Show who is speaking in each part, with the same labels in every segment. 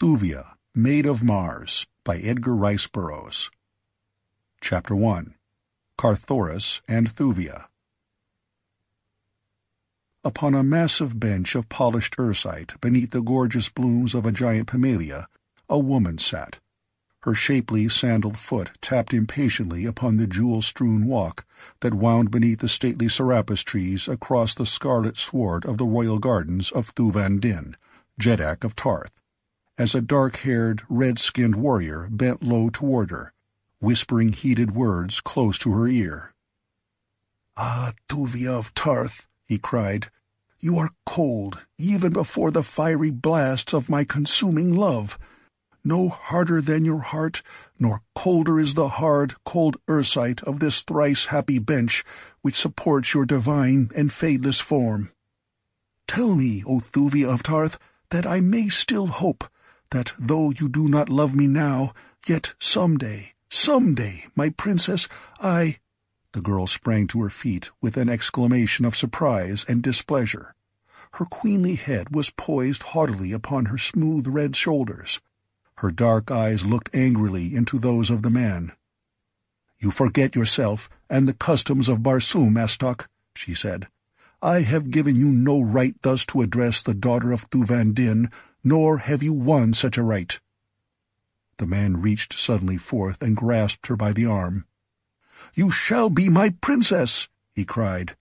Speaker 1: Thuvia, Maid of Mars, by Edgar Rice Burroughs. Chapter 1 Carthoris and Thuvia Upon a massive bench of polished ursite beneath the gorgeous blooms of a giant pimalia, a woman sat. Her shapely, sandaled foot tapped impatiently upon the jewel-strewn walk that wound beneath the stately sorapus trees across the scarlet sward of the royal gardens of Thuvan Din, Jeddak of Ptarth, as a dark-haired, red-skinned warrior bent low toward her, whispering heated words close to her ear.
Speaker 2: "Ah, Thuvia of Ptarth!" he cried. You are cold, even before the fiery blasts of my consuming love. No harder than your heart, nor colder is the hard, cold ursite of this thrice-happy bench which supports your divine and fadeless form. Tell me, O Thuvia of Ptarth, that I may still hope, that though you do not love me now, yet some day, some day, my princess, I— the girl sprang to her feet with an exclamation of surprise and displeasure. Her queenly head was poised haughtily upon her smooth red shoulders. Her dark eyes looked angrily into those of the man. "You forget yourself and the customs of Barsoom, Astok," she said. "I have given you no right thus to address the daughter of Thuvan Din, nor have you won such a right." The man reached suddenly forth and grasped her by the arm. "You shall be my princess!" he cried.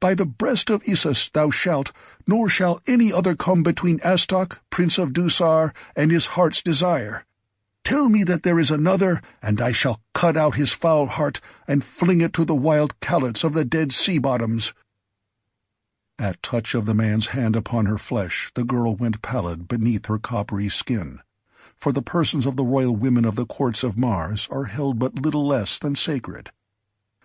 Speaker 2: "By the breast of Issus thou shalt, nor shall any other come between Astok, Prince of Dusar, and his heart's desire. Tell me that there is another, and I shall cut out his foul heart and fling it to the wild calots of the dead sea bottoms." At touch of the man's hand upon her flesh the girl went pallid beneath her coppery skin, for the persons of the royal women of the courts of Mars are held but little less than sacred.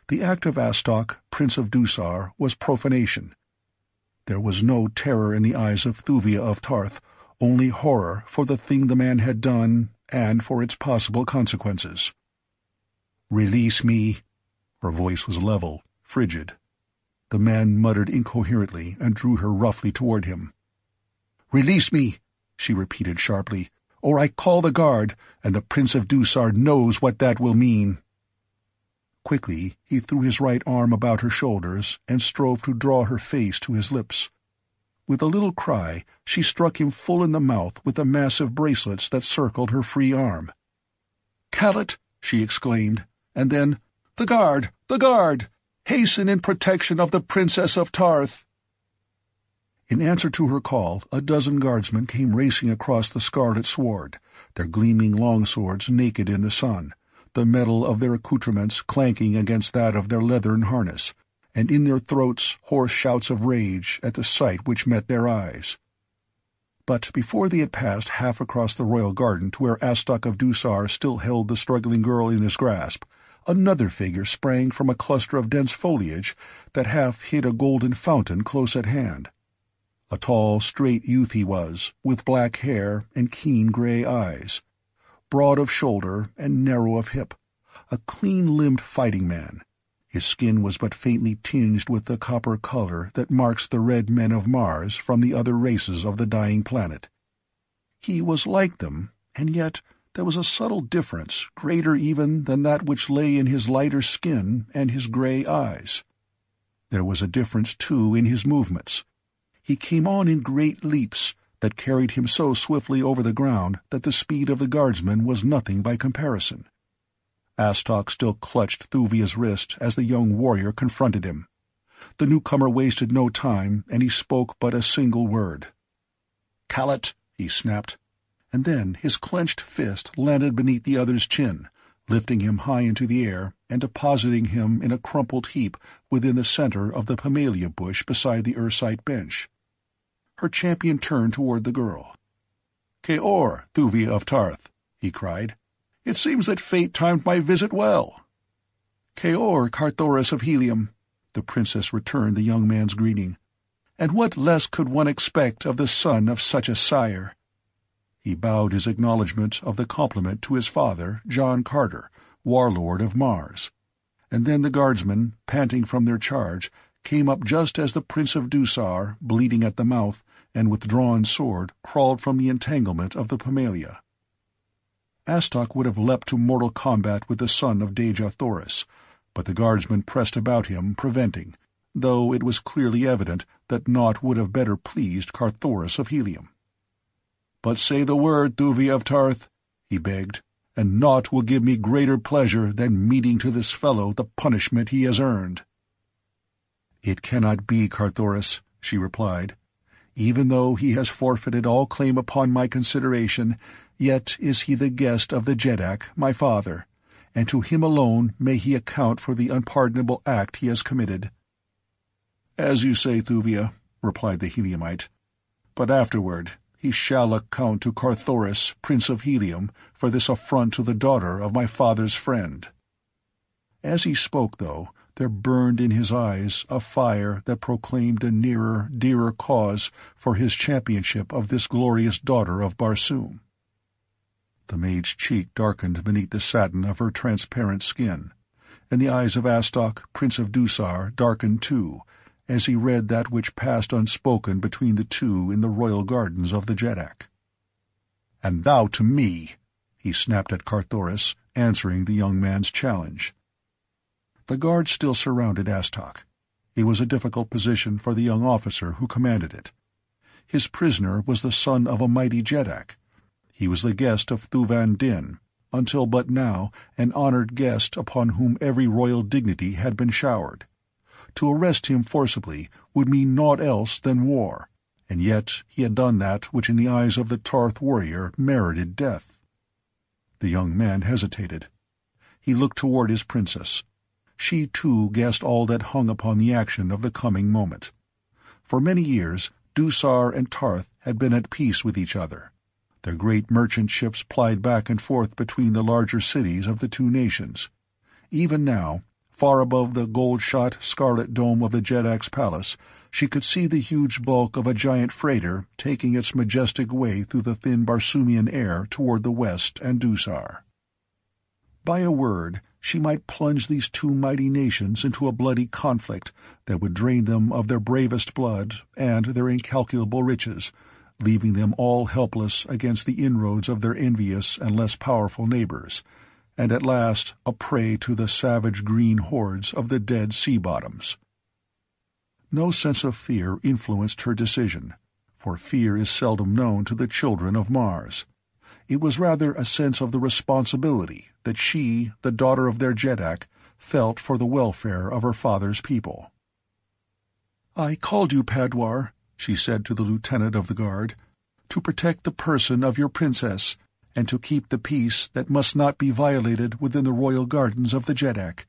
Speaker 2: The act of Astok, Prince of Dusar, was profanation. There was no terror in the eyes of Thuvia of Ptarth, only horror for the thing the man had done and for its possible consequences. "Release me!" Her voice was level, frigid. The man muttered incoherently and drew her roughly toward him. "Release me!" she repeated sharply, "or I call the guard, and the Prince of Dusar knows what that will mean." Quickly he threw his right arm about her shoulders and strove to draw her face to his lips. With a little cry she struck him full in the mouth with the massive bracelets that circled her free arm. "Calot!" she exclaimed, and then, "The guard! The guard! Hasten in protection of the Princess of Ptarth!" In answer to her call a dozen guardsmen came racing across the scarlet sward, their gleaming longswords naked in the sun the metal of their accoutrements clanking against that of their leathern harness, and in their throats hoarse shouts of rage at the sight which met their eyes. But before they had passed half across the royal garden to where Astok of Dusar still held the struggling girl in his grasp, another figure sprang from a cluster of dense foliage that half hid a golden fountain close at hand. A tall, straight youth he was, with black hair and keen gray eyes broad of shoulder and narrow of hip, a clean-limbed fighting man. His skin was but faintly tinged with the copper color that marks the red men of Mars from the other races of the dying planet. He was like them, and yet there was a subtle difference, greater even than that which lay in his lighter skin and his gray eyes. There was a difference, too, in his movements. He came on in great leaps, that carried him so swiftly over the ground that the speed of the guardsman was nothing by comparison. Astok still clutched Thuvia's wrist as the young warrior confronted him. The newcomer wasted no time, and he spoke but a single word. "Calot!" he snapped, and then his clenched fist landed beneath the other's chin, lifting him high into the air and depositing him in a crumpled heap within the center of the pimalia bush beside the ursite bench. Her champion turned toward the girl. "Kaor, Thuvia of Ptarth," he cried. "It seems that fate timed my visit well." "Kaor, Carthoris of Helium," the princess returned the young man's greeting. "And what less could one expect of the son of such a sire?" He bowed his acknowledgment of the compliment to his father, John Carter, warlord of Mars. And then the guardsmen, panting from their charge, came up just as the Prince of Dusar, bleeding at the mouth,
Speaker 1: and with drawn sword crawled from the entanglement of the pimalia. Astok would have leapt to mortal combat with the son of Dejah Thoris, but the guardsmen pressed about him, preventing, though it was clearly evident that naught would have better pleased Carthoris of Helium. "But say the word, Thuvia of Ptarth," he begged, "and naught will give me greater pleasure than meeting to this fellow the punishment he has earned." "It cannot be, Carthoris," she replied. "Even though he has forfeited all claim upon my consideration, Yet is he the guest of the Jeddak, my father, and to him alone may he account for the unpardonable act he has committed." "As you say, Thuvia," replied the Heliumite. "But afterward he shall account to Carthoris, Prince of Helium, for this affront to the daughter of my father's friend." As he spoke, though, there burned in his eyes a fire that proclaimed a nearer, dearer cause for his championship of this glorious daughter of Barsoom. The maid's cheek darkened beneath the satin of her transparent skin, and the eyes of Astok, Prince of Dusar, darkened too, as he read that which passed unspoken between the two in the royal gardens of the Jeddak. "And thou to me!" he snapped at Carthoris, answering the young man's challenge. The guards still surrounded Astok. It was a difficult position for the young officer who commanded it. His prisoner was the son of a mighty Jeddak, he was the guest of Thuvan Din, until but now an honored guest upon whom every royal dignity had been showered. To arrest him forcibly would mean naught else than war, and yet he had done that which in the eyes of the Ptarth warrior merited death. The young man hesitated. He looked toward his princess. She too guessed all that hung upon the action of the coming moment. For many years Dusar and Ptarth had been at peace with each other. Their great merchant ships plied back and forth between the larger cities of the two nations. Even now, far above the gold-shot scarlet dome of the Jeddak's palace, she could see the huge bulk of a giant freighter taking its majestic way through the thin Barsoomian air toward the west and Dusar. By a word, she might plunge these two mighty nations into a bloody conflict that would drain them of their bravest blood and their incalculable riches, leaving them all helpless against the inroads of their envious and less powerful neighbors, and at last a prey to the savage green hordes of the dead sea bottoms. No sense of fear influenced her decision, for fear is seldom known to the children of Mars. It was rather a sense of the responsibility that she, the daughter of their Jeddak, felt for the welfare of her father's people. "I called you, Padwar," she said to the lieutenant of the guard, to protect the person of your princess, and to keep the peace that must not be violated within the royal gardens of the Jeddak.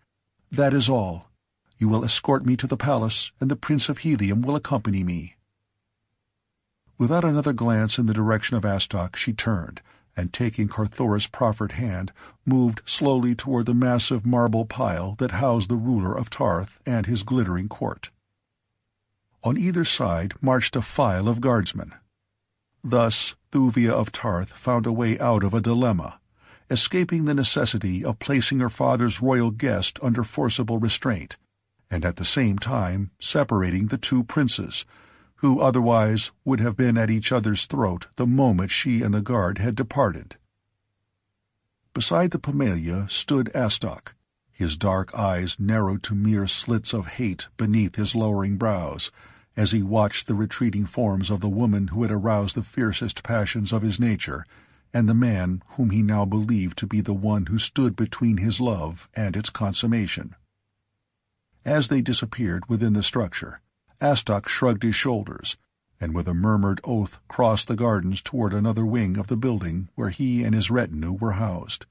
Speaker 1: That is all. You will escort me to the palace, and the Prince of Helium will accompany me. Without another glance in the direction of Astok, she turned, and taking Carthoris' proffered hand, moved slowly toward the massive marble pile that housed the ruler of Ptarth and his glittering court. On either side marched a file of guardsmen. Thus Thuvia of Ptarth found a way out of a dilemma, escaping the necessity of placing her father's royal guest under forcible restraint, and at the same time separating the two princes, who otherwise would have been at each other's throat the moment she and the guard had departed. Beside the pimalia stood Astok, his dark eyes narrowed to mere slits of hate beneath his lowering brows, as he watched the retreating forms of the woman who had aroused the fiercest passions of his nature, and the man whom he now believed to be the one who stood between his love and its consummation. As they disappeared within the structure, Astok shrugged his shoulders, and with a murmured oath crossed the gardens toward another wing of the building where he and his retinue were housed.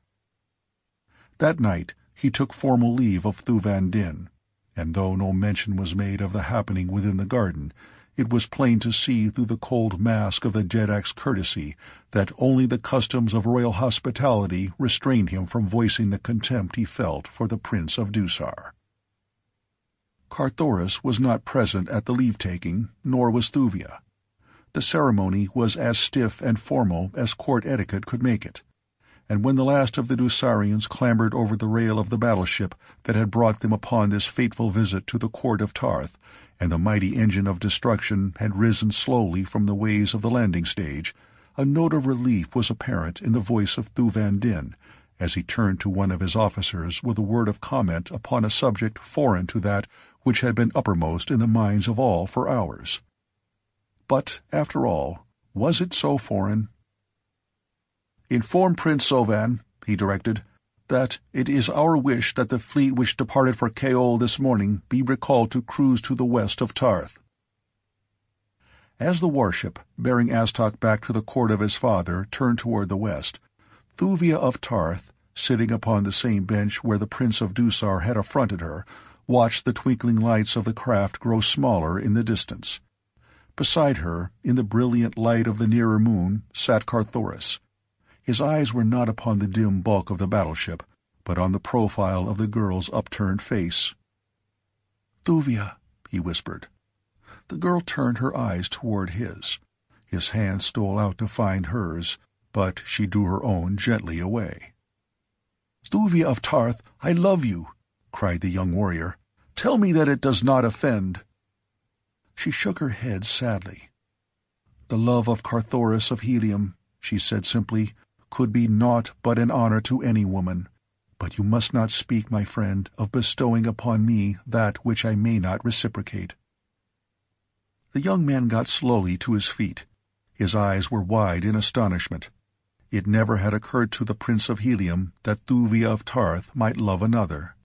Speaker 1: That night he took formal leave of Thuvan Din, and though no mention was made of the happening within the garden, it was plain to see through the cold mask of the Jeddak's courtesy that only the customs of royal hospitality restrained him from voicing the contempt he felt for the Prince of Dusar. Carthoris was not present at the leave-taking, nor was Thuvia. The ceremony was as stiff and formal as court etiquette could make it, and when the last of the Dusarians clambered over the rail of the battleship that had brought them upon this fateful visit to the court of Ptarth, and the mighty engine of destruction had risen slowly from the ways of the landing stage, a note of relief was apparent in the voice of Thuvan Din as he turned to one of his officers with a word of comment upon a subject foreign to that which had been uppermost in the minds of all for hours. But, after all, was it so foreign? Inform Prince Sovan, he directed, that it is our wish that the fleet which departed for Kaol this morning be recalled to cruise to the west of Ptarth. As the warship, bearing Astok back to the court of his father, turned toward the west, Thuvia of Ptarth, sitting upon the same bench where the Prince of Dusar had affronted her, watched the twinkling lights of the craft grow smaller in the distance. Beside her, in the brilliant light of the nearer moon, sat Carthoris. His eyes were not upon the dim bulk of the battleship, but on the profile of the girl's upturned face. "Thuvia," he whispered. The girl turned her eyes toward his. His hand stole out to find hers, but she drew her own gently away. "Thuvia of Ptarth, I love you!" cried the young warrior. "Tell me that it does not offend." She shook her head sadly. "The love of Carthoris of Helium," she said simply, "could be naught but an honor to any woman. But you must not speak, my friend, of bestowing upon me that which I may not reciprocate." The young man got slowly to his feet. His eyes were wide in astonishment. It never had occurred to the Prince of Helium that Thuvia of Ptarth might love another.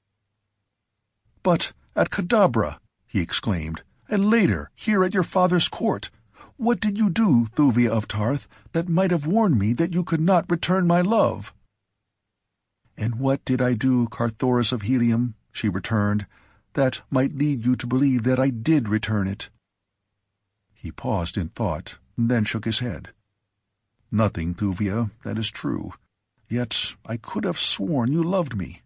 Speaker 1: "But at Kadabra!" he exclaimed. And later, here at your father's court, what did you do, Thuvia of Ptarth, that might have warned me that you could not return my love? And what did I do, Carthoris of Helium, she returned, that might lead you to believe that I did return it? He paused in thought, then shook his head. Nothing, Thuvia, that is true. Yet I could have sworn you loved me.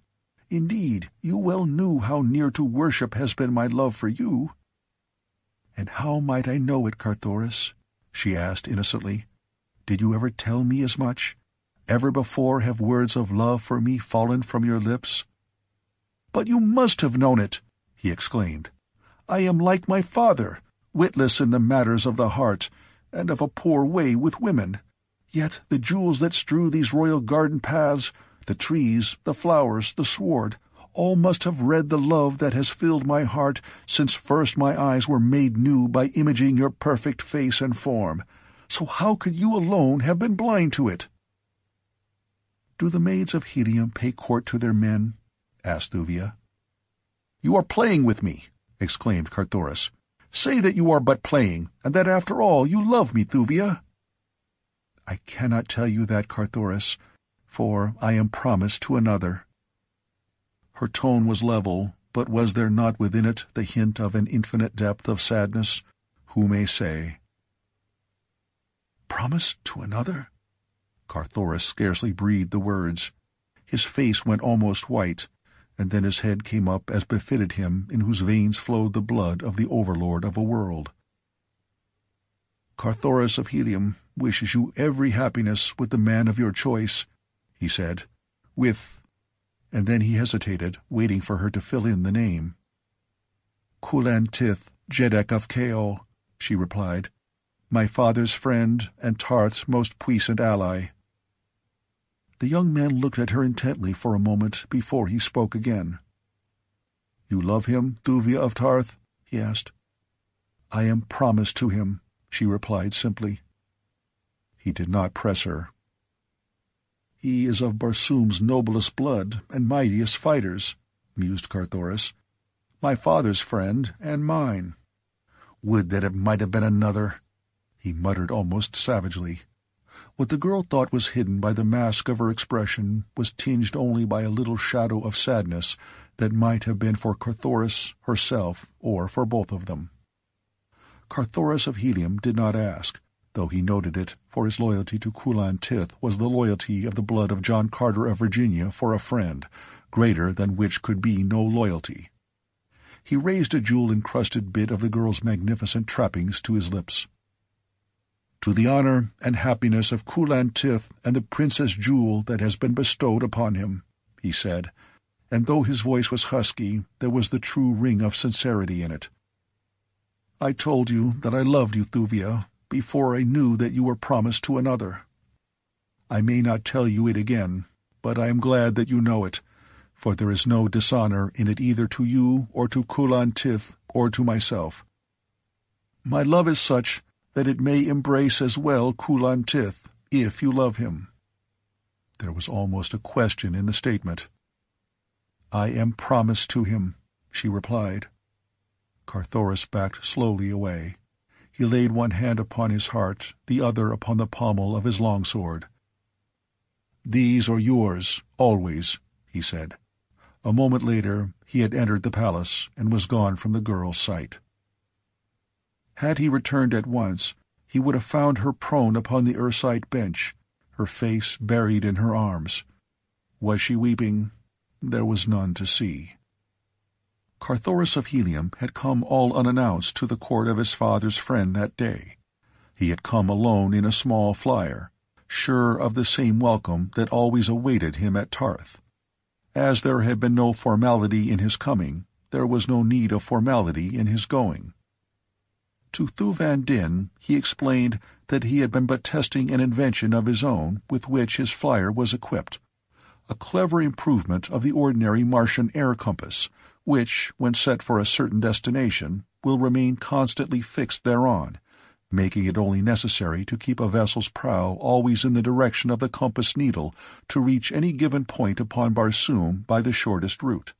Speaker 1: Indeed, you well knew how near to worship has been my love for you. "And how might I know it, Carthoris?" she asked innocently. "Did you ever tell me as much? Ever before have words of love for me fallen from your lips?" "But you must have known it!" he exclaimed. "I am like my father, witless in the matters of the heart, and of a poor way with women. Yet the jewels that strew these royal garden paths, the trees, the flowers, the sward, all must have read the love that has filled my heart since first my eyes were made new by imaging your perfect face and form. So how could you alone have been blind to it? Do the maids of Helium pay court to their men? asked Thuvia. You are playing with me, exclaimed Carthoris. Say that you are but playing, and that after all you love me, Thuvia. I cannot tell you that, Carthoris, for I am promised to another. Her tone was level, but was there not within it the hint of an infinite depth of sadness? Who may say? Promised to another? Carthoris scarcely breathed the words. His face went almost white, and then his head came up as befitted him in whose veins flowed the blood of the overlord of a world. Carthoris of Helium wishes you every happiness with the man of your choice, he said, with and then he hesitated, waiting for her to fill in the name. Kulan Tith, Jeddak of Kaol, she replied. My father's friend and Ptarth's most puissant ally. The young man looked at her intently for a moment before he spoke again. You love him, Thuvia of Ptarth? he asked. I am promised to him, she replied simply. He did not press her. He is of Barsoom's noblest blood and mightiest fighters, mused Carthoris. My father's friend and mine. Would that it might have been another, he muttered almost savagely. What the girl thought was hidden by the mask of her expression was tinged only by a little shadow of sadness that might have been for Carthoris, herself, or for both of them. Carthoris of Helium did not ask, though he noted it, for his loyalty to Kulan Tith was the loyalty of the blood of John Carter of Virginia for a friend, greater than which could be no loyalty. He raised a jewel-encrusted bit of the girl's magnificent trappings to his lips. To the honor and happiness of Kulan Tith and the princess jewel that has been bestowed upon him, he said, and though his voice was husky, there was the true ring of sincerity in it. I told you that I loved you, Thuvia, before I knew that you were promised to another. I may not tell you it again, but I am glad that you know it, for there is no dishonor in it either to you or to Kulan Tith or to myself. My love is such that it may embrace as well Kulan Tith, if you love him. There was almost a question in the statement. I am promised to him, she replied. Carthoris backed slowly away. He laid one hand upon his heart, the other upon the pommel of his longsword. These are yours, always, he said. A moment later he had entered the palace and was gone from the girl's sight. Had he returned at once, he would have found her prone upon the Ursite bench, her face buried in her arms. Was she weeping? There was none to see. Carthoris of Helium had come all unannounced to the court of his father's friend that day. He had come alone in a small flyer, sure of the same welcome that always awaited him at Ptarth. As there had been no formality in his coming, there was no need of formality in his going. To Thuvan Din he explained that he had been but testing an invention of his own with which his flyer was equipped, a clever improvement of the ordinary Martian air compass, which, when set for a certain destination, will remain constantly fixed thereon, making it only necessary to keep a vessel's prow always in the direction of the compass needle to reach any given point upon Barsoom by the shortest route.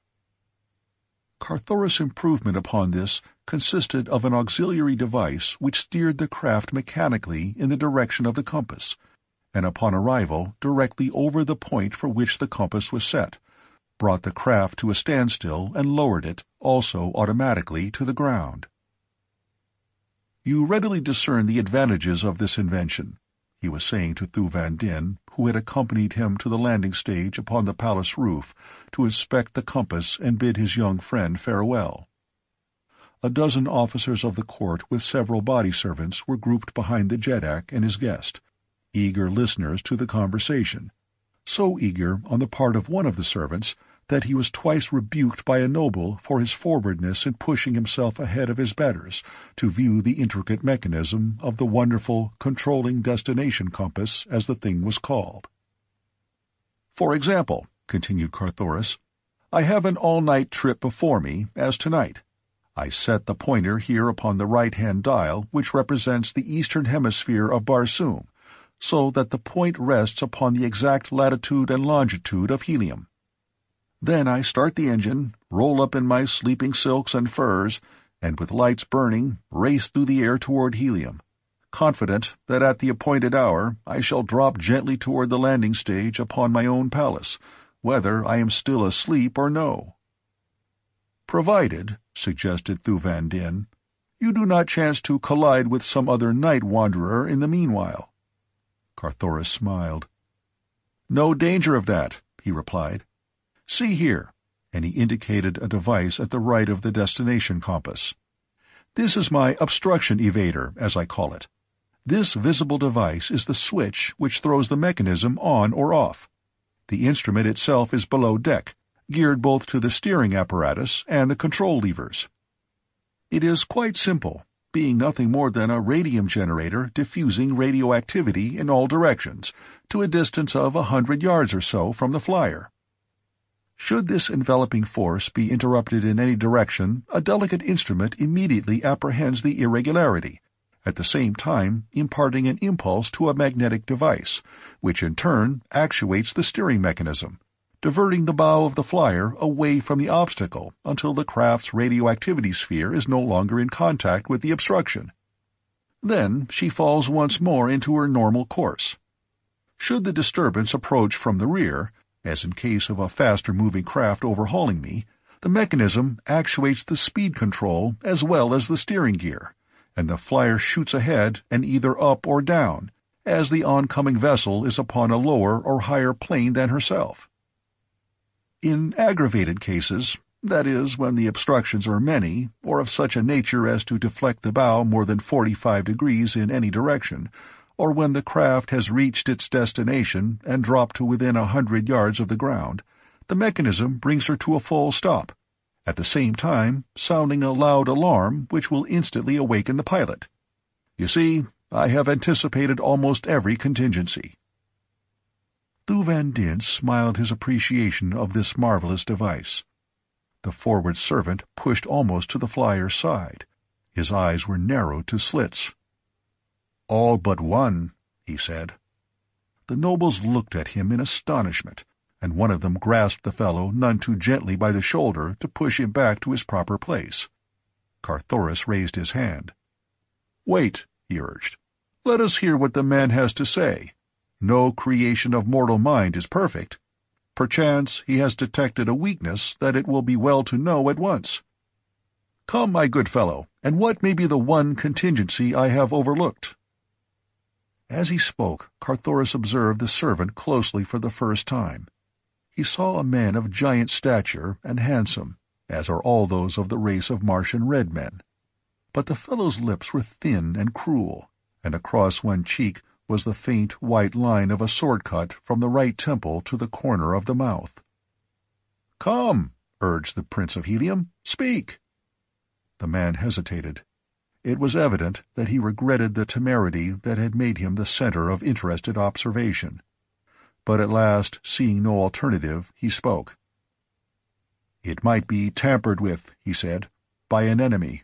Speaker 1: Carthoris' improvement upon this consisted of an auxiliary device which steered the craft mechanically in the direction of the compass, and upon arrival directly over the point for which the compass was set, brought the craft to a standstill and lowered it, also automatically, to the ground. You readily discern the advantages of this invention, he was saying to Thuvan Din, who had accompanied him to the landing stage upon the palace roof to inspect the compass and bid his young friend farewell. A dozen officers of the court with several body servants were grouped behind the Jeddak and his guest, eager listeners to the conversation, so eager on the part of one of the servants that he was twice rebuked by a noble for his forwardness in pushing himself ahead of his betters to view the intricate mechanism of the wonderful controlling destination compass, as the thing was called. For example, continued Carthoris, I have an all-night trip before me, as tonight. I set the pointer here upon the right-hand dial which represents the eastern hemisphere of Barsoom, so that the point rests upon the exact latitude and longitude of Helium. Then I start the engine, roll up in my sleeping silks and furs, and with lights burning, race through the air toward Helium, confident that at the appointed hour I shall drop gently toward the landing stage upon my own palace, whether I am still asleep or no. Provided, suggested Thu Din, you do not chance to collide with some other night wanderer in the meanwhile. Carthoris smiled. No danger of that, he replied. See here, and he indicated a device at the right of the destination compass. This is my obstruction evader, as I call it. This visible device is the switch which throws the mechanism on or off. The instrument itself is below deck, geared both to the steering apparatus and the control levers. It is quite simple, being nothing more than a radium generator diffusing radioactivity in all directions, to a distance of a hundred yards or so from the flyer. Should this enveloping force be interrupted in any direction, a delicate instrument immediately apprehends the irregularity, at the same time imparting an impulse to a magnetic device, which in turn actuates the steering mechanism, diverting the bow of the flyer away from the obstacle until the craft's radioactivity sphere is no longer in contact with the obstruction. Then she falls once more into her normal course. Should the disturbance approach from the rear, as in case of a faster-moving craft overhauling me, the mechanism actuates the speed control as well as the steering gear, and the flyer shoots ahead and either up or down, as the oncoming vessel is upon a lower or higher plane than herself. In aggravated cases, that is, when the obstructions are many, or of such a nature as to deflect the bow more than forty-five degrees in any direction, or when the craft has reached its destination and dropped to within a hundred yards of the ground, the mechanism brings her to a full stop, at the same time sounding a loud alarm which will instantly awaken the pilot. You see, I have anticipated almost every contingency.
Speaker 2: Thuvan Din smiled his appreciation of this marvelous device. The forward servant pushed almost to the flyer's side. His eyes were narrowed to slits.
Speaker 1: All but one, he said.
Speaker 2: The nobles looked at him in astonishment, and one of them grasped the fellow none too gently by the shoulder to push him back to his proper place. Carthoris raised his hand.
Speaker 1: Wait, he urged. Let us hear what the man has to say. No creation of mortal mind is perfect. Perchance he has detected a weakness that it will be well to know at once. Come, my good fellow, and what may be the one contingency I have overlooked?
Speaker 2: As he spoke, Carthoris observed the servant closely for the first time. He saw a man of giant stature and handsome, as are all those of the race of Martian red men. But the fellow's lips were thin and cruel, and across one cheek was the faint white line of a sword cut from the right temple to the corner of the mouth.
Speaker 1: "Come," urged the Prince of Helium, "speak."
Speaker 2: The man hesitated. It was evident that he regretted the temerity that had made him the center of interested observation. But at last, seeing no alternative, he spoke.
Speaker 1: "It might be tampered with," he said, "by an enemy.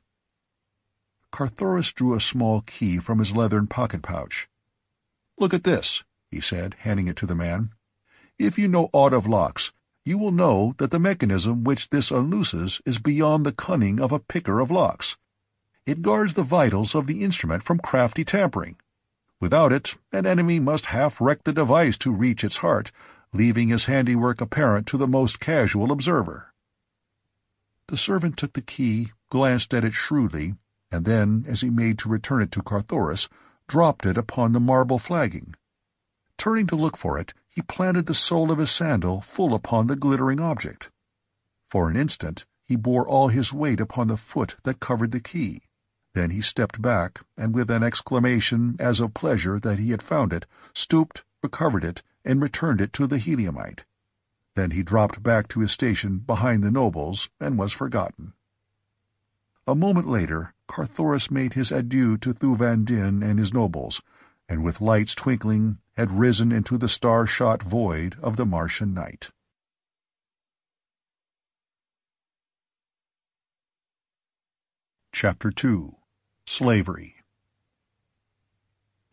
Speaker 2: Carthoris drew a small key from his leathern pocket-pouch.
Speaker 1: "Look at this," he said, handing it to the man. "If you know aught of locks, you will know that the mechanism which this unlooses is beyond the cunning of a picker of locks. It guards the vitals of the instrument from crafty tampering. Without it, an enemy must half wreck the device to reach its heart, leaving his handiwork apparent to the most casual observer."
Speaker 2: The servant took the key, glanced at it shrewdly, and then, as he made to return it to Carthoris, dropped it upon the marble flagging. Turning to look for it, he planted the sole of his sandal full upon the glittering object. For an instant he bore all his weight upon the foot that covered the key. Then he stepped back, and with an exclamation as of pleasure that he had found it, stooped, recovered it, and returned it to the Heliumite. Then he dropped back to his station behind the nobles and was forgotten. A moment later Carthoris made his adieu to Thuvan Din and his nobles, and with lights twinkling had risen into the star-shot void of the Martian night. Chapter 2 Slavery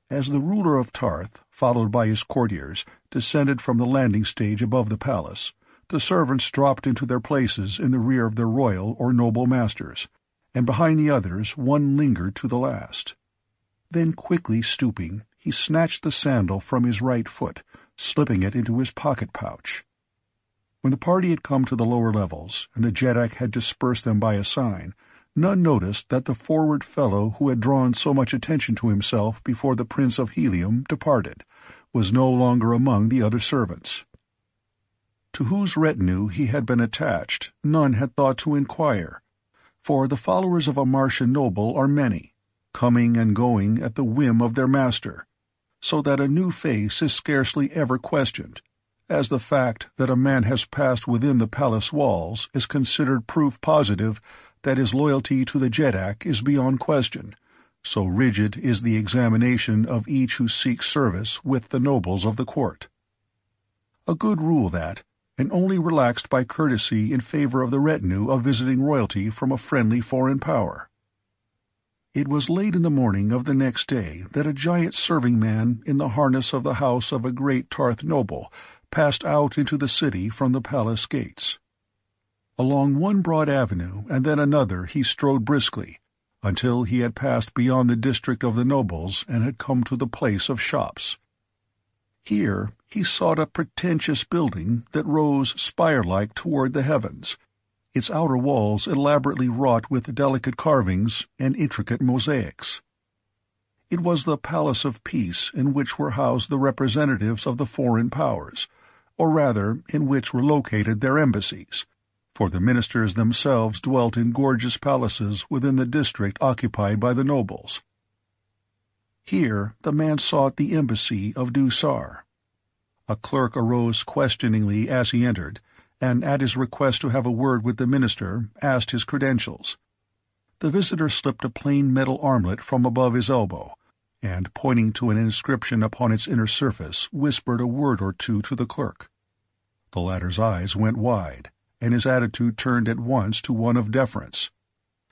Speaker 2: As the ruler of Ptarth, followed by his courtiers, descended from the landing stage above the palace, the servants dropped into their places in the rear of their royal or noble masters, and behind the others one lingered to the last. Then quickly stooping, he snatched the sandal from his right foot, slipping it into his pocket-pouch. When the party had come to the lower levels, and the Jeddak had dispersed them by a sign, none noticed that the forward fellow who had drawn so much attention to himself before the Prince of Helium departed, was no longer among the other servants. To whose retinue he had been attached, none had thought to inquire, for the followers of a Martian noble are many, coming and going at the whim of their master, so that a new face is scarcely ever questioned, as the fact that a man has passed within the palace walls is considered proof positive that his loyalty to the Jeddak is beyond question, so rigid is the examination of each who seeks service with the nobles of the court. A good rule that, and only relaxed by courtesy in favor of the retinue of visiting royalty from a friendly foreign power. It was late in the morning of the next day that a giant serving-man in the harness of the house of a great Ptarth noble passed out into the city from the palace gates. Along one broad avenue and then another he strode briskly, until he had passed beyond the district of the nobles and had come to the place of shops. Here he sought a pretentious building that rose spire-like toward the heavens, its outer walls elaborately wrought with delicate carvings and intricate mosaics. It was the Palace of Peace in which were housed the representatives of the foreign powers, or rather in which were located their embassies, for the ministers themselves dwelt in gorgeous palaces within the district occupied by the nobles.
Speaker 1: Here the man sought the embassy of Dusar. A clerk arose questioningly as he entered, and at his request to have a word with the minister, asked his credentials. The visitor slipped a plain metal armlet from above his elbow, and, pointing to an inscription upon its inner surface, whispered a word or two to the clerk. The latter's eyes went wide, and his attitude turned at once to one of deference.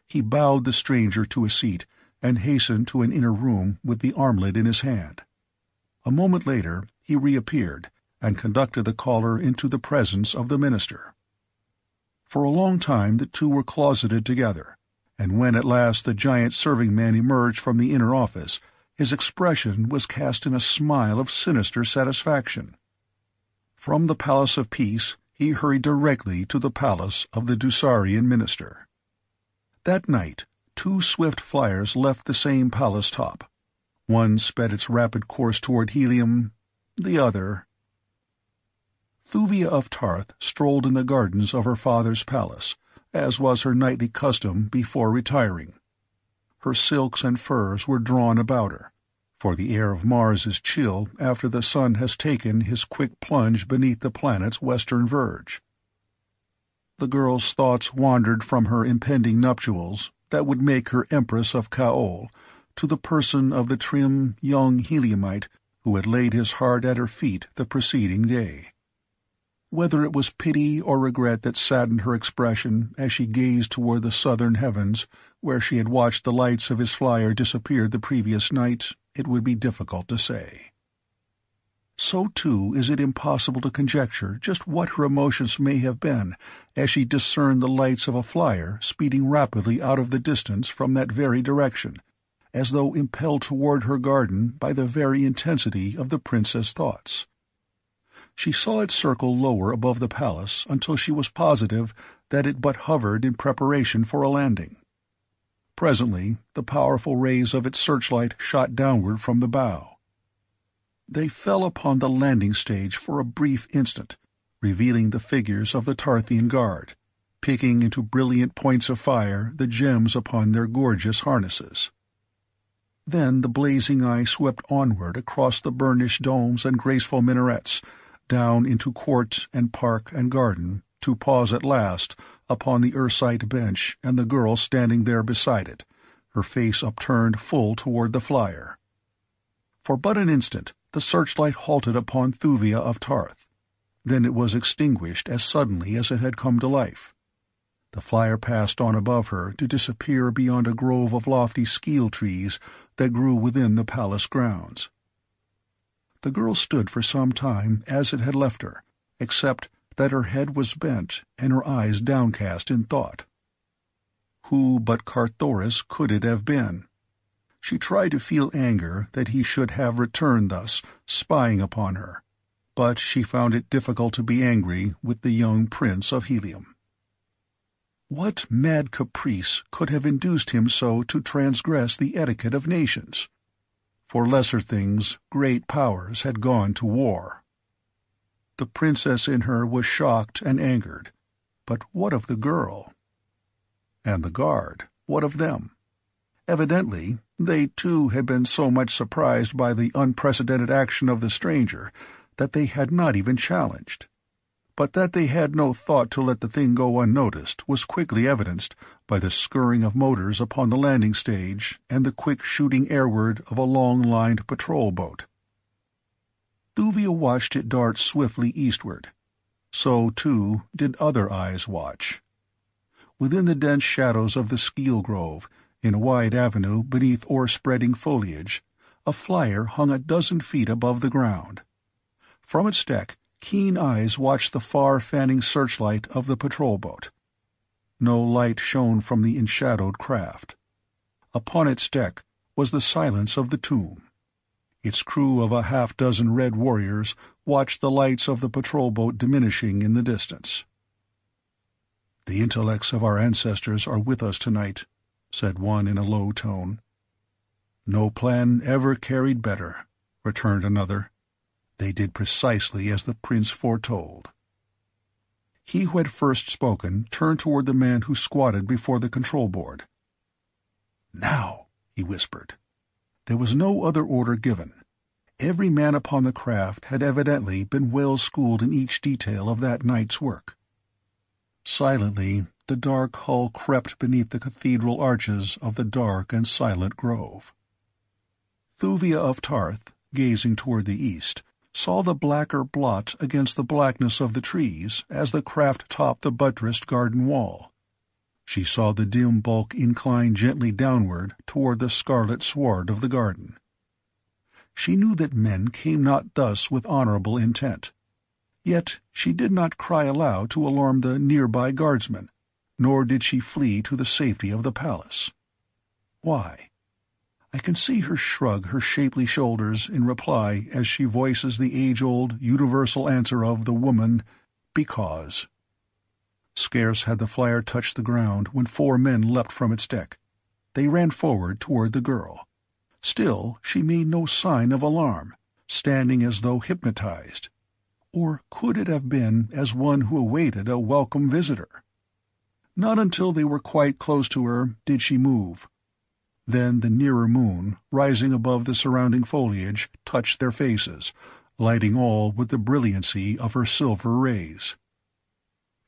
Speaker 1: He bowed the stranger to a seat and hastened to an inner room with the armlet in his hand. A moment later he reappeared and conducted the caller into the presence of the minister. For a long time the two were closeted together, and when at last the giant serving man emerged from the inner office, his expression was cast in a smile of sinister satisfaction. From the Palace of Peace he hurried directly to the palace of the Dusarian minister. That night, two swift flyers left the same palace top. One sped its rapid course toward Helium, the other Thuvia of Ptarth strolled in the gardens of her father's palace, as was her nightly custom before retiring. Her silks and furs were drawn about her, for the air of Mars is chill after the sun has taken his quick plunge beneath the planet's western verge. The girl's thoughts wandered from her impending nuptials that would make her Empress of Kaol to the person of the trim, young Heliumite who had laid his heart at her feet the preceding day. Whether it was pity or regret that saddened her expression as she gazed toward the southern heavens, where she had watched the lights of his flyer disappear the previous night, it would be difficult to say. So, too, is it impossible to conjecture just what her emotions may have been as she discerned the lights of a flyer speeding rapidly out of the distance from that very direction, as though impelled toward her garden by the very intensity of the princess' thoughts. She saw it circle lower above the palace until she was positive that it but hovered in preparation for a landing. Presently the powerful rays of its searchlight shot downward from the bow. They fell upon the landing stage for a brief instant, revealing the figures of the Ptarthian guard, picking into brilliant points of fire the gems upon their gorgeous harnesses. Then the blazing eye swept onward across the burnished domes and graceful minarets, down into court and park and garden, to pause at last upon the Ursite bench and the girl standing there beside it, her face upturned full toward the flyer. For but an instant the searchlight halted upon Thuvia of Ptarth. Then it was extinguished as suddenly as it had come to life. The flyer passed on above her to disappear beyond a grove of lofty skeel trees that grew within the palace grounds. The girl stood for some time as it had left her, except that her head was bent and her eyes downcast in thought. Who but Carthoris could it have been? She tried to feel anger that he should have returned thus, spying upon her, but she found it difficult to be angry with the young prince of Helium. What mad caprice could have induced him so to transgress the etiquette of nations? For lesser things, great powers had gone to war. The princess in her was shocked and angered. But what of the girl? And the guard, what of them? Evidently, they too had been so much surprised by the unprecedented action of the stranger that they had not even challenged but that they had no thought to let the thing go unnoticed was quickly evidenced by the scurrying of motors upon the landing stage and the quick shooting airward of a long-lined patrol boat. Thuvia watched it dart swiftly eastward. So, too, did other eyes watch. Within the dense shadows of the skeel grove, in a wide avenue beneath o'erspreading foliage, a flyer hung a dozen feet above the ground. From its deck Keen eyes watched the far fanning searchlight of the patrol boat. No light shone from the enshadowed craft. Upon its deck was the silence of the tomb. Its crew of a half-dozen red warriors watched the lights of the patrol boat diminishing in the distance.
Speaker 2: The intellects of our ancestors are with us tonight, said one in a low tone.
Speaker 1: No plan ever carried better, returned another. They did precisely as the prince foretold. He who had first spoken turned toward the man who squatted before the control board.
Speaker 2: Now, he whispered.
Speaker 1: There was no other order given. Every man upon the craft had evidently been well schooled in each detail of that night's work. Silently, the dark hull crept beneath the cathedral arches of the dark and silent grove. Thuvia of Ptarth, gazing toward the east, saw the blacker blot against the blackness of the trees as the craft topped the buttressed garden wall. She saw the dim bulk incline gently downward toward the scarlet sward of the garden. She knew that men came not thus with honorable intent. Yet she did not cry aloud to alarm the nearby guardsmen, nor did she flee to the safety of the palace. Why? I can see her shrug her shapely shoulders in reply as she voices the age-old, universal answer of the woman, because. Scarce had the flyer touched the ground when four men leapt from its deck. They ran forward toward the girl. Still she made no sign of alarm, standing as though hypnotized. Or could it have been as one who awaited a welcome visitor? Not until they were quite close to her did she move. Then the nearer moon, rising above the surrounding foliage, touched their faces, lighting all with the brilliancy of her silver rays.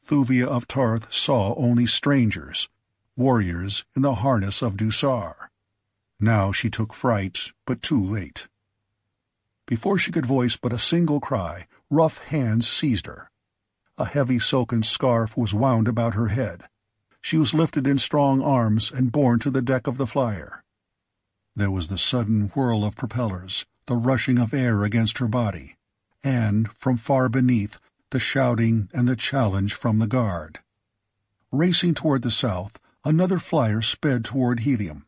Speaker 1: Thuvia of Ptarth saw only strangers, warriors in the harness of Dusar. Now she took fright, but too late. Before she could voice but a single cry, rough hands seized her. A heavy silken scarf was wound about her head. She was lifted in strong arms and borne to the deck of the flyer. There was the sudden whirl of propellers, the rushing of air against her body, and, from far beneath, the shouting and the challenge from the guard. Racing toward the south, another flyer sped toward Helium.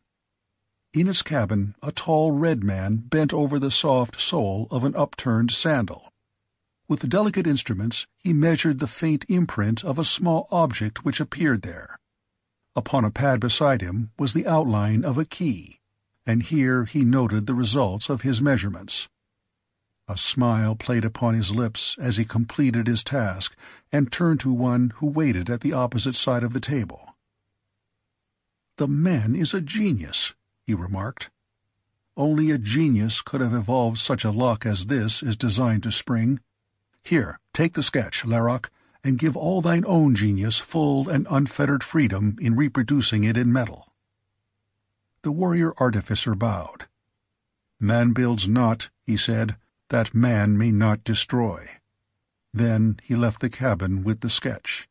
Speaker 1: In its cabin, a tall red man bent over the soft sole of an upturned sandal. With delicate instruments, he measured the faint imprint of a small object which appeared there. Upon a pad beside him was the outline of a key, and here he noted the results of his measurements. A smile played upon his lips as he completed his task and turned to one who waited at the opposite side of the table. "The man is a genius," he remarked. "Only a genius could have evolved such a lock as this is designed to spring. Here, take the sketch, Larrock, and give all thine own genius full and unfettered freedom in reproducing it in metal." The warrior artificer bowed. "Man builds not," he said, that man may not destroy. Then he left the cabin with the sketch.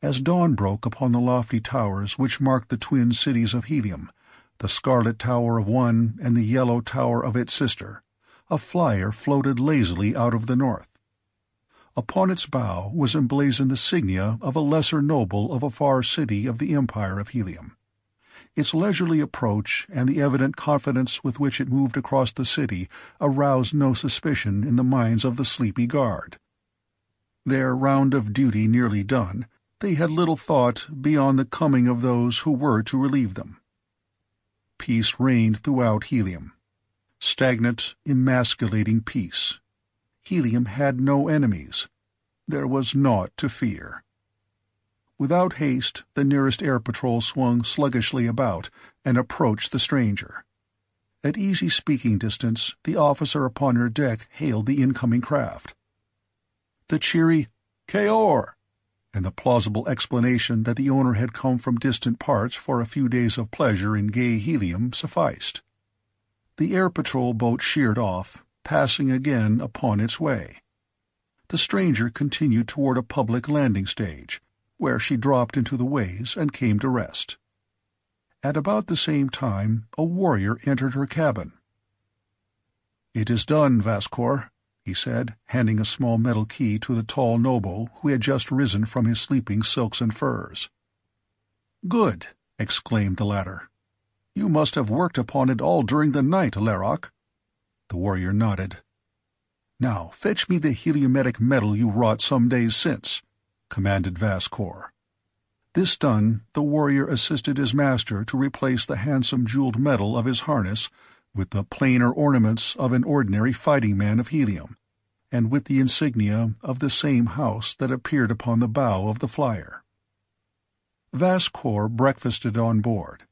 Speaker 1: As dawn broke upon the lofty towers which marked the twin cities of Helium, the scarlet tower of one and the yellow tower of its sister, a flyer floated lazily out of the north. Upon its bow was emblazoned the signia of a lesser noble of a far city of the empire of Helium. Its leisurely approach and the evident confidence with which it moved across the city aroused no suspicion in the minds of the sleepy guard. Their round of duty nearly done, they had little thought beyond the coming of those who were to relieve them. Peace reigned throughout Helium. Stagnant, emasculating peace. Helium had no enemies. There was naught to fear. Without haste, the nearest air patrol swung sluggishly about and approached the stranger. At easy speaking distance, the officer upon her deck hailed the incoming craft. The cheery Kaor and the plausible explanation that the owner had come from distant parts for a few days of pleasure in gay helium sufficed. The air patrol boat sheered off, passing again upon its way. The stranger continued toward a public landing stage, where she dropped into the ways and came to rest. At about the same time a warrior entered her cabin. "It is done, Vas Kor," he said, handing a small metal key to the tall noble who had just risen from his sleeping silks and furs. "Good!" exclaimed the latter. "You must have worked upon it all during the night, Larrock." The warrior nodded. "Now fetch me the Heliumetic metal you wrought some days since commanded Vas Kor. This done, the warrior assisted his master to replace the handsome jeweled metal of his harness with the plainer ornaments of an ordinary fighting man of helium, and with the insignia of the same house that appeared upon the bow of the flyer. Vas Kor breakfasted on board.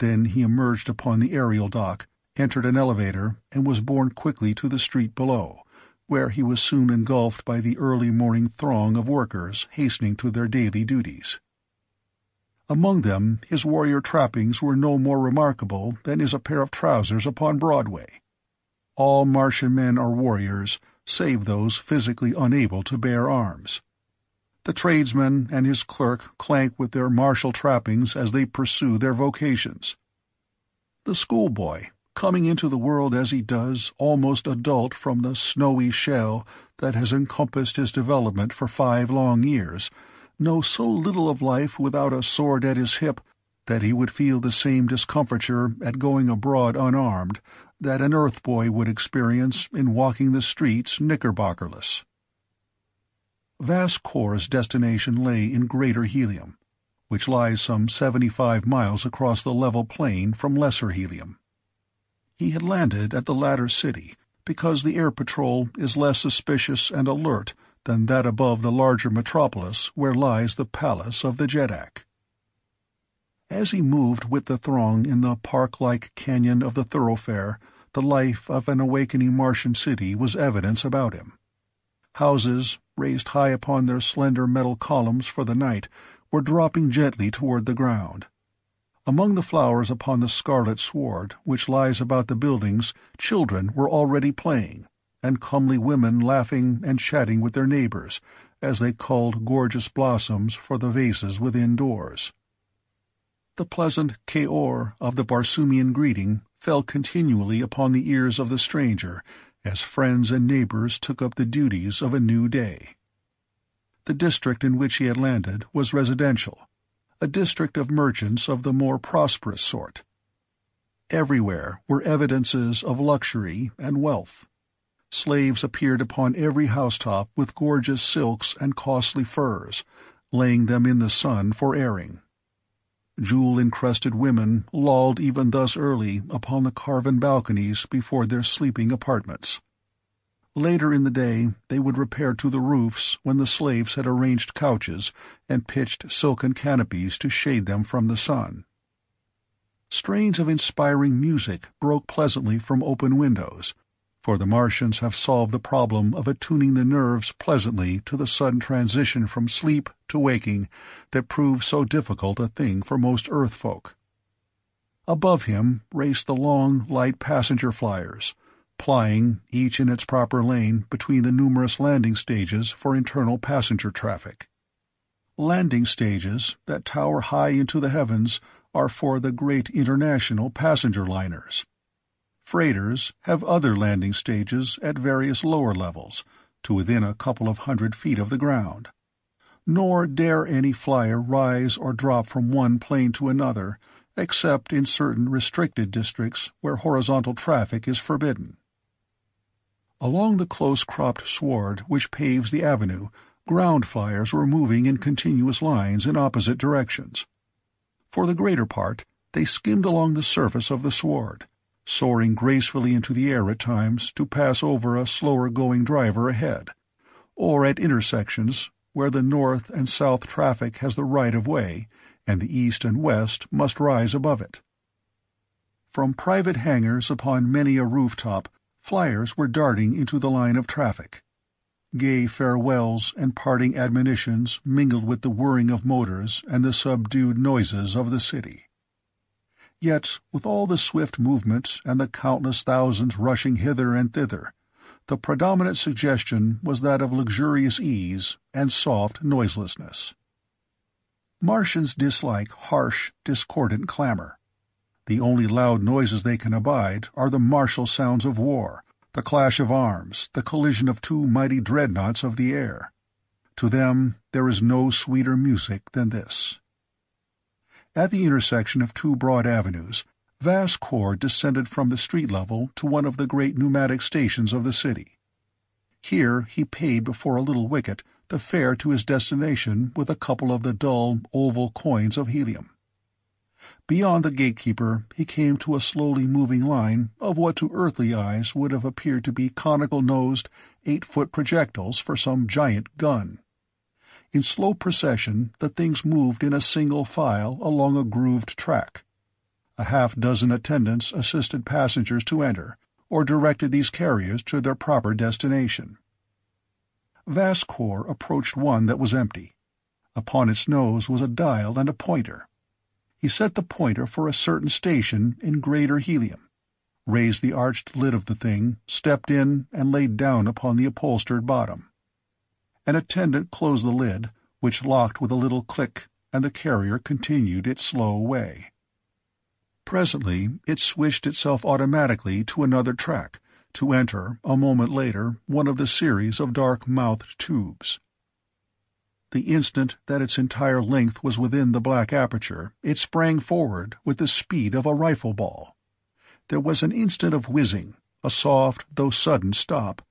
Speaker 1: Then he emerged upon the aerial dock, entered an elevator, and was borne quickly to the street below, where he was soon engulfed by the early morning throng of workers hastening to their daily duties. Among them his warrior trappings were no more remarkable than is a pair of trousers upon Broadway. All Martian men are warriors, save those physically unable to bear arms. The tradesman and his clerk clank with their martial trappings as they pursue their vocations. The schoolboy, coming into the world as he does, almost adult from the snowy shell that has encompassed his development for five long years, know so little of life without a sword at his hip that he would feel the same discomfiture at going abroad unarmed that an Earth boy would experience in walking the streets knickerbockerless. Vas Kor's destination lay in Greater Helium, which lies some 75 miles across the level plain from Lesser Helium. He had landed at the latter city because the air patrol is less suspicious and alert than that above the larger metropolis where lies the palace of the Jeddak. As he moved with the throng in the park-like canyon of the thoroughfare, the life of an awakening Martian city was evidence about him. Houses, raised high upon their slender metal columns for the night, were dropping gently toward the ground. Among the flowers upon the scarlet sward which lies about the buildings children were already playing, and comely women laughing and chatting with their neighbors as they culled gorgeous blossoms for the vases within doors. The pleasant Kaor of the Barsoomian greeting fell continually upon the ears of the stranger as friends and neighbors took up the duties of a new day. The district in which he had landed was residential, a district of merchants of the more prosperous sort. Everywhere were evidences of luxury and wealth. Slaves appeared upon every housetop with gorgeous silks and costly furs, laying them in the sun for airing. Jewel-encrusted women lolled even thus early upon the carven balconies before their sleeping apartments. Later in the day they would repair to the roofs when the slaves had arranged couches and pitched silken canopies to shade them from the sun. Strains of inspiring music broke pleasantly from open windows, for the Martians have solved the problem of attuning the nerves pleasantly to the sudden transition from sleep to waking that proves so difficult a thing for most Earth folk. Above him raced the long, light passenger flyers, plying, each in its proper lane, between the numerous landing stages for internal passenger traffic. Landing stages that tower high into the heavens are for the great international passenger liners Freighters have other landing stages at various lower levels, to within a couple of hundred feet of the ground. Nor dare any flyer rise or drop from one plane to another, except in certain restricted districts where horizontal traffic is forbidden. Along the close-cropped sward which paves the avenue, ground flyers were moving in continuous lines in opposite directions. For the greater part, they skimmed along the surface of the sward, soaring gracefully into the air at times to pass over a slower-going driver ahead, or at intersections where the north and south traffic has the right of way and the east and west must rise above it. From private hangars upon many a rooftop, flyers were darting into the line of traffic. Gay farewells and parting admonitions mingled with the whirring of motors and the subdued noises of the city. Yet, with all the swift movement and the countless thousands rushing hither and thither, the predominant suggestion was that of luxurious ease and soft noiselessness. Martians dislike harsh, discordant clamor. The only loud noises they can abide are the martial sounds of war, the clash of arms, the collision of two mighty dreadnoughts of the air. To them there is no sweeter music than this. At the intersection of two broad avenues, Vas Kor descended from the street level to one of the great pneumatic stations of the city. Here he paid before a little wicket the fare to his destination with a couple of the dull, oval coins of helium. Beyond the gatekeeper he came to a slowly moving line of what to earthly eyes would have appeared to be conical-nosed, eight-foot projectiles for some giant gun. In slow procession the things moved in a single file along a grooved track. A half dozen attendants assisted passengers to enter, or directed these carriers to their proper destination. Vas Kor approached one that was empty. Upon its nose was a dial and a pointer. He set the pointer for a certain station in greater helium, raised the arched lid of the thing, stepped in, and laid down upon the upholstered bottom. An attendant closed the lid, which locked with a little click, and the carrier continued its slow way. Presently it switched itself automatically to another track, to enter, a moment later, one of the series of dark-mouthed tubes. The instant that its entire length was within the black aperture, it sprang forward with the speed of a rifle ball. There was an instant of whizzing, a soft though sudden stop,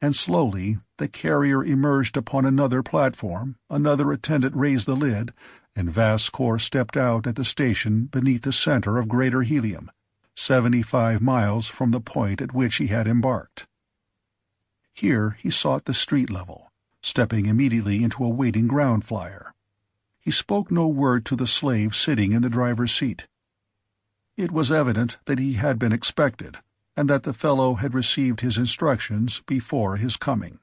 Speaker 1: and slowly the carrier emerged upon another platform, another attendant raised the lid, and Vas Kor stepped out at the station beneath the center of greater helium, seventy-five miles from the point at which he had embarked. Here he sought the street level, stepping immediately into a waiting ground flyer. He spoke no word to the slave sitting in the driver's seat. It was evident that he had been expected, and that the fellow had received his instructions before his coming.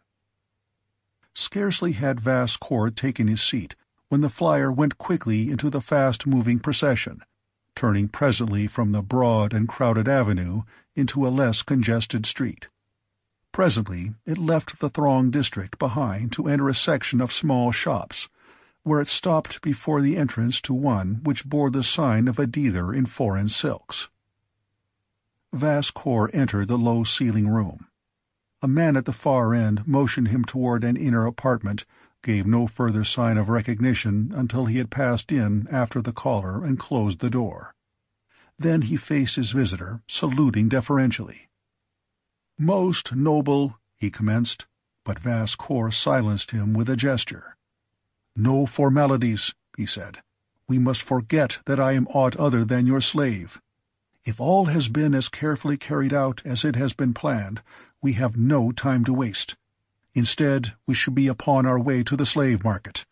Speaker 1: Scarcely had Vass Vas Kor taken his seat when the flyer went quickly into the fast-moving procession, turning presently from the broad and crowded avenue into a less congested street. Presently it left the thronged district behind to enter a section of small shops, where it stopped before the entrance to one which bore the sign of a dealer in foreign silks. Vas Kor entered the low-ceiling room. A man at the far end motioned him toward an inner apartment gave no further sign of recognition until he had passed in after the caller and closed the door. Then he faced his visitor, saluting deferentially. "Most noble," he commenced, but Vas Kor silenced him with a gesture. "No formalities," he said. "We must forget that I am aught other than your slave. If all has been as carefully carried out as it has been planned, we have no time to waste. Instead, we should be upon our way to the slave market.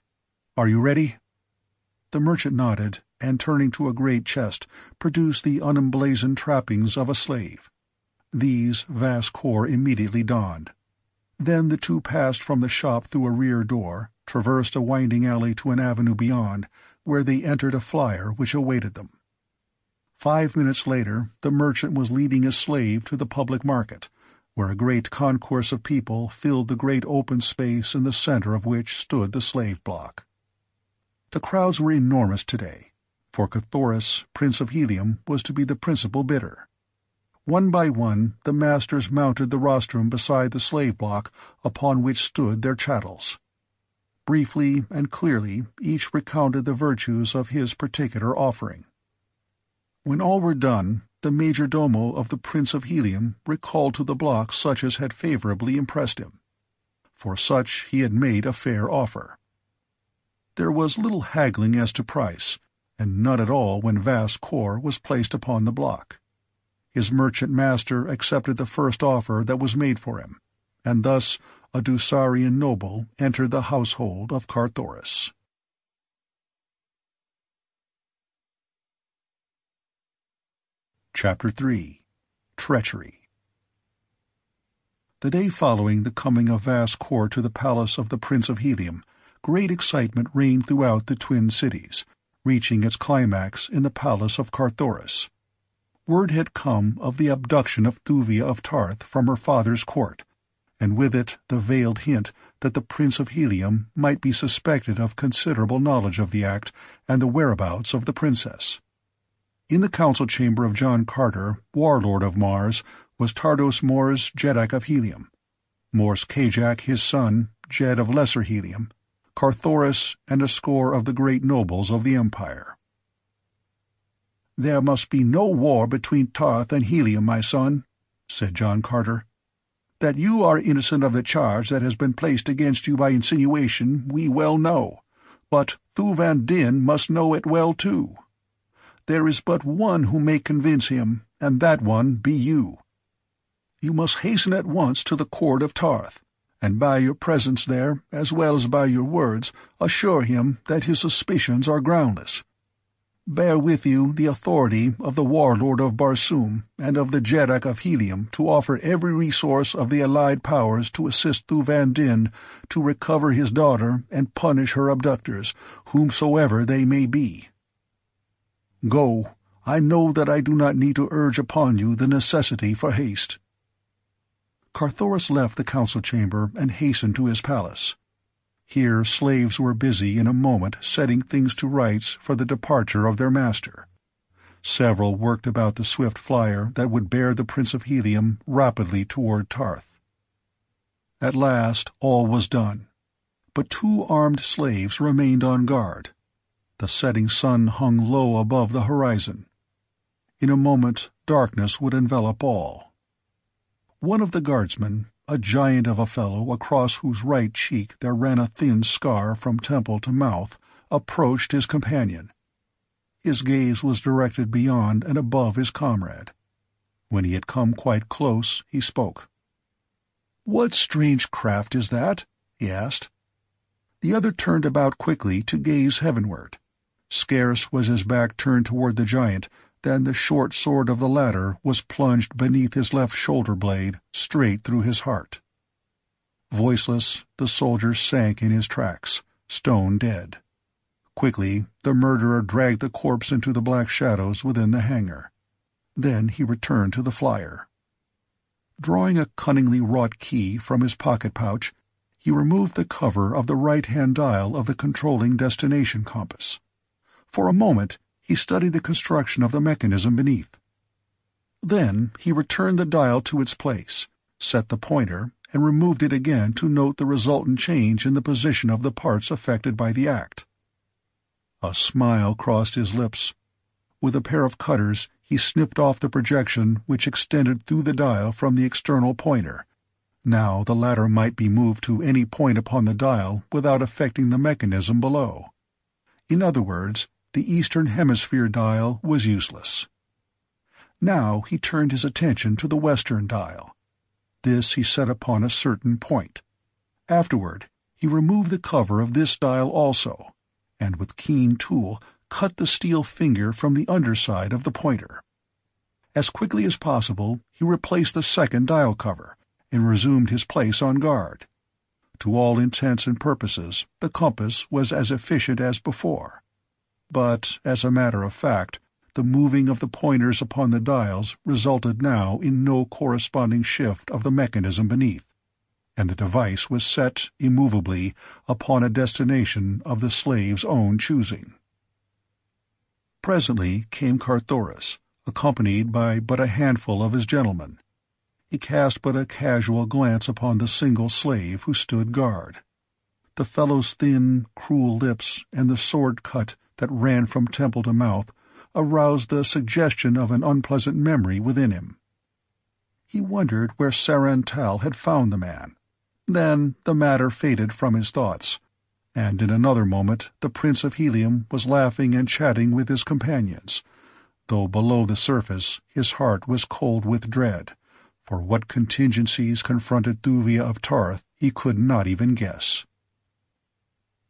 Speaker 1: Are you ready?" The merchant nodded, and turning to a great chest, produced the unemblazoned trappings of a slave. These vast Vas Kor immediately donned. Then the two passed from the shop through a rear door, traversed a winding alley to an avenue beyond, where they entered a flyer which awaited them. Five minutes later the merchant was leading his slave to the public market, where a great concourse of people filled the great open space in the center of which stood the slave block. The crowds were enormous today, for Carthoris, Prince of Helium, was to be the principal bidder. One by one the masters mounted the rostrum beside the slave block upon which stood their chattels. Briefly and clearly each recounted the virtues of his particular offering. When all were done, the major domo of the Prince of Helium recalled to the block such as had favorably impressed him. For such he had made a fair offer. There was little haggling as to price, and none at all when Vas Kor was placed upon the block. His merchant master accepted the first offer that was made for him, and thus a Dusarian noble entered the household of Carthoris. Chapter 3 Treachery The day following the coming of Vas Kor to the palace of the Prince of Helium, great excitement reigned throughout the twin cities, reaching its climax in the palace of Carthoris. Word had come of the abduction of Thuvia of Ptarth from her father's court, and with it the veiled hint that the Prince of Helium might be suspected of considerable knowledge of the act and the whereabouts of the princess. In the council chamber of John Carter, warlord of Mars, was Tardos Mors, Jeddak of Helium, Mors Kajak, his son, Jed of Lesser Helium, Carthoris, and a score of the great nobles of the Empire.
Speaker 2: There must be no war between Ptarth and Helium, my son, said John Carter. That you are innocent of the charge that has been placed against you by insinuation, we well know, but Thuvan Din must know it well too. There is but one who may convince him, and that one be you. You must hasten at once to the court of Ptarth, and by your presence there, as well as by your words, assure him that his suspicions are groundless. Bear with you the authority of the warlord of Barsoom and of the Jeddak of Helium to offer every resource of the Allied powers to assist Thuvan Din to recover his daughter and punish her abductors, whomsoever they may be. Go. I know that I do not need to urge upon you the necessity for haste. Carthoris left the council chamber and hastened to his palace. Here slaves were busy in a moment setting things to rights for the departure of their master. Several worked about the swift flyer that would bear the Prince of Helium rapidly toward Ptarth. At last all was done, but two armed slaves remained on guard. The setting sun hung low above the horizon. In a moment darkness would envelop all. One of the guardsmen, a giant of a fellow across whose right cheek there ran a thin scar from temple to mouth, approached his companion. His gaze was directed beyond and above his comrade. When he had come quite close, he spoke. "What strange craft is that?" he asked. The other turned about quickly to gaze heavenward. Scarce was his back turned toward the giant then the short sword of the latter was plunged beneath his left shoulder blade, straight through his heart. Voiceless, the soldier sank in his tracks, stone dead. Quickly, the murderer dragged the corpse into the black shadows within the hangar. Then he returned to the flyer. Drawing a cunningly wrought key from his pocket pouch, he removed the cover of the right-hand dial of the controlling destination compass. For a moment he studied the construction of the mechanism beneath. Then he returned the dial to its place, set the pointer, and removed it again to note the resultant change in the position of the parts affected by the act. A smile crossed his lips. With a pair of cutters, he snipped off the projection which extended through the dial from the external pointer. Now the latter might be moved to any point upon the dial without affecting the mechanism below. In other words, the eastern hemisphere dial was useless. Now he turned his attention to the western dial. This he set upon a certain point. Afterward, he removed the cover of this dial also, and with keen tool cut the steel finger from the underside of the pointer. As quickly as possible, he replaced the second dial cover and resumed his place on guard. To all intents and purposes, the compass was as efficient as before. But, as a matter of fact, the moving of the pointers upon the dials resulted now in no corresponding shift of the mechanism beneath, and the device was set immovably upon a destination of the slave's own choosing. Presently came Carthoris, accompanied by but a handful of his gentlemen. He cast but a casual glance upon the single slave who stood guard. The fellow's thin, cruel lips and the sword cut that ran from temple to mouth aroused the suggestion of an unpleasant memory within him. He wondered where Saran Tal had found the man. Then the matter faded from his thoughts, and in another moment the Prince of Helium was laughing and chatting with his companions, though below the surface his heart was cold with dread, for what contingencies confronted Thuvia of Ptarth he could not even guess.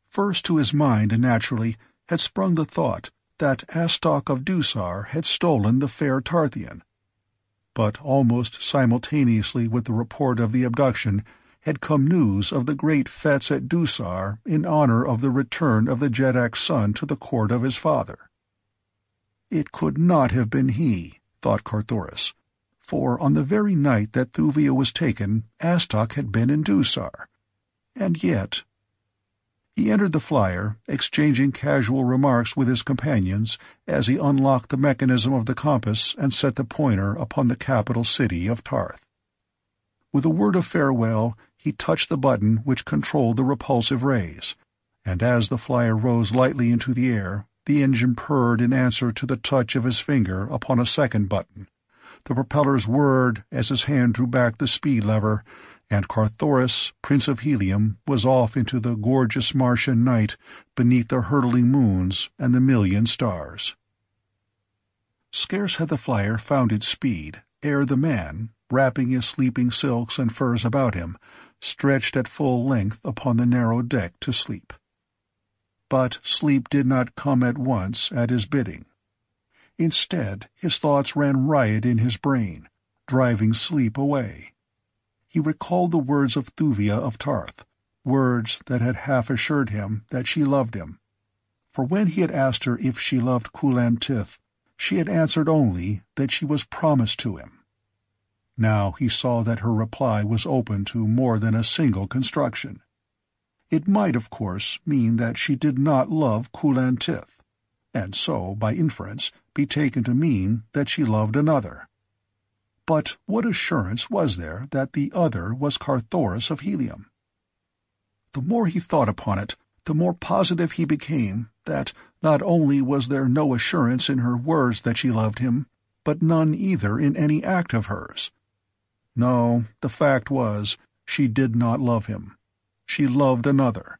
Speaker 2: First to his mind, naturally, had sprung the thought that Astok of Dusar had stolen the fair Ptarthian. But almost simultaneously with the report of the abduction had come news of the great fetes at Dusar in honor of the return of the Jeddak's son to the court of his father. It could not have been he, thought Carthoris, for on the very night that Thuvia was taken, Astok had been in Dusar. And yet he entered the flyer, exchanging casual remarks with his companions as he unlocked the mechanism of the compass and set the pointer upon the capital city of Ptarth. With a word of farewell, he touched the button which controlled the repulsive rays, and as the flyer rose lightly into the air, the engine purred in answer to the touch of his finger upon a second button. The propellers whirred as his hand drew back the speed lever, and Carthoris, Prince of Helium, was off into the gorgeous Martian night beneath the hurtling moons and the million stars. Scarce had the flyer found its speed ere the man, wrapping his sleeping silks and furs about him, stretched at full length upon the narrow deck to sleep.
Speaker 1: But sleep did not come at once at his bidding. Instead, his thoughts ran riot in his brain, driving sleep away. He recalled the words of Thuvia of Ptarth, words that had half assured him that she loved him. For when he had asked her if she loved Kulan Tith, she had answered only that she was promised to him. Now he saw that her reply was open to more than a single construction. It might, of course, mean that she did not love Kulan Tith, and so, by inference, be taken to mean that she loved another. But what assurance was there that the other was Carthoris of Helium? The more he thought upon it, the more positive he became that not only was there no assurance in her words that she loved him, but none either in any act of hers. No, the fact was, she did not love him. She loved another.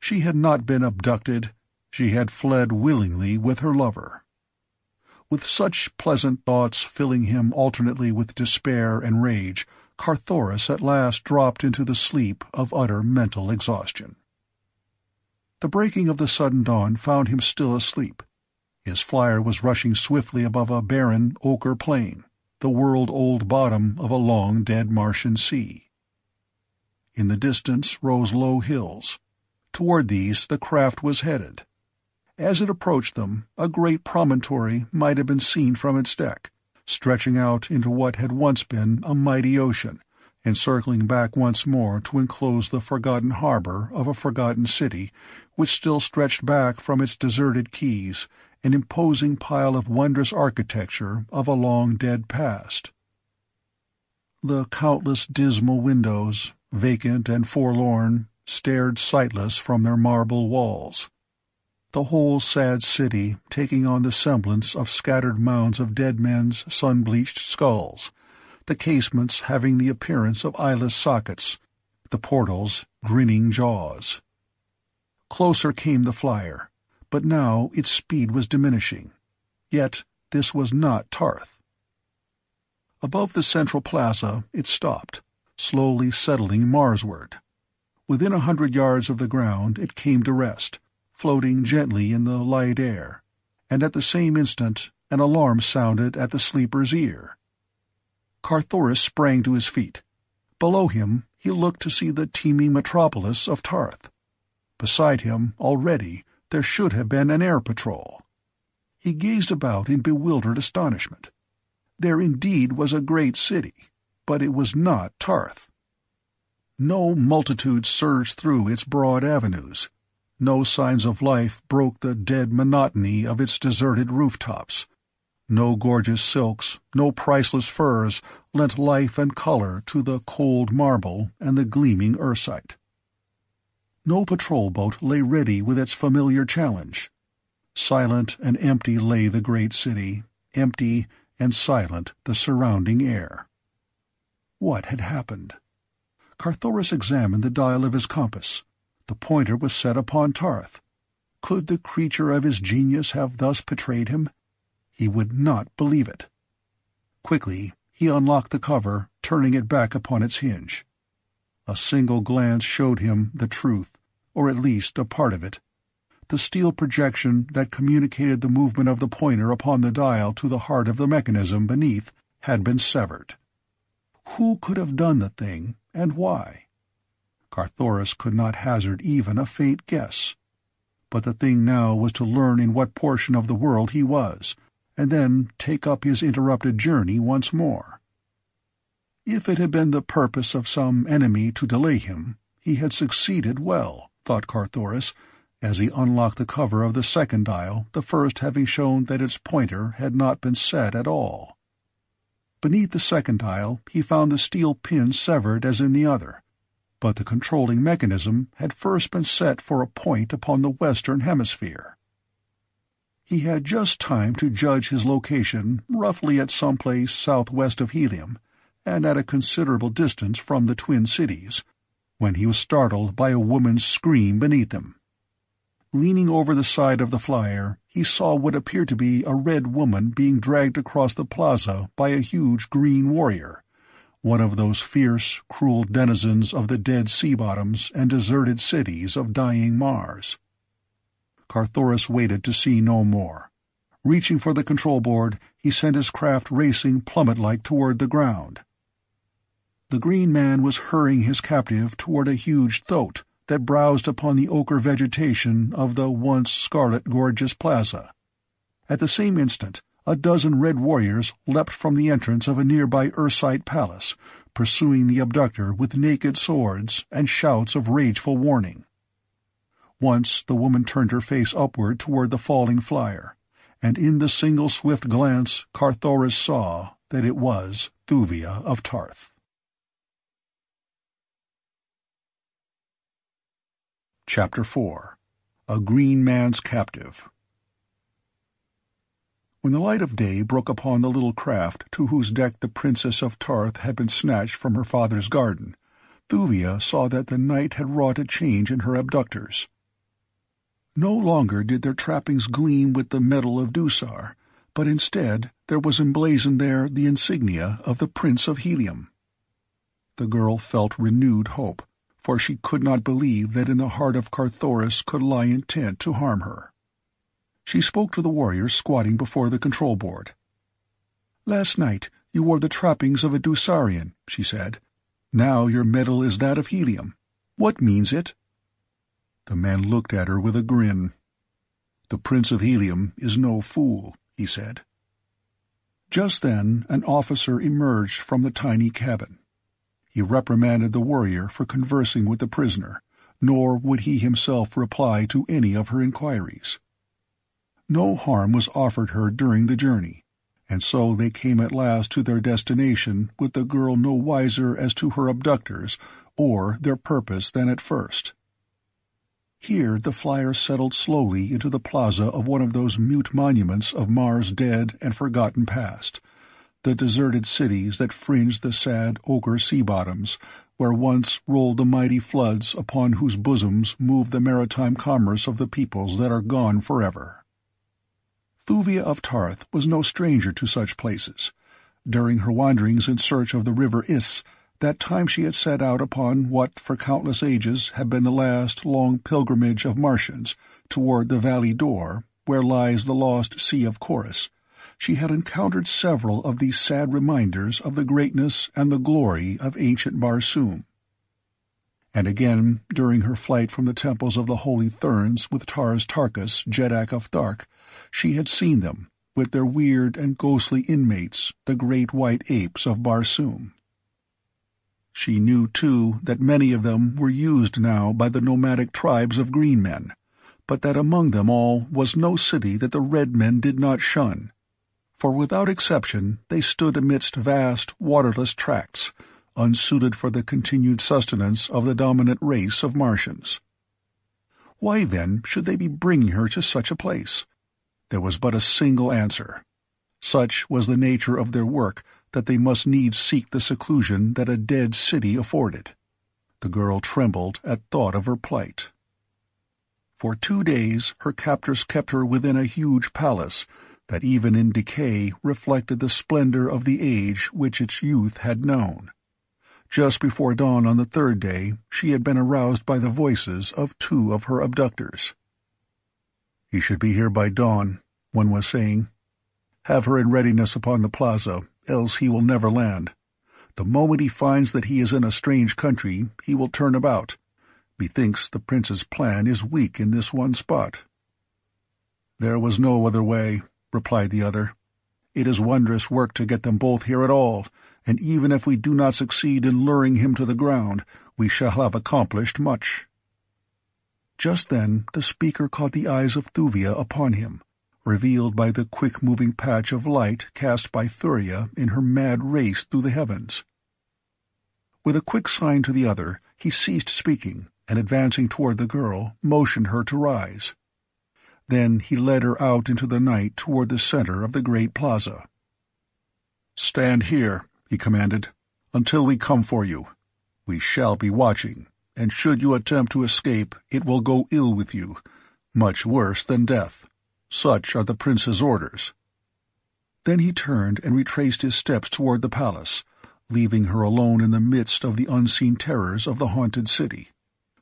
Speaker 1: She had not been abducted. She had fled willingly with her lover. With such pleasant thoughts filling him alternately with despair and rage, Carthoris at last dropped into the sleep of utter mental exhaustion. The breaking of the sudden dawn found him still asleep. His flyer was rushing swiftly above a barren, ochre plain the world-old bottom of a long-dead Martian sea. In the distance rose low hills. Toward these the craft was headed. As it approached them, a great promontory might have been seen from its deck, stretching out into what had once been a mighty ocean, and circling back once more to enclose the forgotten harbor of a forgotten city which still stretched back from its deserted quays an imposing pile of wondrous architecture of a long-dead past. The countless dismal windows, vacant and forlorn, stared sightless from their marble walls. The whole sad city taking on the semblance of scattered mounds of dead men's sun-bleached skulls, the casements having the appearance of eyeless sockets, the portals grinning jaws. Closer came the flyer, but now its speed was diminishing. Yet this was not Ptarth. Above the central plaza it stopped, slowly settling Marsward. Within a hundred yards of the ground it came to rest, floating gently in the light air, and at the same instant an alarm sounded at the sleeper's ear. Carthoris sprang to his feet. Below him he looked to see the teeming metropolis of Ptarth. Beside him, already, there should have been an air patrol. He gazed about in bewildered astonishment. There indeed was a great city, but it was not Ptarth. No multitude surged through its broad avenues. No signs of life broke the dead monotony of its deserted rooftops. No gorgeous silks, no priceless furs lent life and color to the cold marble and the gleaming ersite. No patrol boat lay ready with its familiar challenge. Silent and empty lay the great city, empty and silent the surrounding air. What had happened? Carthoris examined the dial of his compass. The pointer was set upon Ptarth. Could the creature of his genius have thus betrayed him? He would not believe it. Quickly, he unlocked the cover, turning it back upon its hinge. A single glance showed him the truth, or at least a part of it. The steel projection that communicated the movement of the pointer upon the dial to the heart of the mechanism beneath had been severed. Who could have done the thing, and why? Carthoris could not hazard even a faint guess. But the thing now was to learn in what portion of the world he was, and then take up his interrupted journey once more. If it had been the purpose of some enemy to delay him, he had succeeded well, thought Carthoris, as he unlocked the cover of the second dial, the first having shown that its pointer had not been set at all. Beneath the second dial he found the steel pin severed as in the other, but the controlling mechanism had first been set for a point upon the western hemisphere. He had just time to judge his location roughly at some place southwest of Helium, and at a considerable distance from the twin cities, when he was startled by a woman's scream beneath him. Leaning over the side of the flyer, he saw what appeared to be a red woman being dragged across the plaza by a huge green warrior, one of those fierce, cruel denizens of the dead sea bottoms and deserted cities of dying Mars. Carthoris waited to see no more. Reaching for the control board, he sent his craft racing plummet-like toward the ground. The green man was hurrying his captive toward a huge thoat that browsed upon the ochre vegetation of the once scarlet gorgeous plaza. At the same instant, a dozen red warriors leapt from the entrance of a nearby ersite palace, pursuing the abductor with naked swords and shouts of rageful warning. Once the woman turned her face upward toward the falling flyer, and in the single swift glance Carthoris saw that it was Thuvia of Ptarth. Chapter 4 A Green Man's Captive When the light of day broke upon the little craft to whose deck the Princess of Ptarth had been snatched from her father's garden, Thuvia saw that the night had wrought a change in her abductors. No longer did their trappings gleam with the metal of Dusar, but instead there was emblazoned there the insignia of the Prince of Helium. The girl felt renewed hope, for she could not believe that in the heart of Carthoris could lie intent to harm her. She spoke to the warrior squatting before the control board. "Last night you wore the trappings of a Dusarian," she said. "Now your metal is that of helium. What means it?" The man looked at her with a grin. The Prince of Helium is no fool, he said. Just then an officer emerged from the tiny cabin. He reprimanded the warrior for conversing with the prisoner, nor would he himself reply to any of her inquiries. No harm was offered her during the journey, and so they came at last to their destination with the girl no wiser as to her abductors or their purpose than at first. Here the flyer settled slowly into the plaza of one of those mute monuments of Mars' dead and forgotten past, the deserted cities that fringed the sad ochre sea bottoms, where once rolled the mighty floods upon whose bosoms moved the maritime commerce of the peoples that are gone forever. Thuvia of Ptarth was no stranger to such places. During her wanderings in search of the river Iss, that time she had set out upon what for countless ages had been the last long pilgrimage of Martians toward the Valley Dor, where lies the lost Sea of Korus, she had encountered several of these sad reminders of the greatness and the glory of ancient Barsoom. And again, during her flight from the temples of the Holy Therns with Tars Tarkas, Jeddak of Thark, she had seen them, with their weird and ghostly inmates, the great white apes of Barsoom. She knew, too, that many of them were used now by the nomadic tribes of green men, but that among them all was no city that the red men did not shun, for without exception they stood amidst vast, waterless tracts, unsuited for the continued sustenance of the dominant race of Martians. Why, then, should they be bringing her to such a place? There was but a single answer. Such was the nature of their work that they must needs seek the seclusion that a dead city afforded. The girl trembled at thought of her plight. For two days her captors kept her within a huge palace that even in decay reflected the splendor of the age which its youth had known. Just before dawn on the third day, she had been aroused by the voices of two of her abductors. He should be here by dawn, one was saying. Have her in readiness upon the plaza, else he will never land. The moment he finds that he is in a strange country, he will turn about. Methinks the prince's plan is weak in this one spot. There was no other way, replied the other. It is wondrous work to get them both here at all, and even if we do not succeed in luring him to the ground, we shall have accomplished much. Just then the speaker caught the eyes of Thuvia upon him, revealed by the quick-moving patch of light cast by Thuria in her mad race through the heavens. With a quick sign to the other, he ceased speaking, and advancing toward the girl, motioned her to rise. Then he led her out into the night toward the center of the great plaza. "Stand here," he commanded, "until we come for you. We shall be watching, and should you attempt to escape, it will go ill with you, much worse than death. Such are the prince's orders. Then he turned and retraced his steps toward the palace, leaving her alone in the midst of the unseen terrors of the haunted city.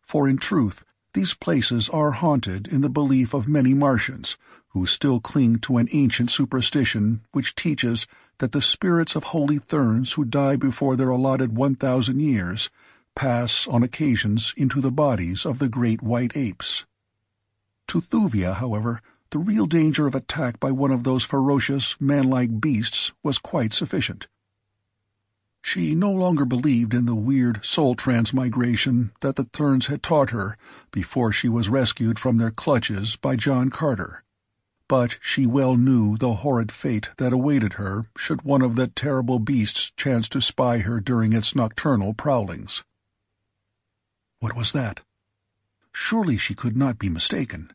Speaker 1: For in truth, These places are haunted in the belief of many Martians, who still cling to an ancient superstition which teaches that the spirits of holy Therns who die before their allotted 1,000 years pass, on occasions, into the bodies of the great white apes. To Thuvia, however, the real danger of attack by one of those ferocious, man-like beasts was quite sufficient. She no longer believed in the weird soul transmigration that the Therns had taught her before she was rescued from their clutches by John Carter. But she well knew the horrid fate that awaited her should one of the terrible beasts chance to spy her during its nocturnal prowlings. What was that? Surely she could not be mistaken.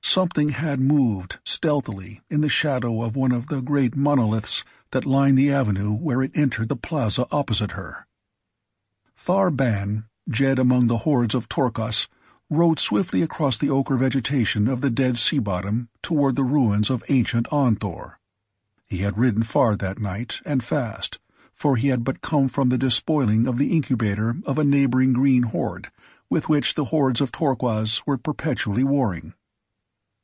Speaker 1: Something had moved stealthily in the shadow of one of the great monoliths that lined the avenue where it entered the plaza opposite her. Thar Ban, Jed among the hordes of Torquas, rode swiftly across the ochre vegetation of the dead sea bottom toward the ruins of ancient Aaanthor. He had ridden far that night, and fast, for he had but come from the despoiling of the incubator of a neighboring green horde, with which the hordes of Torquas were perpetually warring.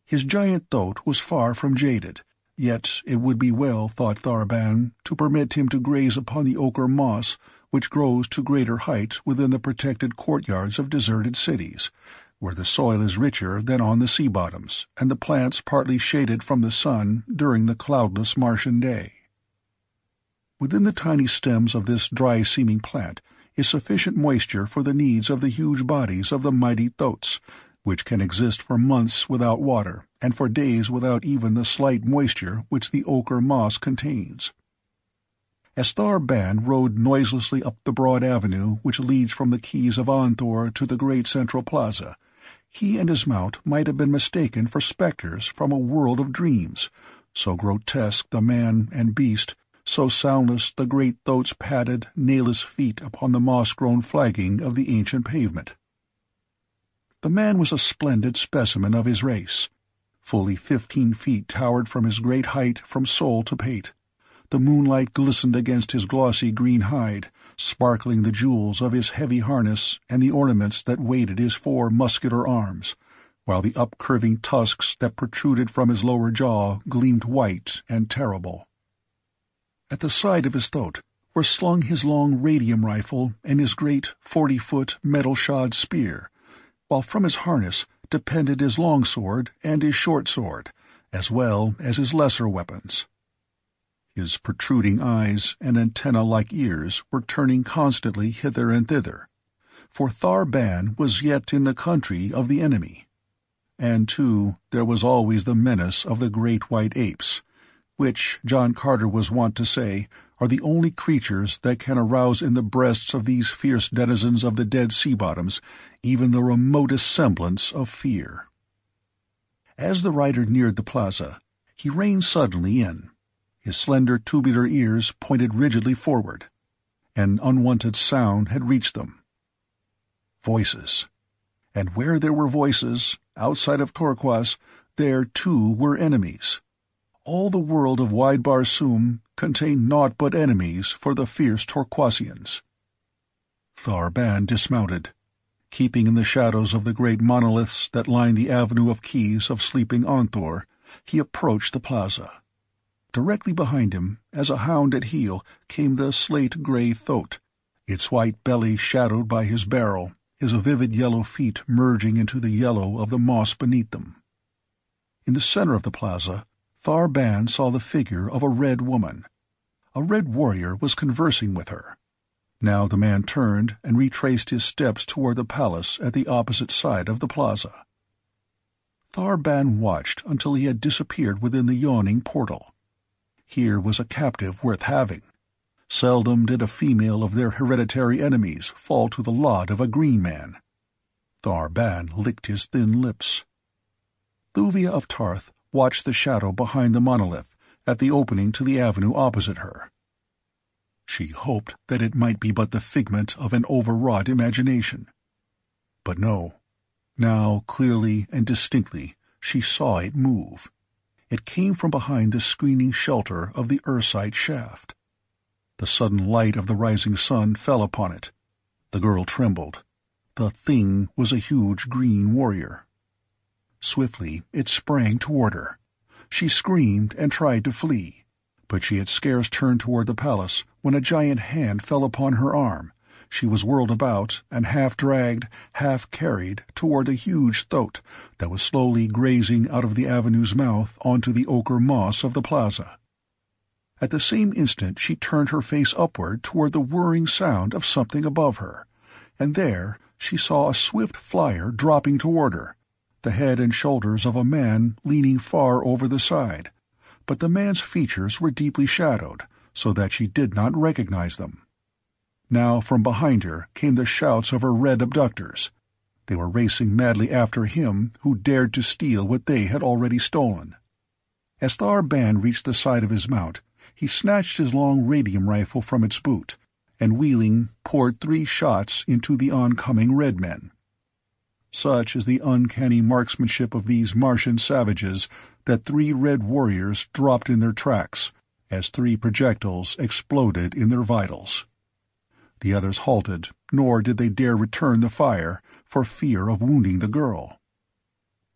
Speaker 1: His giant thoat was far from jaded, Yet it would be well, thought Thar Ban, to permit him to graze upon the ochre moss which grows to greater height within the protected courtyards of deserted cities, where the soil is richer than on the sea bottoms, and the plants partly shaded from the sun during the cloudless Martian day. Within the tiny stems of this dry-seeming plant is sufficient moisture for the needs of the huge bodies of the mighty thoats, which can exist for months without water and for days without even the slight moisture which the ochre moss contains. As Thar Ban rode noiselessly up the broad avenue which leads from the quays of Aaanthor to the great central plaza, he and his mount might have been mistaken for specters from a world of dreams, so grotesque the man and beast, so soundless the great thoat's padded, nailless feet upon the moss-grown flagging of the ancient pavement. The man was a splendid specimen of his race. Fully fifteen feet towered from his great height from sole to pate. The moonlight glistened against his glossy green hide, sparkling the jewels of his heavy harness and the ornaments that weighted his four muscular arms, while the upcurving tusks that protruded from his lower jaw gleamed white and terrible. At the side of his throat were slung his long radium rifle and his great forty-foot metal-shod spear, while from his harness depended his long sword and his short sword, as well as his lesser weapons. His protruding eyes and antenna-like ears were turning constantly hither and thither, for Thar Ban was yet in the country of the enemy. And, too, there was always the menace of the great white apes, which, John Carter was wont to say, are the only creatures that can arouse in the breasts of these fierce denizens of the dead sea bottoms even the remotest semblance of fear. As the rider neared the plaza, he reined suddenly in. His slender tubular ears pointed rigidly forward. An unwanted sound had reached them. Voices. And where there were voices, outside of Torquas, there too were enemies. All the world of Wide Barsoom contained naught but enemies for the fierce Torquasians. Thar Ban dismounted. Keeping in the shadows of the great monoliths that lined the avenue of quays of sleeping Aaanthor, he approached the plaza. Directly behind him, as a hound at heel, came the slate-gray thoat, its white belly shadowed by his barrel, his vivid yellow feet merging into the yellow of the moss beneath them. In the center of the plaza, Thar Ban saw the figure of a red woman. A red warrior was conversing with her. Now the man turned and retraced his steps toward the palace at the opposite side of the plaza. Thar Ban watched until he had disappeared within the yawning portal. Here was a captive worth having. Seldom did a female of their hereditary enemies fall to the lot of a green man. Thar Ban licked his thin lips. Thuvia of Ptarth watched the shadow behind the monolith at the opening to the avenue opposite her. She hoped that it might be but the figment of an overwrought imagination. But no. Now, clearly and distinctly, she saw it move. It came from behind the screening shelter of the ersite shaft. The sudden light of the rising sun fell upon it. The girl trembled. The thing was a huge green warrior. Swiftly, it sprang toward her. She screamed and tried to flee, but she had scarce turned toward the palace when a giant hand fell upon her arm. She was whirled about and half dragged, half carried toward a huge thoat that was slowly grazing out of the avenue's mouth onto the ochre moss of the plaza. At the same instant she turned her face upward toward the whirring sound of something above her, and there she saw a swift flyer dropping toward her, the head and shoulders of a man leaning far over the side, but the man's features were deeply shadowed, so that she did not recognize them. Now from behind her came the shouts of her red abductors. They were racing madly after him who dared to steal what they had already stolen. As Thar reached the side of his mount, he snatched his long radium rifle from its boot, and wheeling, poured three shots into the oncoming red men. Such is the uncanny marksmanship of these Martian savages that three red warriors dropped in their tracks, as three projectiles exploded in their vitals. The others halted, nor did they dare return the fire, for fear of wounding the girl.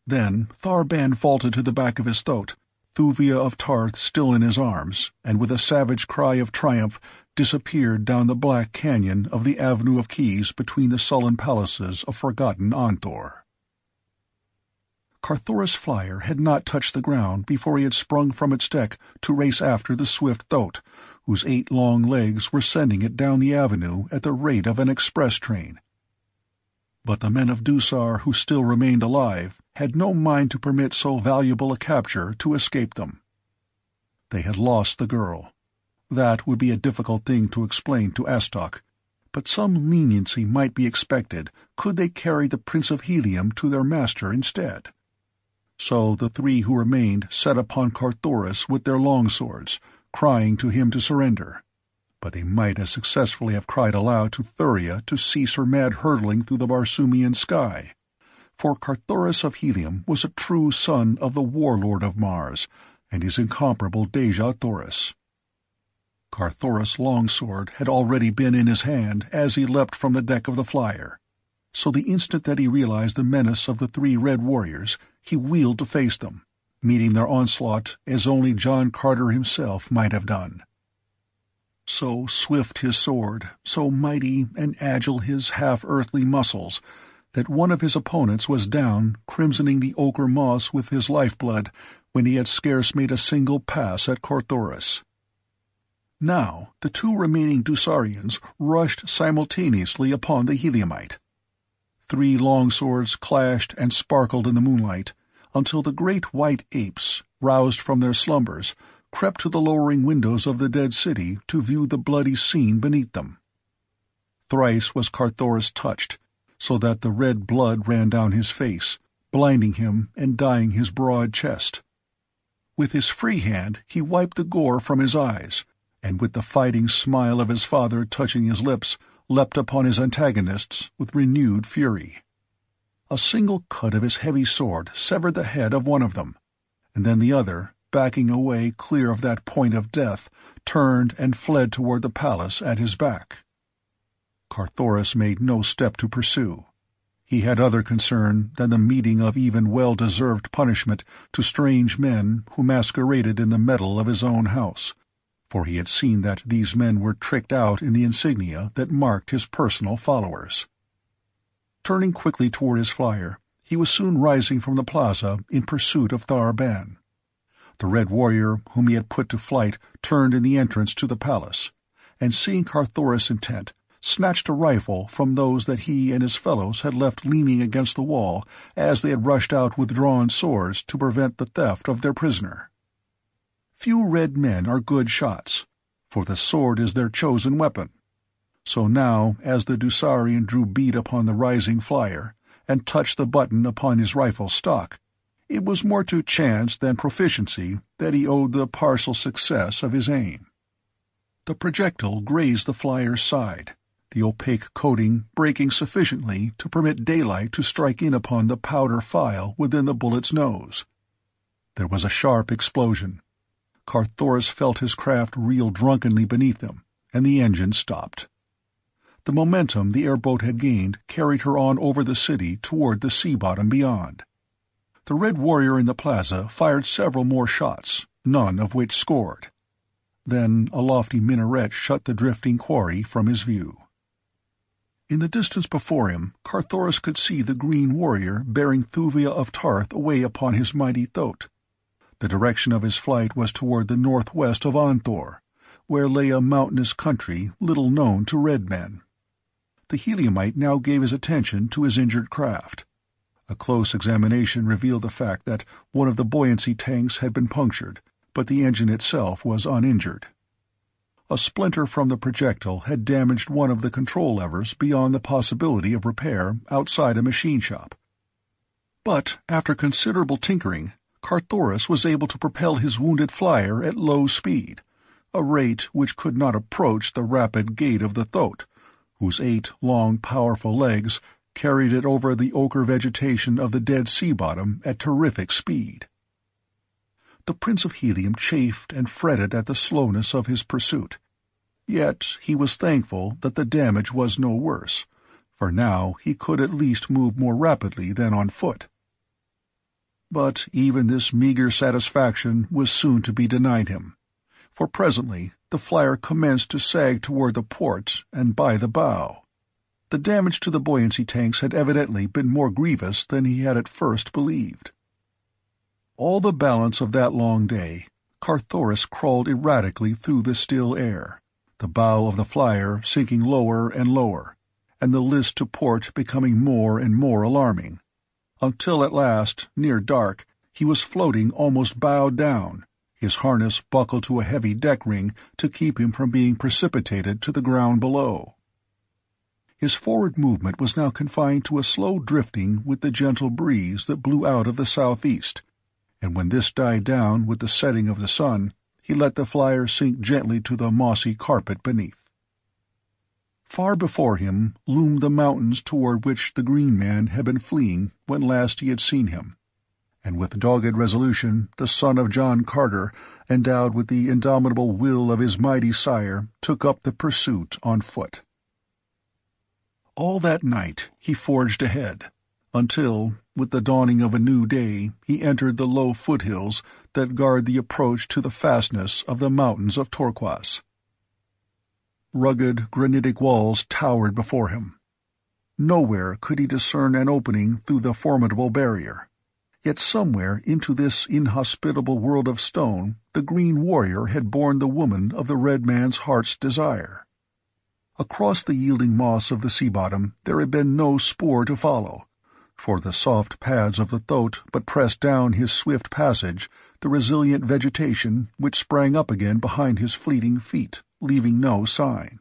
Speaker 1: Then Thar Ban vaulted to the back of his thoat, Thuvia of Ptarth still in his arms, and with a savage cry of triumph disappeared down the black canyon of the Avenue of Quays between the sullen palaces of forgotten Aaanthor. Carthoris' flyer had not touched the ground before he had sprung from its deck to race after the swift thoat, whose eight long legs were sending it down the avenue at the rate of an express train. But the men of Dusar who still remained alive had no mind to permit so valuable a capture to escape them. They had lost the girl. That would be a difficult thing to explain to Astok, but some leniency might be expected could they carry the Prince of Helium to their master instead. So the three who remained set upon Carthoris with their longswords, crying to him to surrender. But they might as successfully have cried aloud to Thuria to cease her mad hurtling through the Barsoomian sky for Carthoris of Helium was a true son of the warlord of Mars and his incomparable Dejah Thoris. Carthoris' longsword had already been in his hand as he leapt from the deck of the flyer, so the instant that he realized the menace of the three red warriors, he wheeled to face them, meeting their onslaught as only John Carter himself might have done. So swift his sword, so mighty and agile his half-earthly muscles, that one of his opponents was down, crimsoning the ochre moss with his lifeblood, when he had scarce made a single pass at Carthoris. Now the two remaining Dusarians rushed simultaneously upon the Heliumite. Three long swords clashed and sparkled in the moonlight, until the great white apes, roused from their slumbers, crept to the lowering windows of the dead city to view the bloody scene beneath them. Thrice was Carthoris touched, so that the red blood ran down his face, blinding him and dyeing his broad chest. With his free hand he wiped the gore from his eyes, and with the fighting smile of his father touching his lips, leapt upon his antagonists with renewed fury. A single cut of his heavy sword severed the head of one of them, and then the other, backing away clear of that point of death, turned and fled toward the palace at his back. Carthoris made no step to pursue. He had other concern than the meeting of even well-deserved punishment to strange men who masqueraded in the metal of his own house, for he had seen that these men were tricked out in the insignia that marked his personal followers. Turning quickly toward his flyer, he was soon rising from the plaza in pursuit of Thar Ban. The Red Warrior whom he had put to flight turned in the entrance to the palace, and seeing Carthoris intent, snatched a rifle from those that he and his fellows had left leaning against the wall as they had rushed out with drawn swords to prevent the theft of their prisoner. Few red men are good shots, for the sword is their chosen weapon. So now, as the Dusarian drew bead upon the rising flyer, and touched the button upon his rifle stock, it was more to chance than proficiency that he owed the partial success of his aim. The projectile grazed the flyer's side, the opaque coating breaking sufficiently to permit daylight to strike in upon the powder phial within the bullet's nose. There was a sharp explosion. Carthoris felt his craft reel drunkenly beneath him, and the engine stopped. The momentum the airboat had gained carried her on over the city toward the sea bottom beyond. The Red Warrior in the plaza fired several more shots, none of which scored. Then a lofty minaret shut the drifting quarry from his view. In the distance before him, Carthoris could see the Green Warrior bearing Thuvia of Ptarth away upon his mighty thoat. The direction of his flight was toward the northwest of Aaanthor, where lay a mountainous country little known to red men. The Heliumite now gave his attention to his injured craft. A close examination revealed the fact that one of the buoyancy tanks had been punctured, but the engine itself was uninjured. A splinter from the projectile had damaged one of the control levers beyond the possibility of repair outside a machine shop. But after considerable tinkering, Carthoris was able to propel his wounded flyer at low speed, a rate which could not approach the rapid gait of the thoat, whose eight long, powerful legs carried it over the ochre vegetation of the dead sea bottom at terrific speed. The Prince of Helium chafed and fretted at the slowness of his pursuit. Yet he was thankful that the damage was no worse, for now he could at least move more rapidly than on foot. But even this meager satisfaction was soon to be denied him, for presently the flyer commenced to sag toward the port and by the bow. The damage to the buoyancy tanks had evidently been more grievous than he had at first believed. All the balance of that long day, Carthoris crawled erratically through the still air, the bow of the flyer sinking lower and lower, and the list to port becoming more and more alarming, until at last, near dark, he was floating almost bow down, his harness buckled to a heavy deck ring to keep him from being precipitated to the ground below. His forward movement was now confined to a slow drifting with the gentle breeze that blew out of the southeast, and when this died down with the setting of the sun, he let the flyer sink gently to the mossy carpet beneath. Far before him loomed the mountains toward which the Green Man had been fleeing when last he had seen him, and with dogged resolution the son of John Carter, endowed with the indomitable will of his mighty sire, took up the pursuit on foot. All that night he forged ahead, until, with the dawning of a new day, he entered the low foothills that guard the approach to the fastness of the mountains of Torquas. Rugged, granitic walls towered before him. Nowhere could he discern an opening through the formidable barrier. Yet somewhere into this inhospitable world of stone the green warrior had borne the woman of the red man's heart's desire. Across the yielding moss of the sea bottom there had been no spoor to follow, for the soft pads of the thoat but pressed down his swift passage the resilient vegetation which sprang up again behind his fleeting feet, leaving no sign.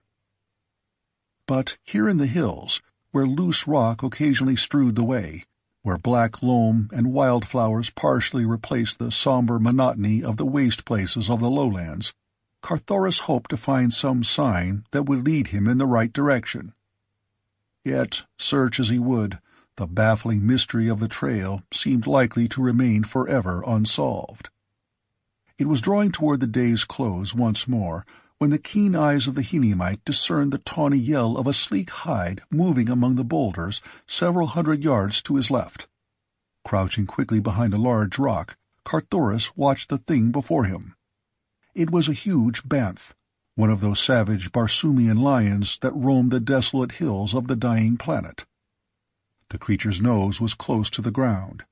Speaker 1: But here in the hills, where loose rock occasionally strewed the way, where black loam and wildflowers partially replaced the somber monotony of the waste places of the lowlands, Carthoris hoped to find some sign that would lead him in the right direction. Yet, search as he would, the baffling mystery of the trail seemed likely to remain forever unsolved. It was drawing toward the day's close once more when the keen eyes of the Heliumite discerned the tawny yell of a sleek hide moving among the boulders several hundred yards to his left. Crouching quickly behind a large rock, Carthoris watched the thing before him. It was a huge banth, one of those savage Barsoomian lions that roam the desolate hills of the dying planet. The creature's nose was close to the ground.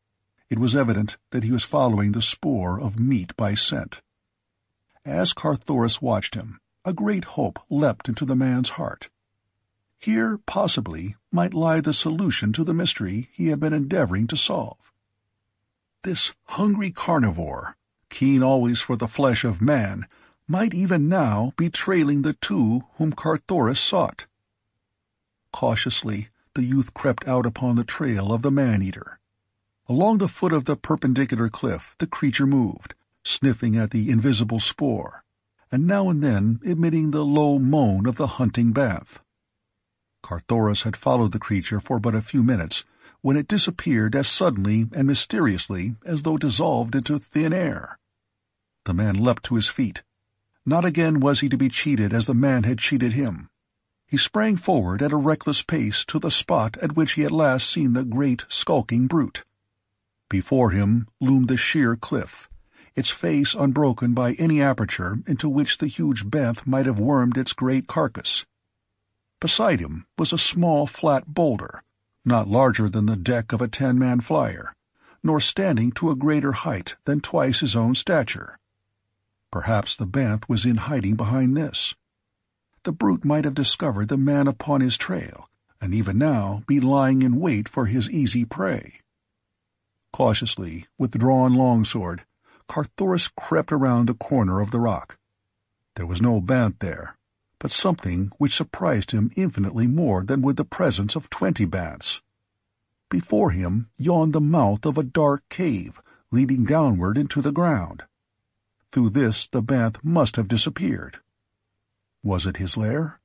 Speaker 1: It was evident that he was following the spoor of meat by scent. As Carthoris watched him, a great hope leapt into the man's heart. Here, possibly, might lie the solution to the mystery he had been endeavoring to solve. This hungry carnivore, keen always for the flesh of man, might even now be trailing the two whom Carthoris sought. Cautiously, the youth crept out upon the trail of the man-eater. Along the foot of the perpendicular cliff the creature moved, sniffing at the invisible spoor, and now and then emitting the low moan of the hunting banth. Carthoris had followed the creature for but a few minutes when it disappeared as suddenly and mysteriously as though dissolved into thin air. The man leapt to his feet. Not again was he to be cheated as the man had cheated him. he sprang forward at a reckless pace to the spot at which he had last seen the great, skulking brute. Before him loomed the sheer cliff, its face unbroken by any aperture into which the huge banth might have wormed its great carcass. Beside him was a small flat boulder, not larger than the deck of a ten-man flyer, nor standing to a greater height than twice his own stature. Perhaps the banth was in hiding behind this the brute might have discovered the man upon his trail, and even now be lying in wait for his easy prey. Cautiously, with drawn longsword, Carthoris crept around the corner of the rock. There was no banth there, but something which surprised him infinitely more than would the presence of twenty banths. Before him yawned the mouth of a dark cave, leading downward into the ground. Through this the banth must have disappeared. Was it his lair?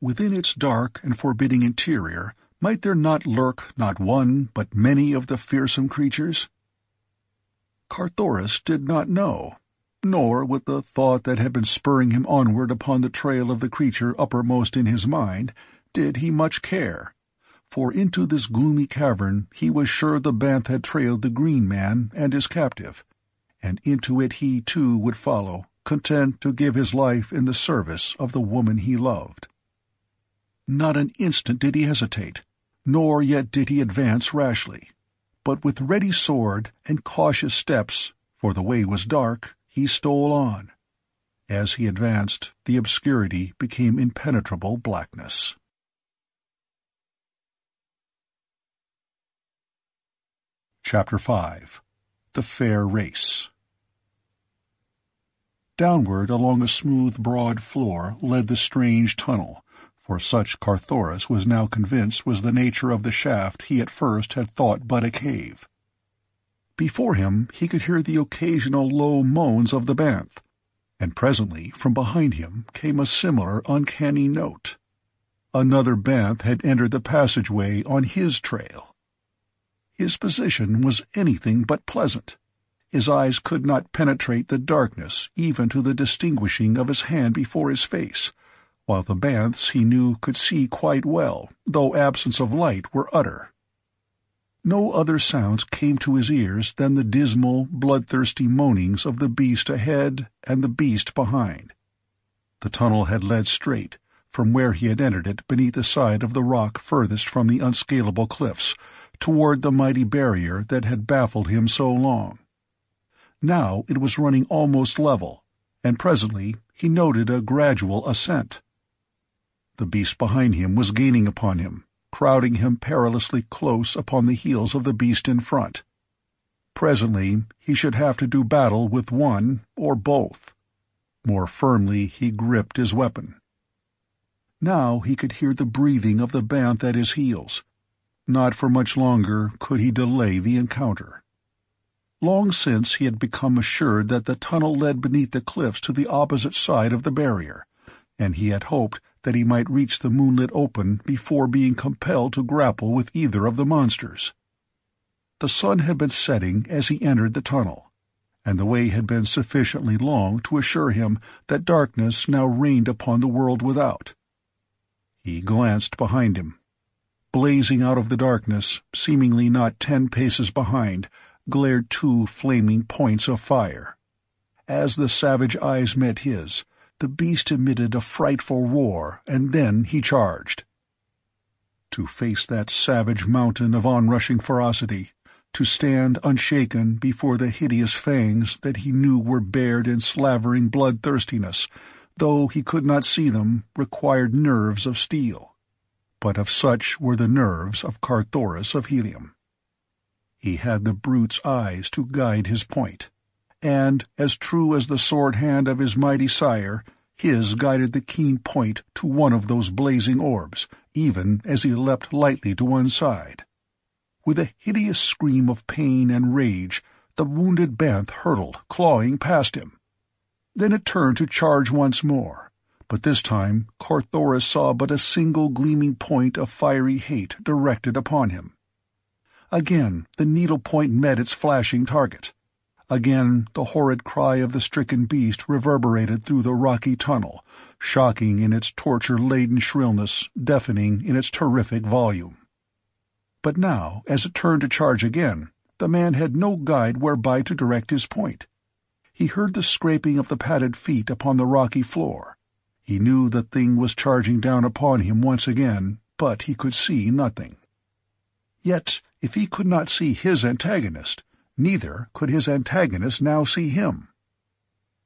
Speaker 1: Within its dark and forbidding interior, might there not lurk not one but many of the fearsome creatures? Carthoris did not know, nor, with the thought that had been spurring him onward upon the trail of the creature uppermost in his mind, did he much care. For into this gloomy cavern he was sure the Banth had trailed the Green Man and his captive, and into it he too would follow, content to give his life in the service of the woman he loved. Not an instant did he hesitate, nor yet did he advance rashly, but with ready sword and cautious steps, for the way was dark, he stole on. As he advanced, the obscurity became impenetrable blackness. Chapter 5 The Fair Race Downward along a smooth, broad floor led the strange tunnel, for such Carthoris was now convinced was the nature of the shaft he at first had thought but a cave. Before him he could hear the occasional low moans of the banth, and presently from behind him came a similar uncanny note. Another banth had entered the passageway on his trail. His position was anything but pleasant. His eyes could not penetrate the darkness even to the distinguishing of his hand before his face, while the banths he knew could see quite well, though absence of light were utter. No other sounds came to his ears than the dismal, bloodthirsty moanings of the beast ahead and the beast behind. The tunnel had led straight, from where he had entered it beneath the side of the rock furthest from the unscalable cliffs, toward the mighty barrier that had baffled him so long. Now it was running almost level, and presently he noted a gradual ascent. The beast behind him was gaining upon him, crowding him perilously close upon the heels of the beast in front. Presently he should have to do battle with one or both. More firmly he gripped his weapon. Now he could hear the breathing of the banth at his heels. Not for much longer could he delay the encounter. Long since he had become assured that the tunnel led beneath the cliffs to the opposite side of the barrier, and he had hoped that he might reach the moonlit open before being compelled to grapple with either of the monsters. The sun had been setting as he entered the tunnel, and the way had been sufficiently long to assure him that darkness now reigned upon the world without. He glanced behind him. Blazing out of the darkness, seemingly not ten paces behind, glared two flaming points of fire. As the savage eyes met his, the beast emitted a frightful roar, and then he charged. To face that savage mountain of onrushing ferocity, to stand unshaken before the hideous fangs that he knew were bared in slavering bloodthirstiness, though he could not see them, required nerves of steel. But of such were the nerves of Carthoris of Helium. He had the brute's eyes to guide his point, and, as true as the sword hand of his mighty sire, his guided the keen point to one of those blazing orbs, even as he leapt lightly to one side. With a hideous scream of pain and rage, the wounded Banth hurtled, clawing past him. Then it turned to charge once more, but this time Carthoris saw but a single gleaming point of fiery hate directed upon him. Again the needle point met its flashing target. Again the horrid cry of the stricken beast reverberated through the rocky tunnel, shocking in its torture-laden shrillness, deafening in its terrific volume. But now, as it turned to charge again, the man had no guide whereby to direct his point. He heard the scraping of the padded feet upon the rocky floor. He knew the thing was charging down upon him once again, but he could see nothing. Yet, if he could not see his antagonist, neither could his antagonist now see him.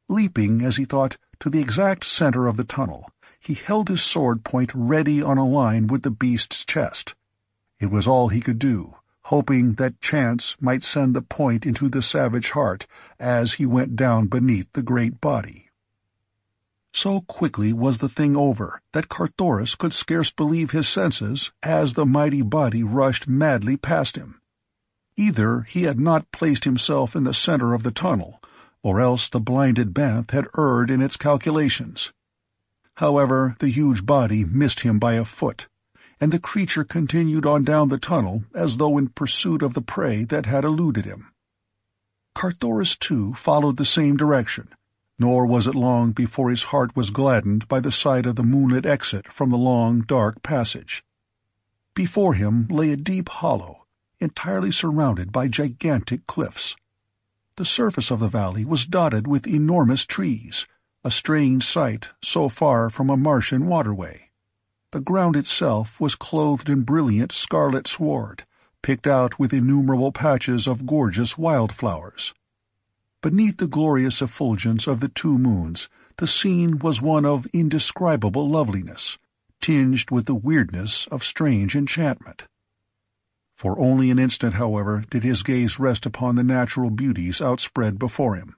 Speaker 1: Leaping, as he thought, to the exact center of the tunnel, he held his sword point ready on a line with the beast's chest. It was all he could do, hoping that chance might send the point into the savage heart as he went down beneath the great body. So quickly was the thing over that Carthoris could scarce believe his senses as the mighty body rushed madly past him. Either he had not placed himself in the center of the tunnel, or else the blinded Banth had erred in its calculations. However, the huge body missed him by a foot, and the creature continued on down the tunnel as though in pursuit of the prey that had eluded him. Carthoris, too, followed the same direction, nor was it long before his heart was gladdened by the sight of the moonlit exit from the long, dark passage. Before him lay a deep hollow, entirely surrounded by gigantic cliffs. The surface of the valley was dotted with enormous trees, a strange sight so far from a Martian waterway. The ground itself was clothed in brilliant scarlet sward, picked out with innumerable patches of gorgeous wildflowers. Beneath the glorious effulgence of the two moons, the scene was one of indescribable loveliness, tinged with the weirdness of strange enchantment. For only an instant, however, did his gaze rest upon the natural beauties outspread before him.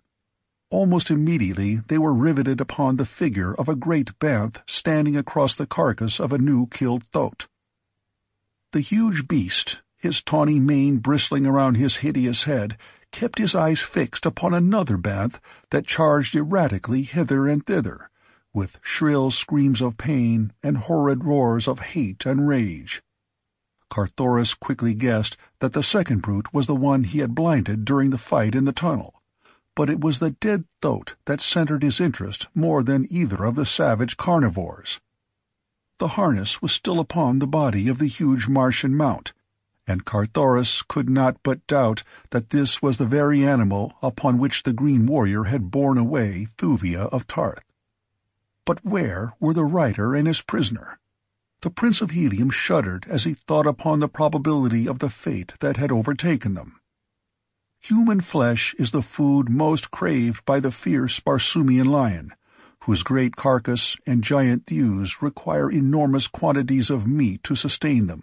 Speaker 1: Almost immediately they were riveted upon the figure of a great Banth standing across the carcass of a new killed thoat. The huge beast, his tawny mane bristling around his hideous head, kept his eyes fixed upon another Banth that charged erratically hither and thither, with shrill screams of pain and horrid roars of hate and rage. Carthoris quickly guessed that the second brute was the one he had blinded during the fight in the tunnel but it was the dead thoat that centered his interest more than either of the savage carnivores. The harness was still upon the body of the huge Martian mount, and Carthoris could not but doubt that this was the very animal upon which the green warrior had borne away Thuvia of Ptarth. But where were the rider and his prisoner? The Prince of Helium shuddered as he thought upon the probability of the fate that had overtaken them. Human flesh is the food most craved by the fierce Barsoomian lion, whose great carcass and giant thews require enormous quantities of meat to sustain them.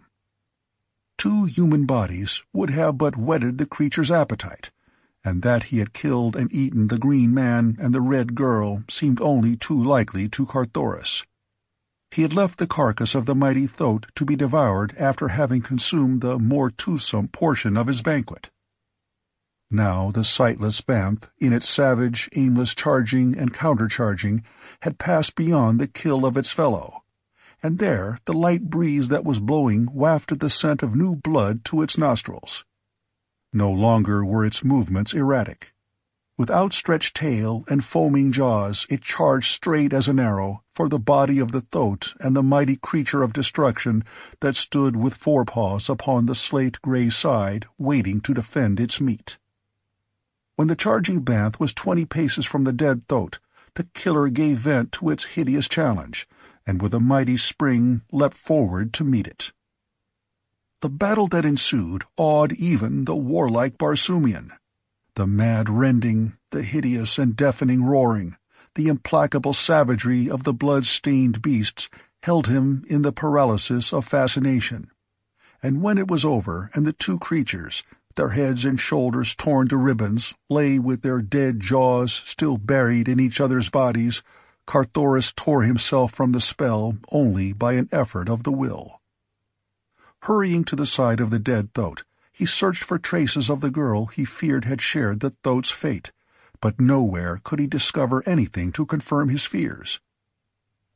Speaker 1: Two human bodies would have but whetted the creature's appetite, and that he had killed and eaten the green man and the red girl seemed only too likely to Carthoris. He had left the carcass of the mighty thoat to be devoured after having consumed the more toothsome portion of his banquet. Now the sightless Banth, in its savage, aimless charging and countercharging, had passed beyond the kill of its fellow, and there the light breeze that was blowing wafted the scent of new blood to its nostrils. No longer were its movements erratic. With outstretched tail and foaming jaws it charged straight as an arrow for the body of the thoat and the mighty creature of destruction that stood with forepaws upon the slate-gray side waiting to defend its meat. When the charging Banth was twenty paces from the dead thoat, the killer gave vent to its hideous challenge, and with a mighty spring leapt forward to meet it. The battle that ensued awed even the warlike Barsoomian. The mad rending, the hideous and deafening roaring, the implacable savagery of the blood-stained beasts held him in the paralysis of fascination. And when it was over and the two creatures, their heads and shoulders torn to ribbons, lay with their dead jaws still buried in each other's bodies, Carthoris tore himself from the spell only by an effort of the will. Hurrying to the side of the dead thoat, he searched for traces of the girl he feared had shared the thoat's fate, but nowhere could he discover anything to confirm his fears.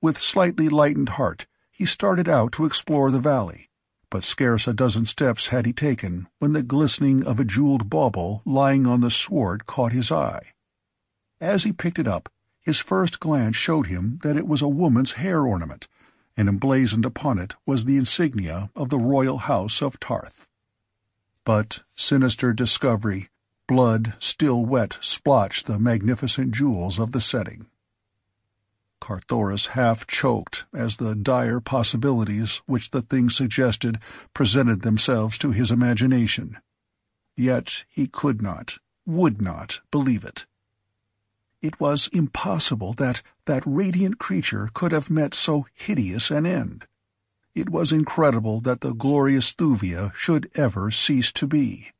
Speaker 1: With slightly lightened heart, he started out to explore the valley, but scarce a dozen steps had he taken when the glistening of a jeweled bauble lying on the sward caught his eye. As he picked it up, his first glance showed him that it was a woman's hair ornament, and emblazoned upon it was the insignia of the royal house of Ptarth. But sinister discovery, blood still wet splotched the magnificent jewels of the setting. Carthoris half choked as the dire possibilities which the thing suggested presented themselves to his imagination. Yet he could not, would not, believe it. It was impossible that that radiant creature could have met so hideous an end. It was incredible that the glorious Thuvia should ever cease to be.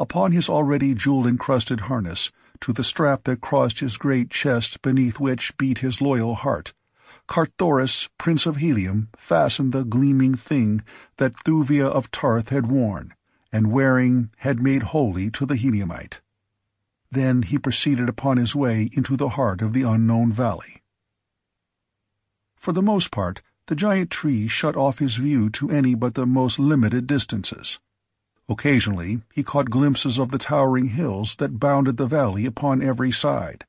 Speaker 1: Upon his already jewel-encrusted harness, to the strap that crossed his great chest beneath which beat his loyal heart, Carthoris, Prince of Helium, fastened the gleaming thing that Thuvia of Ptarth had worn, and wearing had made holy to the Heliumite. Then he proceeded upon his way into the heart of the unknown valley. For the most part, the giant tree shut off his view to any but the most limited distances. Occasionally he caught glimpses of the towering hills that bounded the valley upon every side,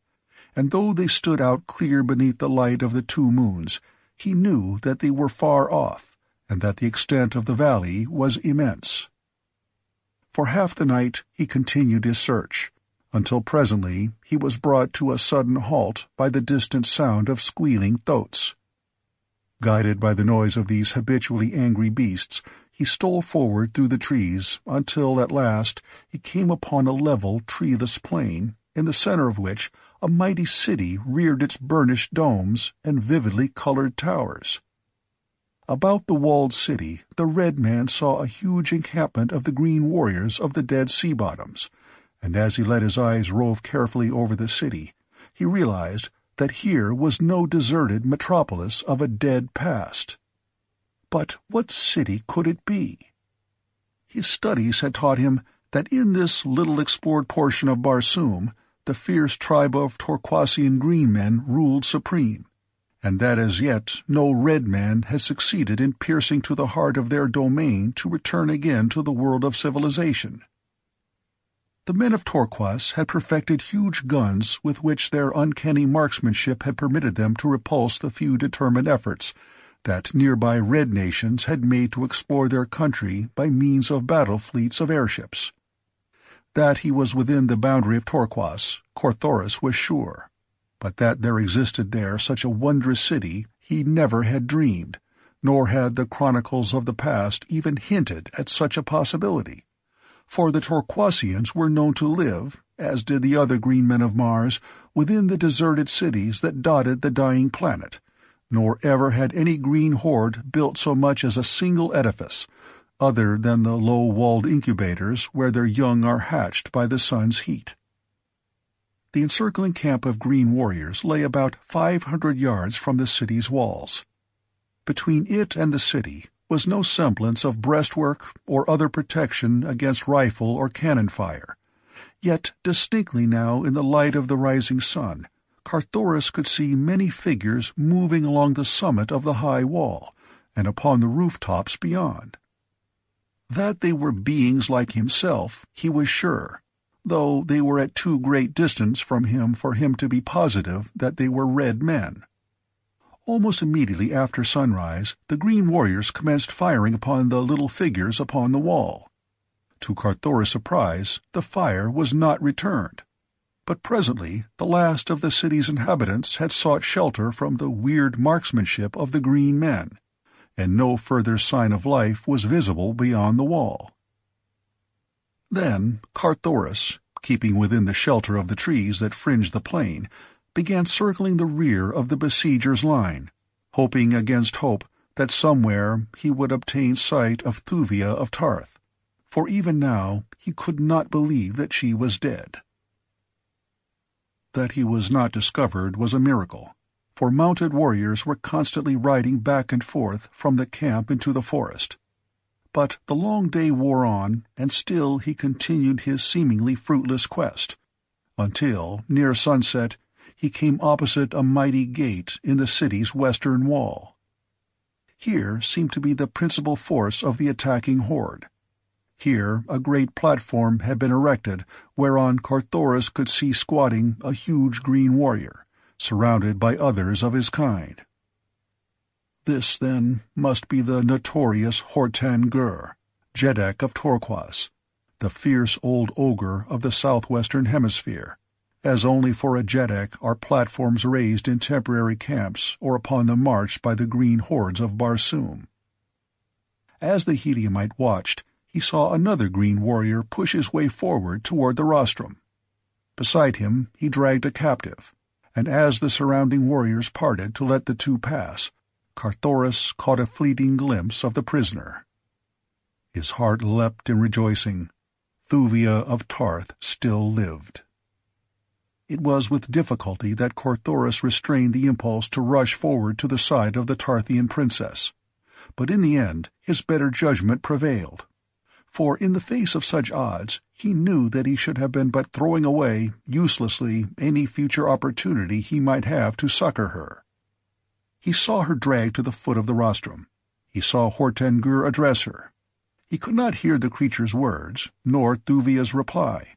Speaker 1: and though they stood out clear beneath the light of the two moons, he knew that they were far off, and that the extent of the valley was immense. For half the night he continued his search, until presently he was brought to a sudden halt by the distant sound of squealing thoats. Guided by the noise of these habitually angry beasts, he stole forward through the trees until at last he came upon a level, treeless plain, in the center of which a mighty city reared its burnished domes and vividly colored towers. About the walled city the red man saw a huge encampment of the green warriors of the dead sea bottoms, and as he let his eyes rove carefully over the city, he realized that here was no deserted metropolis of a dead past. But what city could it be? His studies had taught him that in this little explored portion of Barsoom the fierce tribe of Torquasian green men ruled supreme, and that as yet no red man had succeeded in piercing to the heart of their domain to return again to the world of civilization. The men of Torquas had perfected huge guns with which their uncanny marksmanship had permitted them to repulse the few determined efforts that nearby red nations had made to explore their country by means of battle fleets of airships. That he was within the boundary of Torquas, Carthoris was sure, but that there existed there such a wondrous city he never had dreamed, nor had the chronicles of the past even hinted at such a possibility. For the Torquasians were known to live, as did the other green men of Mars, within the deserted cities that dotted the dying planet, nor ever had any green horde built so much as a single edifice, other than the low-walled incubators where their young are hatched by the sun's heat. The encircling camp of green warriors lay about five hundred yards from the city's walls. Between it and the city was no semblance of breastwork or other protection against rifle or cannon fire, yet distinctly now in the light of the rising sun Carthoris could see many figures moving along the summit of the high wall, and upon the rooftops beyond. That they were beings like himself, he was sure, though they were at too great distance from him for him to be positive that they were red men. Almost immediately after sunrise, the green warriors commenced firing upon the little figures upon the wall. To Carthoris' surprise, the fire was not returned but presently the last of the city's inhabitants had sought shelter from the weird marksmanship of the green men, and no further sign of life was visible beyond the wall. Then Carthoris, keeping within the shelter of the trees that fringed the plain, began circling the rear of the besiegers' line, hoping against hope that somewhere he would obtain sight of Thuvia of Ptarth, for even now he could not believe that she was dead. That he was not discovered was a miracle, for mounted warriors were constantly riding back and forth from the camp into the forest. But the long day wore on, and still he continued his seemingly fruitless quest, until, near sunset, he came opposite a mighty gate in the city's western wall. here seemed to be the principal force of the attacking horde. Here a great platform had been erected whereon Carthoris could see squatting a huge green warrior, surrounded by others of his kind. This, then, must be the notorious Hortan Gur, Jeddak of Torquas, the fierce old ogre of the southwestern hemisphere, as only for a Jeddak are platforms raised in temporary camps or upon the march by the green hordes of Barsoom. As the Heliumite watched, he saw another green warrior push his way forward toward the rostrum. Beside him he dragged a captive, and as the surrounding warriors parted to let the two pass, Carthoris caught a fleeting glimpse of the prisoner. His heart leapt in rejoicing. Thuvia of Ptarth still lived. It was with difficulty that Carthoris restrained the impulse to rush forward to the side of the Ptarthian princess. But in the end, his better judgment prevailed. For in the face of such odds, he knew that he should have been but throwing away, uselessly, any future opportunity he might have to succor her. He saw her dragged to the foot of the rostrum. He saw Hortan Gur address her. He could not hear the creature's words, nor Thuvia's reply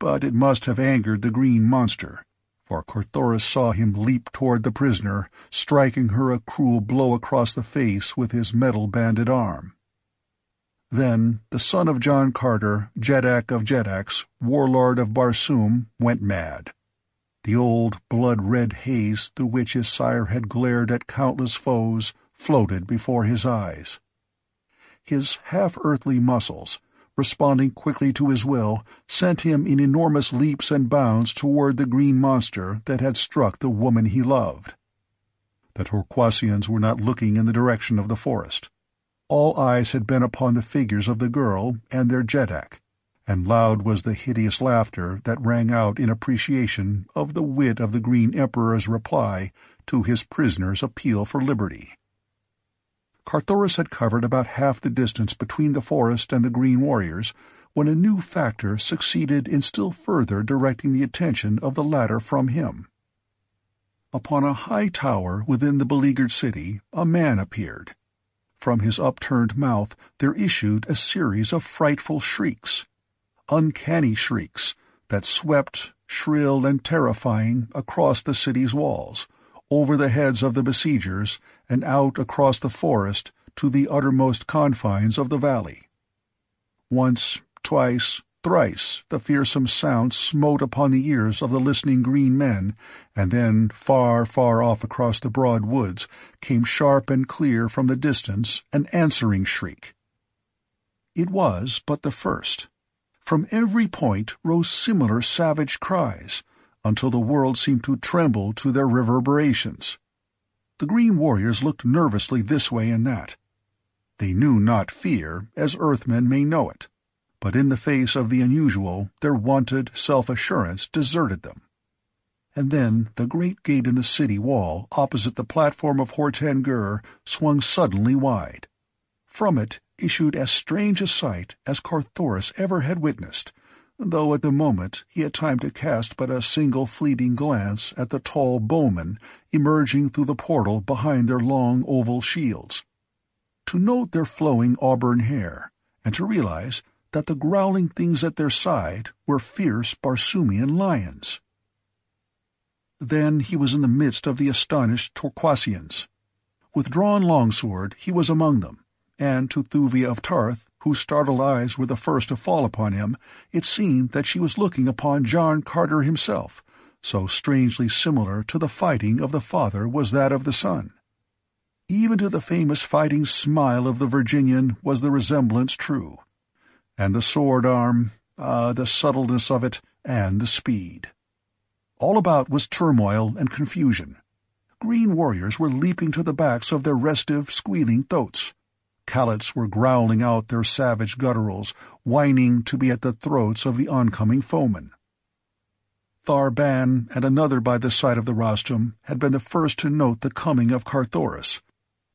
Speaker 1: but it must have angered the green monster, for Carthoris saw him leap toward the prisoner, striking her a cruel blow across the face with his metal-banded arm. Then the son of John Carter, Jeddak of Jeddaks, warlord of Barsoom, went mad. The old blood-red haze through which his sire had glared at countless foes floated before his eyes. His half-earthly muscles, responding quickly to his will, sent him in enormous leaps and bounds toward the green monster that had struck the woman he loved. The Torquasians were not looking in the direction of the forest. All eyes had been upon the figures of the girl and their jeddak, and loud was the hideous laughter that rang out in appreciation of the wit of the Green Emperor's reply to his prisoner's appeal for liberty. Carthoris had covered about half the distance between the forest and the green warriors when a new factor succeeded in still further directing the attention of the latter from him. Upon a high tower within the beleaguered city a man appeared. From his upturned mouth there issued a series of frightful shrieks. Uncanny shrieks that swept, shrill and terrifying, across the city's walls, over the heads of the besiegers and out across the forest to the uttermost confines of the valley. Once, twice, thrice the fearsome sound smote upon the ears of the listening green men, and then, far, far off across the broad woods, came sharp and clear from the distance an answering shriek. It was but the first. From every point rose similar savage cries, until the world seemed to tremble to their reverberations. The green warriors looked nervously this way and that. They knew not fear, as Earthmen may know it, but in the face of the unusual their wonted self-assurance deserted them. And then the great gate in the city wall opposite the platform of Hortan Gur swung suddenly wide. From it issued as strange a sight as Carthoris ever had witnessed, though at the moment he had time to cast but a single fleeting glance at the tall bowmen emerging through the portal behind their long oval shields. To note their flowing auburn hair, and to realize that the growling things at their side were fierce Barsoomian lions. Then he was in the midst of the astonished Torquasians. With drawn longsword he was among them, and to Thuvia of Ptarth whose startled eyes were the first to fall upon him, it seemed that she was looking upon John Carter himself, so strangely similar to the fighting of the father was that of the son. Even to the famous fighting smile of the Virginian was the resemblance true. And the sword arm, ah, the subtleness of it, and the speed. All about was turmoil and confusion. Green warriors were leaping to the backs of their restive, squealing thoats. Calots were growling out their savage gutturals, whining to be at the throats of the oncoming foemen. Thar-Ban and another by the side of the rostrum had been the first to note the coming of Carthoris,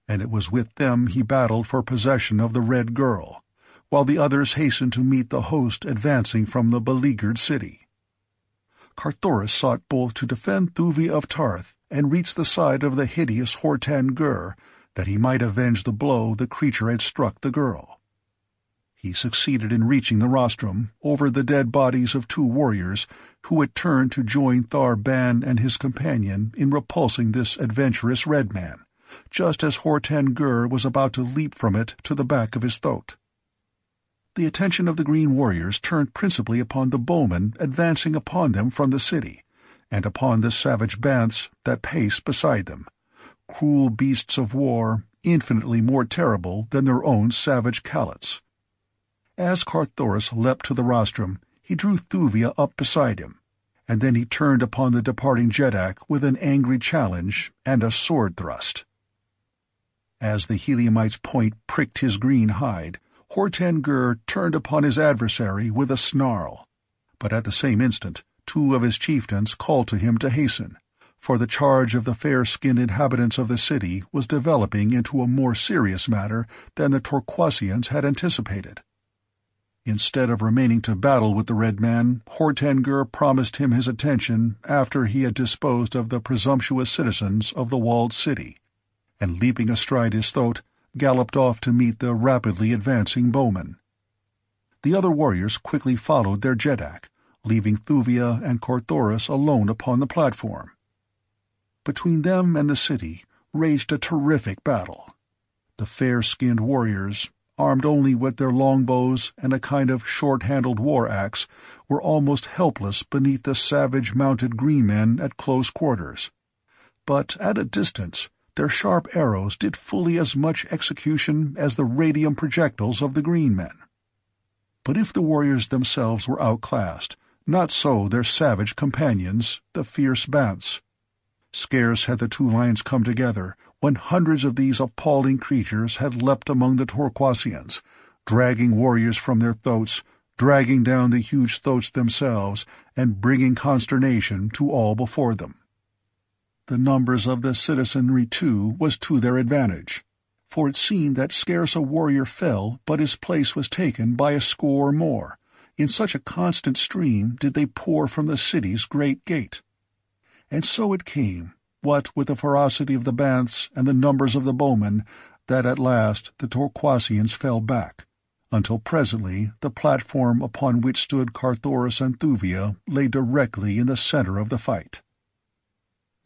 Speaker 1: and it was with them he battled for possession of the Red Girl, while the others hastened to meet the host advancing from the beleaguered city. Carthoris sought both to defend Thuvia of Ptarth and reach the side of the hideous Hortan Gur, that he might avenge the blow the creature had struck the girl. He succeeded in reaching the rostrum, over the dead bodies of two warriors who had turned to join Thar Ban and his companion in repulsing this adventurous red man, just as Hortan Gur was about to leap from it to the back of his thoat. The attention of the green warriors turned principally upon the bowmen advancing upon them from the city, and upon the savage banths that paced beside them, cruel beasts of war, infinitely more terrible than their own savage calots. As Carthoris leapt to the rostrum, he drew Thuvia up beside him, and then he turned upon the departing Jeddak with an angry challenge and a sword thrust. As the Heliumite's point pricked his green hide, Hortan turned upon his adversary with a snarl. But at the same instant, two of his chieftains called to him to hasten, for the charge of the fair-skinned inhabitants of the city was developing into a more serious matter than the Torquasians had anticipated. Instead of remaining to battle with the Red Man, Hortan Gur promised him his attention after he had disposed of the presumptuous citizens of the walled city, and leaping astride his thoat, galloped off to meet the rapidly advancing bowmen. The other warriors quickly followed their jeddak, leaving Thuvia and Carthoris alone upon the platform. Between them and the city raged a terrific battle. The fair-skinned warriors, armed only with their longbows and a kind of short-handled war-axe, were almost helpless beneath the savage mounted green men at close quarters. But at a distance, their sharp arrows did fully as much execution as the radium projectiles of the green men. But if the warriors themselves were outclassed, not so their savage companions, the fierce banths. Scarce had the two lines come together when hundreds of these appalling creatures had leapt among the Torquasians, dragging warriors from their thoats, dragging down the huge thoats themselves, and bringing consternation to all before them. The numbers of the citizenry, too, was to their advantage, for it seemed that scarce a warrior fell but his place was taken by a score more, in such a constant stream did they pour from the city's great gate. And so it came, what with the ferocity of the banths and the numbers of the bowmen, that at last the Torquasians fell back, until presently the platform upon which stood Carthoris and Thuvia lay directly in the center of the fight.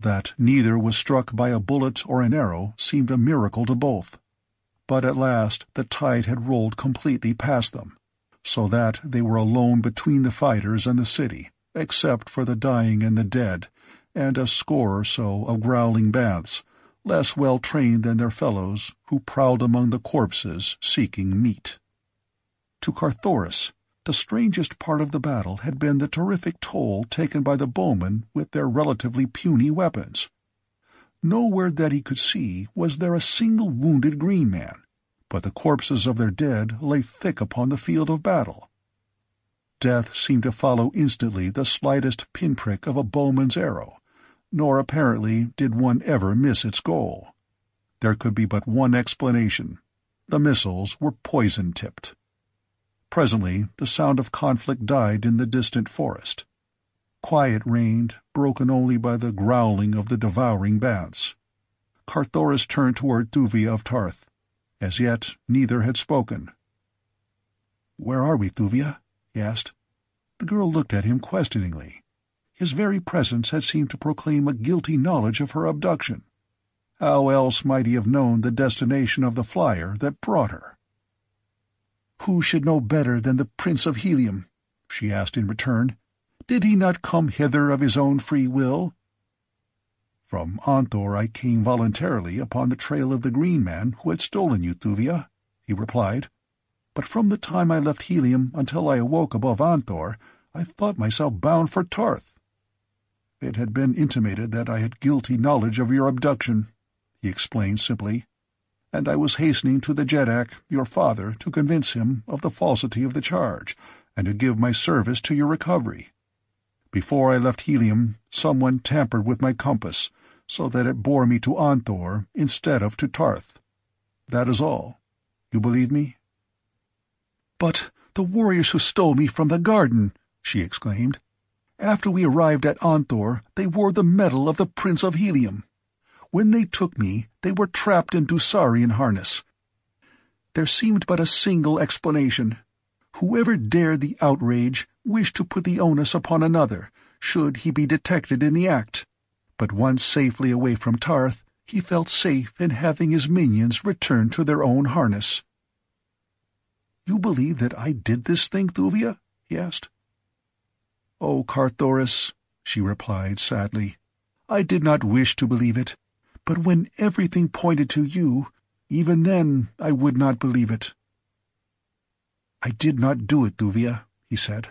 Speaker 1: That neither was struck by a bullet or an arrow seemed a miracle to both. But at last the tide had rolled completely past them, so that they were alone between the fighters and the city, except for the dying and the dead, and a score or so of growling banths, less well trained than their fellows, who prowled among the corpses seeking meat. To Carthoris, the strangest part of the battle had been the terrific toll taken by the bowmen with their relatively puny weapons. Nowhere that he could see was there a single wounded green man, but the corpses of their dead lay thick upon the field of battle. Death seemed to follow instantly the slightest pinprick of a bowman's arrow, nor apparently did one ever miss its goal. There could be but one explanation. The missiles were poison-tipped. Presently the sound of conflict died in the distant forest. Quiet reigned, broken only by the growling of the devouring banths. Carthoris turned toward Thuvia of Ptarth. As yet, neither had spoken. "'Where are we, Thuvia?' he asked. The girl looked at him questioningly. His very presence had seemed to proclaim a guilty knowledge of her abduction. How else might he have known the destination of the flyer that brought her? "'Who should know better than the Prince of Helium?' she asked in return. "'Did he not come hither of his own free will?' "'From Aaanthor I came voluntarily upon the trail of the Green Man who had stolen you, Thuvia,' he replied. "'But from the time I left Helium until I awoke above Aaanthor, I thought myself bound for Ptarth. It had been intimated that I had guilty knowledge of your abduction, he explained simply, and I was hastening to the Jeddak, your father, to convince him of the falsity of the charge, and to give my service to your recovery. Before I left Helium, someone tampered with my compass, so that it bore me to Aaanthor instead of to Ptarth. That is all. You believe me? But the warriors who stole me from the garden, she exclaimed. After we arrived at Aaanthor, they wore the medal of the Prince of Helium.
Speaker 2: When they took me, they were trapped in Dusarian harness. There seemed but a single explanation. Whoever dared the outrage wished to put the onus upon another, should he be detected in the act. But once safely away from Ptarth, he felt safe in having his minions return to their own harness. "You believe that I did this thing, Thuvia?" he asked. "Oh, Carthoris," she replied sadly, "I did not wish to believe it, but when everything pointed to you, even then I would not believe it." "I did not do it, Thuvia," he said.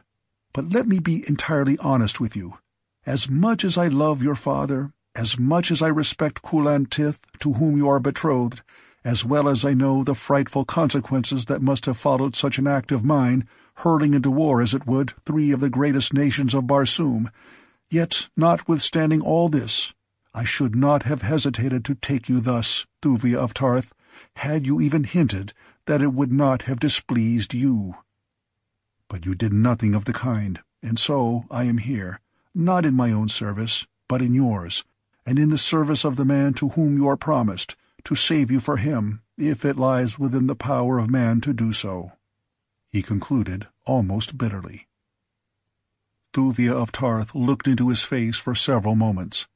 Speaker 2: "But let me be entirely honest with you. As much as I love your father, as much as I respect Kulan Tith, to whom you are betrothed, as well as I know the frightful consequences that must have followed such an act of mine, hurling into war, as it would, three of the greatest nations of Barsoom, yet, notwithstanding all this, I should not have hesitated to take you thus, Thuvia of Ptarth, had you even hinted that it would not have displeased you. But you did nothing of the kind, and so I am here, not in my own service, but in yours, and in the service of the man to whom you are promised, to save you for him, if it lies within the power of man to do so," he concluded almost bitterly. Thuvia of Ptarth looked into his face for several moments.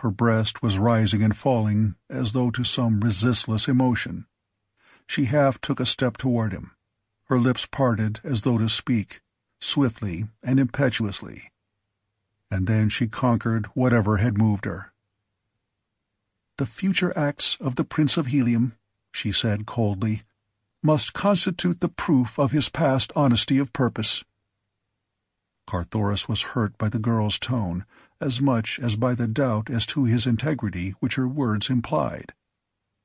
Speaker 2: Her breast was rising and falling as though to some resistless emotion. She half took a step toward him. Her lips parted as though to speak, swiftly and impetuously. And then she conquered whatever had moved her. "The future acts of the Prince of Helium," she said coldly, "must constitute the proof of his past honesty of purpose." Carthoris was hurt by the girl's tone, as much as by the doubt as to his integrity which her words implied.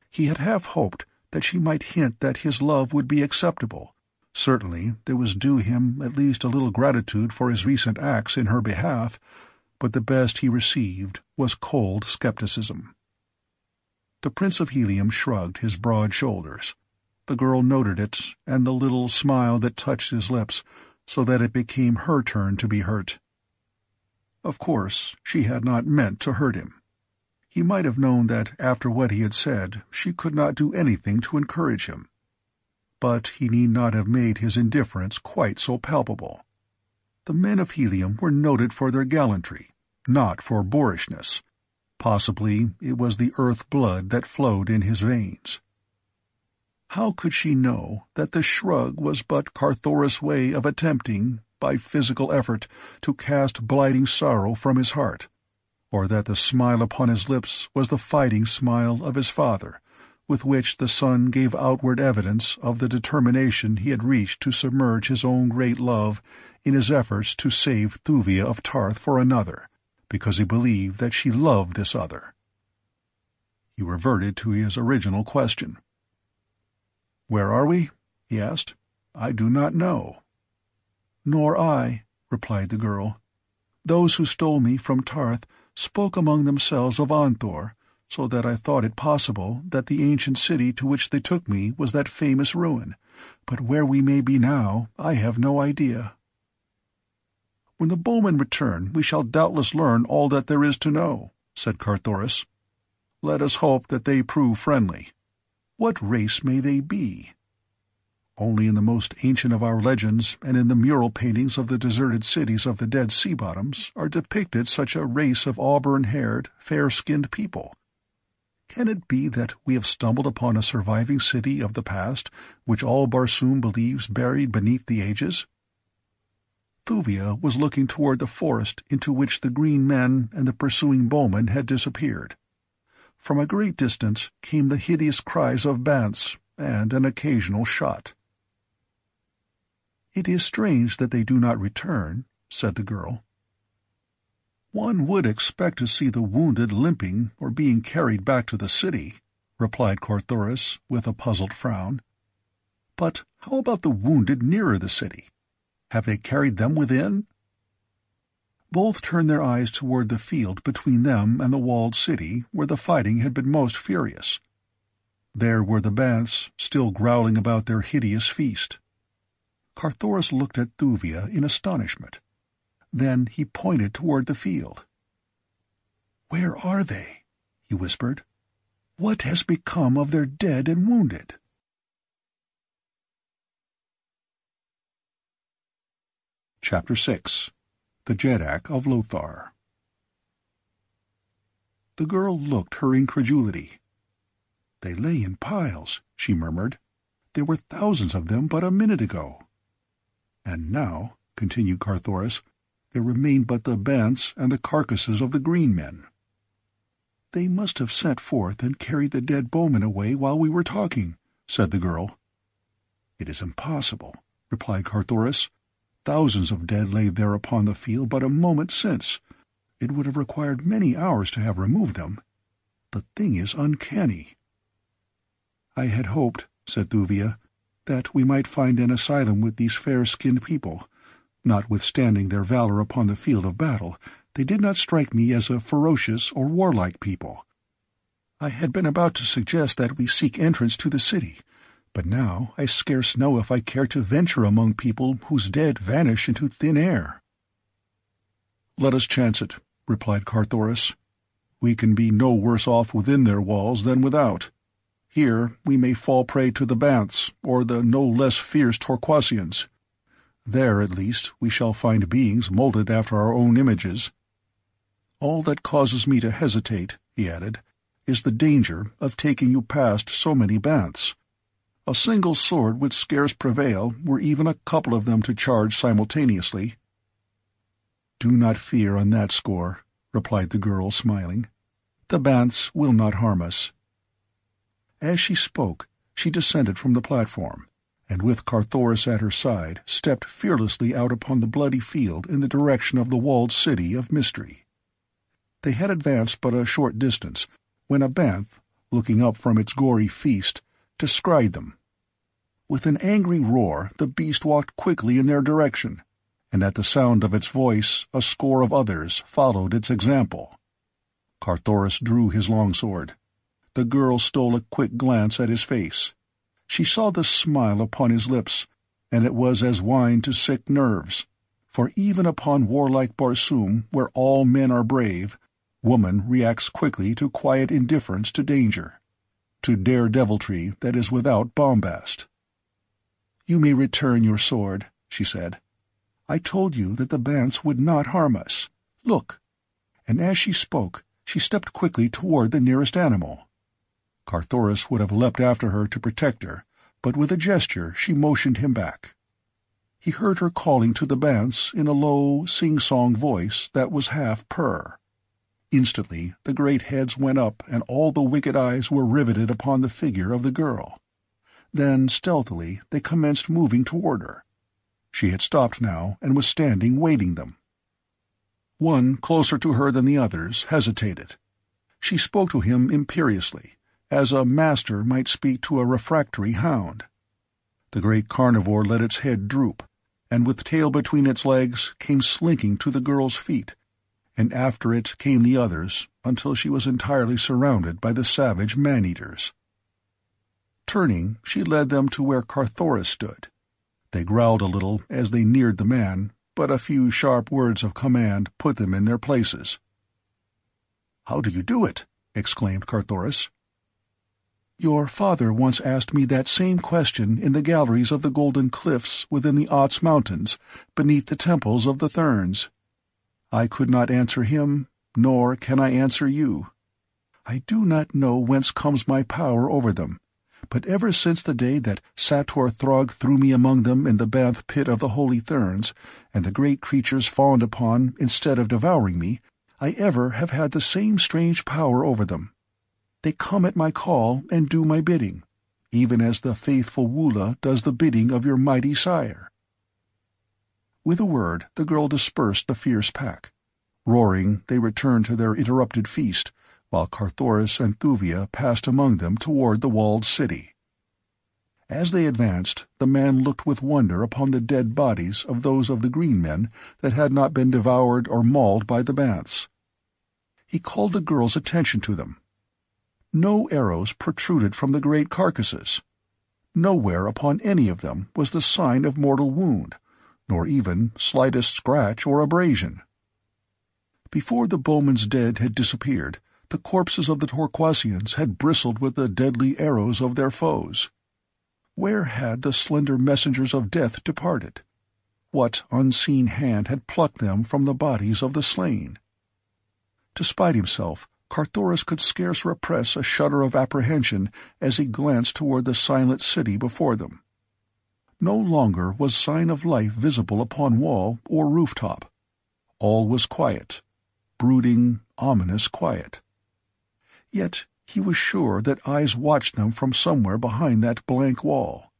Speaker 2: He had half hoped that she might hint that his love would be acceptable. Certainly there was due him at least a little gratitude for his recent acts in her behalf, but the best he received was cold skepticism. The Prince of Helium shrugged his broad shoulders. The girl noted it, and the little smile that touched his lips, so that it became her turn to be hurt. Of course, she had not meant to hurt him. He might have known that after what he had said she could not do anything to encourage him. But he need not have made his indifference quite so palpable. The men of Helium were noted for their gallantry, not for boorishness. Possibly it was the earth blood that flowed in his veins. How could she know that the shrug was but Carthoris' way of attempting, by physical effort, to cast blighting sorrow from his heart, or that the smile upon his lips was the fighting smile of his father, with which the son gave outward evidence of the determination he had reached to submerge his own great love in his efforts to save Thuvia of Ptarth for another, because he believed that she loved this other. He reverted to his original question. "Where are we?" he asked. "I do not know. "Nor I," replied the girl. "Those who stole me from Ptarth spoke among themselves of Aaanthor, so that I thought it possible that the ancient city to which they took me was that famous ruin, but where we may be now I have no idea." "When the bowmen return we shall doubtless learn all that there is to know," said Carthoris. "Let us hope that they prove friendly. What race may they be? Only in the most ancient of our legends and in the mural paintings of the deserted cities of the dead sea bottoms are depicted such a race of auburn-haired, fair-skinned people. Can it be that we have stumbled upon a surviving city of the past which all Barsoom believes buried beneath the ages? Thuvia was looking toward the forest into which the green men and the pursuing bowmen had disappeared. From a great distance came the hideous cries of banths and an occasional shot. "It is strange that they do not return," said the girl. "One would expect to see the wounded limping or being carried back to the city," replied Carthoris, with a puzzled frown. "But how about the wounded nearer the city? Have they carried them within?" Both turned their eyes toward the field between them and the walled city, where the fighting had been most furious. There were the banths, still growling about their hideous feast. Carthoris looked at Thuvia in astonishment. Then he pointed toward the field. "Where are they?" he whispered. What has become of their dead and wounded?
Speaker 1: Chapter 6 The Jeddak of Lothar The girl looked her incredulity. They lay in piles, she murmured. There were thousands of them but a minute ago. And now, continued Carthoris, there remained but the banths and the carcasses of the green men. They must have sent forth and carried the dead bowmen away while we were talking, said the girl. It is impossible, replied Carthoris. Thousands of dead lay there upon the field but a moment since. It would have required many hours to have removed them. The thing is uncanny. I had hoped, said Thuvia, that we might find an asylum with these fair-skinned people. Notwithstanding their valor upon the field of battle, they did not strike me as a ferocious or warlike people. I had been about to suggest that we seek entrance to the city, but now I scarce know if I care to venture among people whose dead vanish into thin air.
Speaker 2: Let us chance it, replied Carthoris. We can be no worse off within their walls than without. Here we may fall prey to the Banths, or the no less fierce Torquasians. There, at least, we shall find beings molded after our own images. All that causes me to hesitate, he added, is the danger of taking you past so many Banths. A single sword would scarce prevail were even a couple of them to charge simultaneously. Do not fear on that score, replied the girl, smiling. The Banths will not harm us. As she spoke, she descended from the platform, and with Carthoris at her side, stepped fearlessly out upon the bloody field in the direction of the walled city of mystery. They had advanced but a short distance, when a banth, looking up from its gory feast, descried them. With an angry roar, the beast walked quickly in their direction, and at the sound of its voice a score of others followed its example. Carthoris drew his longsword. The girl stole a quick glance at his face. She saw the smile upon his lips, and it was as wine to sick nerves, for even upon warlike Barsoom, where all men are brave, woman reacts quickly to quiet indifference to danger, to dare-deviltry that is without bombast. "You may return your sword," she said. "I told you that the Banths would not harm us. Look!" And as she spoke, she stepped quickly toward the nearest animal. Carthoris would have leapt after her to protect her, but with a gesture she motioned him back. He heard her calling to the Banths in a low, sing-song voice that was half purr. Instantly the great heads went up and all the wicked eyes were riveted upon the figure of the girl. Then, stealthily, they commenced moving toward her. She had stopped now and was standing waiting them. One, closer to her than the others, hesitated. She spoke to him imperiously, as a master might speak to a refractory hound. The great carnivore let its head droop, and with tail between its legs came slinking to the girl's feet, and after it came the others until she was entirely surrounded by the savage man-eaters. Turning, she led them to where Carthoris stood. They growled a little as they neared the man, but a few sharp words of command put them in their places. "'How do you do it?' exclaimed Carthoris. Your father once asked me that same question in the galleries of the Golden Cliffs within the Otz Mountains, beneath the temples of the Therns. I could not answer him, nor can I answer you. I do not know whence comes my power over them, but ever since the day that Sator Throg threw me among them in the bath pit of the Holy Therns, and the great creatures fawned upon instead of devouring me, I ever have had the same strange power over them. They come at my call and do my bidding, even as the faithful Woola does the bidding of your mighty sire. With a word, the girl dispersed the fierce pack. Roaring, they returned to their interrupted feast, while Carthoris and Thuvia passed among them toward the walled city. As they advanced, the man looked with wonder upon the dead bodies of those of the green men that had not been devoured or mauled by the Banths. He called the girl's attention to them. No arrows protruded from the great carcasses. Nowhere upon any of them was the sign of mortal wound, nor even slightest scratch or abrasion. Before the bowman's dead had disappeared,
Speaker 1: the corpses of the Torquasians had bristled with the deadly arrows of their foes. Where had the slender messengers of death departed? What unseen hand had plucked them from the bodies of the slain? Despite himself, Carthoris could scarce repress a shudder of apprehension as he glanced toward the silent city before them. No longer was sign of life visible upon wall or rooftop. All was quiet, brooding, ominous quiet. Yet he was sure that eyes watched them from somewhere behind that blank wall.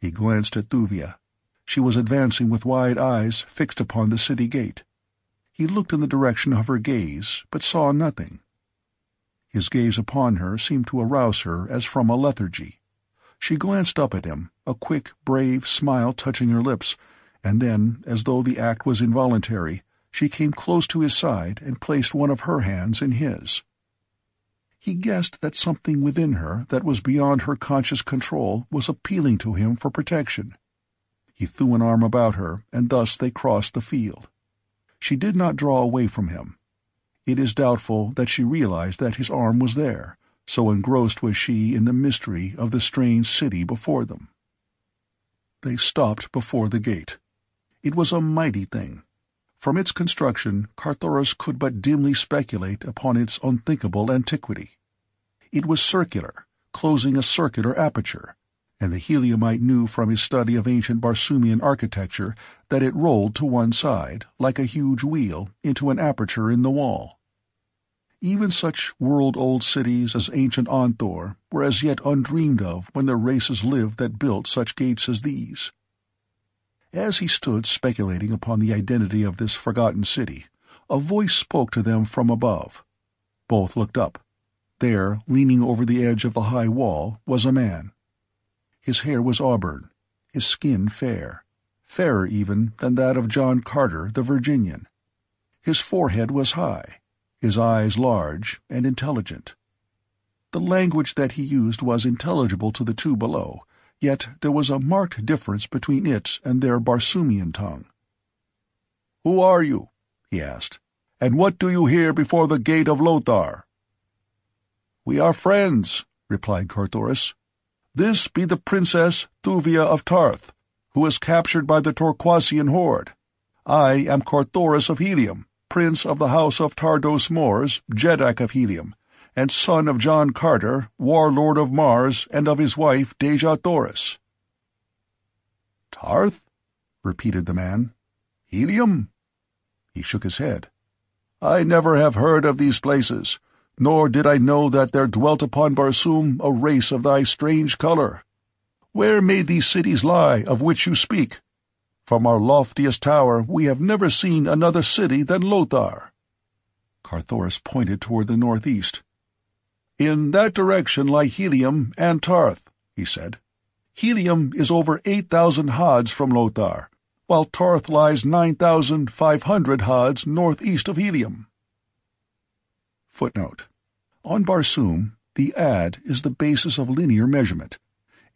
Speaker 1: He glanced at Thuvia. She was advancing with wide eyes fixed upon the city gate. He looked in the direction of her gaze, but saw nothing. His gaze upon her seemed to arouse her as from a lethargy. She glanced up at him, a quick, brave smile touching her lips, and then, as though the act was involuntary, she came close to his side and placed one of her hands in his. He guessed that something within her that was beyond her conscious control was appealing to him for protection. He threw an arm about her, and thus they crossed the field. She did not draw away from him. It is doubtful that she realized that his arm was there, so engrossed was she in the mystery of the strange city before them. They stopped before the gate. It was a mighty thing. From its construction, Carthoris could but dimly speculate upon its unthinkable antiquity. It was circular, closing a circular aperture, and the Heliumite knew from his study of ancient Barsoomian architecture that it rolled to one side, like a huge wheel, into an aperture in the wall. Even such world-old cities as ancient Aaanthor were as yet undreamed of when the races lived that built such gates as these. As he stood speculating upon the identity of this forgotten city, a voice spoke to them from above. Both looked up. There, leaning over the edge of the high wall, was a man. His hair was auburn, his skin fair, fairer even than that of John Carter, the Virginian. His forehead was high, his eyes large and intelligent. The language that he used was intelligible to the two below, yet there was a marked difference between it and their Barsoomian tongue. "'Who are you?' he asked. "'And what do you here before the gate of Lothar?' "'We are friends,' replied Carthoris. "'This be the Princess Thuvia of Ptarth, who was captured by the Torquasian horde. I am Carthoris of Helium, Prince of the House of Tardos Mors, Jeddak of Helium, and son of John Carter, warlord of Mars, and of his wife Dejah Thoris. Ptarth? repeated the man. Helium? He shook his head. I never have heard of these places, nor did I know that there dwelt upon Barsoom a race of thy strange color. Where may these cities lie of which you speak? From our loftiest tower we have never seen another city than Lothar. Carthoris pointed toward the northeast. In that direction lie Helium and Ptarth, he said. Helium is over 8,000 hods from Lothar, while Ptarth lies 9,500 hods northeast of Helium. Footnote. On Barsoom, the ad is the basis of linear measurement.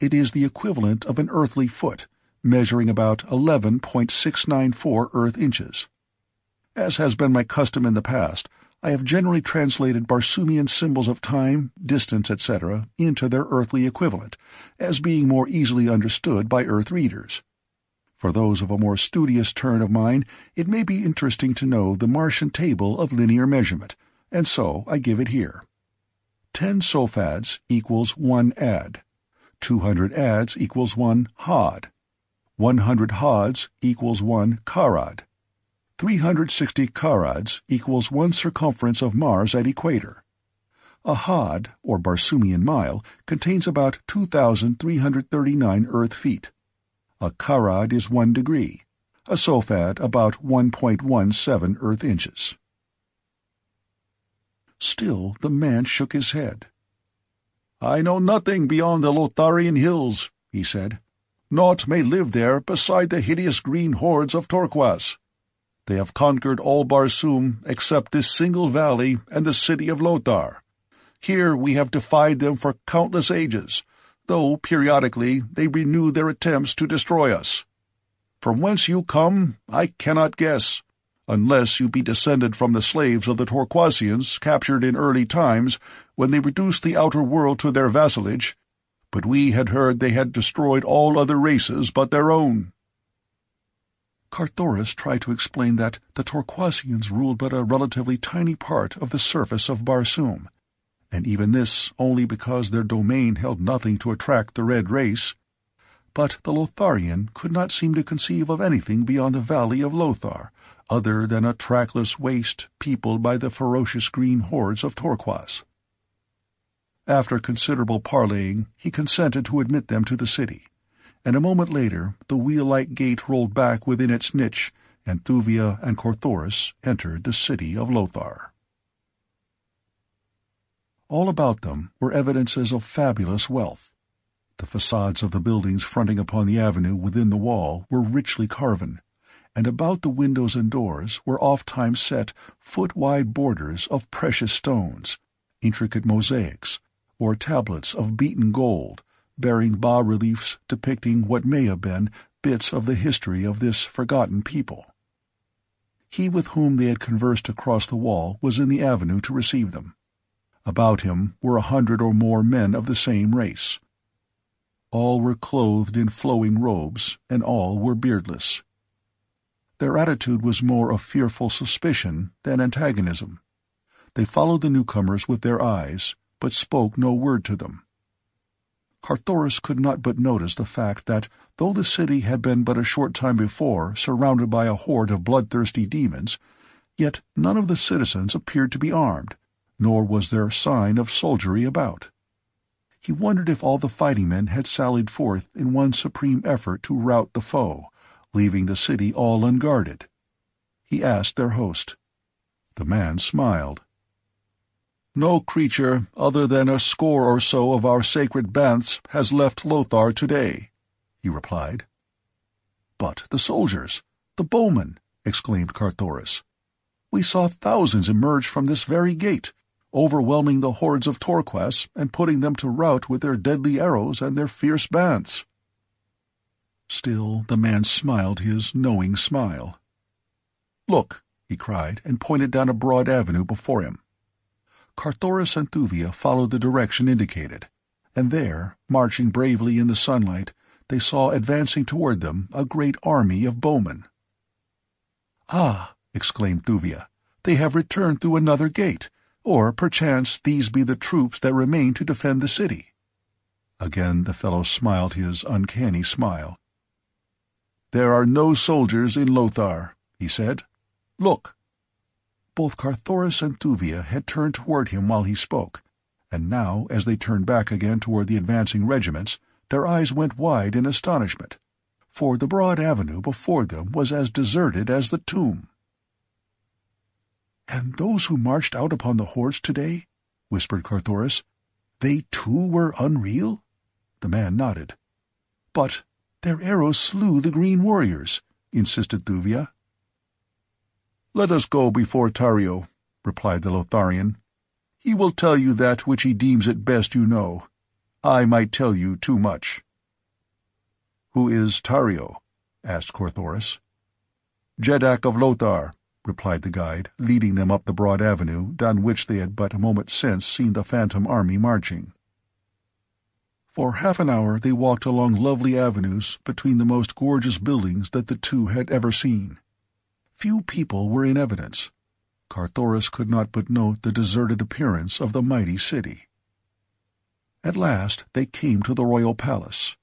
Speaker 1: It is the equivalent of an earthly foot, measuring about 11.694 Earth inches. As has been my custom in the past, I have generally translated Barsoomian symbols of time, distance, etc., into their earthly equivalent, as being more easily understood by Earth readers. For those of a more studious turn of mind, it may be interesting to know the Martian table of linear measurement, and so I give it here. 10 sofads equals 1 ad. 200 ads equals 1 hod. 100 hods equals 1 carad. 360 carads equals one circumference of Mars at equator. A hod, or Barsoomian mile, contains about 2,339 earth feet. A carad is 1 degree, a sofad about 1.17 earth inches. Still the man shook his head. I know nothing beyond the Lotharian hills, he said. Naught may live there beside the hideous green hordes of Torquas. They have conquered all Barsoom except this single valley and the city of Lothar. Here we have defied them for countless ages, though periodically they renew their attempts to destroy us. From whence you come, I cannot guess. unless you be descended from the slaves of the Torquasians captured in early times when they reduced the outer world to their vassalage. But we had heard they had destroyed all other races but their own.
Speaker 2: Carthoris tried to explain that the Torquasians ruled but a relatively tiny part of the surface of Barsoom, and even this only because their domain held nothing to attract the red race. But the Lotharian could not seem to conceive of anything beyond the valley of Lothar, other than a trackless waste peopled by the ferocious green hordes of Torquas. After considerable parleying, he consented to admit them to the city and a moment later the wheel-like gate rolled back within its niche, and Thuvia and Carthoris entered the city of Lothar. All about them were evidences of fabulous wealth. The facades of the buildings fronting upon the avenue within the wall were richly carven, and about the windows and doors were oft-times set foot-wide borders of precious stones, intricate mosaics, or tablets of beaten gold, bearing bas-reliefs depicting what may have been bits of the history of this forgotten people. He with whom they had conversed across the wall was in the avenue to receive them. About him were a hundred or more men of the same race. All were clothed in flowing robes, and all were beardless. Their attitude was more of fearful suspicion than antagonism. They followed the newcomers with their eyes, but spoke no word to them. Carthoris could not but notice the fact that, though the city had been but a short time before surrounded by a horde of bloodthirsty demons, yet none of the citizens appeared to be armed, nor was there sign of soldiery about. He wondered if all the fighting men had sallied forth in one supreme effort to rout the foe, leaving the city all unguarded. He asked their host. The man smiled.
Speaker 1: No creature other than a score or so of our sacred banths has left Lothar today, he replied.
Speaker 2: But the soldiers, the bowmen, exclaimed Carthoris. We saw thousands emerge from this very gate, overwhelming the hordes of Torquas and putting them to rout with their deadly arrows and their fierce banths. Still the man smiled his knowing smile.
Speaker 1: Look, he cried, and pointed down a broad avenue before him.
Speaker 2: Carthoris and Thuvia followed the direction indicated, and there, marching bravely in the sunlight, they saw advancing toward them a great army of bowmen.
Speaker 1: Ah, exclaimed Thuvia, they have returned through another gate, or perchance these be the troops that remain to defend the city.
Speaker 2: Again the fellow smiled his uncanny smile.
Speaker 1: There are no soldiers in Lothar, he said. Look.
Speaker 2: Both Carthoris and Thuvia had turned toward him while he spoke, and now, as they turned back again toward the advancing regiments, their eyes went wide in astonishment, for the broad avenue before them was as deserted as the tomb.
Speaker 1: "And those who marched out upon the hordes today," whispered Carthoris, "they too were unreal?"
Speaker 2: The man nodded.
Speaker 1: "But their arrows slew the green warriors," insisted Thuvia.
Speaker 2: Let us go before Tario, replied the Lotharian. He will tell you that which he deems it best you know. I might tell you too much.
Speaker 1: Who is Tario? asked Carthoris.
Speaker 2: Jeddak of Lothar, replied the guide, leading them up the broad avenue down which they had but a moment since seen the phantom army marching. For half an hour they walked along lovely avenues between the most gorgeous buildings that the two had ever seen. Few people were in evidence. Carthoris could not but note the deserted appearance of the mighty city. At last they came to the royal palace.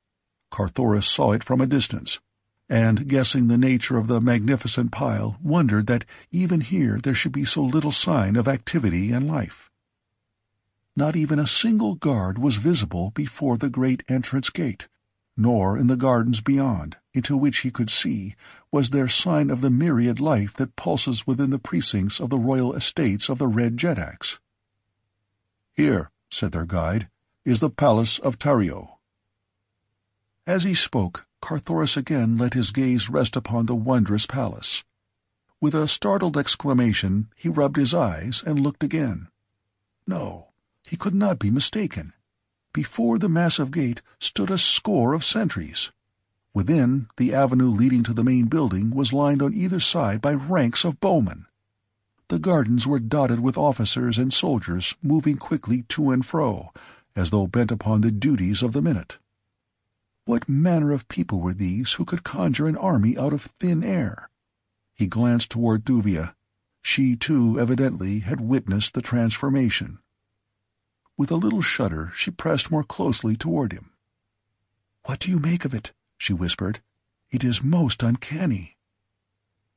Speaker 2: Carthoris saw it from a distance, and, guessing the nature of the magnificent pile, wondered that even here there should be so little sign of activity and life. Not even a single guard was visible before the great entrance gate, nor in the gardens beyond, into which he could see, was there sign of the myriad life that pulses within the precincts of the royal estates of the Red Jeddaks.
Speaker 1: Here, said their guide, is the palace of Tario.
Speaker 2: As he spoke, Carthoris again let his gaze rest upon the wondrous palace. With a startled exclamation, he rubbed his eyes and looked again. No, he could not be mistaken. Before the massive gate stood a score of sentries.
Speaker 1: Within, the avenue leading to the main building was lined on either side by ranks of bowmen. The gardens were dotted with officers and soldiers moving quickly to and fro, as though bent upon the duties of the minute. What manner of people were these who could conjure an army out of thin air? He glanced toward Thuvia. She, too, evidently had witnessed the transformation. With a little shudder, she pressed more closely toward him. "What do you make of it?" she whispered. "It is most uncanny."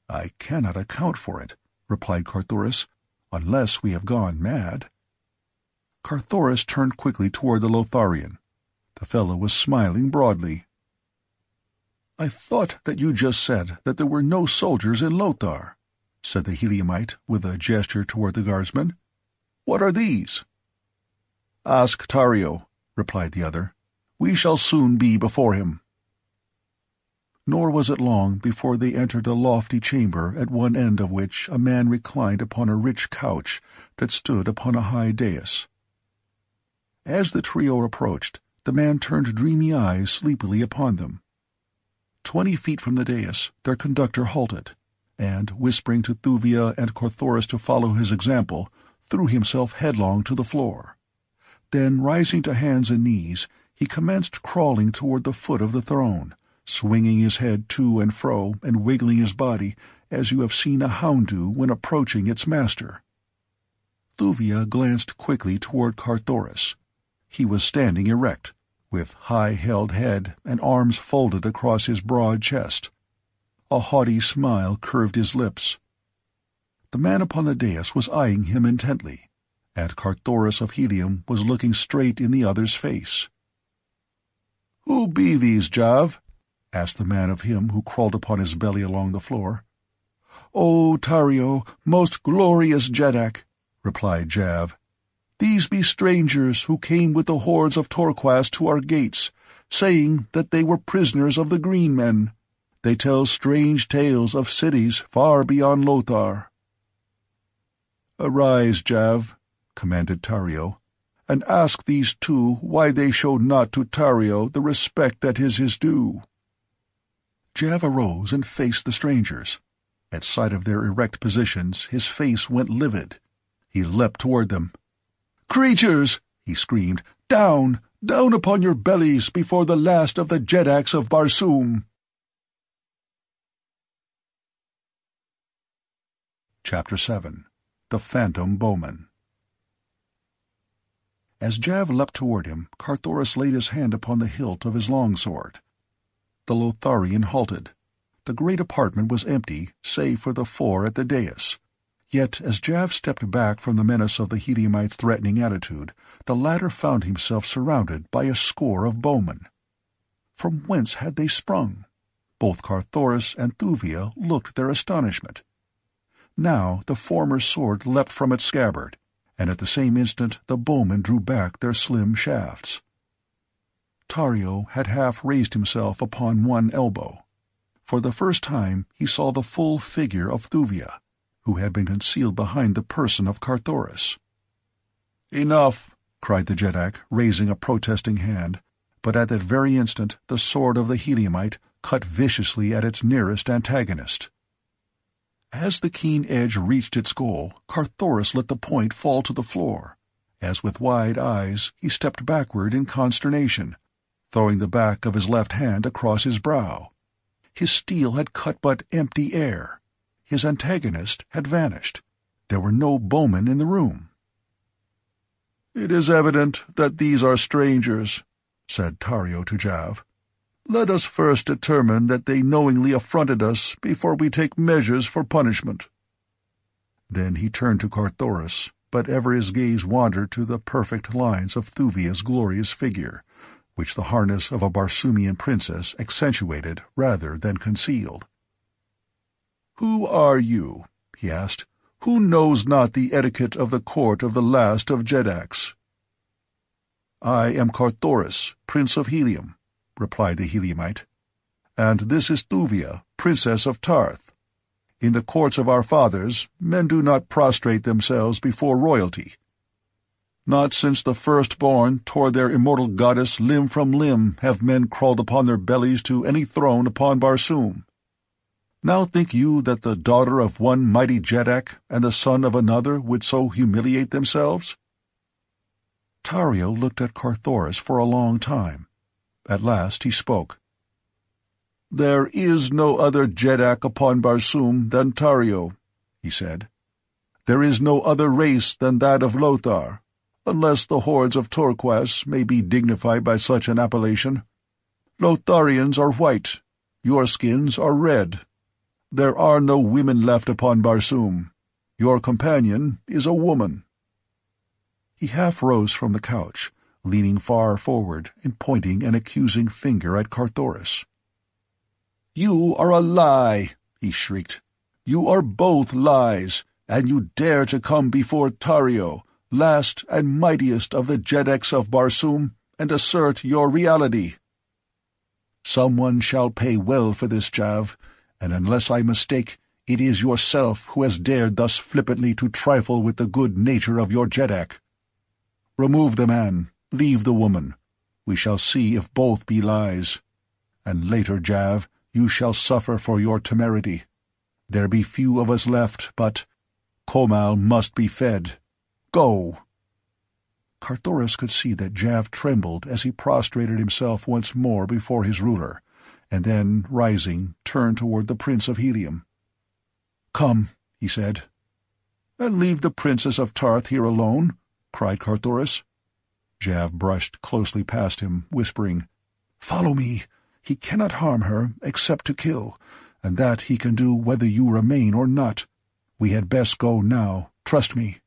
Speaker 1: "I cannot account for it," replied Carthoris, "unless we have gone mad." Carthoris turned quickly toward the Lotharian. The fellow was smiling broadly. "I thought that you just said that there were no soldiers in Lothar," said the Heliumite, with a gesture toward the guardsmen. "What are these?" "Ask Tario," replied the other. "We shall soon be before him." Nor was it long before they entered a lofty chamber at one end of which a man reclined upon a rich couch that stood upon a high dais. As the trio approached, the man turned dreamy eyes sleepily upon them. Twenty feet from the dais, their conductor halted, and, whispering to Thuvia and Carthoris to follow his example, threw himself headlong to the floor. Then, rising to hands and knees, he commenced crawling toward the foot of the throne, swinging his head to and fro and wiggling his body as you have seen a hound do when approaching its master. Thuvia glanced quickly toward Carthoris. He was standing erect, with high-held head and arms folded across his broad chest. A haughty smile curved his lips. The man upon the dais was eyeing him intently, and Carthoris of Helium was looking straight in the other's face. "Who be these, Jav?" asked the man of him who crawled upon his belly along the floor. "O Tario, most glorious Jeddak," replied Jav. "These be strangers who came with the hordes of Torquas to our gates, saying that they were prisoners of the Green Men. They tell strange tales of cities far beyond Lothar." "Arise, Jav," commanded Tario, "and ask these two why they show not to Tario the respect that is his due." Jav arose and faced the strangers. At sight of their erect positions, his face went livid. He leapt toward them. "Creatures!" he screamed. "Down! Down upon your bellies before the last of the Jeddaks of Barsoom!" Chapter 7 The Phantom Bowman As Jav leapt toward him, Carthoris laid his hand upon the hilt of his longsword. The Lotharian halted. The great apartment was empty, save for the four at the dais. Yet as Jav stepped back from the menace of the Heliumite's threatening attitude, the latter found himself surrounded by a score of bowmen. From whence had they sprung? Both Carthoris and Thuvia looked their astonishment. Now the former's sword leapt from its scabbard, and at the same instant the bowmen drew back their slim shafts. Tario had half raised himself upon one elbow. For the first time he saw the full figure of Thuvia, who had been concealed behind the person of Carthoris. "Enough!" cried the Jeddak, raising a protesting hand, but at that very instant the sword of the Heliumite cut viciously at its nearest antagonist. As the keen edge reached its goal, Carthoris let the point fall to the floor, as with wide eyes he stepped backward in consternation, throwing the back of his left hand across his brow. His steel had cut but empty air. His antagonist had vanished. There were no bowmen in the room. "It is evident that these are strangers," said Tario to Jav. "Let us first determine that they knowingly affronted us before we take measures for punishment." Then he turned to Carthoris, but ever his gaze wandered to the perfect lines of Thuvia's glorious figure, which the harness of a Barsoomian princess accentuated rather than concealed. "Who are you?" he asked. "Who knows not the etiquette of the court of the last of Jeddaks?" "I am Carthoris, Prince of Helium," replied the Heliumite. "And this is Thuvia, Princess of Ptarth. In the courts of our fathers men do not prostrate themselves before royalty. Not since the firstborn tore their immortal goddess limb from limb have men crawled upon their bellies to any throne upon Barsoom. Now think you that the daughter of one mighty Jeddak and the son of another would so humiliate themselves? Tario looked at Carthoris for a long time. At last he spoke. There is no other Jeddak upon Barsoom than Tario, he said. There is no other race than that of Lothar, unless the hordes of Torquas may be dignified by such an appellation. Lotharians are white, your skins are red. There are no women left upon Barsoom. Your companion is a woman. He half rose from the couch, leaning far forward and pointing an accusing finger at Carthoris. You are a lie, he shrieked. You are both lies, and you dare to come before Tario, last and mightiest of the Jeddaks of Barsoom, and assert your reality. Someone shall pay well for this, Jav, and unless I mistake, it is yourself who has dared thus flippantly to trifle with the good nature of your Jeddak. Remove the man, leave the woman. We shall see if both be lies. And later, Jav, you shall suffer for your temerity. There be few of us left, but Komal must be fed. Go!' Carthoris could see that Jav trembled as he prostrated himself once more before his ruler, and then, rising, turned toward the Prince of Helium. "'Come,' he said. "'And leave the Princess of Ptarth here alone?' cried Carthoris. Jav brushed closely past him, whispering, "'Follow me. He cannot harm her, except to kill, and that he can do whether you remain or not. We had best go now, trust me.'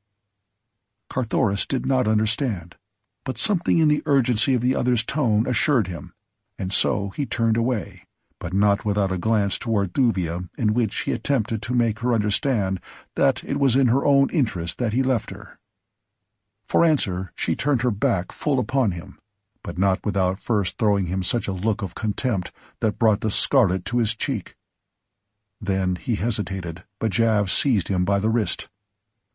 Speaker 1: Carthoris did not understand, but something in the urgency of the other's tone assured him, and so he turned away, but not without a glance toward Thuvia in which he attempted to make her understand that it was in her own interest that he left her. For answer she turned her back full upon him, but not without first throwing him such a look of contempt that brought the scarlet to his cheek. Then he hesitated, but Jav seized him by the wrist.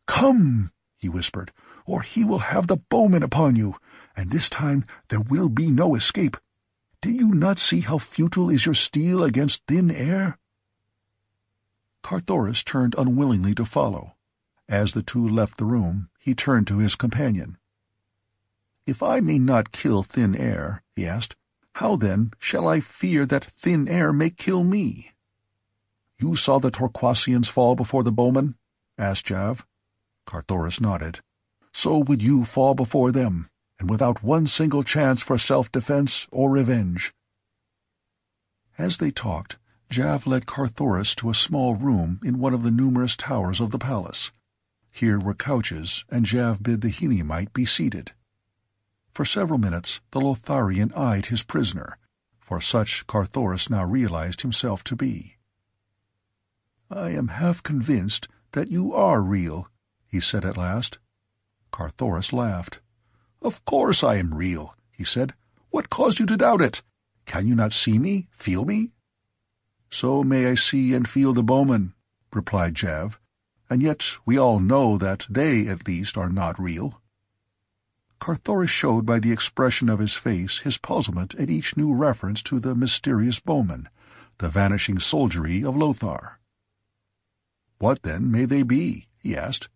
Speaker 1: "'Come!' he whispered, "'or he will have the bowmen upon you, and this time there will be no escape. Do you not see how futile is your steel against thin air?' Carthoris turned unwillingly to follow. As the two left the room, he turned to his companion. If I may not kill thin air, he asked, how then shall I fear that thin air may kill me? You saw the Torquasians fall before the bowmen? asked Jav. Carthoris nodded. So would you fall before them, and without one single chance for self-defense or revenge. As they talked, Jav led Carthoris to a small room in one of the numerous towers of the palace. Here were couches, and Jav bid the Heliumite be seated. For several minutes the Lotharian eyed his prisoner, for such Carthoris now realized himself to be. "I am half convinced that you are real," he said at last. Carthoris laughed. "Of course I am real," he said. "What caused you to doubt it? Can you not see me, feel me?" "So may I see and feel the bowman," replied Jav. "And yet we all know that they, at least, are not real. Carthoris showed by the expression of his face his puzzlement at each new reference to the mysterious bowmen, the vanishing soldiery of Lothar. "What, then, may they be?" he asked.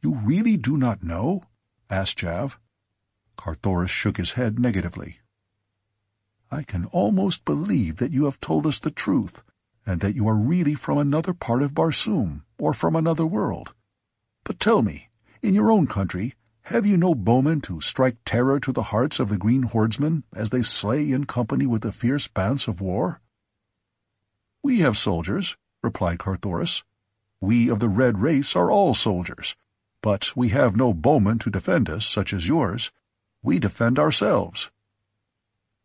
Speaker 1: "You really do not know?" asked Jav. Carthoris shook his head negatively. "I can almost believe that you have told us the truth, and that you are really from another part of Barsoom, or from another world. But tell me, in your own country, have you no bowmen to strike terror to the hearts of the green hordsmen as they slay in company with the fierce bands of war? We have soldiers, replied Carthoris. We of the red race are all soldiers, but we have no bowmen to defend us, such as yours. We defend ourselves.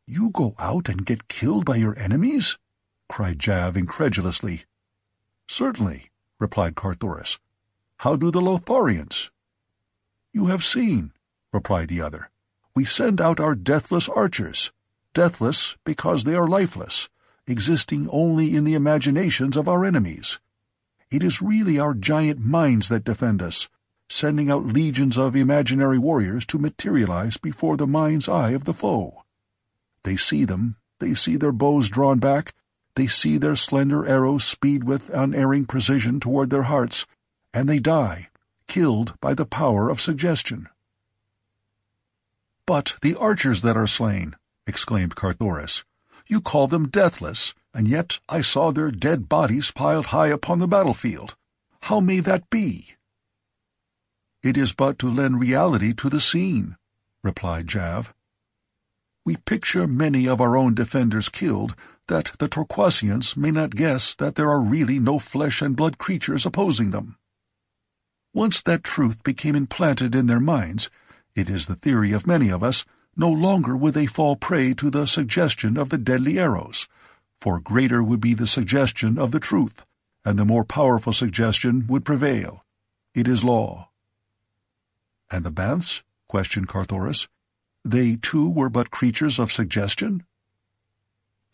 Speaker 1: You go out and get killed by your enemies? Cried Jav incredulously. Certainly, replied Carthoris. How do the Lotharians? You have seen, replied the other. We send out our deathless archers, deathless because they are lifeless, existing only in the imaginations of our enemies. It is really our giant minds that defend us, sending out legions of imaginary warriors to materialize before the mind's eye of the foe. They see them, they see their bows drawn back, they see their slender arrows speed with unerring precision toward their hearts, and they die, killed by the power of suggestion.
Speaker 2: But the archers that are slain, exclaimed Carthoris. You call them deathless, and yet I saw their dead bodies piled high upon the battlefield. How may that be?
Speaker 1: It is but to lend reality to the scene, replied Jav. We picture many of our own defenders killed, that the Torquasians may not guess that there are really no flesh and blood creatures opposing them. Once that truth became implanted in their minds, it is the theory of many of us, no longer would they fall prey to the suggestion of the deadly arrows, for greater would be the suggestion of the truth, and the more powerful suggestion would prevail. It is law. And the Banths? questioned Carthoris. They too were but creatures of suggestion?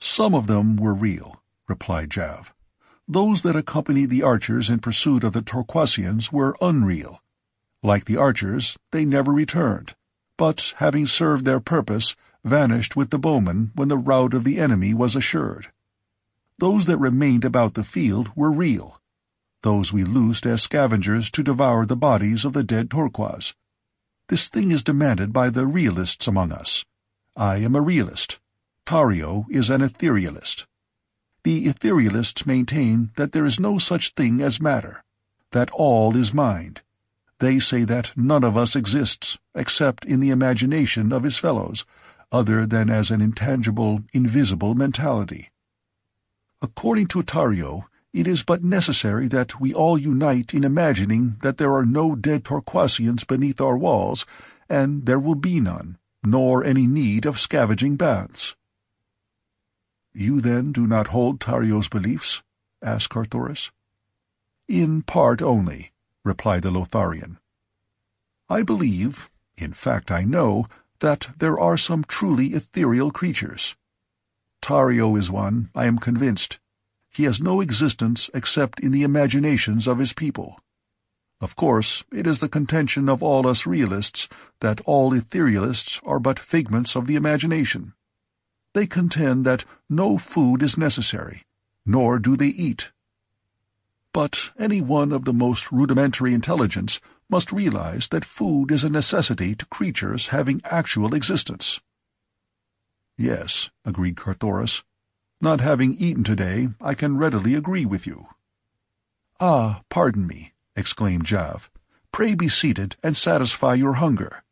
Speaker 1: Some of them were real, replied Jav. Those that accompanied the archers in pursuit of the Torquasians were unreal. Like the archers, they never returned, but, having served their purpose, vanished with the bowmen when the rout of the enemy was assured. Those that remained about the field were real. Those we loosed as scavengers to devour the bodies of the dead Torquas. This thing is demanded by the realists among us. I am a realist. Tario is an etherealist. The etherealists maintain that there is no such thing as matter, that all is mind. They say that none of us exists, except in the imagination of his fellows, other than as an intangible, invisible mentality. According to Tario, it is but necessary that we all unite in imagining that there are no dead Torquasians beneath our walls, and there will be none, nor any need of scavenging Banths. You then do not hold Tario's beliefs? asked Carthoris. In part only, replied the Lotharian. I believe, in fact I know, that there are some truly ethereal creatures. Tario is one, I am convinced. He has no existence except in the imaginations of his people. Of course, it is the contention of all us realists that all etherealists are but figments of the imagination. They contend that no food is necessary, nor do they eat. But any one of the most rudimentary intelligence must realize that food is a necessity to creatures having actual existence. Yes, agreed Carthoris. Not having eaten today, I can readily agree with you. Ah, pardon me, exclaimed Jav. Pray be seated and satisfy your hunger.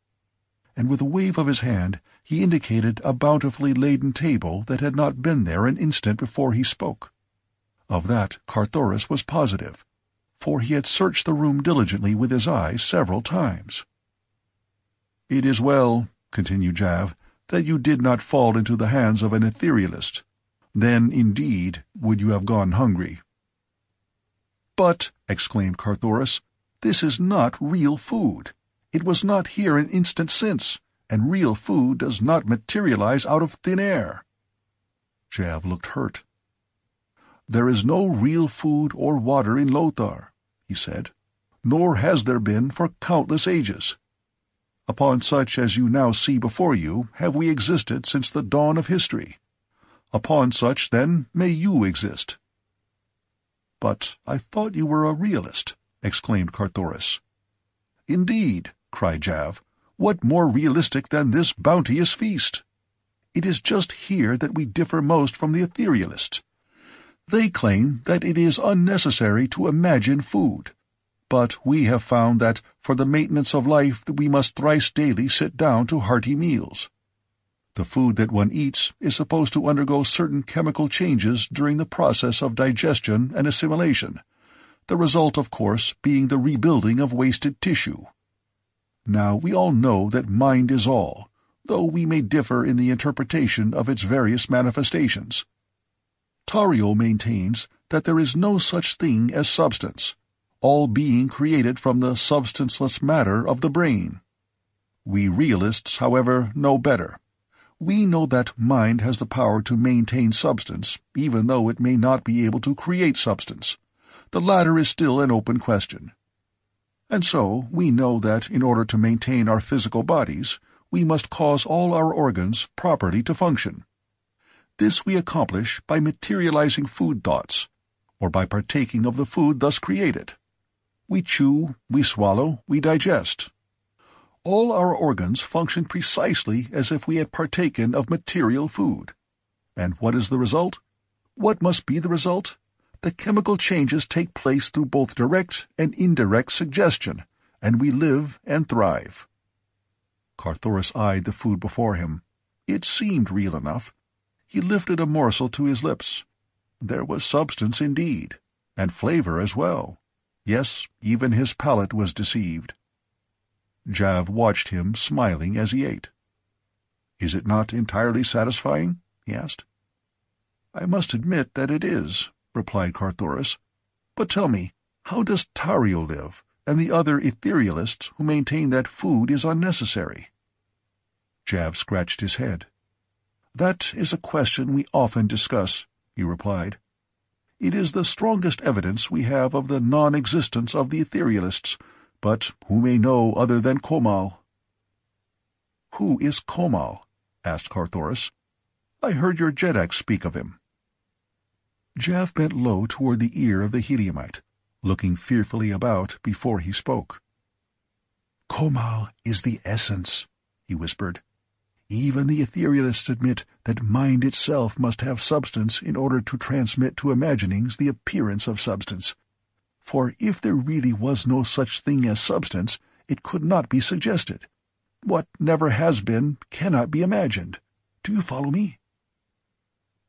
Speaker 1: And with a wave of his hand, he indicated a bountifully laden table that had not been there an instant before he spoke. Of that Carthoris was positive, for he had searched the room diligently with his eyes several times. "'It is well,' continued Jav, "'that you did not fall into the hands of an etherealist. Then, indeed, would you have gone hungry.' "'But,' exclaimed Carthoris, "'this is not real food. It was not here an instant since and real food does not materialize out of thin air. Jav looked hurt. There is no real food or water in Lothar, he said, nor has there been for countless ages. Upon such as you now see before you have we existed since the dawn of history. Upon such, then, may you exist. But I thought you were a realist, exclaimed Carthoris. Indeed, cried Jav. What more realistic than this bounteous feast? It is just here that we differ most from the etherealists. They claim that it is unnecessary to imagine food, but we have found that for the maintenance of life we must thrice daily sit down to hearty meals. The food that one eats is supposed to undergo certain chemical changes during the process of digestion and assimilation, the result, of course, being the rebuilding of wasted tissue. Now we all know that mind is all, though we may differ in the interpretation of its various manifestations. Tario maintains that there is no such thing as substance, all being created from the substanceless matter of the brain. We realists, however, know better. We know that mind has the power to maintain substance, even though it may not be able to create substance. The latter is still an open question. And so we know that in order to maintain our physical bodies, we must cause all our organs properly to function. This we accomplish by materializing food thoughts, or by partaking of the food thus created. We chew, we swallow, we digest. All our organs function precisely as if we had partaken of material food. And what is the result? What must be the result? The chemical changes take place through both direct and indirect suggestion, and we live and thrive. Carthoris eyed the food before him. It seemed real enough. He lifted a morsel to his lips. There was substance indeed, and flavor as well. Yes, even his palate was deceived. Jav watched him, smiling as he ate. "Is it not entirely satisfying?" he asked. "I must admit that it is," replied Carthoris. "But tell me, how does Tario live, and the other etherealists who maintain that food is unnecessary?" Jav scratched his head. "That is a question we often discuss he replied. It is the strongest evidence we have of the non-existence of the etherealists, but who may know other than Komal? Who is Komal? asked Carthoris. I heard your Jeddak speak of him. Jav bent low toward the ear of the Heliumite, looking fearfully about before he spoke. Komal is the essence, he whispered. Even the etherealists admit that mind itself must have substance in order to transmit to imaginings the appearance of substance. For if there really was no such thing as substance, it could not be suggested. What never has been cannot be imagined. Do you follow me?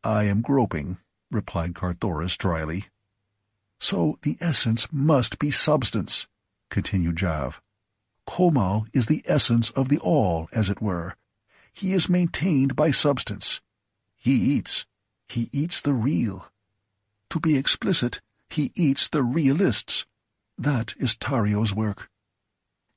Speaker 1: I am groping, replied Carthoris dryly. So the essence must be substance, continued Jav. Komal is the essence of the all, as it were, he is maintained by substance. He eats. He eats the real. To be explicit, he eats the realists. That is Tario's work.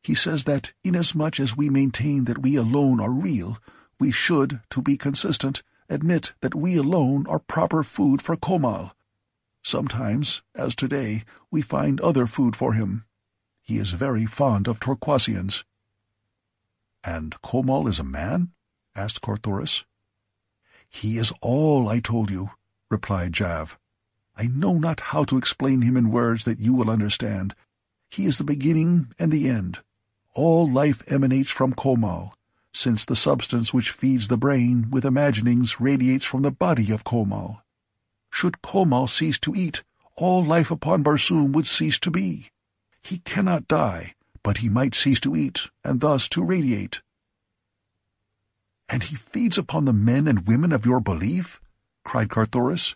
Speaker 1: He says that inasmuch as we maintain that we alone are real, we should, to be consistent, admit that we alone are proper food for Komal. Sometimes, as today, we find other food for him. He is very fond of Torquasians. And Komal is a man? asked Carthoris. He is all I told you, replied Jav. I know not how to explain him in words that you will understand. He is the beginning and the end. All life emanates from Komal, since the substance which feeds the brain with imaginings radiates from the body of Komal. Should Komal cease to eat, all life upon Barsoom would cease to be. He cannot die, but he might cease to eat, and thus to radiate. And he feeds upon the men and women of your belief? cried Carthoris.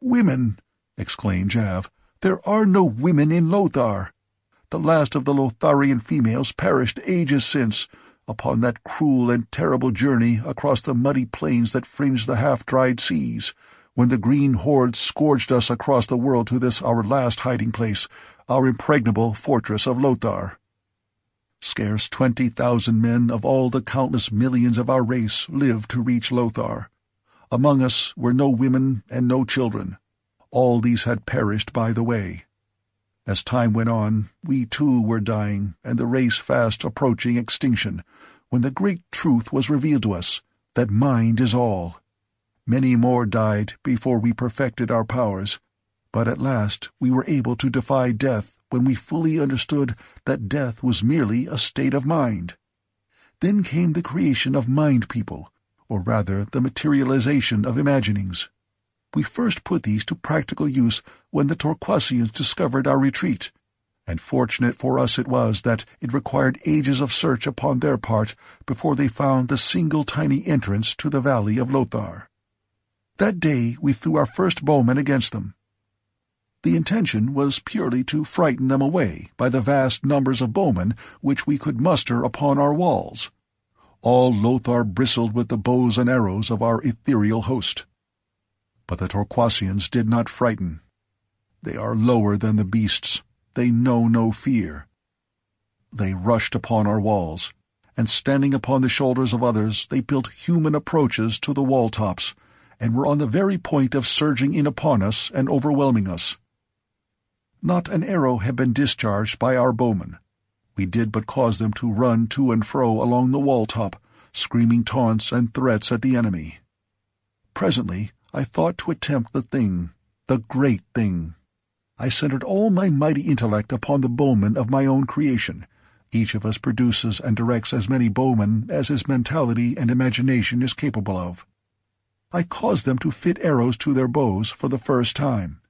Speaker 1: Women! exclaimed Jav. There are no women in Lothar. The last of the Lotharian females perished ages since, upon that cruel and terrible journey across the muddy plains that fringe the half-dried seas, when the green hordes scourged us across the world to this our last hiding place, our impregnable fortress of Lothar. Scarce twenty thousand men of all the countless millions of our race lived to reach Lothar. Among us were no women and no children. All these had perished by the way. As time went on, we too were dying, and the race fast approaching extinction, when the great truth was revealed to us, that mind is all. Many more died before we perfected our powers, but at last we were able to defy death when we fully understood that death was merely a state of mind. Then came the creation of mind people, or rather the materialization of imaginings. We first put these to practical use when the Torquasians discovered our retreat, and fortunate for us it was that it required ages of search upon their part before they found the single tiny entrance to the valley of Lothar. That day we threw our first bowmen against them, the intention was purely to frighten them away by the vast numbers of bowmen which we could muster upon our walls. All Lothar bristled with the bows and arrows of our ethereal host. But the Torquasians did not frighten. They are lower than the beasts. They know no fear. They rushed upon our walls, and standing upon the shoulders of others, they built human approaches to the wall tops, and were on the very point of surging in upon us and overwhelming us. Not an arrow had been discharged by our bowmen. We did but cause them to run to and fro along the wall top, screaming taunts and threats at the enemy. Presently I thought to attempt the thing, the great thing. I centered all my mighty intellect upon the bowmen of my own creation. Each of us produces and directs as many bowmen as his mentality and imagination is capable of. I caused them to fit arrows to their bows for the first time.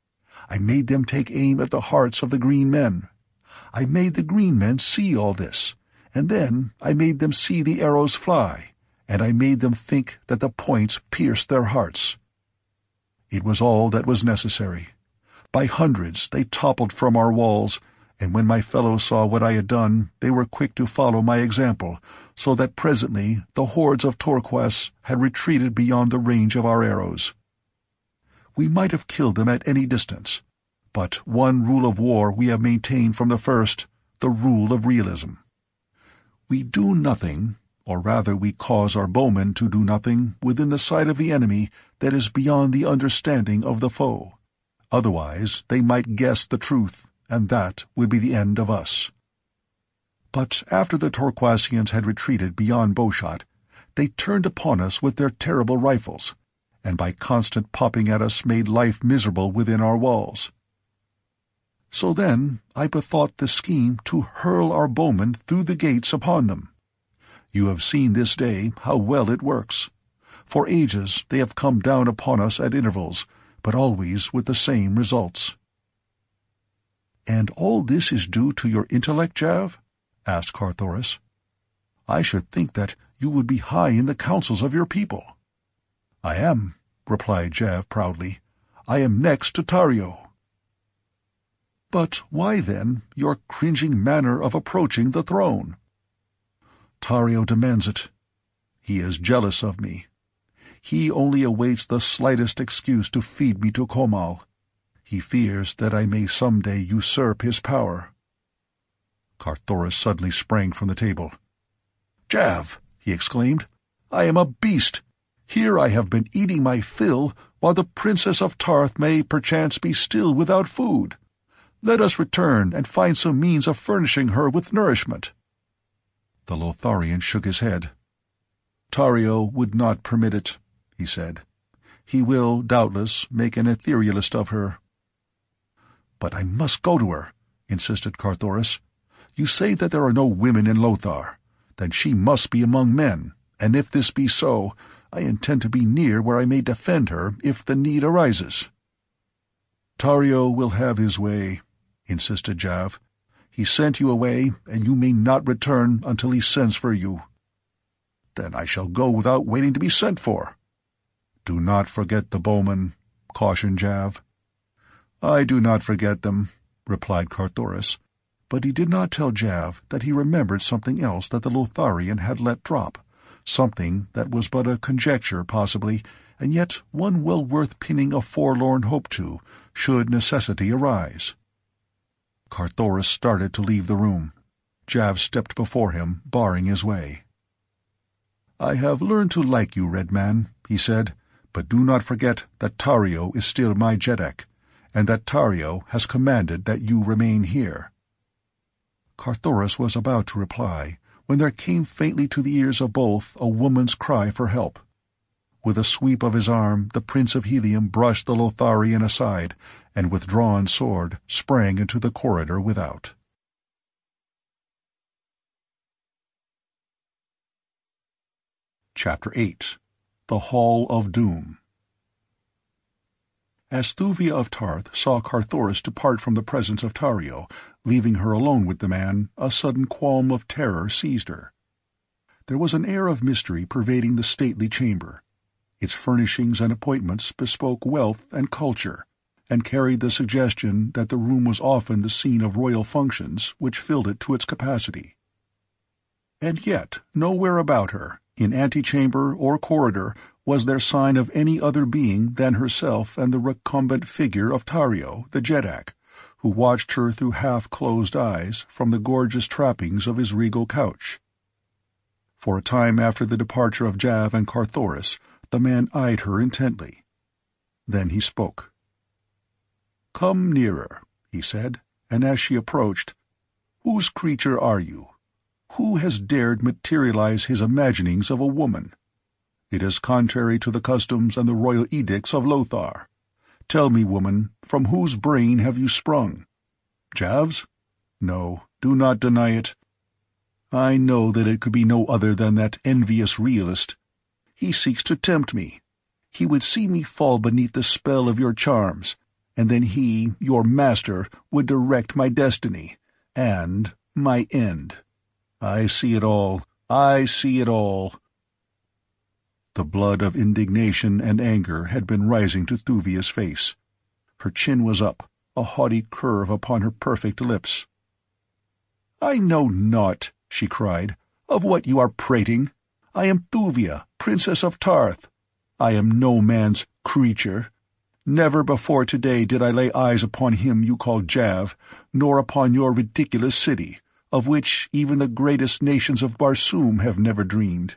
Speaker 1: I made them take aim at the hearts of the green men. I made the green men see all this, and then I made them see the arrows fly, and I made them think that the points pierced their hearts. It was all that was necessary. By hundreds they toppled from our walls, and when my fellows saw what I had done, they were quick to follow my example, so that presently the hordes of Torquas had retreated beyond the range of our arrows. We might have killed them at any distance, but one rule of war we have maintained from the first, the rule of realism. We do nothing, or rather we cause our bowmen to do nothing, within the sight of the enemy that is beyond the understanding of the foe. Otherwise they might guess the truth, and that would be the end of us. But after the Torquasians had retreated beyond bowshot, they turned upon us with their terrible rifles, and by constant popping at us made life miserable within our walls. So then I bethought the scheme to hurl our bowmen through the gates upon them. You have seen this day how well it works. For ages they have come down upon us at intervals, but always with the same results. And all this is due to your intellect, Jav? asked Carthoris. I should think that you would be high in the councils of your people. I am, replied Jav proudly. I am next to Tario. But why, then, your cringing manner of approaching the throne? Tario demands it. He is jealous of me. He only awaits the slightest excuse to feed me to Komal. He fears that I may some day usurp his power. Carthoris suddenly sprang from the table. Jav, he exclaimed, I am a beast. Here I have been eating my fill, while the Princess of Ptarth may perchance be still without food. Let us return and find some means of furnishing her with nourishment. The Lotharian shook his head. Tario would not permit it, he said. He will, doubtless, make an etherealist of her. But I must go to her, insisted Carthoris. You say that there are no women in Lothar. Then she must be among men, and if this be so, I intend to be near where I may defend her if the need arises. Tario will have his way, insisted Jav. He sent you away, and you may not return until he sends for you. Then I shall go without waiting to be sent for. Do not forget the bowmen, cautioned Jav. I do not forget them, replied Carthoris, but he did not tell Jav that he remembered something else that the Lotharian had let drop, something that was but a conjecture possibly, and yet one well worth pinning a forlorn hope to, should necessity arise. Carthoris started to leave the room. Jav stepped before him, barring his way. I have learned to like you, Red Man, he said, but do not forget that Tario is still my Jeddak, and that Tario has commanded that you remain here. Carthoris was about to reply, when there came faintly to the ears of both a woman's cry for help. With a sweep of his arm, the Prince of Helium brushed the Lotharian aside, and with drawn sword sprang into the corridor without. Chapter 8 The Hall of Doom As Thuvia of Ptarth saw Carthoris depart from the presence of Tario, leaving her alone with the man, a sudden qualm of terror seized her. There was an air of mystery pervading the stately chamber, its furnishings and appointments bespoke wealth and culture, and carried the suggestion that the room was often the scene of royal functions which filled it to its capacity. And yet, nowhere about her, in antechamber or corridor, was there sign of any other being than herself and the recumbent figure of Tario, the Jeddak, who watched her through half-closed eyes from the gorgeous trappings of his regal couch. For a time after the departure of Jav and Carthoris, the man eyed her intently. Then he spoke. "Come nearer," he said, and as she approached, Whose creature are you? Who has dared materialize his imaginings of a woman? It is contrary to the customs and the royal edicts of Lothar. Tell me, woman, from whose brain have you sprung? Jav's? No, do not deny it. I know that it could be no other than that envious realist. He seeks to tempt me. He would see me fall beneath the spell of your charms, and then he, your master, would direct my destiny, and my end. I see it all. I see it all. The blood of indignation and anger had been rising to Thuvia's face. Her chin was up, a haughty curve upon her perfect lips. I know naught, she cried, of what you are prating. I am Thuvia, Princess of Ptarth. I am no man's creature. Never before today did I lay eyes upon him you call Jav, nor upon your ridiculous city, of which even the greatest nations of Barsoom have never dreamed.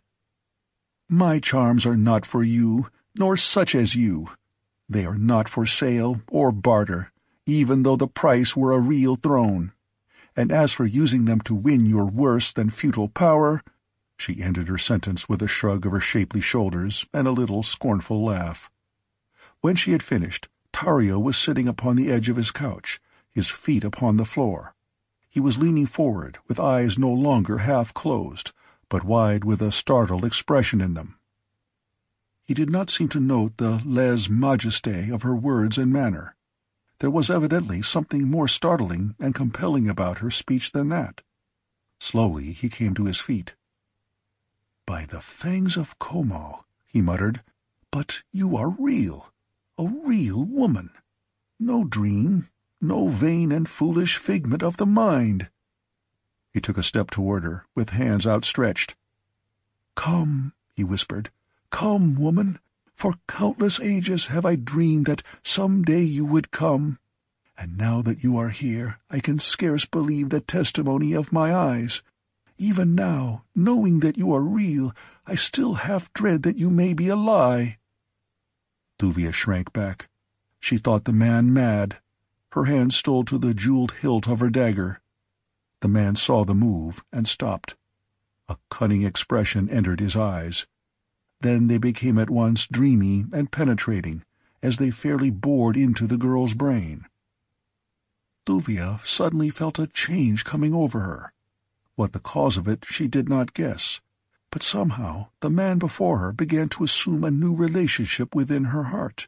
Speaker 1: My charms are not for you, nor such as you. They are not for sale or barter, even though the price were a real throne. And as for using them to win your worse than futile power, she ended her sentence with a shrug of her shapely shoulders and a little scornful laugh. When she had finished, Tario was sitting upon the edge of his couch, his feet upon the floor. He was leaning forward, with eyes no longer half closed, but wide with a startled expression in them. He did not seem to note the lese majesté of her words and manner. There was evidently something more startling and compelling about her speech than that. Slowly he came to his feet. "By the fangs of Komal," he muttered, "but you are real a real woman. No dream, no vain and foolish figment of the mind. He took a step toward her, with hands outstretched. Come, he whispered. Come, woman. For countless ages have I dreamed that some day you would come. And now that you are here, I can scarce believe the testimony of my eyes. Even now, knowing that you are real, I still half dread that you may be a lie. Thuvia shrank back. She thought the man mad. Her hand stole to the jeweled hilt of her dagger. The man saw the move and stopped. A cunning expression entered his eyes. Then they became at once dreamy and penetrating, as they fairly bored into the girl's brain. Thuvia suddenly felt a change coming over her. What the cause of it she did not guess but somehow the man before her began to assume a new relationship within her heart.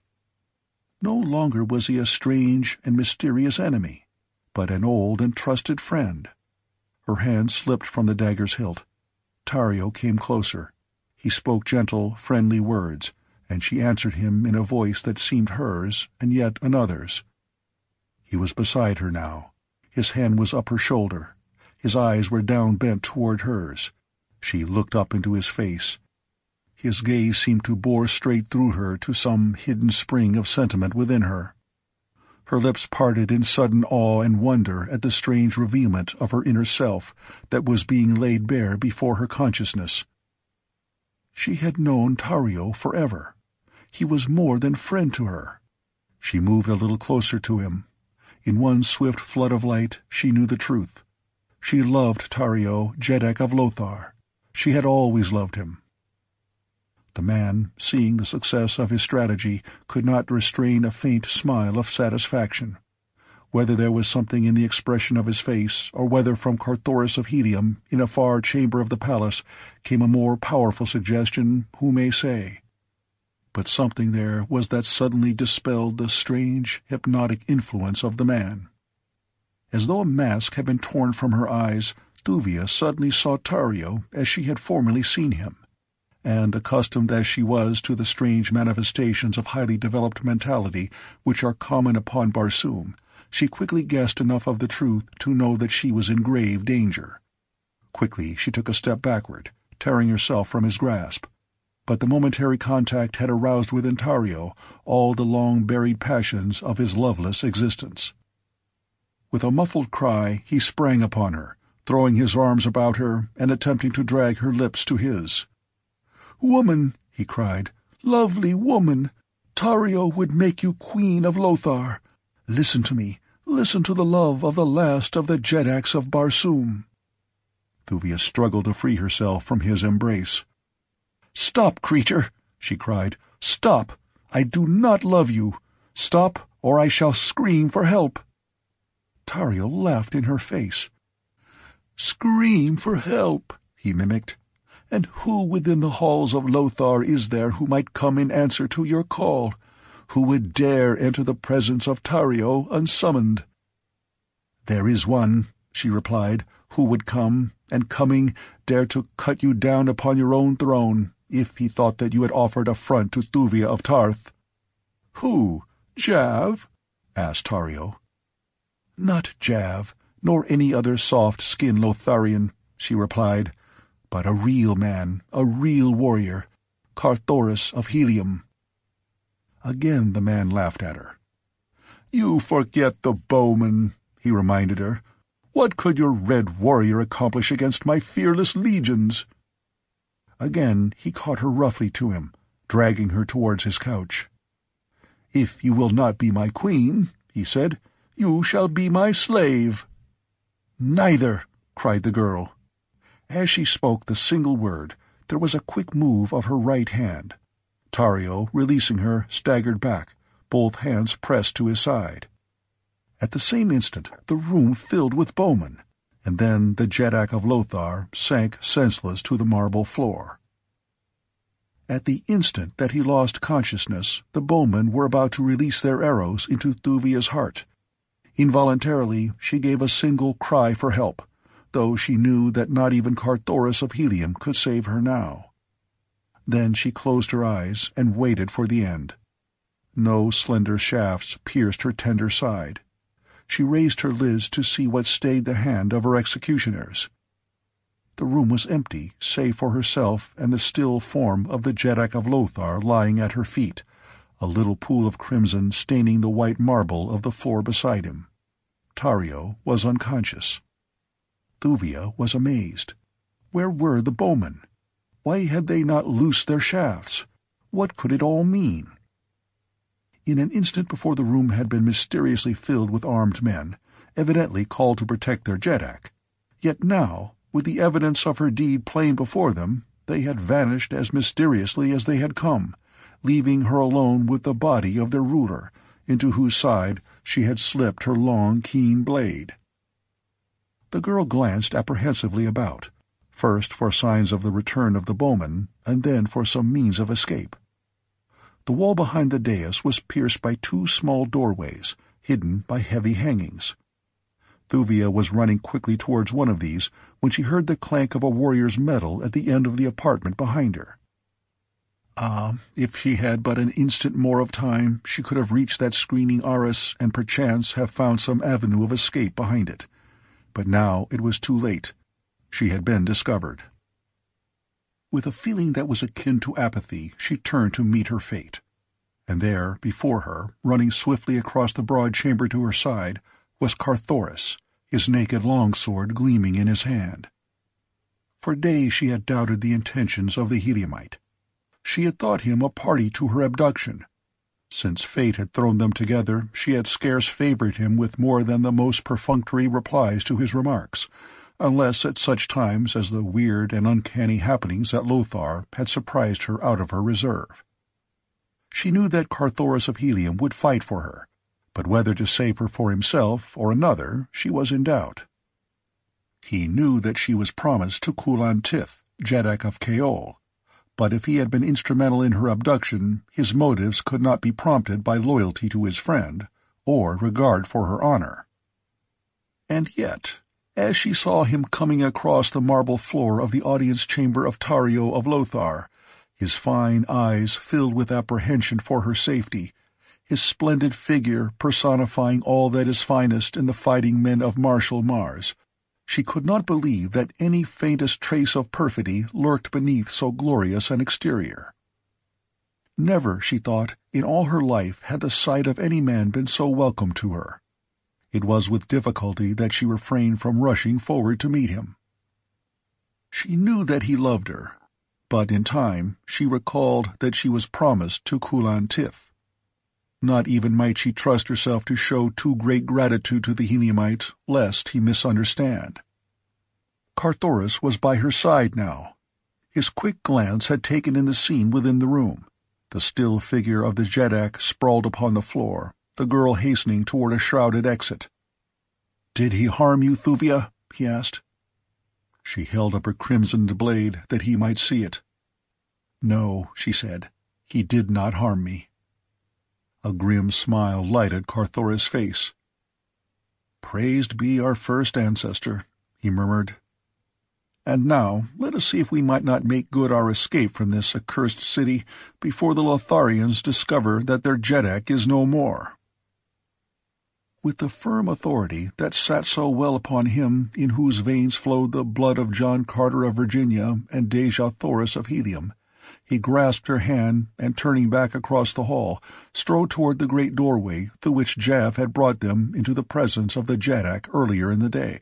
Speaker 1: No longer was he a strange and mysterious enemy, but an old and trusted friend. Her hand slipped from the dagger's hilt. Tario came closer. He spoke gentle, friendly words, and she answered him in a voice that seemed hers and yet another's. He was beside her now. His hand was up her shoulder. His eyes were down bent toward hers. She looked up into his face. His gaze seemed to bore straight through her to some hidden spring of sentiment within her. Her lips parted in sudden awe and wonder at the strange revealment of her inner self that was being laid bare before her consciousness. She had known Tario forever. He was more than friend to her. She moved a little closer to him. In one swift flood of light she knew the truth. She loved Tario, Jeddak of Lothar. She had always loved him. The man, seeing the success of his strategy, could not restrain a faint smile of satisfaction. Whether there was something in the expression of his face, or whether from Carthoris of Helium, in a far chamber of the palace, came a more powerful suggestion, who may say? But something there was that suddenly dispelled the strange, hypnotic influence of the man. As though a mask had been torn from her eyes, Thuvia suddenly saw Tario as she had formerly seen him, and, accustomed as she was to the strange manifestations of highly developed mentality which are common upon Barsoom, she quickly guessed enough of the truth to know that she was in grave danger. Quickly she took a step backward, tearing herself from his grasp. But the momentary contact had aroused within Tario all the long-buried passions of his loveless existence. With a muffled cry he sprang upon her, throwing his arms about her and attempting to drag her lips to his. "Woman!" he cried. "Lovely woman! Tario would make you queen of Lothar. Listen to me,
Speaker 2: Listen to the love of the last of the Jeddaks of Barsoom.
Speaker 1: Thuvia struggled to free herself from his embrace.
Speaker 2: Stop, creature, she cried. Stop! I do not love you. Stop, or I shall scream for help.
Speaker 1: Tario laughed in her face.
Speaker 2: Scream for help, he mimicked. And who within the halls of Lothar is there who might come in answer to your call? Who would dare enter the presence of Tario unsummoned?
Speaker 1: There is one, she replied, who would come, and coming, dare to cut you down upon your own throne, if he thought that you had offered affront to Thuvia of Ptarth.
Speaker 2: Who? Jav? asked Tario.
Speaker 1: Not Jav, nor any other soft-skinned Lotharian, she replied, but a real man, a real warrior, Carthoris of Helium. Again the man laughed at her.
Speaker 2: You forget the bowman, he reminded her. What could your red warrior accomplish against my fearless legions?
Speaker 1: Again he caught her roughly to him, dragging her towards his couch.
Speaker 2: If you will not be my queen, he said, you shall be my slave.
Speaker 1: Neither, cried the girl. As she spoke the single word, there was a quick move of her right hand. Tario, releasing her, staggered back, both hands pressed to his side. At the same instant the room filled with bowmen, and then the Jeddak of Lothar sank senseless to the marble floor. At the instant that he lost consciousness, the bowmen were about to release their arrows into Thuvia's heart. Involuntarily, she gave a single cry for help, though she knew that not even Carthoris of Helium could save her now. Then she closed her eyes and waited for the end. No slender shafts pierced her tender side. She raised her lids to see what stayed the hand of her executioners. The room was empty, save for herself and the still form of the Jeddak of Lothar lying at her feet, a little pool of crimson staining the white marble of the floor beside him. Tario was unconscious. Thuvia was amazed. Where were the bowmen? Why had they not loosed their shafts? What could it all mean? In an instant before the room had been mysteriously filled with armed men, evidently called to protect their Jeddak. Yet now, with the evidence of her deed plain before them, they had vanished as mysteriously as they had come, leaving her alone with the body of their ruler, into whose side she had slipped her long, keen blade. The girl glanced apprehensively about first for signs of the return of the bowmen, and then for some means of escape. The wall behind the dais was pierced by two small doorways, hidden by heavy hangings. Thuvia was running quickly towards one of these when she heard the clank of a warrior's metal at the end of the apartment behind her. Ah, if she had but an instant more of time, she could have reached that screening arras and perchance have found some avenue of escape behind it. But now it was too late. She had been discovered. With a feeling that was akin to apathy, she turned to meet her fate. And there, before her, running swiftly across the broad chamber to her side, was Carthoris, his naked longsword gleaming in his hand. For days she had doubted the intentions of the Heliumite. She had thought him a party to her abduction. Since fate had thrown them together, she had scarce favored him with more than the most perfunctory replies to his remarks, unless at such times as the weird and uncanny happenings at Lothar had surprised her out of her reserve. She knew that Carthoris of Helium would fight for her, but whether to save her for himself or another she was in doubt. He knew that she was promised to Kulan Tith, Jeddak of Kaol, but if he had been instrumental in her abduction, his motives could not be prompted by loyalty to his friend, or regard for her honor. And yet as she saw him coming across the marble floor of the audience chamber of Tario of Lothar, his fine eyes filled with apprehension for her safety, his splendid figure personifying all that is finest in the fighting men of martial Mars, she could not believe that any faintest trace of perfidy lurked beneath so glorious an exterior. Never, she thought, in all her life had the sight of any man been so welcome to her. It was with difficulty that she refrained from rushing forward to meet him. She knew that he loved her, but in time she recalled that she was promised to Kulan Tith. Not even might she trust herself to show too great gratitude to the Heliumite, lest he misunderstand. Carthoris was by her side now. His quick glance had taken in the scene within the room, the still figure of the Jeddak sprawled upon the floor, the girl hastening toward a shrouded exit. "Did he harm you, Thuvia?" he asked. She held up her crimsoned blade that he might see it. "No," she said, "he did not harm me." A grim smile lighted Carthoris' face. "Praised be our first ancestor," he murmured. And now let us see if we might not make good our escape from this accursed city before the Lotharians discover that their Jeddak is no more. With the firm authority that sat so well upon him in whose veins flowed the blood of John Carter of Virginia and Dejah Thoris of Helium, he grasped her hand and, turning back across the hall, strode toward the great doorway through which Jav had brought them into the presence of the Jeddak earlier in the day.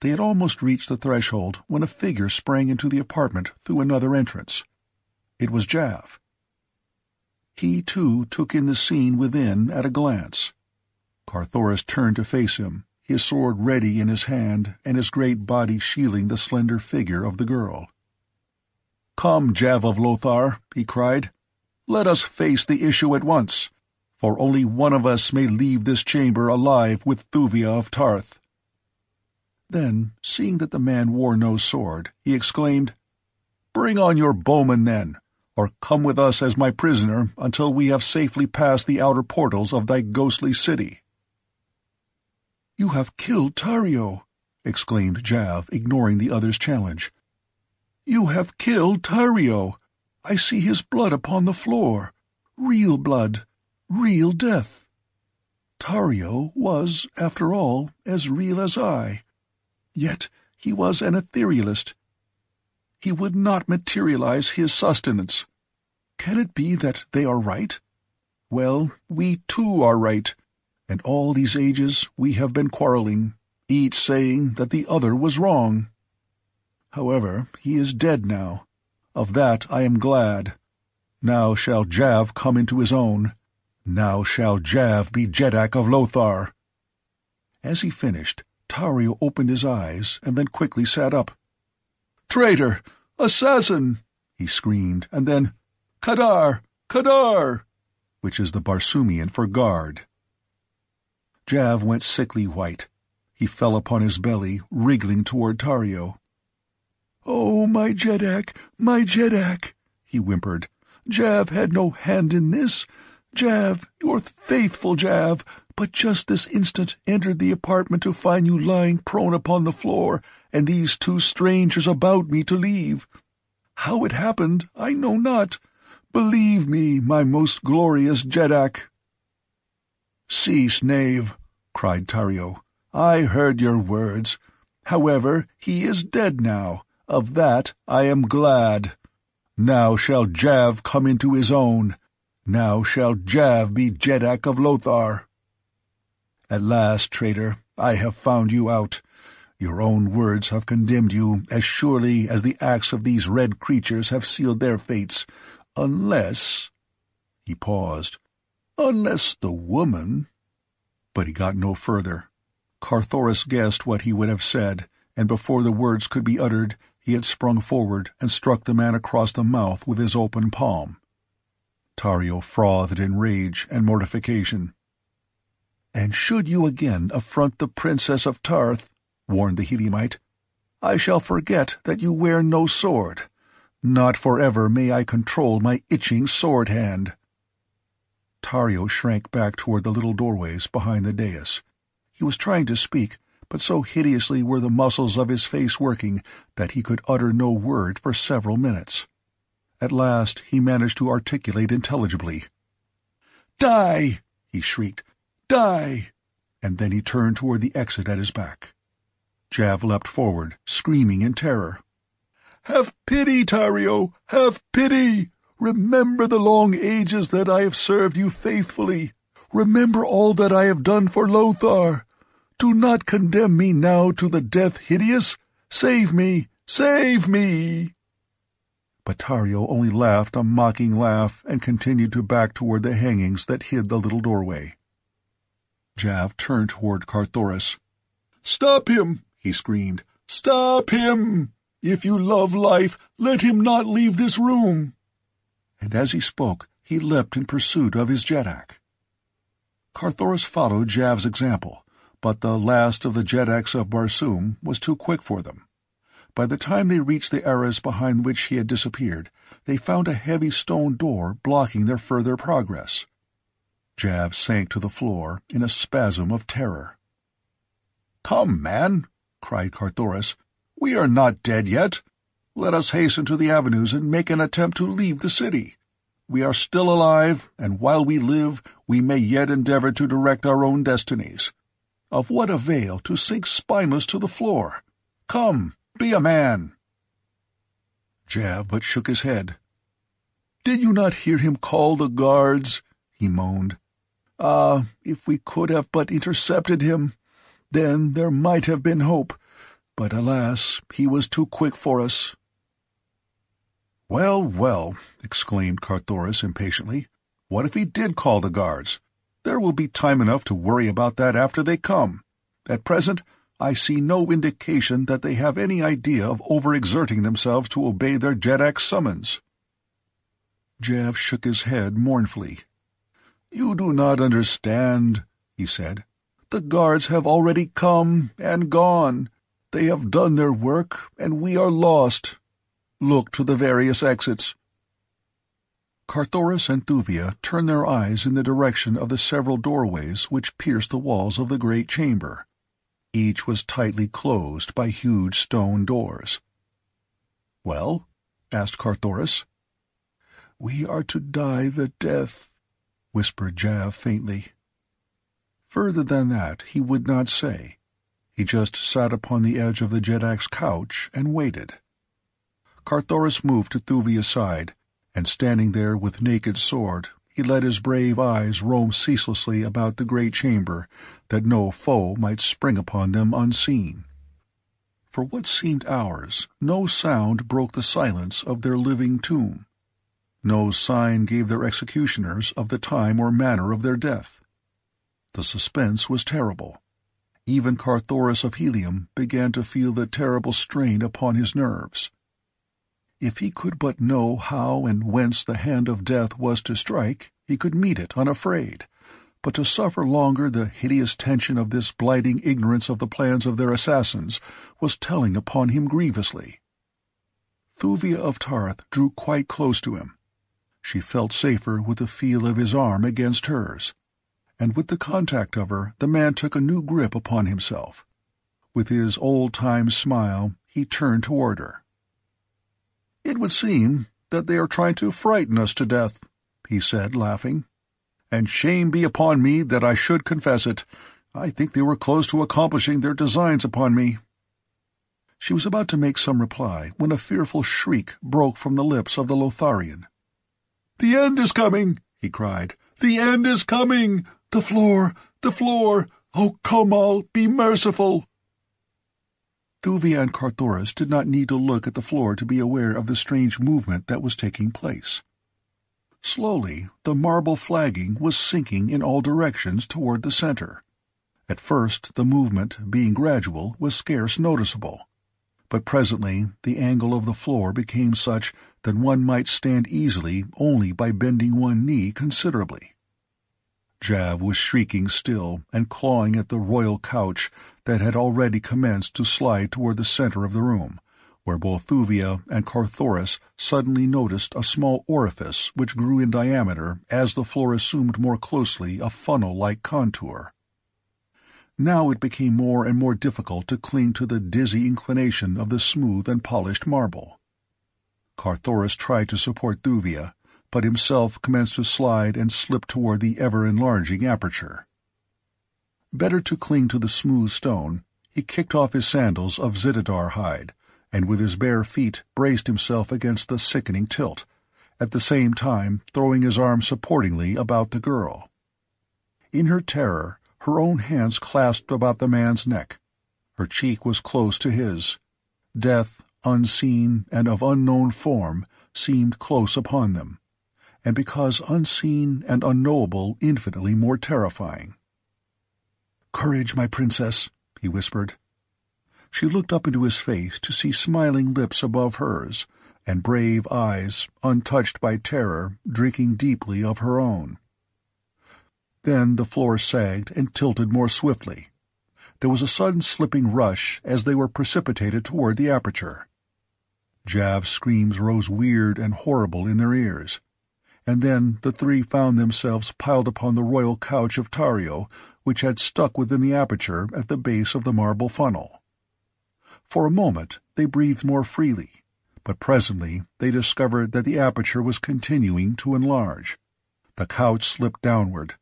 Speaker 1: They had almost reached the threshold when a figure sprang into the apartment through another entrance. It was Jav. He, too, took in the scene within at a glance. Carthoris turned to face him, his sword ready in his hand and his great body shielding the slender figure of the girl. "Come, Jav of Lothar," he cried. "Let us face the issue at once, for only one of us may leave this chamber alive with Thuvia of Ptarth." Then, seeing that the man wore no sword, he exclaimed, "Bring on your bowmen, then, or come with us as my prisoner until we have safely passed the outer portals of thy ghostly city." "You have killed Tario!" exclaimed Jav, ignoring the other's challenge. "You have killed Tario! I see his blood upon the floor. Real blood, real death. Tario was, after all, as real as I. Yet he was an etherealist. He would not materialize his sustenance. Can it be that they are right? Well, we too are right, and all these ages we have been quarreling, each saying that the other was wrong. However, he is dead now. Of that I am glad. Now shall Jav come into his own. Now shall Jav be Jeddak of Lothar. As he finished, Tario opened his eyes and then quickly sat up. "Traitor! Assassin!" he screamed, and then, "Kadar! Kadar!" which is the Barsoomian for guard. Jav went sickly white. He fell upon his belly, wriggling toward Tario. "Oh, my Jeddak, my Jeddak!" he whimpered. "Jav had no hand in this. Jav, your faithful Jav, but just this instant entered the apartment to find you lying prone upon the floor, and these two strangers about me to leave. How it happened, I know not. Believe me, my most glorious Jeddak. Cease, knave, cried Tario. I heard your words. However, he is dead now. Of that I am glad. Now shall Jav come into his own. Now shall Jav be Jeddak of Lothar. At last, traitor, I have found you out. Your own words have condemned you as surely as the acts of these red creatures have sealed their fates, unless— He paused. Unless the woman— But he got no further. Carthoris guessed what he would have said, and before the words could be uttered, he had sprung forward and struck the man across the mouth with his open palm. Tario frothed in rage and mortification. And should you again affront the Princess of Ptarth, warned the Heliumite, I shall forget that you wear no sword. Not forever may I control my itching sword hand. Tario shrank back toward the little doorways behind the dais. He was trying to speak, but so hideously were the muscles of his face working that he could utter no word for several minutes. At last he managed to articulate intelligibly. "Die!" he shrieked. Die!" And then he turned toward the exit at his back. Jav leapt forward, screaming in terror. "Have pity, Tario! Have pity! Remember the long ages that I have served you faithfully. Remember all that I have done for Lothar. Do not condemn me now to the death hideous. Save me! Save me!" but Tario only laughed a mocking laugh and continued to back toward the hangings that hid the little doorway. Jav turned toward Carthoris.
Speaker 2: Stop him! he screamed. Stop him! If you love life, let him not leave this room.
Speaker 1: And as he spoke, he leapt in pursuit of his Jeddak. Carthoris followed Jav's example, but the last of the Jeddaks of Barsoom was too quick for them. By the time they reached the arras behind which he had disappeared, they found a heavy stone door blocking their further progress. Jav sank to the floor in a spasm of terror.
Speaker 2: Come, man, cried Carthoris. We are not dead yet. Let us hasten to the avenues and make an attempt to leave the city. We are still alive, and while we live, we may yet endeavor to direct our own destinies. Of what avail to sink spineless to the floor? Come, be a man.
Speaker 1: Jav but shook his head.
Speaker 2: Did you not hear him call the guards? he moaned. Ah, if we could have but intercepted him, then there might have been hope. But alas, he was too quick for us.
Speaker 1: Well, well, exclaimed Carthoris impatiently. What if he did call the guards? There will be time enough to worry about that after they come. At present, I see no indication that they have any idea of overexerting themselves to obey their Jeddak's summons. Jav shook his head mournfully.
Speaker 2: You do not understand, he said. The guards have already come and gone. They have done their work, and we are lost. Look to the various exits.
Speaker 1: Carthoris and Thuvia turned their eyes in the direction of the several doorways which pierced the walls of the great chamber. Each was tightly closed by huge stone doors.
Speaker 2: Well? asked Carthoris.
Speaker 1: We are to die the death, whispered Jav faintly. Further than that he would not say. He just sat upon the edge of the Jeddak's couch and waited. Carthoris moved to Thuvia's side, and standing there with naked sword, he let his brave eyes roam ceaselessly about the great chamber, that no foe might spring upon them unseen. For what seemed hours, no sound broke the silence of their living tomb. No sign gave their executioners of the time or manner of their death. The suspense was terrible. Even Carthoris of Helium began to feel the terrible strain upon his nerves. If he could but know how and whence the hand of death was to strike, he could meet it unafraid. But to suffer longer the hideous tension of this blighting ignorance of the plans of their assassins was telling upon him grievously. Thuvia of Ptarth drew quite close to him. She felt safer with the feel of his arm against hers. And with the contact of her, the man took a new grip upon himself. With his old-time smile, he turned toward her.
Speaker 2: It would seem that they are trying to frighten us to death, he said, laughing. And shame be upon me that I should confess it. I think they were close to accomplishing their designs upon me.
Speaker 1: She was about to make some reply when a fearful shriek broke from the lips of the Lotharian.
Speaker 2: The end is coming, he cried. The end is coming! The floor! The floor! Oh, Komal, be merciful!
Speaker 1: Thuvia and Carthoris did not need to look at the floor to be aware of the strange movement that was taking place. Slowly, the marble flagging was sinking in all directions toward the center. At first, the movement, being gradual, was scarce noticeable. But presently the angle of the floor became such that one might stand easily only by bending one knee considerably. Jav was shrieking still and clawing at the royal couch that had already commenced to slide toward the center of the room, where both Thuvia and Carthoris suddenly noticed a small orifice which grew in diameter as the floor assumed more closely a funnel-like contour. Now it became more and more difficult to cling to the dizzy inclination of the smooth and polished marble. Carthoris tried to support Thuvia, but himself commenced to slide and slip toward the ever-enlarging aperture. Better to cling to the smooth stone, he kicked off his sandals of zitidar hide, and with his bare feet braced himself against the sickening tilt, at the same time throwing his arm supportingly about the girl. In her terror, her own hands clasped about the man's neck. Her cheek was close to his. Death, unseen and of unknown form, seemed close upon them, and because unseen and unknowable infinitely more terrifying.
Speaker 2: Courage, my princess, he whispered.
Speaker 1: She looked up into his face to see smiling lips above hers, and brave eyes, untouched by terror, drinking deeply of her own. Then the floor sagged and tilted more swiftly. There was a sudden slipping rush as they were precipitated toward the aperture. Jav's screams rose weird and horrible in their ears. And then the three found themselves piled upon the royal couch of Tario, which had stuck within the aperture at the base of the marble funnel. For a moment they breathed more freely, but presently they discovered that the aperture was continuing to enlarge. The couch slipped downward.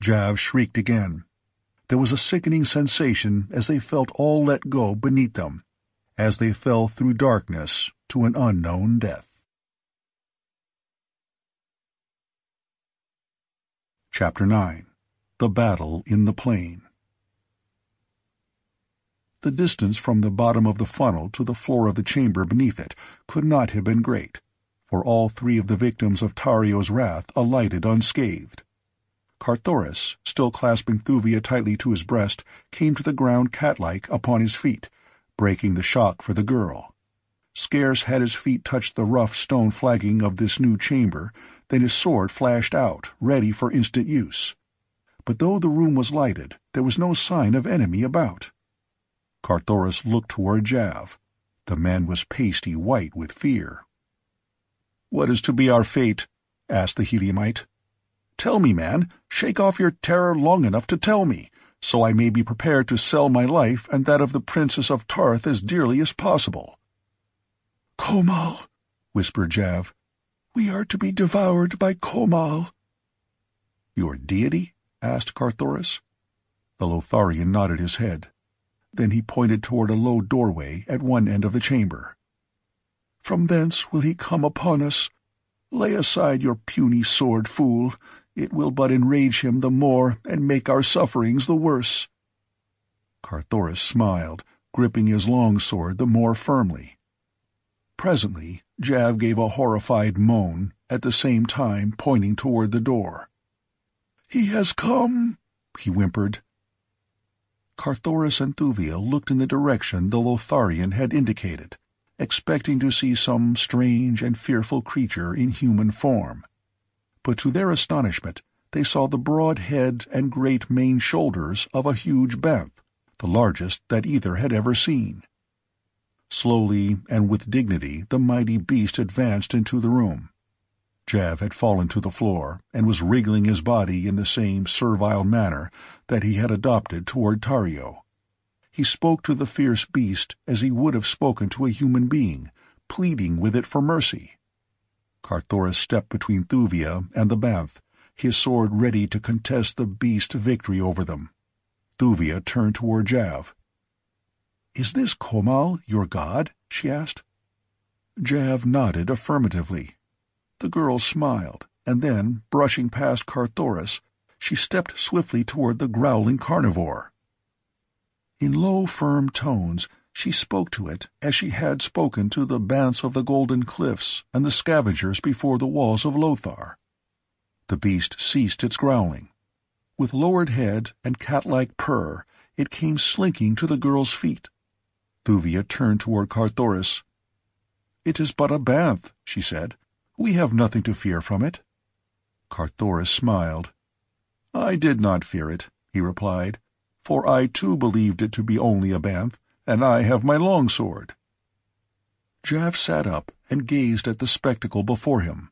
Speaker 1: Jav shrieked again. There was a sickening sensation as they felt all let go beneath them, as they fell through darkness to an unknown death. Chapter 9 The Battle in the Plain The distance from the bottom of the funnel to the floor of the chamber beneath it could not have been great, for all three of the victims of Tario's wrath alighted unscathed. Carthoris, still clasping Thuvia tightly to his breast, came to the ground cat-like upon his feet, breaking the shock for the girl. Scarce had his feet touched the rough stone flagging of this new chamber than his sword flashed out, ready for instant use. But though the room was lighted, there was no sign of enemy about. Carthoris looked toward Jav. The man was pasty white with fear.
Speaker 2: "What is to be our fate?" asked the Heliumite. "Tell me, man, shake off your terror long enough to tell me, so I may be prepared to sell my life and that of the Princess of Ptarth as dearly as possible."
Speaker 1: Komal, whispered Jav. We are to be devoured by Komal.
Speaker 2: Your deity? asked Carthoris. The Lotharian nodded his head. Then he pointed toward a low doorway at one end of the chamber.
Speaker 1: From thence will he come upon us. Lay aside your puny sword, fool. It will but enrage him the more and make our sufferings the worse.
Speaker 2: Carthoris smiled, gripping his long sword the more firmly. Presently, Jav gave a horrified moan, at the same time pointing toward the door.
Speaker 1: "He has come," he whimpered.
Speaker 2: Carthoris and Thuvia looked in the direction the Lotharian had indicated, expecting to see some strange and fearful creature in human form. But to their astonishment they saw the broad head and great maned shoulders of a huge banth, the largest that either had ever seen. Slowly and with dignity the mighty beast advanced into the room. Jav had fallen to the floor and was wriggling his body in the same servile manner that he had adopted toward Tario. He spoke to the fierce beast as he would have spoken to a human being, pleading with it for mercy. Carthoris stepped between Thuvia and the Banth, his sword ready to contest the beast's victory over them. Thuvia turned toward Jav.
Speaker 1: "Is this Komal, your god?" she asked.
Speaker 2: Jav nodded affirmatively. The girl smiled, and then, brushing past Carthoris, she stepped swiftly toward the growling carnivore. In low, firm tones she spoke to it as she had spoken to the Banths of the Golden Cliffs and the scavengers before the walls of Lothar. The beast ceased its growling. With lowered head and cat-like purr, it came slinking to the girl's feet. Thuvia turned toward Carthoris. "It is but a banth," she said. "We have nothing to fear from it." Carthoris smiled. "I did not fear it," he replied, "for I too believed it to be only a banth, and I have my longsword." Jav sat up and gazed at the spectacle before him.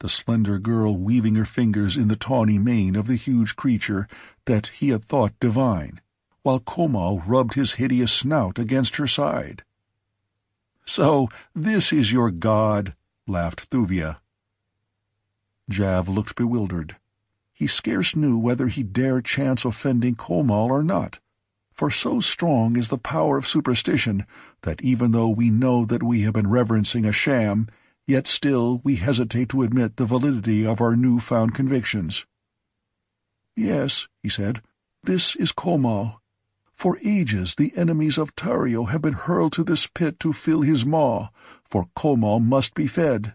Speaker 2: The slender girl weaving her fingers in the tawny mane of the huge creature that he had thought divine while Komal rubbed his hideous snout against her side. "So this is your god," laughed Thuvia. Jav looked bewildered. He scarce knew whether he dare chance offending Komal or not, for so strong is the power of superstition that even though we know that we have been reverencing a sham, yet still we hesitate to admit the validity of our new-found convictions. "Yes," he said, "this is Komal. For ages the enemies of Tario have been hurled to this pit to fill his maw, for Komal must be fed.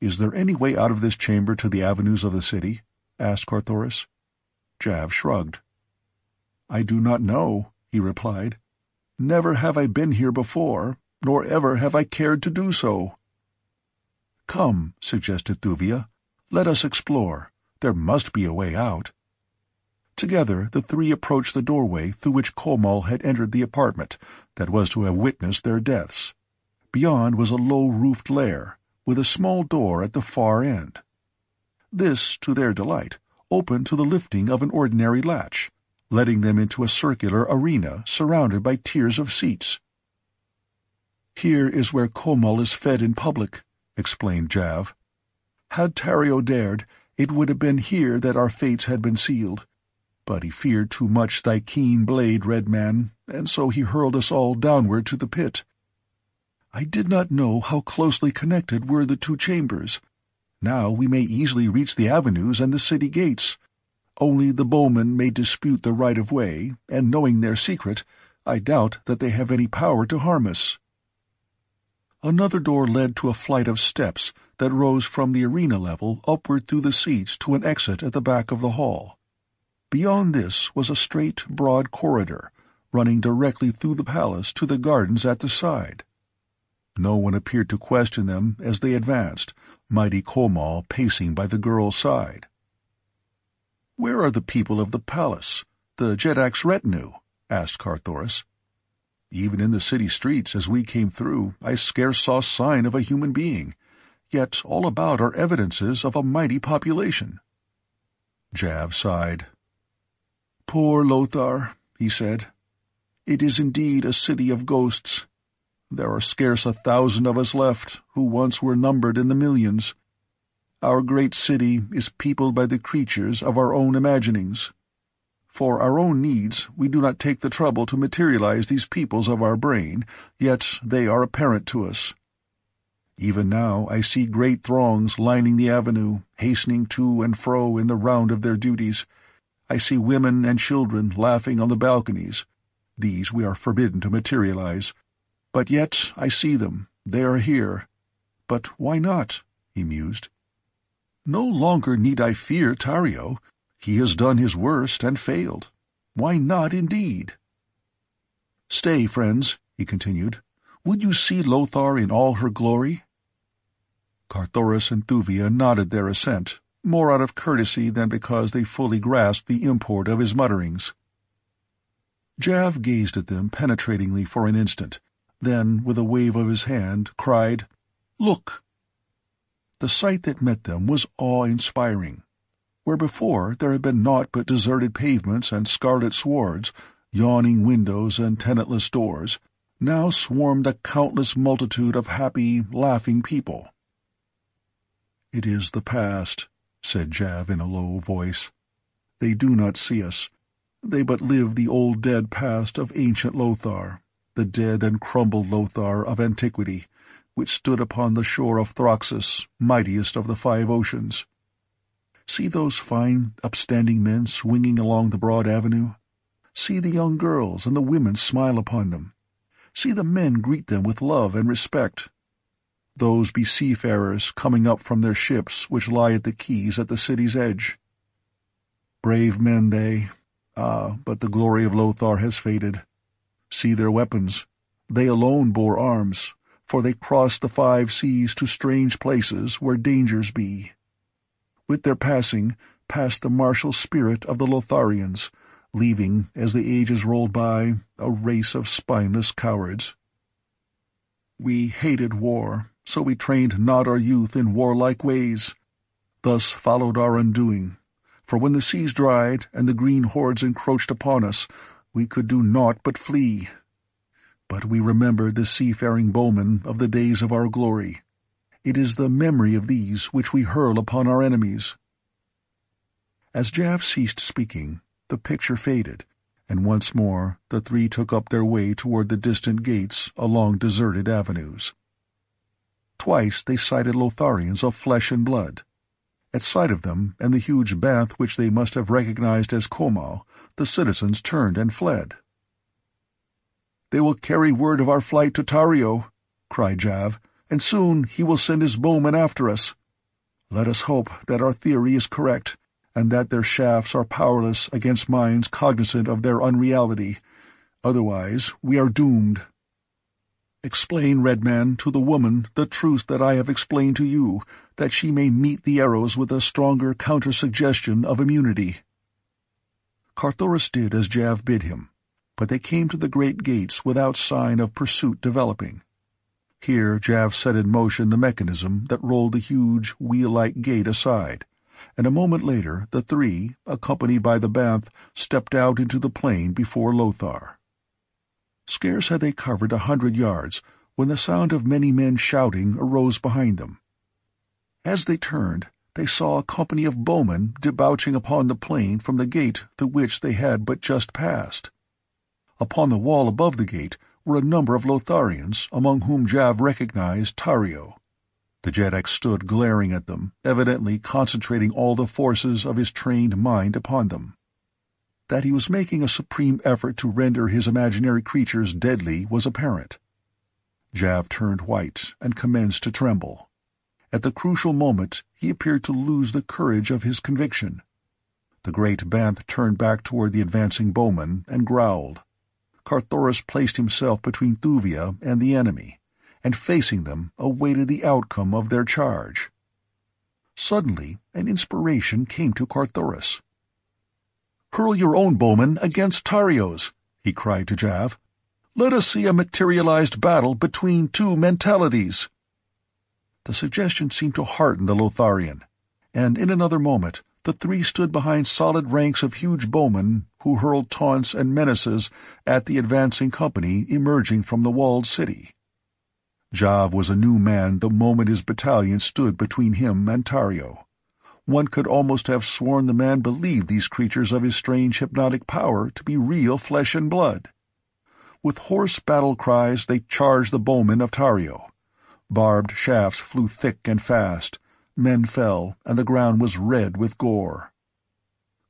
Speaker 1: Is there any way out of this chamber to the avenues of the city? asked Carthoris. Jav shrugged. I do not know, he replied. Never have I been here before, nor ever have I cared to do so. Come, suggested Thuvia. Let us explore. There must be a way out. Together the three approached the doorway through which Komal had entered the apartment that was to have witnessed their deaths. Beyond was a low-roofed lair, with a small door at the far end. This, to their delight, opened to the lifting of an ordinary latch, letting them into a circular arena surrounded by tiers of seats. Here is where Komal is fed in public, explained Jav. Had Tario dared, it would have been here that our fates had been sealed. But he feared too much thy keen blade, Red Man, and so he hurled us all downward to the pit. I did not know how closely connected were the two chambers. Now we may easily reach the avenues and the city gates. Only the bowmen may dispute the right of way, and knowing their secret, I doubt that they have any power to harm us. Another door led to a flight of steps that rose from the arena level upward through the seats to an exit at the back of the hall. Beyond this was a straight, broad corridor, running directly through the palace to the gardens at the side. No one appeared to question them as they advanced, mighty Komal pacing by the girl's side. Where are the people of the palace, the Jeddak's retinue? asked Carthoris. Even in the city streets as we came through, I scarce saw sign of a human being, yet all about are evidences of a mighty population. Jav sighed. Poor Lothar, he said. It is indeed a city of ghosts. There are scarce a thousand of us left, who once were numbered in the millions. Our great city is peopled by the creatures of our own imaginings. For our own needs, we do not take the trouble to materialize these peoples of our brain, yet they are apparent to us. Even now I see great throngs lining the avenue, hastening to and fro in the round of their duties. I see women and children laughing on the balconies. These we are forbidden to materialize. But yet I see them. They are here. But why not? he mused. No longer need I fear Tario. He has done his worst and failed. Why not, indeed? Stay, friends, he continued. Would you see Lothar in all her glory? Carthoris and Thuvia nodded their assent, more out of courtesy than because they fully grasped the import of his mutterings. Jav gazed at them penetratingly for an instant, then, with a wave of his hand, cried, Look! The sight that met them was awe-inspiring. Where before there had been naught but deserted pavements and scarlet swords, yawning windows and tenantless doors, now swarmed a countless multitude of happy, laughing people. It is the past, said Jav in a low voice. They do not see us. They but live the old dead past of ancient Lothar, the dead and crumbled Lothar of antiquity, which stood upon the shore of Throxus, mightiest of the five oceans. See those fine, upstanding men swinging along the broad avenue? See the young girls and the women smile upon them. See the men greet them with love and respect. Those be seafarers coming up from their ships which lie at the quays at the city's edge. Brave men they. Ah, but the glory of Lothar has faded. See their weapons. They alone bore arms, for they crossed the five seas to strange places where dangers be. With their passing passed the martial spirit of the Lotharians, leaving, as the ages rolled by, a race of spineless cowards. We hated war, so we trained not our youth in warlike ways. Thus followed our undoing, for when the seas dried and the green hordes encroached upon us, we could do naught but flee. But we remembered the seafaring bowmen of the days of our glory. It is the memory of these which we hurl upon our enemies. As Jav ceased speaking, the picture faded, and once more the three took up their way toward the distant gates along deserted avenues. Twice they sighted Lotharians of flesh and blood. At sight of them and the huge banth which they must have recognized as Komal, the citizens turned and fled. They will carry word of our flight to Tario, cried Jav, and soon he will send his bowmen after us.
Speaker 2: Let us hope that our theory is correct, and that their shafts are powerless against minds cognizant of their unreality. Otherwise, we are doomed. Explain, Red Man, to the woman the truth that I have explained to you, that she may meet the arrows with a stronger counter-suggestion of immunity. Carthoris did as Jav bid him, but they came to the great gates without sign of pursuit developing. Here Jav set in motion the mechanism that rolled the huge, wheel-like gate aside, and a moment later the three, accompanied by the Banth, stepped out into the plain before Lothar. Scarce had they covered a hundred yards when the sound of many men shouting arose behind them. As they turned, they saw a company of bowmen debouching upon the plain from the gate through which they had but just passed. Upon the wall above the gate were a number of Lotharians, among whom Jav recognized Tario. The Jeddak stood glaring at them, evidently concentrating all the forces of his trained mind upon them. That he was making a supreme effort to render his imaginary creatures deadly was apparent. Jav turned white and commenced to tremble. At the crucial moment he appeared to lose the courage of his conviction. The great Banth turned back toward the advancing bowmen and growled. Carthoris placed himself between Thuvia and the enemy, and facing them awaited the outcome of their charge. Suddenly an inspiration came to Carthoris. "Hurl your own bowmen against Tario's," he cried to Jav. "Let us see a materialized battle between two mentalities." The suggestion seemed to hearten the Lotharian, and in another moment the three stood behind solid ranks of huge bowmen who hurled taunts and menaces at the advancing company emerging from the walled city. Jav was a new man the moment his battalion stood between him and Tario. One could almost have sworn the man believed these creatures of his strange hypnotic power to be real flesh and blood. With hoarse battle cries they charged the bowmen of Tario. Barbed shafts flew thick and fast, Men fell, and the ground was red with gore.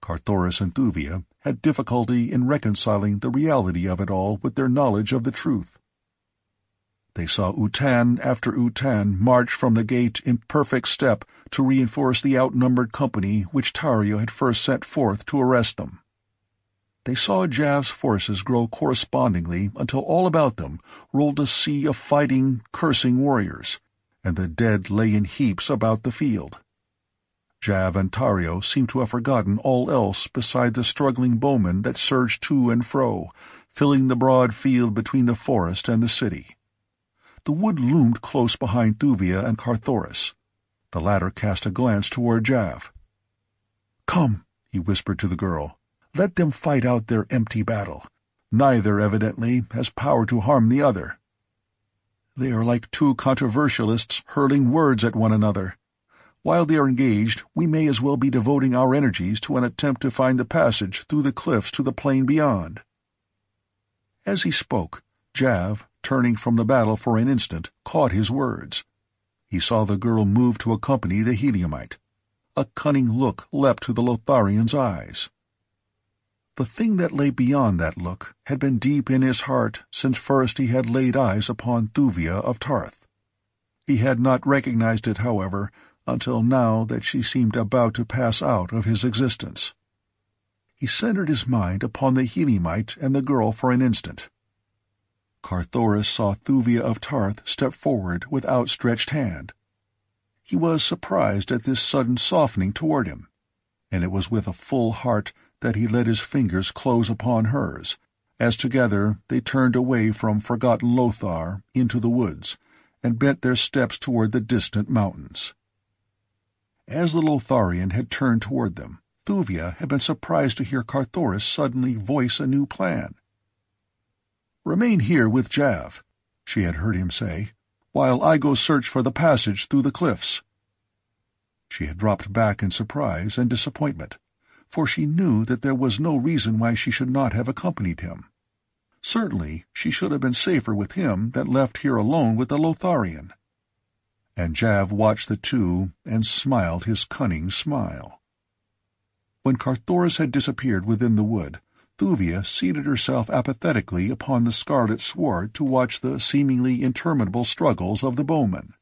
Speaker 2: Carthoris and Thuvia had difficulty in reconciling the reality of it all with their knowledge of the truth. They saw Utan after Utan march from the gate in perfect step to reinforce the outnumbered company which Tario had first sent forth to arrest them. They saw Jav's forces grow correspondingly until all about them rolled a sea of fighting, cursing warriors, and the dead lay in heaps about the field. Jav and Tario seemed to have forgotten all else beside the struggling bowmen that surged to and fro, filling the broad field between the forest and the city. The wood loomed close behind Thuvia and Carthoris. The latter cast a glance toward Jav. "Come," he whispered to the girl. "Let them fight out their empty battle. Neither, evidently, has power to harm the other. They are like two controversialists hurling words at one another. While they are engaged, we may as well be devoting our energies to an attempt to find the passage through the cliffs to the plain beyond. As he spoke, Jav, turning from the battle for an instant, caught his words. He saw the girl move to accompany the Heliumite. A cunning look leapt to the Lotharian's eyes. The thing that lay beyond that look had been deep in his heart since first he had laid eyes upon Thuvia of Ptarth. He had not recognized it, however, until now that she seemed about to pass out of his existence. He centered his mind upon the Heliumite and the girl for an instant. Carthoris saw Thuvia of Ptarth step forward with outstretched hand. He was surprised at this sudden softening toward him, and it was with a full heart that he let his fingers close upon hers, as together they turned away from forgotten Lothar into the woods, and bent their steps toward the distant mountains. As the Lotharian had turned toward them, Thuvia had been surprised to hear Carthoris suddenly voice a new plan. "Remain here with Jav," she had heard him say, "while I go search for the passage through the cliffs." She had dropped back in surprise and disappointment for she knew that there was no reason why she should not have accompanied him. Certainly she should have been safer with him than left here alone with the Lotharian. And Jav watched the two and smiled his cunning smile. When Carthoris had disappeared within the wood, Thuvia seated herself apathetically upon the scarlet sward to watch the seemingly interminable struggles of the bowmen.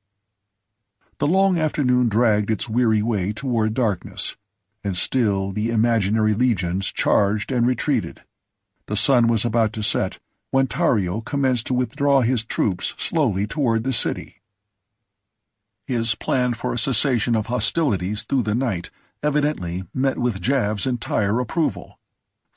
Speaker 1: The long afternoon dragged its weary way toward darkness, and still the imaginary legions charged and retreated. The sun was about to set when Tario commenced to withdraw his troops slowly toward the city. His plan for a cessation of hostilities through the night evidently met with Jav's entire approval,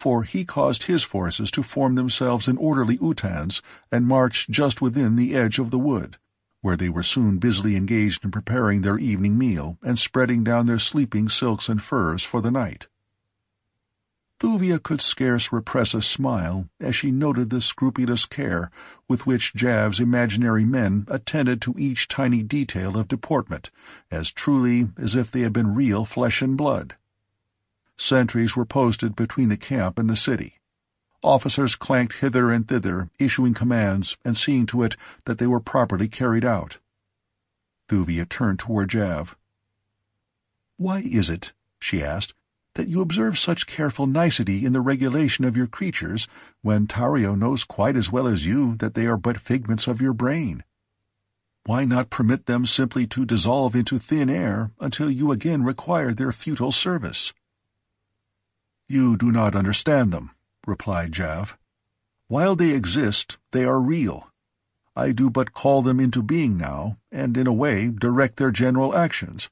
Speaker 1: for he caused his forces to form themselves in orderly utans and march just within the edge of the wood, where they were soon busily engaged in preparing their evening meal and spreading down their sleeping silks and furs for the night. Thuvia could scarce repress a smile as she noted the scrupulous care with which Jav's imaginary men attended to each tiny detail of deportment, as truly as if they had been real flesh and blood. Sentries were posted between the camp and the city. Officers clanked hither and thither, issuing commands and seeing to it that they were properly carried out. Thuvia turned toward Jav. "Why is it," she asked, "that you observe such careful nicety in the regulation of your creatures when Tario knows quite as well as you that they are but figments of your brain? Why not permit them simply to dissolve into thin air until you again require their futile service?" "You do not understand them replied Jav. While they exist, they are real. I do but call them into being now, and in a way direct their general actions.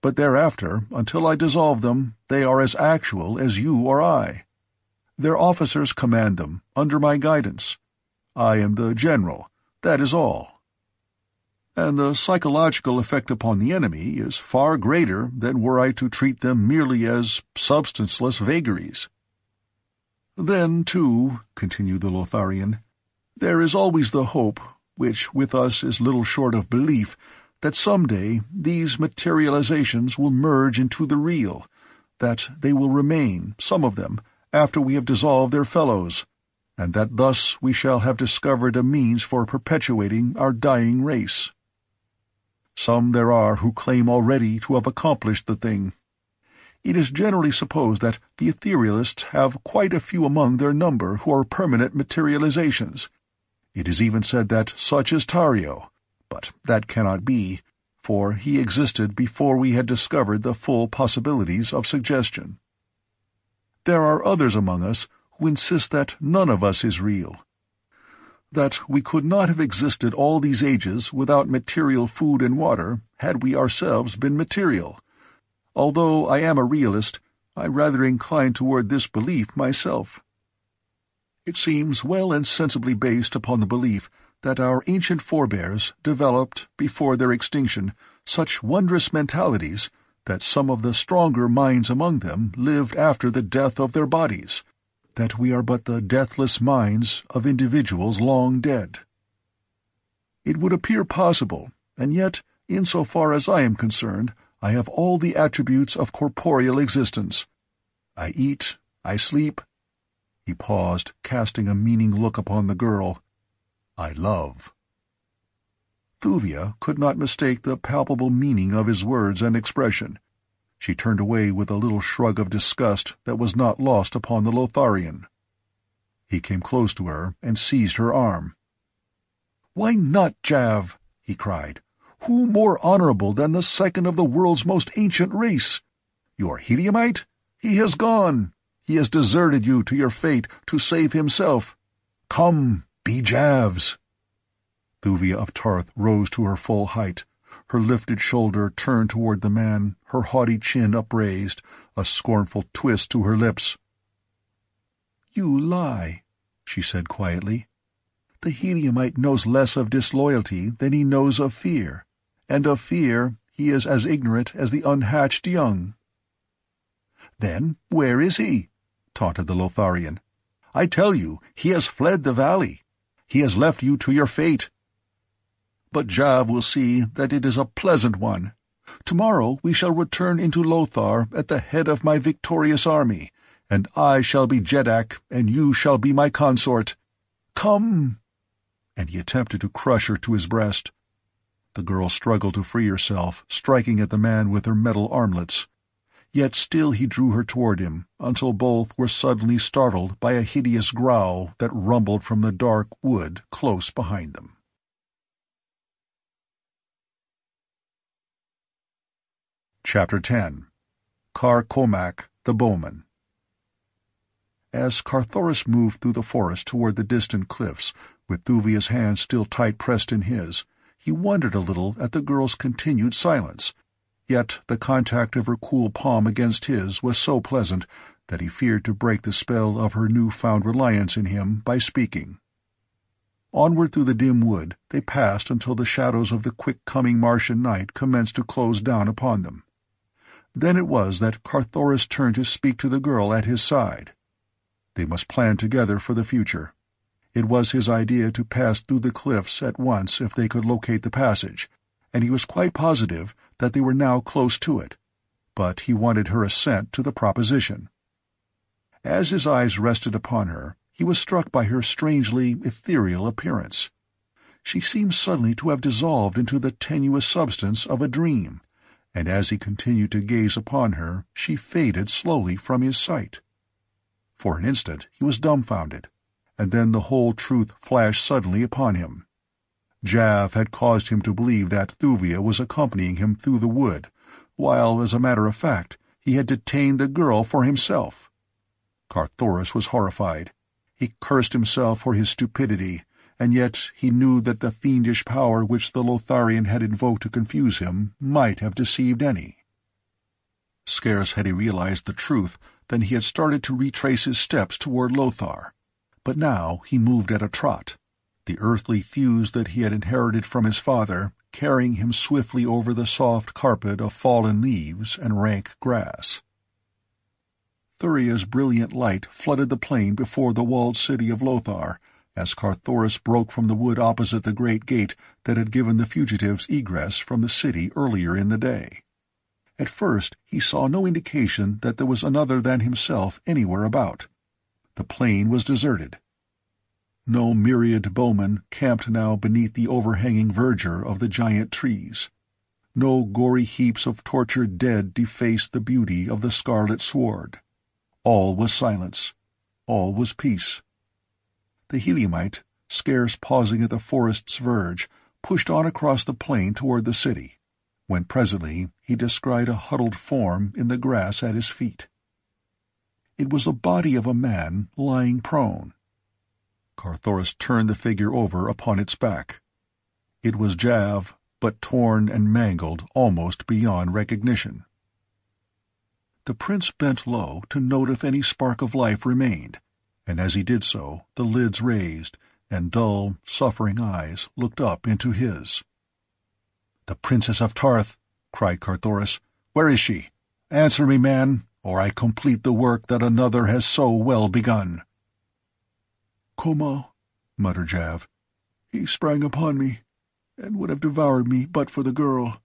Speaker 1: But thereafter, until I dissolve them, they are as actual as you or I. Their officers command them, under my guidance. I am the general, that is all. And the psychological effect upon the enemy is far greater than were I to treat them merely as substanceless vagaries. Then, too, continued the Lotharian, there is always the hope, which with us is little short of belief, that some day these materializations will merge into the real, that they will remain, some of them, after we have dissolved their fellows, and that thus we shall have discovered a means for perpetuating our dying race. Some there are who claim already to have accomplished the thing. It is generally supposed that the etherealists have quite a few among their number who are permanent materializations. It is even said that such is Tario, but that cannot be, for he existed before we had discovered the full possibilities of suggestion. There are others among us who insist that none of us is real, that we could not have existed all these ages without material food and water had we ourselves been material, Although I am a realist, I rather incline toward this belief myself. It seems well and sensibly based upon the belief that our ancient forebears developed, before their extinction, such wondrous mentalities that some of the stronger minds among them lived after the death of their bodies, that we are but the deathless minds of individuals long dead. It would appear possible, and yet, in so far as I am concerned, I have all the attributes of corporeal existence. I eat, I sleep. He paused, casting a meaning look upon the girl. I love. Thuvia could not mistake the palpable meaning of his words and expression. She turned away with a little shrug of disgust that was not lost upon the Lotharian. He came close to her and seized her arm. "Why not, Jav?" he cried. Who more honorable than the second of the world's most ancient race? Your Heliumite? He has gone. He has deserted you to your fate to save himself. Come, be Javs. Thuvia of Ptarth rose to her full height, her lifted shoulder turned toward the man, her haughty chin upraised, a scornful twist to her lips. You lie, she said quietly. The Heliumite knows less of disloyalty than he knows of fear and of fear he is as ignorant as the unhatched young. Then where is he? taunted the Lotharian. I tell you, he has fled the valley. He has left you to your fate. But Jav will see that it is a pleasant one. Tomorrow we shall return into Lothar at the head of my victorious army, and I shall be Jeddak, and you shall be my consort. Come! And he attempted to crush her to his breast. The girl struggled to free herself, striking at the man with her metal armlets. Yet still he drew her toward him, until both were suddenly startled by a hideous growl that rumbled from the dark wood close behind them. Chapter 10 Kar Komak, the Bowman As Carthoris moved through the forest toward the distant cliffs, with Thuvia's hand still tight pressed in his, he wondered a little at the girl's continued silence, yet the contact of her cool palm against his was so pleasant that he feared to break the spell of her new-found reliance in him by speaking. Onward through the dim wood they passed until the shadows of the quick-coming Martian night commenced to close down upon them. Then it was that Carthoris turned to speak to the girl at his side. They must plan together for the future. It was his idea to pass through the cliffs at once if they could locate the passage, and he was quite positive that they were now close to it. But he wanted her assent to the proposition. As his eyes rested upon her, he was struck by her strangely ethereal appearance. She seemed suddenly to have dissolved into the tenuous substance of a dream, and as he continued to gaze upon her she faded slowly from his sight. For an instant he was dumbfounded, and then the whole truth flashed suddenly upon him. Jav had caused him to believe that Thuvia was accompanying him through the wood, while, as a matter of fact, he had detained the girl for himself. Carthoris was horrified. He cursed himself for his stupidity, and yet he knew that the fiendish power which the Lotharian had invoked to confuse him might have deceived any. Scarce had he realized the truth than he had started to retrace his steps toward Lothar. But now he moved at a trot, the earthly thews that he had inherited from his father carrying him swiftly over the soft carpet of fallen leaves and rank grass. Thuria's brilliant light flooded the plain before the walled city of Lothar, as Carthoris broke from the wood opposite the great gate that had given the fugitives egress from the city earlier in the day. At first he saw no indication that there was another than himself anywhere about. The plain was deserted. No myriad bowmen camped now beneath the overhanging verdure of the giant trees. No gory heaps of tortured dead defaced the beauty of the scarlet sward. All was silence. All was peace. The Heliumite, scarce pausing at the forest's verge, pushed on across the plain toward the city, when presently he descried a huddled form in the grass at his feet. It was the body of a man lying prone. Carthoris turned the figure over upon its back. It was Jav, but torn and mangled almost beyond recognition. The prince bent low to note if any spark of life remained, and as he did so the lids raised, and dull, suffering eyes looked up into his. "The Princess of Ptarth!" cried Carthoris. "Where is she? Answer me, man, or I complete the work that another has so well begun."
Speaker 2: "Komal," muttered Jav. "He sprang upon me, and would have devoured me but for the girl.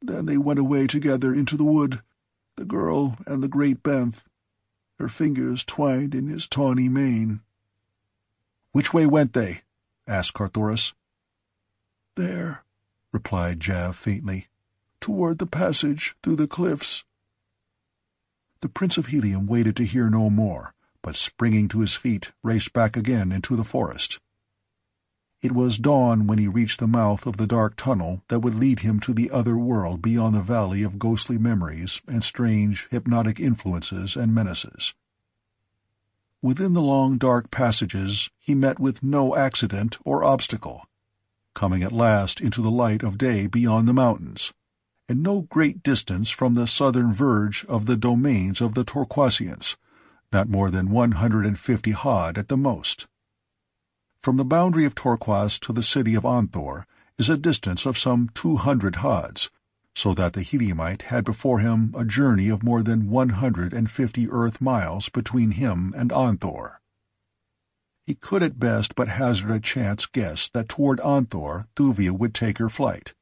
Speaker 2: Then they went away together into the wood the girl and the great banth, her fingers twined in his tawny mane.
Speaker 1: Which way went they? asked Carthoris.
Speaker 2: There, replied Jav faintly, toward the passage through the cliffs.
Speaker 1: The Prince of Helium waited to hear no more, but springing to his feet, raced back again into the forest. It was dawn when he reached the mouth of the dark tunnel that would lead him to the other world beyond the valley of ghostly memories and strange, hypnotic influences and menaces. Within the long dark passages he met with no accident or obstacle, coming at last into the light of day beyond the mountains, and no great distance from the southern verge of the domains of the Torquasians, not more than one hundred and fifty haad at the most. From the boundary of Torquas to the city of Aaanthor is a distance of some two hundred haads, so that the Heliumite had before him a journey of more than one hundred and fifty earth miles between him and Aaanthor. He could at best but hazard a chance guess that toward Aaanthor Thuvia would take her flight.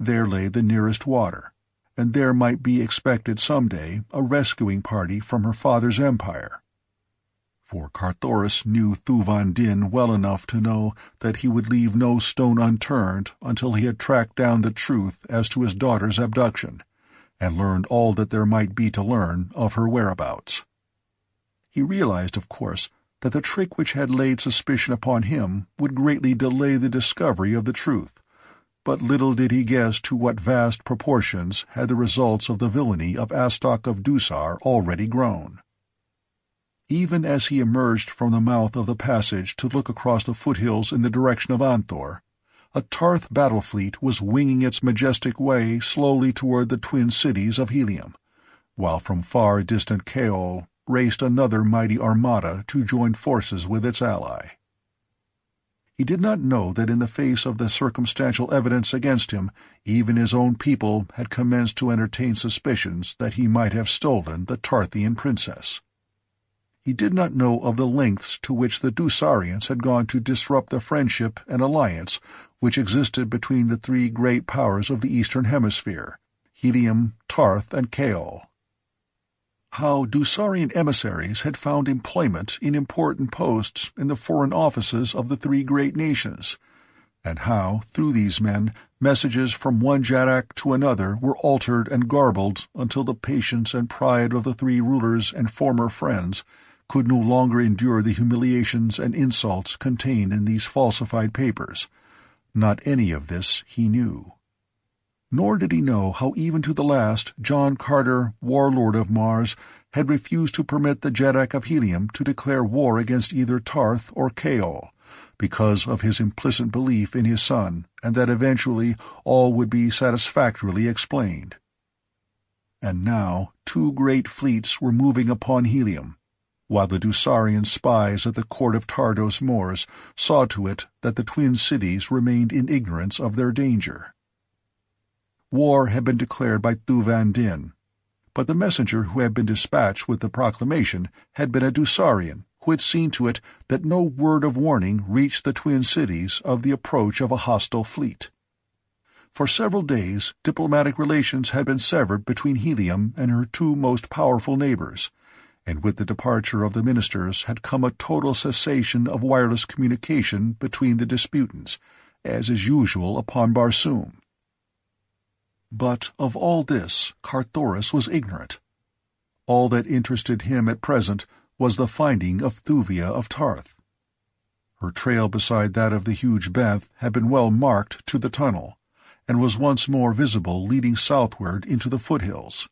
Speaker 1: There lay the nearest water, and there might be expected some day a rescuing party from her father's empire for Carthoris knew Thuvan Din well enough to know that he would leave no stone unturned until he had tracked down the truth as to his daughter's abduction, and learned all that there might be to learn of her whereabouts. He realized, of course, that the trick which had laid suspicion upon him would greatly delay the discovery of the truth, but little did he guess to what vast proportions had the results of the villainy of Astok of Dusar already grown. Even as he emerged from the mouth of the passage to look across the foothills in the direction of Aaanthor, a Ptarth battle fleet was winging its majestic way slowly toward the twin cities of Helium, while from far distant Kaol raced another mighty armada to join forces with its ally. He did not know that in the face of the circumstantial evidence against him, even his own people had commenced to entertain suspicions that he might have stolen the Ptarthian princess. He did not know of the lengths to which the Dusarians had gone to disrupt the friendship and alliance which existed between the three great powers of the Eastern Hemisphere, Helium, Ptarth, and Kaol how Dusarian emissaries had found employment in important posts in the foreign offices of the three great nations, and how, through these men, messages from one Jeddak to another were altered and garbled until the patience and pride of the three rulers and former friends could no longer endure the humiliations and insults contained in these falsified papers. Not any of this he knew. Nor did he know how even to the last John Carter, warlord of Mars, had refused to permit the Jeddak of Helium to declare war against either Ptarth or Kaol, because of his implicit belief in his son, and that eventually all would be satisfactorily explained. And now two great fleets were moving upon Helium, while the Dusarian spies at the court of Tardos Mors saw to it that the twin cities remained in ignorance of their danger. War had been declared by Thuvan Din, but the messenger who had been dispatched with the proclamation had been a Dusarian who had seen to it that no word of warning reached the twin cities of the approach of a hostile fleet. For several days diplomatic relations had been severed between Helium and her two most powerful neighbors, and with the departure of the ministers had come a total cessation of wireless communication between the disputants, as is usual upon Barsoom. But of all this Carthoris was ignorant. All that interested him at present was the finding of Thuvia of Ptarth. Her trail beside that of the huge banth had been well marked to the tunnel, and was once more visible leading southward into the foothills.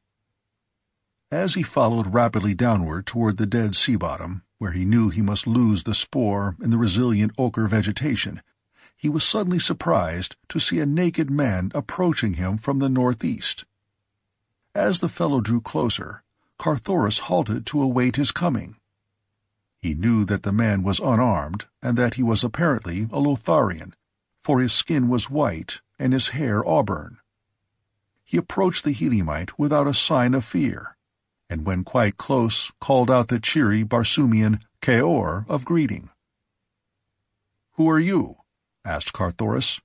Speaker 1: As he followed rapidly downward toward the dead sea bottom, where he knew he must lose the spoor in the resilient ochre vegetation, he was suddenly surprised to see a naked man approaching him from the northeast. As the fellow drew closer, Carthoris halted to await his coming. He knew that the man was unarmed and that he was apparently a Lotharian, for his skin was white and his hair auburn. He approached the Heliumite without a sign of fear, and when quite close called out the cheery Barsoomian Kaor of greeting. "Who are you?" asked Carthoris.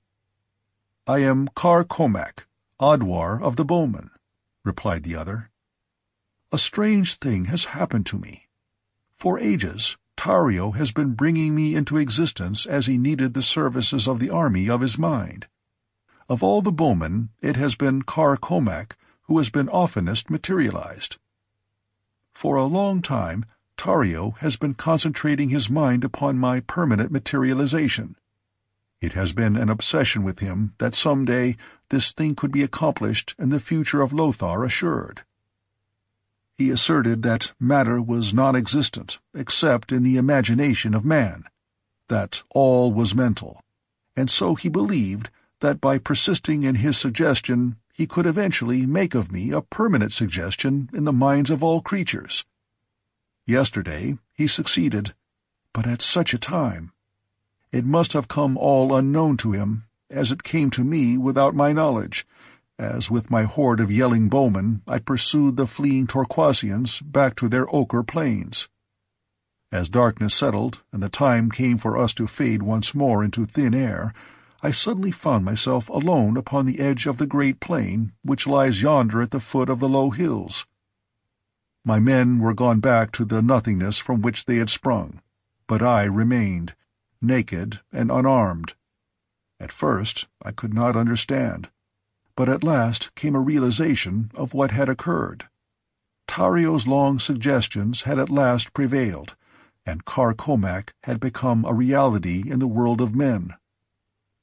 Speaker 1: I am Kar Komak, Odwar of the Bowmen, replied the other. A strange thing has happened to me. For ages, Tario has been bringing me into existence as he needed the services of the army of his mind. Of all the bowmen, it has been Kar Komak who has been oftenest materialized. For a long time, Tario has been concentrating his mind upon my permanent materialization, it has been an obsession with him that some day this thing could be accomplished and the future of Lothar assured. He asserted that matter was non-existent except in the imagination of man, that all was mental, and so he believed that by persisting in his suggestion he could eventually make of me a permanent suggestion in the minds of all creatures. Yesterday he succeeded, but at such a time. It must have come all unknown to him, as it came to me without my knowledge, as with my horde of yelling bowmen I pursued the fleeing Torquasians back to their ochre plains. As darkness settled and the time came for us to fade once more into thin air, I suddenly found myself alone upon the edge of the great plain which lies yonder at the foot of the low hills. My men were gone back to the nothingness from which they had sprung, but I remained, naked and unarmed. At first I could not understand, but at last came a realization of what had occurred. Tario's long suggestions had at last prevailed, and Kar Komak had become a reality in the world of men.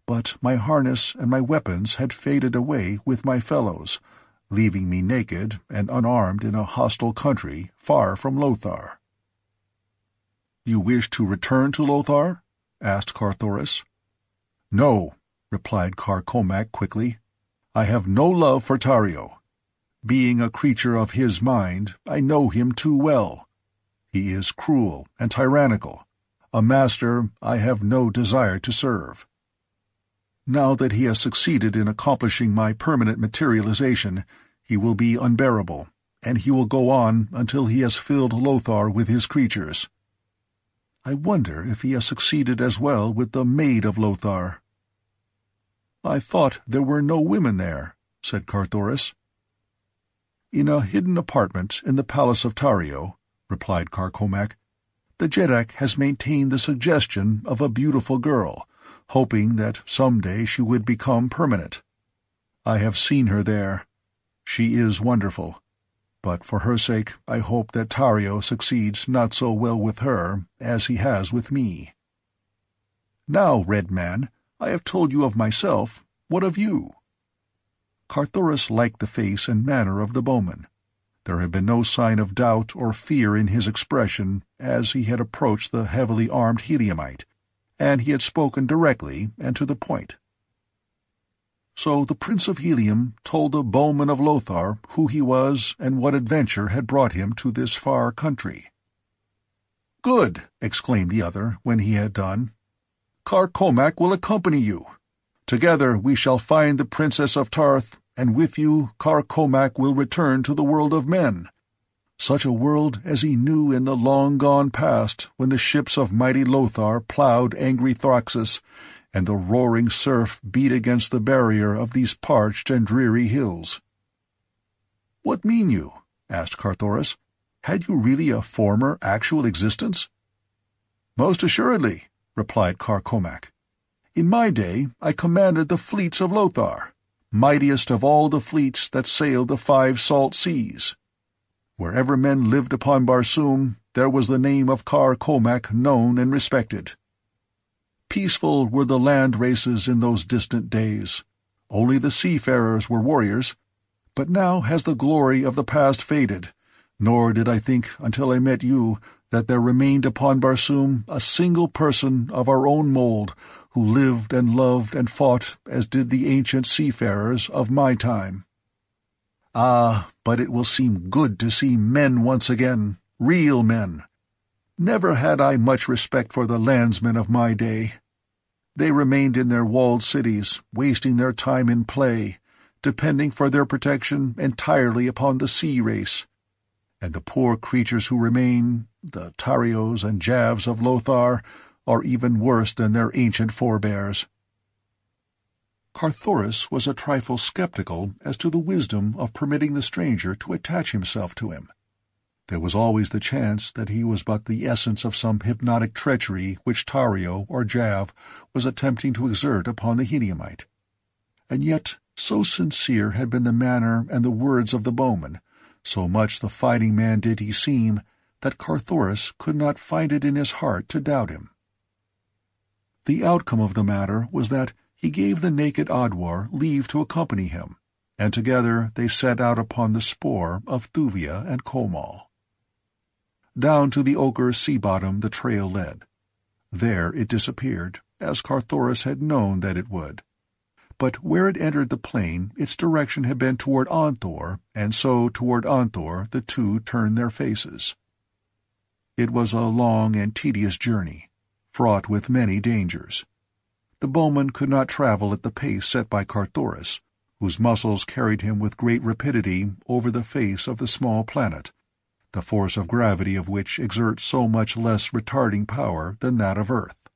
Speaker 1: But my harness and my weapons had faded away with my fellows, leaving me naked and unarmed in a hostile country far from Lothar.
Speaker 2: You wish to return to Lothar? asked Carthoris.
Speaker 1: No, replied Kar Komak quickly. I have no love for Tario. Being a creature of his mind, I know him too well. He is cruel and tyrannical, a master I have no desire to serve. Now that he has succeeded in accomplishing my permanent materialization, he will be unbearable, and he will go on until he has filled Lothar with his creatures. I wonder if he has succeeded as well with the maid of Lothar.
Speaker 2: I thought there were no women there, said Carthoris.
Speaker 1: In a hidden apartment in the palace of Tario, replied Kar Komak, the Jeddak has maintained the suggestion of a beautiful girl, hoping that some day she would become permanent. I have seen her there. She is wonderful. But for her sake I hope that Tario succeeds not so well with her as he has with me. Now, Red Man, I have told you of myself. What of you? Carthoris liked the face and manner of the bowman. There had been no sign of doubt or fear in his expression as he had approached the heavily armed Heliumite, and he had spoken directly and to the point. So the Prince of Helium told the bowman of Lothar who he was and what adventure had brought him to this far country.
Speaker 2: Good! exclaimed the other when he had done. Kar Komak will accompany you. Together we shall find the Princess of Tarth, and with you Kar Komak will return to the world of men. Such a world as he knew in the long-gone past when the ships of mighty Lothar ploughed angry Throxeus, and the roaring surf beat against the barrier of these parched and dreary hills.
Speaker 1: What mean you? asked Carthoris. Had you really a former, actual existence?
Speaker 2: Most assuredly, replied Kar Komak. In my day I commanded the fleets of Lothar, mightiest of all the fleets that sailed the five salt seas. Wherever men lived upon Barsoom, there was the name of Kar Komak known and respected. Peaceful were the land races in those distant days. Only the seafarers were warriors. But now has the glory of the past faded, nor did I think until I met you that there remained upon Barsoom a single person of our own mold who lived and loved and fought as did the ancient seafarers of my time. Ah, but it will seem good to see men once again, real men, Never had I much respect for the landsmen of my day. They remained in their walled cities, wasting their time in play, depending for their protection entirely upon the sea race. And the poor creatures who remain, the Tarios and Javs of Lothar, are even worse than their ancient forebears. Carthoris was a trifle skeptical as to the wisdom of permitting the stranger to attach himself to him. There was always the chance that he was but the essence of some hypnotic treachery which Tario or Jav was attempting to exert upon the Heliumite. And yet, so sincere had been the manner and the words of the bowman, so much the fighting man did he seem, that Carthoris could not find it in his heart to doubt him. The outcome of the matter was that he gave the naked Odwar leave to accompany him, and together they set out upon the spoor of Thuvia and Komal. Down to the ochre sea bottom the trail led. There it disappeared, as Carthoris had known that it would. But where it entered the plain its direction had been toward Aaanthor, and so toward Aaanthor the two turned their faces. It was a long and tedious journey, fraught with many dangers. The bowman could not travel at the pace set by Carthoris, whose muscles carried him with great rapidity over the face of the small planet, the force of gravity of which exerts so much less retarding power than that of Earth.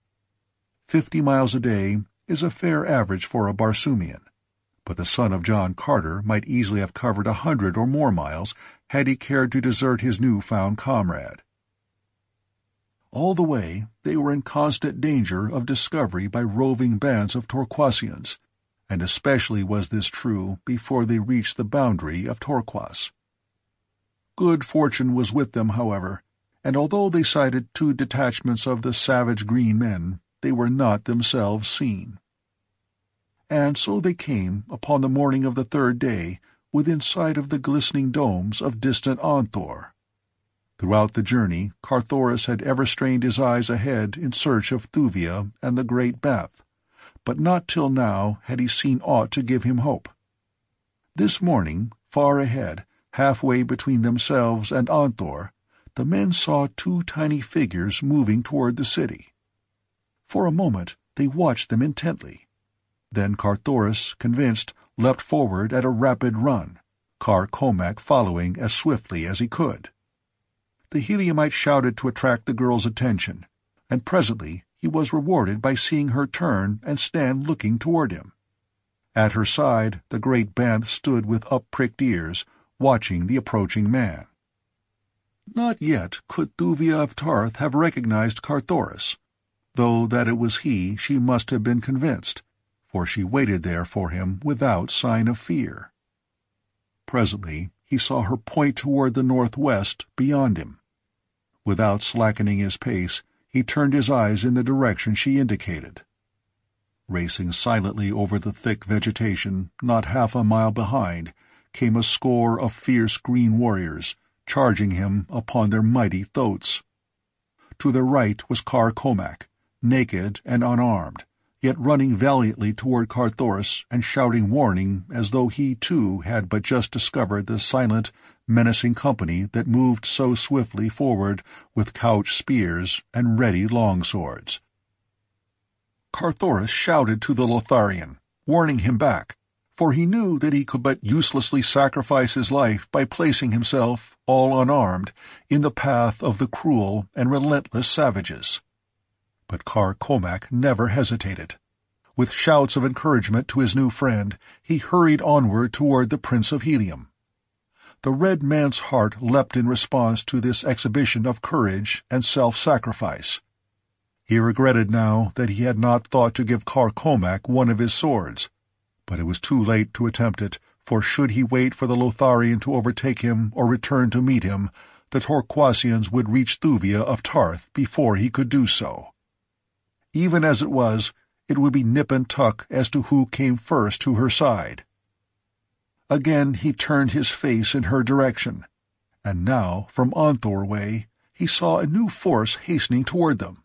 Speaker 2: Fifty miles a day is a fair average for a Barsoomian, but the son of John Carter might easily have covered a hundred or more miles had he cared to desert his new-found comrade. All the way they were in constant danger of discovery by roving bands of Torquasians, and especially was this true before they reached the boundary of Torquas. Good fortune was with them, however, and although they sighted two detachments of the savage green men, they were not themselves seen.
Speaker 1: and so they came, upon the morning of the third day, within sight of the glistening domes of distant Aaanthor. Throughout the journey, Carthoris had ever strained his eyes ahead in search of Thuvia and the great banth, but not till now had he seen aught to give him hope. This morning, far ahead, halfway between themselves and Aaanthor, the men saw two tiny figures moving toward the city. For a moment they watched them intently. Then Carthoris, convinced, leapt forward at a rapid run, Kar following as swiftly as he could. The Heliumite shouted to attract the girl's attention, and presently he was rewarded by seeing her turn and stand looking toward him. At her side the great Banth stood with up-pricked ears, watching the approaching man. Not yet could Thuvia of Ptarth have recognized Carthoris, though that it was he she must have been convinced, for she waited there for him without sign of fear. Presently he saw her point toward the northwest, beyond him. Without slackening his pace, he turned his eyes in the direction she indicated. Racing silently over the thick vegetation, not half a mile behind, came a score of fierce green warriors, charging him upon their mighty thoats. To their right was Kar Komak, naked and unarmed, yet running valiantly toward Carthoris and shouting warning as though he too had but just discovered the silent, menacing company that moved so swiftly forward with couched spears and ready longswords. Carthoris shouted to the Lotharian, warning him back, for he knew that he could but uselessly sacrifice his life by placing himself, all unarmed, in the path of the cruel and relentless savages. But Kar Komak never hesitated. With shouts of encouragement to his new friend, he hurried onward toward the Prince of Helium. The red man's heart leapt in response to this exhibition of courage and self-sacrifice. He regretted now that he had not thought to give Kar Komak one of his swords, but it was too late to attempt it, for should he wait for the Lotharian to overtake him or return to meet him, the Torquasians would reach Thuvia of Ptarth before he could do so. Even as it was, it would be nip and tuck as to who came first to her side. Again he turned his face in her direction, and now, from Aaanthor way, he saw a new force hastening toward them.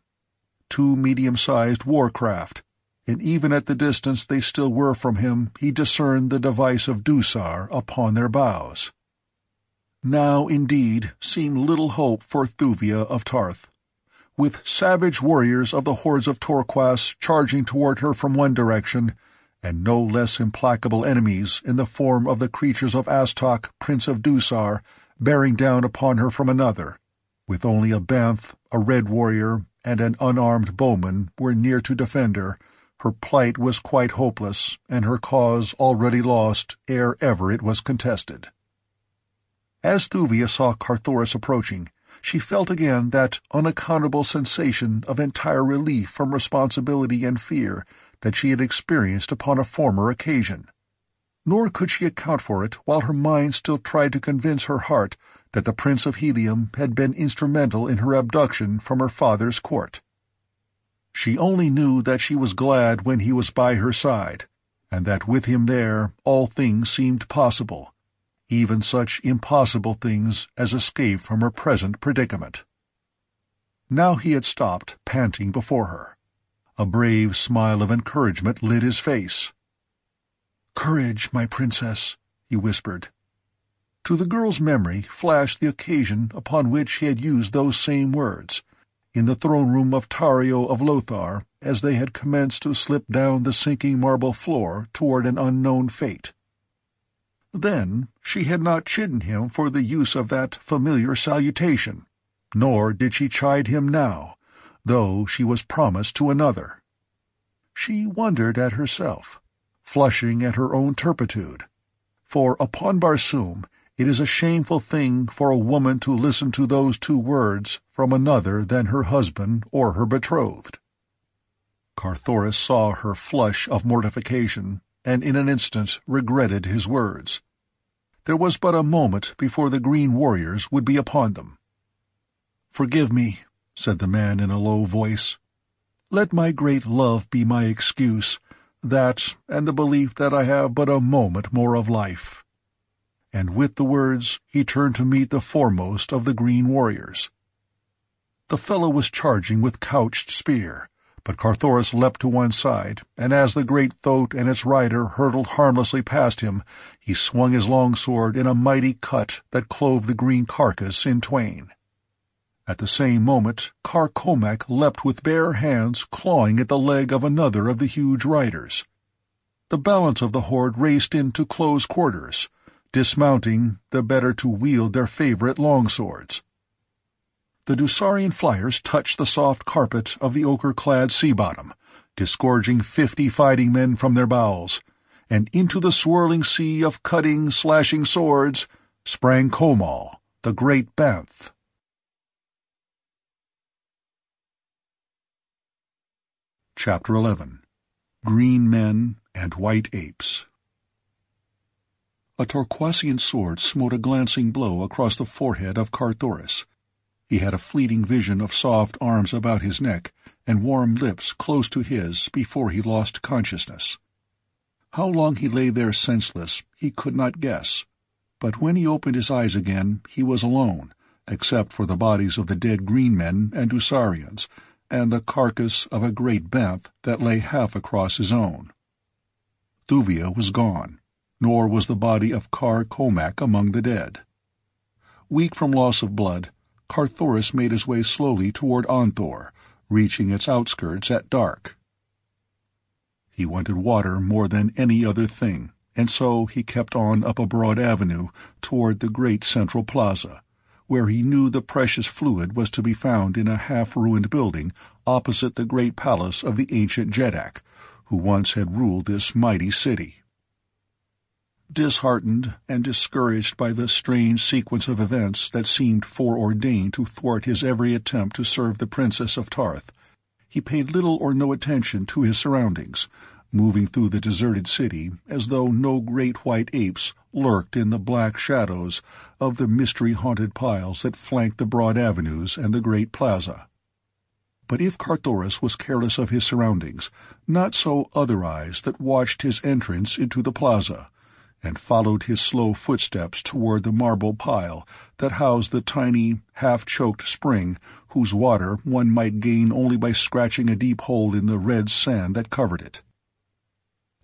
Speaker 1: Two medium-sized war-craft, and even at the distance they still were from him he discerned the device of Dusar upon their bows. Now, indeed, seemed little hope for Thuvia of Ptarth with savage warriors of the hordes of Torquas charging toward her from one direction, and no less implacable enemies in the form of the creatures of Astok, Prince of Dusar, bearing down upon her from another, with only a Banth, a red warrior, and an unarmed bowman were near to defend her, her plight was quite hopeless, and her cause already lost ere ever it was contested. As Thuvia saw Carthoris approaching, she felt again that unaccountable sensation of entire relief from responsibility and fear that she had experienced upon a former occasion. Nor could she account for it while her mind still tried to convince her heart that the Prince of Helium had been instrumental in her abduction from her father's court. She only knew that she was glad when he was by her side, and that with him there all things seemed possible, even such impossible things as escape from her present predicament. Now he had stopped, panting before her. A brave smile of encouragement lit his face. "Courage, my princess," he whispered. To the girl's memory flashed the occasion upon which he had used those same words, in the throne room of Tario of Lothar, as they had commenced to slip down the sinking marble floor toward an unknown fate. Then she had not chidden him for the use of that familiar salutation, nor did she chide him now, though she was promised to another. She wondered at herself, flushing at her own turpitude, for upon Barsoom it is a shameful thing for a woman to listen to those two words from another than her husband or her betrothed. Carthoris saw her flush of mortification and in an instant regretted his words. There was but a moment before the green warriors would be upon them. "Forgive me," said the man in a low voice. "Let my great love be my excuse, That, and the belief that I have but a moment more of life. And with the words, he turned to meet the foremost of the green warriors. The fellow was charging with couched spear, but Carthoris leapt to one side, and as the great thoat and its rider hurtled harmlessly past him, he swung his long sword in a mighty cut that clove the green carcass in twain. At the same moment, Kar Komak leapt with bare hands, clawing at the leg of another of the huge riders. The balance of the horde raced into close quarters, dismounting the better to wield their favorite longswords. The Dusarian flyers touched the soft carpet of the ochre-clad sea bottom, disgorging fifty fighting men from their bowels, and into the swirling sea of cutting, slashing swords sprang Komal, the great Banth. Chapter 11 Green Men and White Apes A Torquasian sword smote a glancing blow across the forehead of Carthoris, he had a fleeting vision of soft arms about his neck and warm lips close to his before he lost consciousness. How long he lay there senseless he could not guess, but when he opened his eyes again he was alone, except for the bodies of the dead green men and Dusarians, and the carcass of a great banth that lay half across his own. Thuvia was gone, nor was the body of Kar Komak among the dead. Weak from loss of blood, Carthoris made his way slowly toward Aaanthor, reaching its outskirts at dark. He wanted water more than any other thing, and so he kept on up a broad avenue toward the great central plaza, where he knew the precious fluid was to be found in a half-ruined building opposite the great palace of the ancient Jeddak, who once had ruled this mighty city. Disheartened and discouraged by the strange sequence of events that seemed foreordained to thwart his every attempt to serve the Princess of Ptarth, he paid little or no attention to his surroundings, moving through the deserted city as though no great white apes lurked in the black shadows of the mystery-haunted piles that flanked the broad avenues and the great plaza. But if Carthoris was careless of his surroundings, not so other eyes that watched his entrance into the plaza, and followed his slow footsteps toward the marble pile that housed the tiny, half-choked spring whose water one might gain only by scratching a deep hole in the red sand that covered it.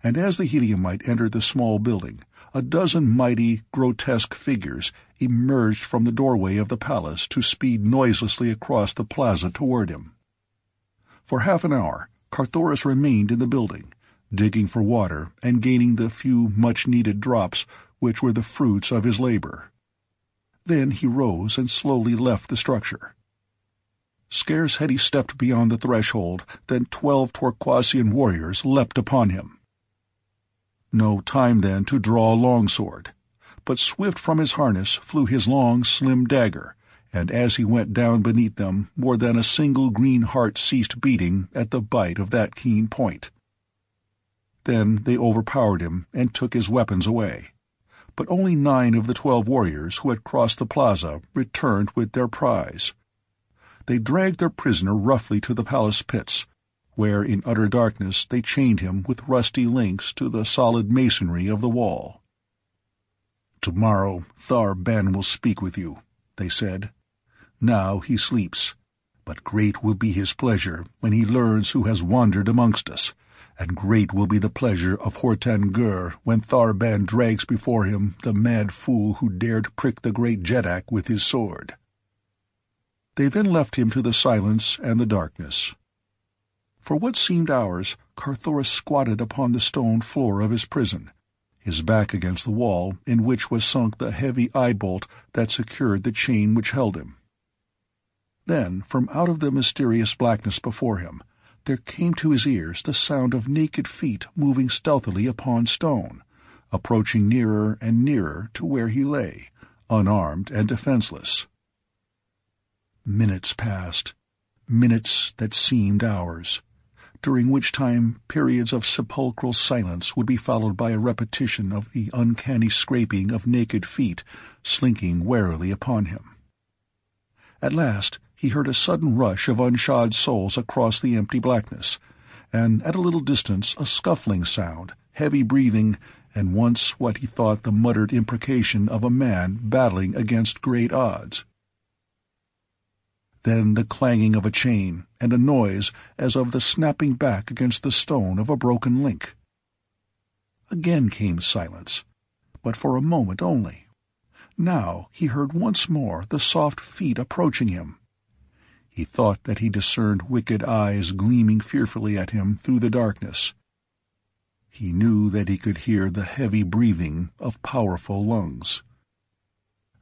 Speaker 1: And as the Heliumite entered the small building, a dozen mighty, grotesque figures emerged from the doorway of the palace to speed noiselessly across the plaza toward him. For half an hour, Carthoris remained in the building, digging for water and gaining the few much-needed drops which were the fruits of his labor. Then he rose and slowly left the structure. Scarce had he stepped beyond the threshold than twelve Torquasian warriors leapt upon him. No time then to draw a longsword, but swift from his harness flew his long, slim dagger, and as he went down beneath them more than a single green heart ceased beating at the bite of that keen point. Then they overpowered him and took his weapons away. But only nine of the twelve warriors who had crossed the plaza returned with their prize. They dragged their prisoner roughly to the palace pits, where in utter darkness they chained him with rusty links to the solid masonry of the wall. "Tomorrow Thar-Ben will speak with you," they said. "Now he sleeps, but great will be his pleasure when he learns who has wandered amongst us and great will be the pleasure of Hortan Gur when Thar-Ben drags before him the mad fool who dared prick the great Jeddak with his sword. They then left him to the silence and the darkness. For what seemed hours, Carthoris squatted upon the stone floor of his prison, his back against the wall in which was sunk the heavy eye-bolt that secured the chain which held him. Then, from out of the mysterious blackness before him, there came to his ears the sound of naked feet moving stealthily upon stone, approaching nearer and nearer to where he lay, unarmed and defenseless. Minutes passed, minutes that seemed hours, during which time periods of sepulchral silence would be followed by a repetition of the uncanny scraping of naked feet slinking warily upon him. At last he heard a sudden rush of unshod soles across the empty blackness, and at a little distance a scuffling sound, heavy breathing, and once what he thought the muttered imprecation of a man battling against great odds. Then the clanging of a chain, and a noise as of the snapping back against the stone of a broken link. Again came silence, but for a moment only. Now he heard once more the soft feet approaching him. He thought that he discerned wicked eyes gleaming fearfully at him through the darkness. He knew that he could hear the heavy breathing of powerful lungs.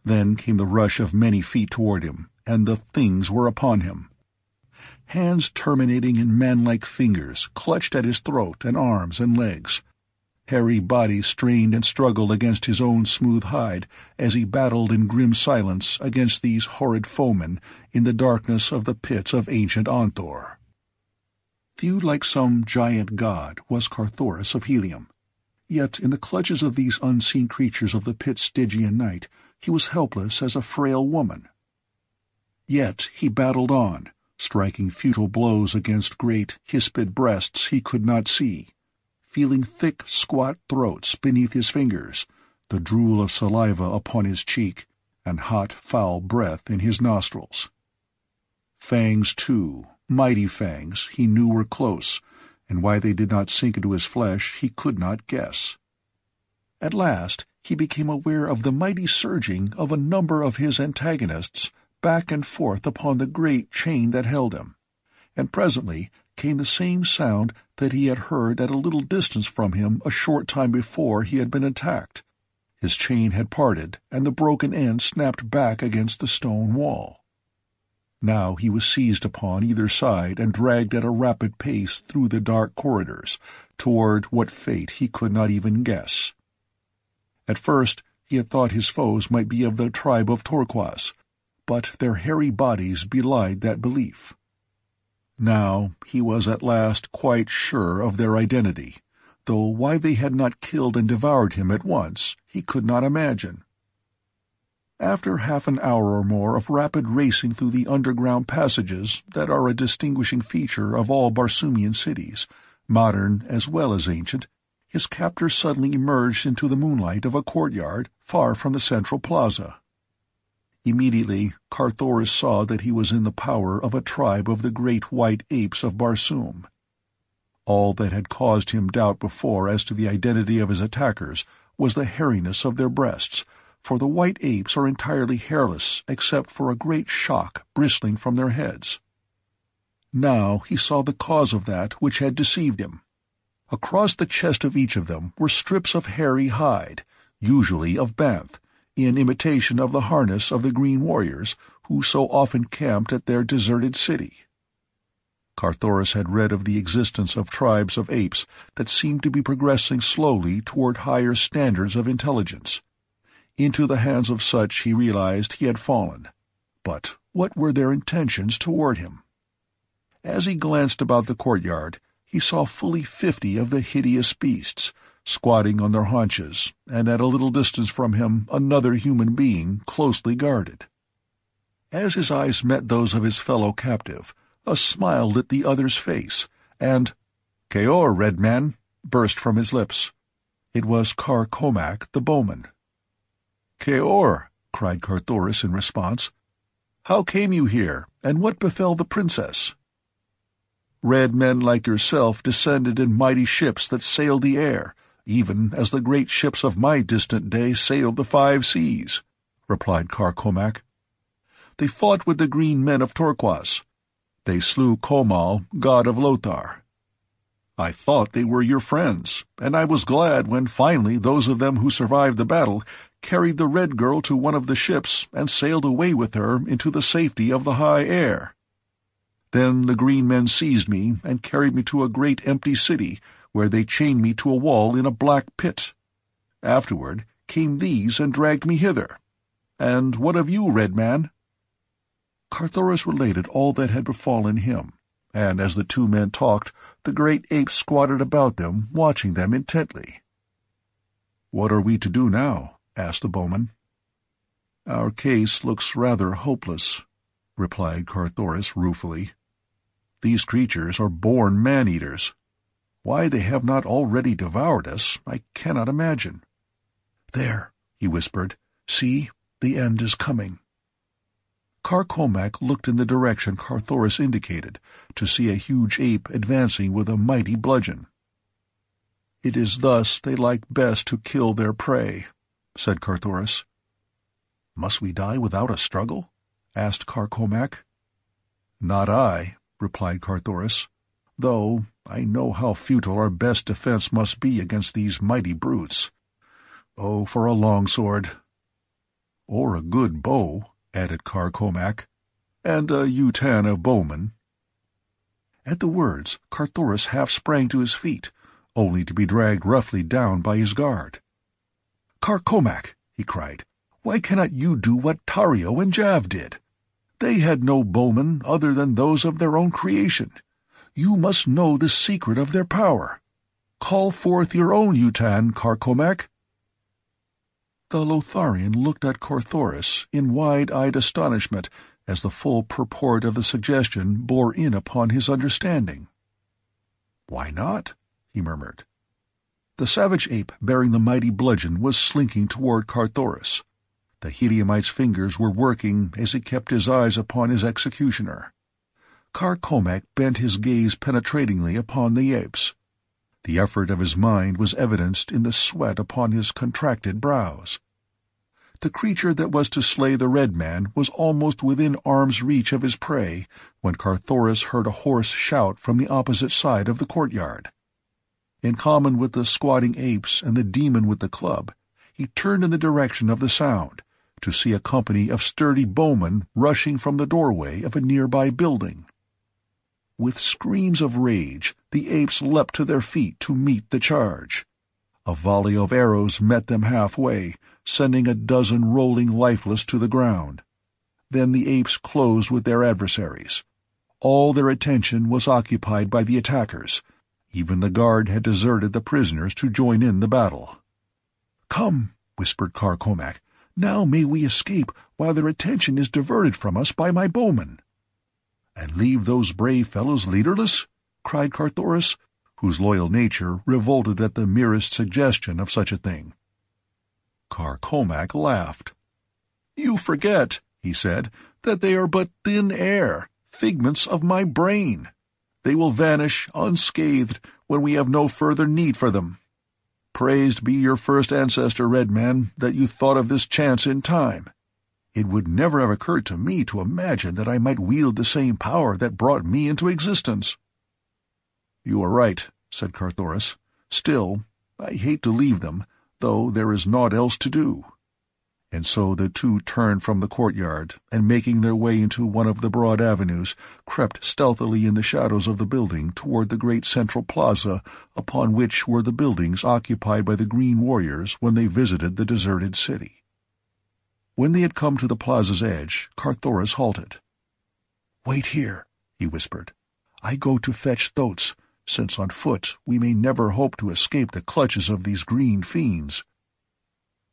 Speaker 1: Then came the rush of many feet toward him, and the things were upon him. Hands terminating in man-like fingers clutched at his throat and arms and legs hairy body strained and struggled against his own smooth hide as he battled in grim silence against these horrid foemen in the darkness of the pits of ancient Aaanthor. Viewed like some giant god was Carthoris of Helium. Yet in the clutches of these unseen creatures of the pit's Stygian night, he was helpless as a frail woman. Yet he battled on, striking futile blows against great, hispid breasts he could not see, feeling thick, squat throats beneath his fingers, the drool of saliva upon his cheek, and hot, foul breath in his nostrils. Fangs, too, mighty fangs, he knew were close, and why they did not sink into his flesh he could not guess. At last he became aware of the mighty surging of a number of his antagonists back and forth upon the great chain that held him, and presently came the same sound that he had heard at a little distance from him a short time before he had been attacked. His chain had parted, and the broken end snapped back against the stone wall. Now he was seized upon either side and dragged at a rapid pace through the dark corridors, toward what fate he could not even guess. At first he had thought his foes might be of the tribe of Torquas, but their hairy bodies belied that belief. Now he was at last quite sure of their identity, though why they had not killed and devoured him at once he could not imagine. After half an hour or more of rapid racing through the underground passages that are a distinguishing feature of all Barsoomian cities, modern as well as ancient, his captor suddenly emerged into the moonlight of a courtyard far from the central plaza. Immediately, Carthoris saw that he was in the power of a tribe of the great white apes of Barsoom. All that had caused him doubt before as to the identity of his attackers was the hairiness of their breasts, for the white apes are entirely hairless except for a great shock bristling from their heads. Now he saw the cause of that which had deceived him. Across the chest of each of them were strips of hairy hide, usually of banth, in imitation of the harness of the green warriors who so often camped at their deserted city. Carthoris had read of the existence of tribes of apes that seemed to be progressing slowly toward higher standards of intelligence. Into the hands of such he realized he had fallen. But what were their intentions toward him? As he glanced about the courtyard, he saw fully fifty of the hideous beasts, squatting on their haunches, and at a little distance from him another human being closely guarded. As his eyes met those of his fellow captive, a smile lit the other's face, and "Kaor, red man!" burst from his lips. It was Kar Komak, the bowman. "Kaor!" cried Carthoris in response. "How came you here, and what befell the princess?" Red men like yourself descended in mighty ships that sailed the air, even as the great ships of my distant day sailed the five seas, replied Kar Komak. They fought with the green men of Torquas. They slew Komal, god of Lothar. I thought they were your friends, and I was glad when finally those of them who survived the battle carried the Red Girl to one of the ships and sailed away with her into the safety of the high air. Then the green men seized me and carried me to a great empty city where they chained me to a wall in a black pit. Afterward came these and dragged me hither. And what of you, Red Man? Carthoris related all that had befallen him, and as the two men talked, the great apes squatted about them, watching them intently. What are we to do now? asked the bowman. Our case looks rather hopeless, replied Carthoris ruefully. These creatures are born man-eaters Why they have not already devoured us, I cannot imagine.
Speaker 2: There, he whispered. See, the end is coming.
Speaker 1: Kar Komak looked in the direction Carthoris indicated, to see a huge ape advancing with a mighty bludgeon.
Speaker 2: It is thus they like best to kill their prey, said Carthoris.
Speaker 1: Must we die without a struggle? asked Kar Komak.
Speaker 2: Not I, replied Carthoris, though I know how futile our best defense must be against these mighty brutes. Oh, for a long sword.
Speaker 1: Or a good bow, added Kar Komak, and a utan of bowmen. At the words, Carthoris half sprang to his feet, only to be dragged roughly down by his guard.
Speaker 2: Kar Komak, he cried, why cannot you do what Tario and Jav did? They had no bowmen other than those of their own creation. You must know the secret of their power. Call forth your own utan, Carcomac.
Speaker 1: The Lotharian looked at Carthoris in wide-eyed astonishment as the full purport of the suggestion bore in upon his understanding.
Speaker 2: Why not? he murmured.
Speaker 1: The savage ape bearing the mighty bludgeon was slinking toward Carthoris. The Heliumite's fingers were working as he kept his eyes upon his executioner. Kar Komak bent his gaze penetratingly upon the apes. The effort of his mind was evidenced in the sweat upon his contracted brows. The creature that was to slay the red man was almost within arm's reach of his prey when Carthoris heard a hoarse shout from the opposite side of the courtyard. In common with the squatting apes and the demon with the club, he turned in the direction of the sound, to see a company of sturdy bowmen rushing from the doorway of a nearby building. With screams of rage, the apes leapt to their feet to meet the charge. A volley of arrows met them halfway, sending a dozen rolling lifeless to the ground. Then the apes closed with their adversaries. All their attention was occupied by the attackers, even the guard had deserted the prisoners to join in the battle.
Speaker 2: Come, whispered Kar Komak. Now may we escape while their attention is diverted from us by my bowmen.
Speaker 1: And leave those brave fellows leaderless? cried Carthoris, whose loyal nature revolted at the merest suggestion of such a thing.
Speaker 2: Kar Komak laughed. You forget, he said, that they are but thin air, figments of my brain. They will vanish unscathed when we have no further need for them. Praised be your first ancestor, Red Man, that you thought of this chance in time. It would never have occurred to me to imagine that I might wield the same power that brought me into existence.
Speaker 1: You are right, said Carthoris. Still, I hate to leave them, though there is naught else to do and so the two turned from the courtyard, and making their way into one of the broad avenues, crept stealthily in the shadows of the building toward the great central plaza upon which were the buildings occupied by the Green Warriors when they visited the deserted city. When they had come to the plaza's edge, Carthoris halted.
Speaker 2: "'Wait here,' he whispered. "'I go to fetch Thoats, since on foot we may never hope to escape the clutches of these green fiends.'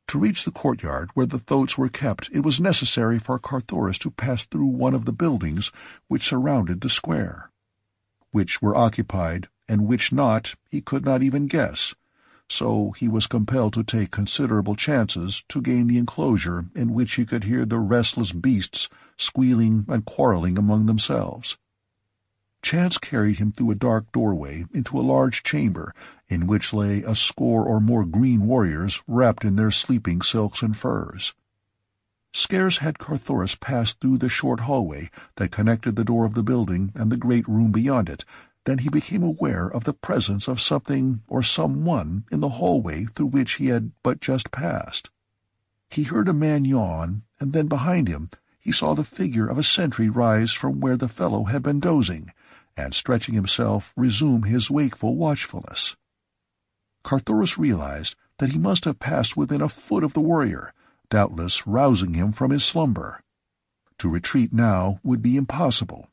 Speaker 1: To reach the courtyard where the thoats were kept it was necessary for Carthoris to pass through one of the buildings which surrounded the square. Which were occupied, and which not, he could not even guess, so he was compelled to take considerable chances to gain the enclosure in which he could hear the restless beasts squealing and quarreling among themselves. Chance carried him through a dark doorway into a large chamber in which lay a score or more green warriors wrapped in their sleeping silks and furs. Scarce had Carthoris passed through the short hallway that connected the door of the building and the great room beyond it than he became aware of the presence of something or someone in the hallway through which he had but just passed. He heard a man yawn, and then behind him he saw the figure of a sentry rise from where the fellow had been dozing, and stretching himself resume his wakeful watchfulness. Carthoris realized that he must have passed within a foot of the warrior, doubtless rousing him from his slumber. To retreat now would be impossible.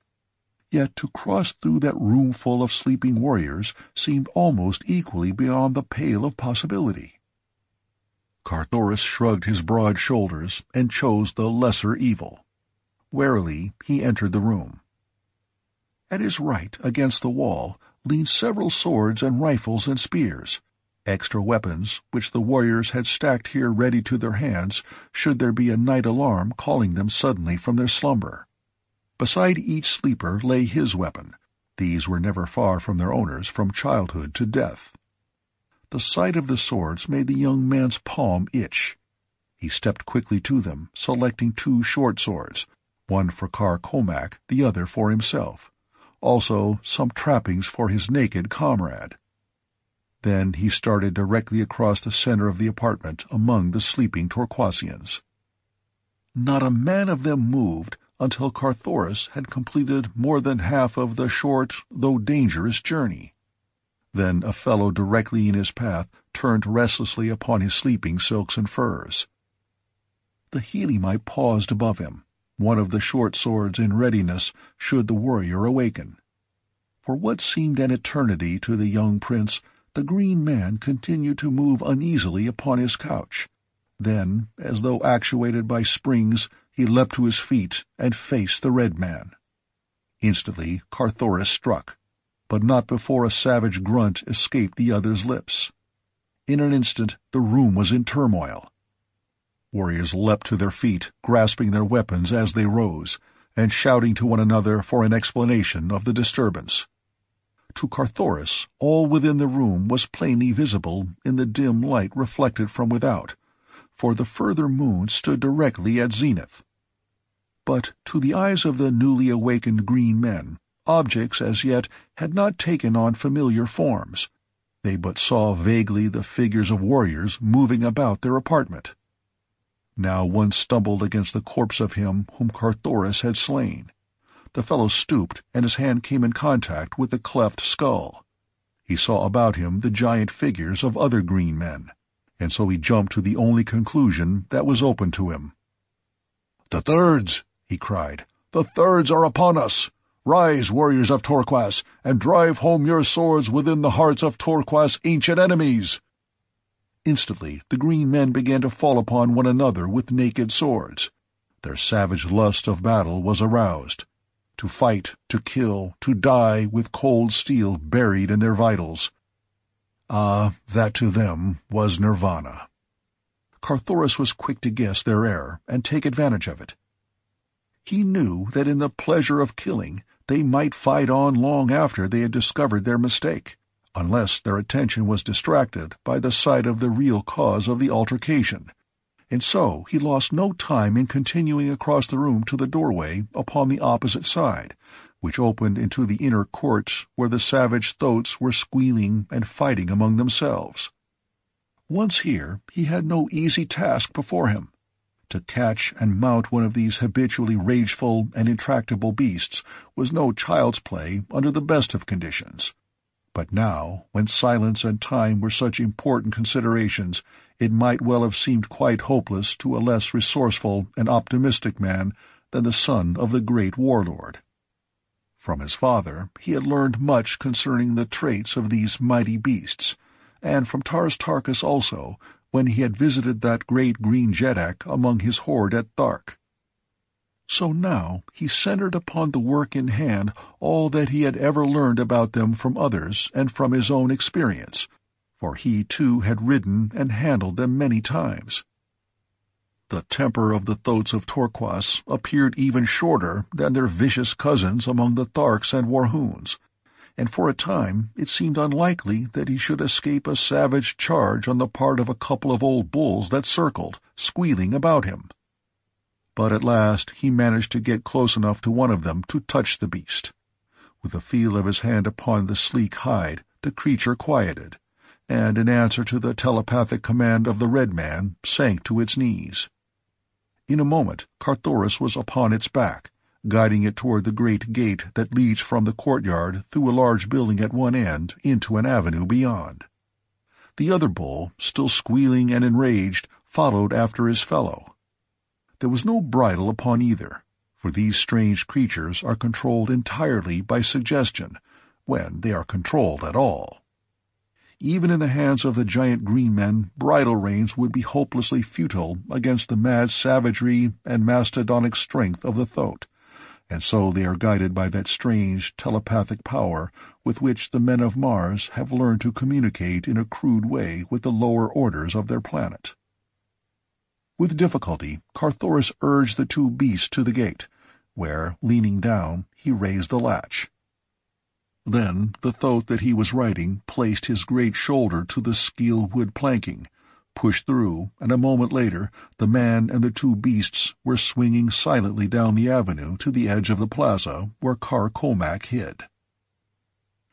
Speaker 1: Yet to cross through that roomful of sleeping warriors seemed almost equally beyond the pale of possibility. Carthoris shrugged his broad shoulders and chose the lesser evil. Warily he entered the room. At his right, against the wall, leaned several swords and rifles and spears, extra weapons which the warriors had stacked here ready to their hands should there be a night alarm calling them suddenly from their slumber. Beside each sleeper lay his weapon. These were never far from their owners from childhood to death. The sight of the swords made the young man's palm itch. He stepped quickly to them, selecting two short swords, one for Kar Komak, the other for himself. Also some trappings for his naked comrade. Then he started directly across the center of the apartment among the sleeping Torquasians. Not a man of them moved until Carthoris had completed more than half of the short, though dangerous, journey. Then a fellow directly in his path turned restlessly upon his sleeping silks and furs. The Heliumite paused above him, one of the short swords in readiness should the warrior awaken. For what seemed an eternity to the young prince, the green man continued to move uneasily upon his couch. Then, as though actuated by springs, he leapt to his feet and faced the red man. Instantly Carthoris struck, but not before a savage grunt escaped the other's lips. In an instant the room was in turmoil. Warriors leapt to their feet, grasping their weapons as they rose, and shouting to one another for an explanation of the disturbance. To Carthoris, all within the room was plainly visible in the dim light reflected from without, for the further moon stood directly at zenith. But to the eyes of the newly awakened green men, objects as yet had not taken on familiar forms. They but saw vaguely the figures of warriors moving about their apartment. Now one stumbled against the corpse of him whom Carthoris had slain. The fellow stooped, and his hand came in contact with the cleft skull. He saw about him the giant figures of other green men, and so he jumped to the only conclusion that was open to him.
Speaker 2: The Thurds! He cried. The Thurds are upon us! Rise, warriors of Torquas, and drive home your swords within the hearts of Torquas' ancient enemies!
Speaker 1: Instantly the green men began to fall upon one another with naked swords. Their savage lust of battle was aroused. To fight, to kill, to die with cold steel buried in their vitals. Ah, that to them was nirvana. Carthoris was quick to guess their error and take advantage of it. He knew that in the pleasure of killing they might fight on long after they had discovered their mistake, unless their attention was distracted by the sight of the real cause of the altercation. And so he lost no time in continuing across the room to the doorway upon the opposite side, which opened into the inner court where the savage thoats were squealing and fighting among themselves. Once here, he had no easy task before him. To catch and mount one of these habitually rageful and intractable beasts was no child's play under the best of conditions. But now, when silence and time were such important considerations, it might well have seemed quite hopeless to a less resourceful and optimistic man than the son of the great warlord. From his father he had learned much concerning the traits of these mighty beasts, and from Tars Tarkas also, when he had visited that great green jeddak among his horde at Thark. So now he centered upon the work in hand all that he had ever learned about them from others and from his own experience, for he too had ridden and handled them many times. The temper of the Thoats of Torquas appeared even shorter than their vicious cousins among the Tharks and Warhoons, and for a time it seemed unlikely that he should escape a savage charge on the part of a couple of old bulls that circled, squealing about him. But at last he managed to get close enough to one of them to touch the beast. With a feel of his hand upon the sleek hide, the creature quieted, and in answer to the telepathic command of the red man, sank to its knees. In a moment Carthoris was upon its back, guiding it toward the great gate that leads from the courtyard through a large building at one end into an avenue beyond. The other bull, still squealing and enraged, followed after his fellow. There was no bridle upon either, for these strange creatures are controlled entirely by suggestion, when they are controlled at all. Even in the hands of the giant green men, bridle reins would be hopelessly futile against the mad savagery and mastodonic strength of the thoat, and so they are guided by that strange telepathic power with which the men of Mars have learned to communicate in a crude way with the lower orders of their planet. With difficulty, Carthoris urged the two beasts to the gate, where, leaning down, he raised the latch. Then the thoat that he was riding placed his great shoulder to the skeel wood planking, pushed through, and a moment later the man and the two beasts were swinging silently down the avenue to the edge of the plaza where Kar Komak hid.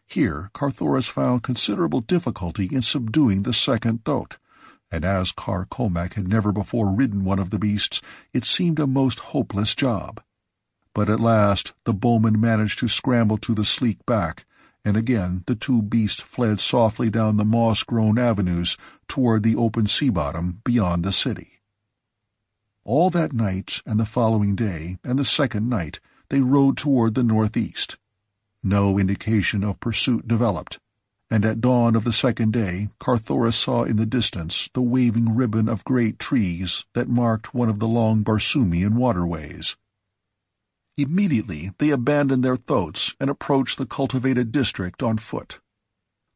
Speaker 1: Here Carthoris found considerable difficulty in subduing the second thoat, and as Kar Komak had never before ridden one of the beasts, it seemed a most hopeless job but at last the bowman managed to scramble to the sleek back, and again the two beasts fled softly down the moss-grown avenues toward the open sea-bottom beyond the city. All that night and the following day and the second night they rode toward the northeast. No indication of pursuit developed, and at dawn of the second day Carthoris saw in the distance the waving ribbon of great trees that marked one of the long Barsoomian waterways. Immediately they abandoned their thoats and approached the cultivated district on foot.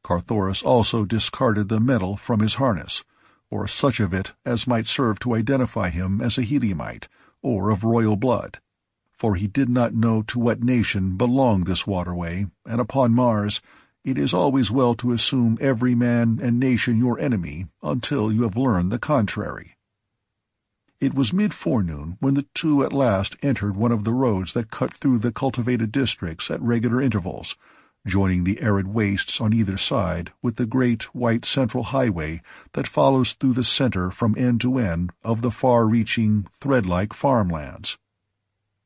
Speaker 1: Carthoris also discarded the metal from his harness, or such of it as might serve to identify him as a Heliumite, or of royal blood, for he did not know to what nation belonged this waterway, and upon Mars it is always well to assume every man and nation your enemy until you have learned the contrary. It was mid-forenoon when the two at last entered one of the roads that cut through the cultivated districts at regular intervals, joining the arid wastes on either side with the great white central highway that follows through the center from end to end of the far-reaching, thread-like farmlands.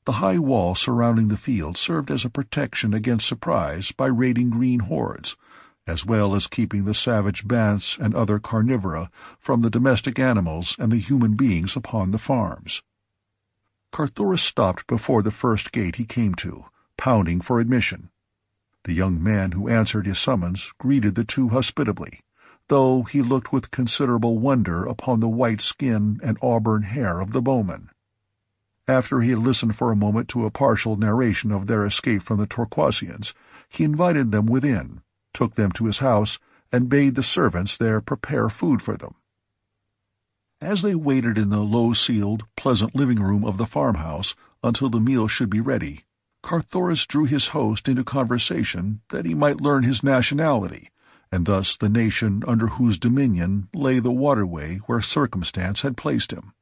Speaker 1: The high wall surrounding the field served as a protection against surprise by raiding green hordes, as well as keeping the savage banths and other carnivora from the domestic animals and the human beings upon the farms. Carthoris stopped before the first gate he came to, pounding for admission. The young man who answered his summons greeted the two hospitably, though he looked with considerable wonder upon the white skin and auburn hair of the bowman. After he had listened for a moment to a partial narration of their escape from the Torquasians, he invited them within took them to his house, and bade the servants there prepare food for them. As they waited in the low-ceiled, pleasant living room of the farmhouse until the meal should be ready, Carthoris drew his host into conversation that he might learn his nationality, and thus the nation under whose dominion lay the waterway where circumstance had placed him.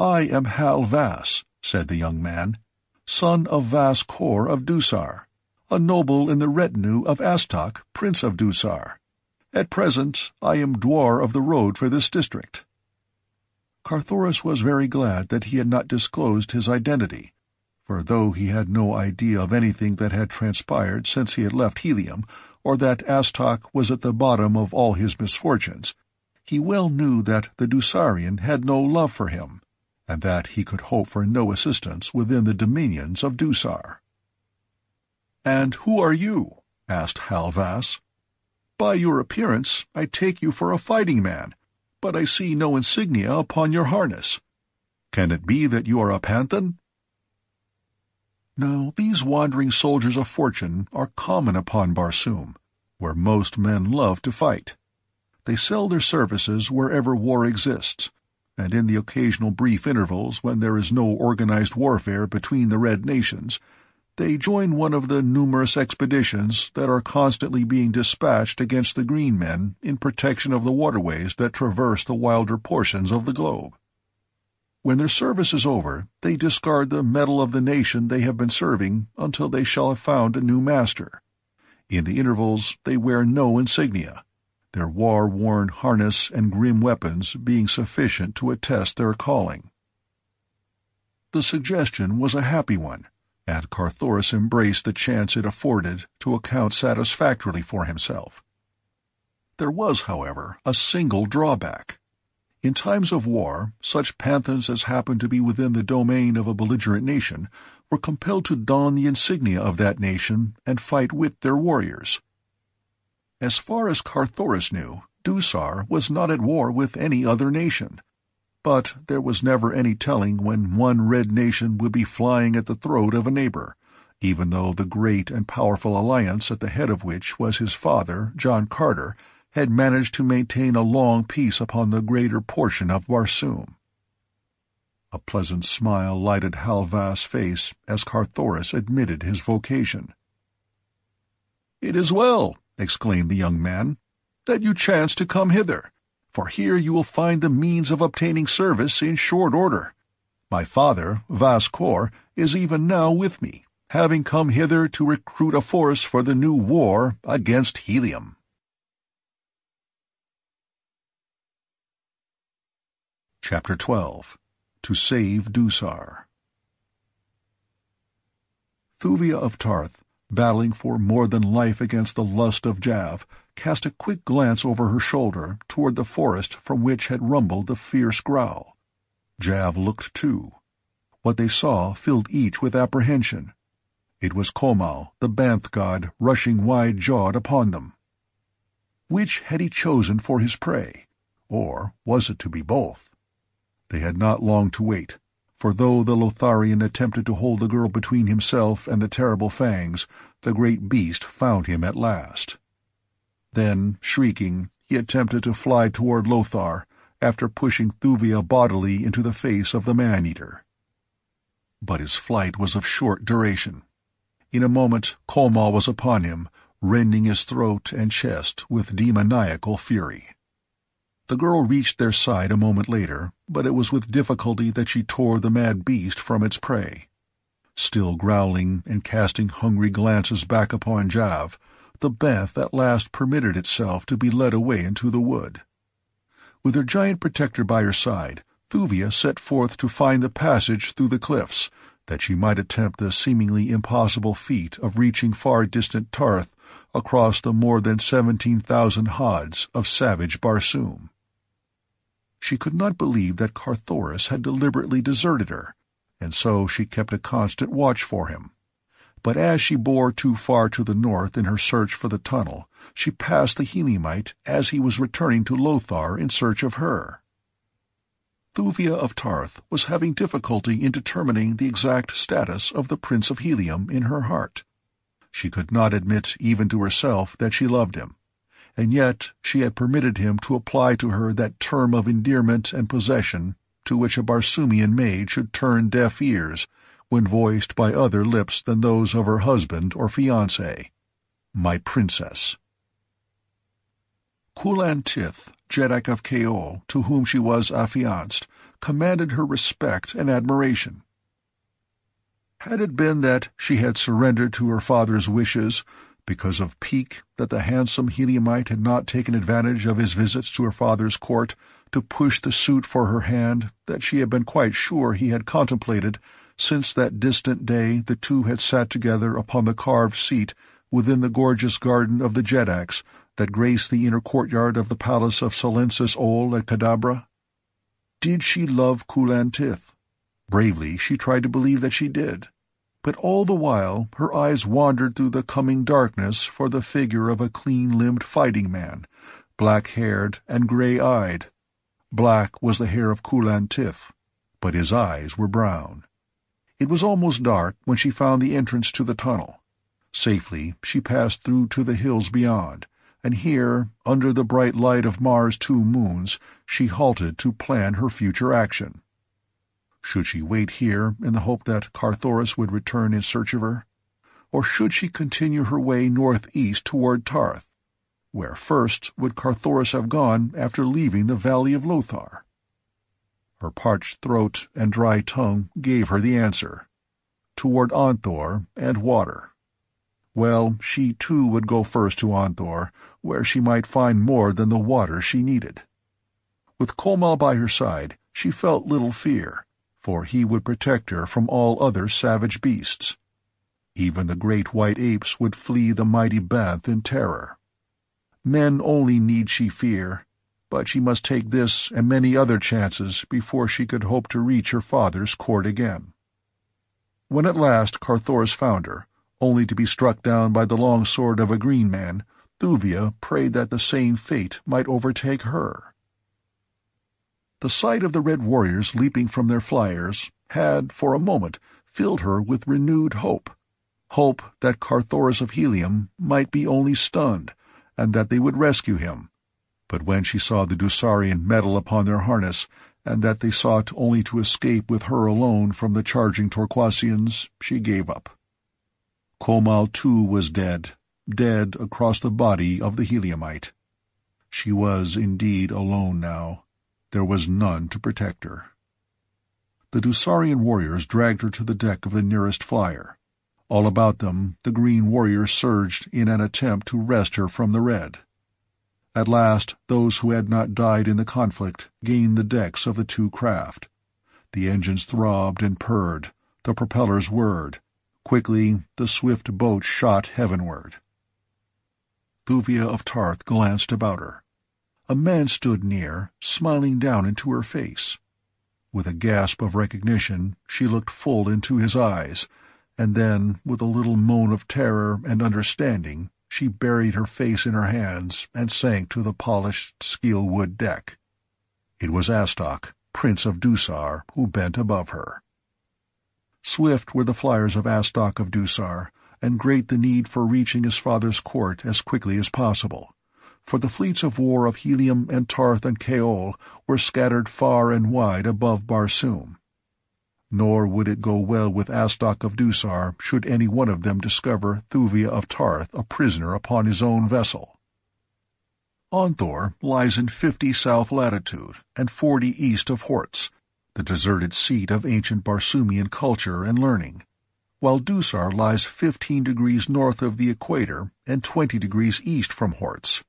Speaker 1: "I am Hal Vas," said the young man, "son of Vas Kor of Dusar a noble in the retinue of Astok, Prince of Dusar. At present I am Dwar of the Road for this district. Carthoris was very glad that he had not disclosed his identity, for though he had no idea of anything that had transpired since he had left Helium, or that Astok was at the bottom of all his misfortunes, he well knew that the Dusarian had no love for him, and that he could hope for no assistance within the dominions of Dusar. "And who are you?" asked Hal Vas. "By your appearance I take you for a fighting man, but I see no insignia upon your harness. Can it be that you are a Panthan?" Now these wandering soldiers of fortune are common upon Barsoom, where most men love to fight. They sell their services wherever war exists, and in the occasional brief intervals when there is no organized warfare between the Red Nations, they join one of the numerous expeditions that are constantly being dispatched against the Green Men in protection of the waterways that traverse the wilder portions of the globe. When their service is over, they discard the medal of the nation they have been serving until they shall have found a new master. In the intervals they wear no insignia, their war-worn harness and grim weapons being sufficient to attest their calling. The suggestion was a happy one and Carthoris embraced the chance it afforded to account satisfactorily for himself. There was, however, a single drawback. In times of war, such Panthans as happened to be within the domain of a belligerent nation were compelled to don the insignia of that nation and fight with their warriors. As far as Carthoris knew, Dusar was not at war with any other nation, but there was never any telling when one red nation would be flying at the throat of a neighbor, even though the great and powerful alliance at the head of which was his father, John Carter, had managed to maintain a long peace upon the greater portion of Barsoom. A pleasant smile lighted Hal Vas' face as Carthoris admitted his vocation.
Speaker 2: "It is well," exclaimed the young man, "that you chance to come hither, for here you will find the means of obtaining service in short order. My father, Vas Kor, is even now with me, having come hither to recruit a force for the new war against Helium."
Speaker 1: Chapter 12 To Save Dusar Thuvia of Ptarth, battling for more than life against the lust of Jav, cast a quick glance over her shoulder toward the forest from which had rumbled the fierce growl. Jav looked too. What they saw filled each with apprehension. It was Komal, the Banth god, rushing wide-jawed upon them. Which had he chosen for his prey? Or was it to be both? They had not long to wait, for though the Lotharian attempted to hold the girl between himself and the terrible fangs, the great beast found him at last. Then, shrieking, he attempted to fly toward Lothar, after pushing Thuvia bodily into the face of the man-eater. But his flight was of short duration. In a moment Komal was upon him, rending his throat and chest with demoniacal fury. The girl reached their side a moment later, but it was with difficulty that she tore the mad beast from its prey. Still growling and casting hungry glances back upon Jav, the Banth at last permitted itself to be led away into the wood. With her giant protector by her side, Thuvia set forth to find the passage through the cliffs, that she might attempt the seemingly impossible feat of reaching far-distant Ptarth across the more than seventeen thousand haads of savage Barsoom. She could not believe that Carthoris had deliberately deserted her, and so she kept a constant watch for him. But as she bore too far to the north in her search for the tunnel, she passed the Heliumite as he was returning to Lothar in search of her. Thuvia of Ptarth was having difficulty in determining the exact status of the Prince of Helium in her heart. She could not admit even to herself that she loved him and yet she had permitted him to apply to her that term of endearment and possession to which a Barsoomian maid should turn deaf ears when voiced by other lips than those of her husband or fiancé. My princess. Kulan Tith, Jeddak of Kaol, to whom she was affianced, commanded her respect and admiration. Had it been that she had surrendered to her father's wishes, because of pique that the handsome Heliumite had not taken advantage of his visits to her father's court to push the suit for her hand that she had been quite sure he had contemplated since that distant day the two had sat together upon the carved seat within the gorgeous garden of the Jeddaks that graced the inner courtyard of the palace of Salensus Oll at Kadabra? Did she love Kulan Tith? Bravely she tried to believe that she did but all the while her eyes wandered through the coming darkness for the figure of a clean-limbed fighting man, black-haired and gray-eyed. Black was the hair of Kulan Tith, but his eyes were brown. It was almost dark when she found the entrance to the tunnel. Safely she passed through to the hills beyond, and here, under the bright light of Mars' two moons, she halted to plan her future action. Should she wait here in the hope that Carthoris would return in search of her? Or should she continue her way northeast toward Ptarth? Where first would Carthoris have gone after leaving the Valley of Lothar? Her parched throat and dry tongue gave her the answer. Toward Aaanthor and water. Well, she too would go first to Aaanthor, where she might find more than the water she needed. With Komal by her side, she felt little fear for he would protect her from all other savage beasts. Even the great white apes would flee the mighty Banth in terror. Men only need she fear, but she must take this and many other chances before she could hope to reach her father's court again. When at last Carthoris found her, only to be struck down by the long sword of a green man, Thuvia prayed that the same fate might overtake her. The sight of the red warriors leaping from their flyers had, for a moment, filled her with renewed hope. Hope that Carthoris of Helium might be only stunned, and that they would rescue him. But when she saw the Dusarian metal upon their harness, and that they sought only to escape with her alone from the charging Torquasians, she gave up. Komal too was dead, dead across the body of the Heliumite. She was indeed alone now. There was none to protect her. The Dusarian warriors dragged her to the deck of the nearest flyer. All about them, the green warriors surged in an attempt to wrest her from the red. At last, those who had not died in the conflict gained the decks of the two craft. The engines throbbed and purred, the propellers whirred. Quickly, the swift boat shot heavenward. Thuvia of Ptarth glanced about her. A man stood near, smiling down into her face. With a gasp of recognition, she looked full into his eyes, and then, with a little moan of terror and understanding, she buried her face in her hands and sank to the polished skeel wood deck. It was Astok, Prince of Dusar, who bent above her. Swift were the flyers of Astok of Dusar, and great the need for reaching his father's court as quickly as possible for the fleets of war of Helium and Ptarth and Kaol were scattered far and wide above Barsoom. Nor would it go well with Astok of Dusar should any one of them discover Thuvia of Ptarth a prisoner upon his own vessel. Aaanthor lies in fifty south latitude and forty east of Horz, the deserted seat of ancient Barsoomian culture and learning, while Dusar lies fifteen degrees north of the equator and twenty degrees east from Horz.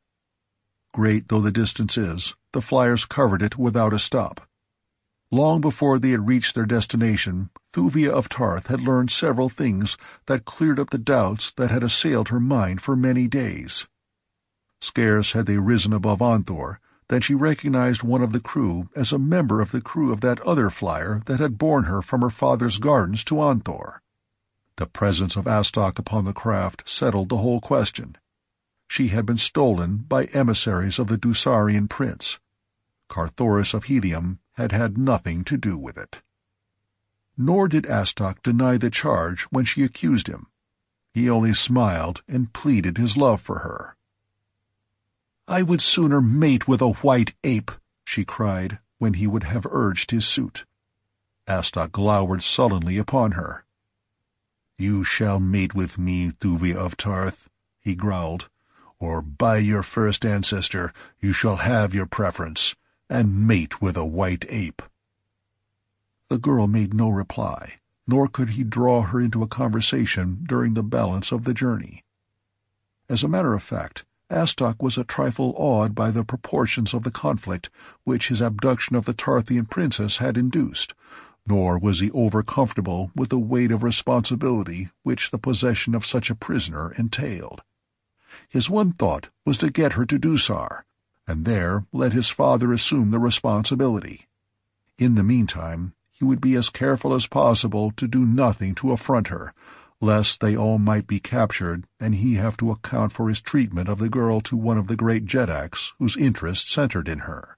Speaker 1: Great though the distance is, the flyers covered it without a stop. Long before they had reached their destination, Thuvia of Ptarth had learned several things that cleared up the doubts that had assailed her mind for many days. Scarce had they risen above Aaanthor than she recognized one of the crew as a member of the crew of that other flyer that had borne her from her father's gardens to Aaanthor. The presence of Astok upon the craft settled the whole question she had been stolen by emissaries of the Dusarian prince. Carthoris of Helium had had nothing to do with it. Nor did Astok deny the charge when she accused him. He only smiled and pleaded his love for her. I would sooner mate with a white ape, she cried, when he would have urged his suit. Astok glowered sullenly upon her. You shall mate with me, Thuvia of Ptarth, he growled or by your first ancestor you shall have your preference, and mate with a white ape. The girl made no reply, nor could he draw her into a conversation during the balance of the journey. As a matter of fact, Astok was a trifle awed by the proportions of the conflict which his abduction of the Ptarthian princess had induced, nor was he over comfortable with the weight of responsibility which the possession of such a prisoner entailed. His one thought was to get her to Dusar, and there let his father assume the responsibility. In the meantime, he would be as careful as possible to do nothing to affront her, lest they all might be captured and he have to account for his treatment of the girl to one of the great Jeddaks whose interest centered in her.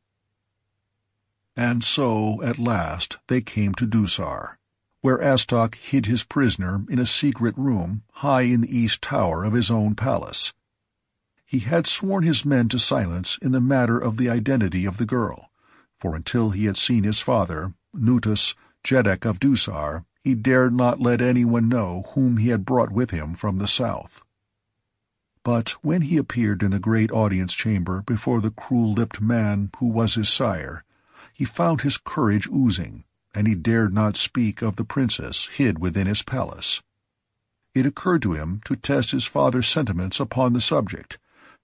Speaker 1: And so, at last, they came to Dusar, where Astok hid his prisoner in a secret room high in the east tower of his own palace. He had sworn his men to silence in the matter of the identity of the girl, for until he had seen his father, Nutus, Jeddak of Dusar, he dared not let anyone know whom he had brought with him from the south. But when he appeared in the great audience chamber before the cruel-lipped man who was his sire, he found his courage oozing, and he dared not speak of the princess hid within his palace. It occurred to him to test his father's sentiments upon the subject,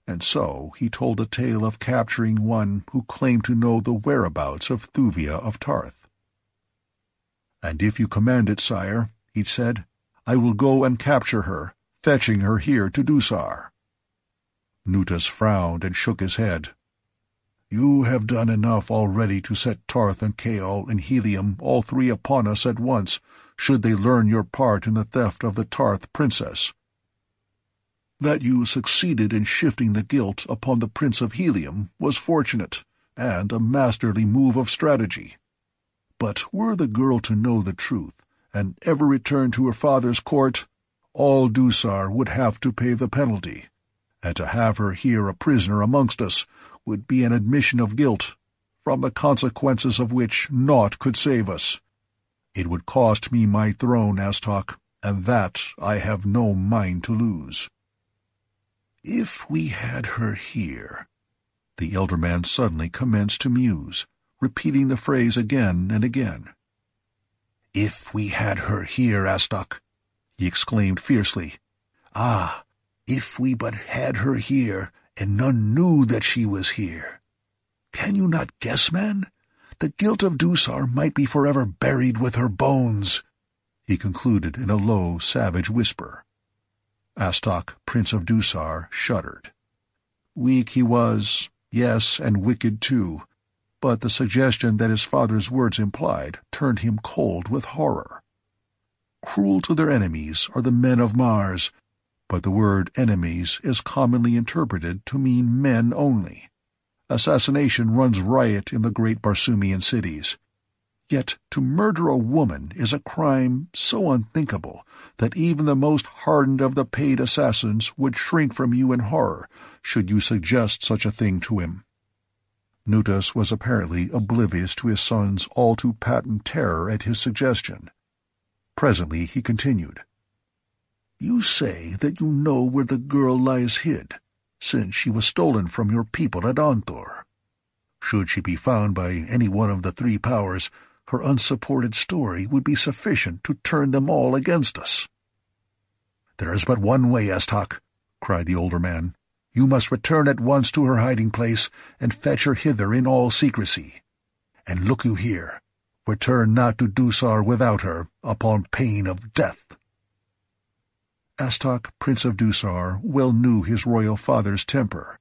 Speaker 1: and so he told a tale of capturing one who claimed to know the whereabouts of Thuvia of Ptarth. "And if you command it, sire," he said, "I will go and capture her, fetching her here to Dusar." Nutus frowned and shook his head. "You have done enough already to set Ptarth and Kaol and Helium all three upon us at once, should they learn your part in the theft of the Ptarth princess. That you succeeded in shifting the guilt upon the Prince of Helium was fortunate,
Speaker 2: and a masterly move of strategy. But were the girl to know the truth, and ever return to her father's court, all Dusar would have to pay the penalty, and to have her here a prisoner amongst us would be an admission of guilt, from the consequences of which naught could save us. It would cost me my throne, Astok, and that I have no mind to lose. If we had her here, the elder man suddenly commenced to muse, repeating the phrase again and again. If we had her here, Astok, he exclaimed fiercely. Ah, if we but had her here, and none knew that she was here. Can you not guess, man? The guilt of Dusar might be forever buried with her bones, he concluded in a low, savage whisper. Astok, Prince of Dusar, shuddered. Weak he was, yes, and wicked too, but the suggestion that his father's words implied turned him cold with horror. Cruel to their enemies are the men of Mars, but the word enemies is commonly interpreted to mean men only. Assassination runs riot in the great Barsoomian cities. Yet to murder a woman is a crime so unthinkable that even the most hardened of the paid assassins would shrink from you in horror should you suggest such a thing to him. Nutus was apparently oblivious to his son's all too patent terror at his suggestion. Presently he continued. You say that you know where the girl lies hid, since she was stolen from your people at Aaanthor. Should she be found by any one of the three powers, her unsupported story would be sufficient to turn them all against us. There is but one way, Astok, cried the older man. You must return at once to her hiding place and fetch her hither in all secrecy. And look you here, return not to Dusar without her, upon pain of death. Astok, Prince of Dusar, well knew his royal father's temper.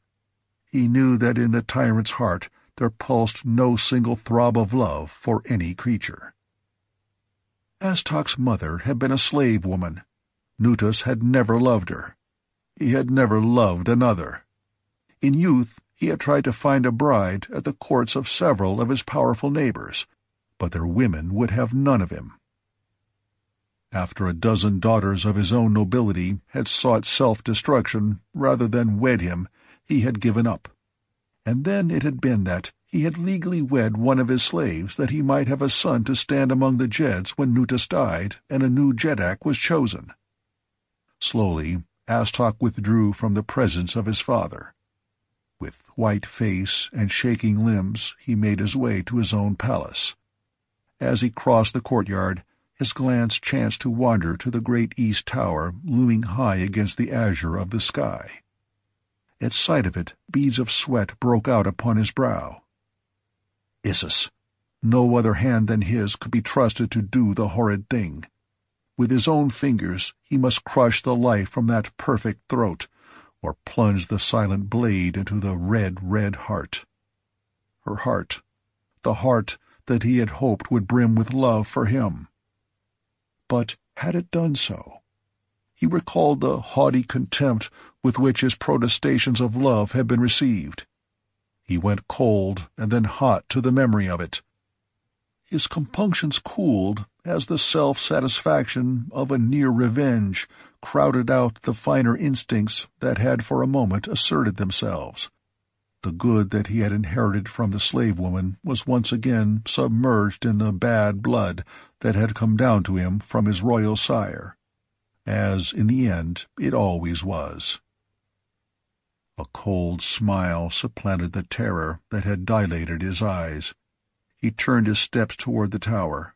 Speaker 2: He knew that in the tyrant's heart there pulsed no single throb of love for any creature. Astok's mother had been a slave woman. Nutus had never loved her. He had never loved another. In youth he had tried to find a bride at the courts of several of his powerful neighbors, but their women would have none of him. After a dozen daughters of his own nobility had sought self-destruction rather than wed him, he had given up and then it had been that he had legally wed one of his slaves that he might have a son to stand among the Jeds when Nutus died and a new Jeddak was chosen. Slowly, Astok withdrew from the presence of his father. With white face and shaking limbs, he made his way to his own palace. As he crossed the courtyard, his glance chanced to wander to the great east tower looming high against the azure of the sky. At sight of it, beads of sweat broke out upon his brow. Issus. No other hand than his could be trusted to do the horrid thing. With his own fingers he must crush the life from that perfect throat, or plunge the silent blade into the red, red heart. Her heart. The heart that he had hoped would brim with love for him. But had it done so? He recalled the haughty contempt with which his protestations of love had been received. He went cold and then hot to the memory of it. His compunctions cooled as the self-satisfaction of a near revenge crowded out the finer instincts that had for a moment asserted themselves. The good that he had inherited from the slave woman was once again submerged in the bad blood that had come down to him from his royal sire as, in the end, it always was. A cold smile supplanted the terror that had dilated his eyes. He turned his steps toward the tower.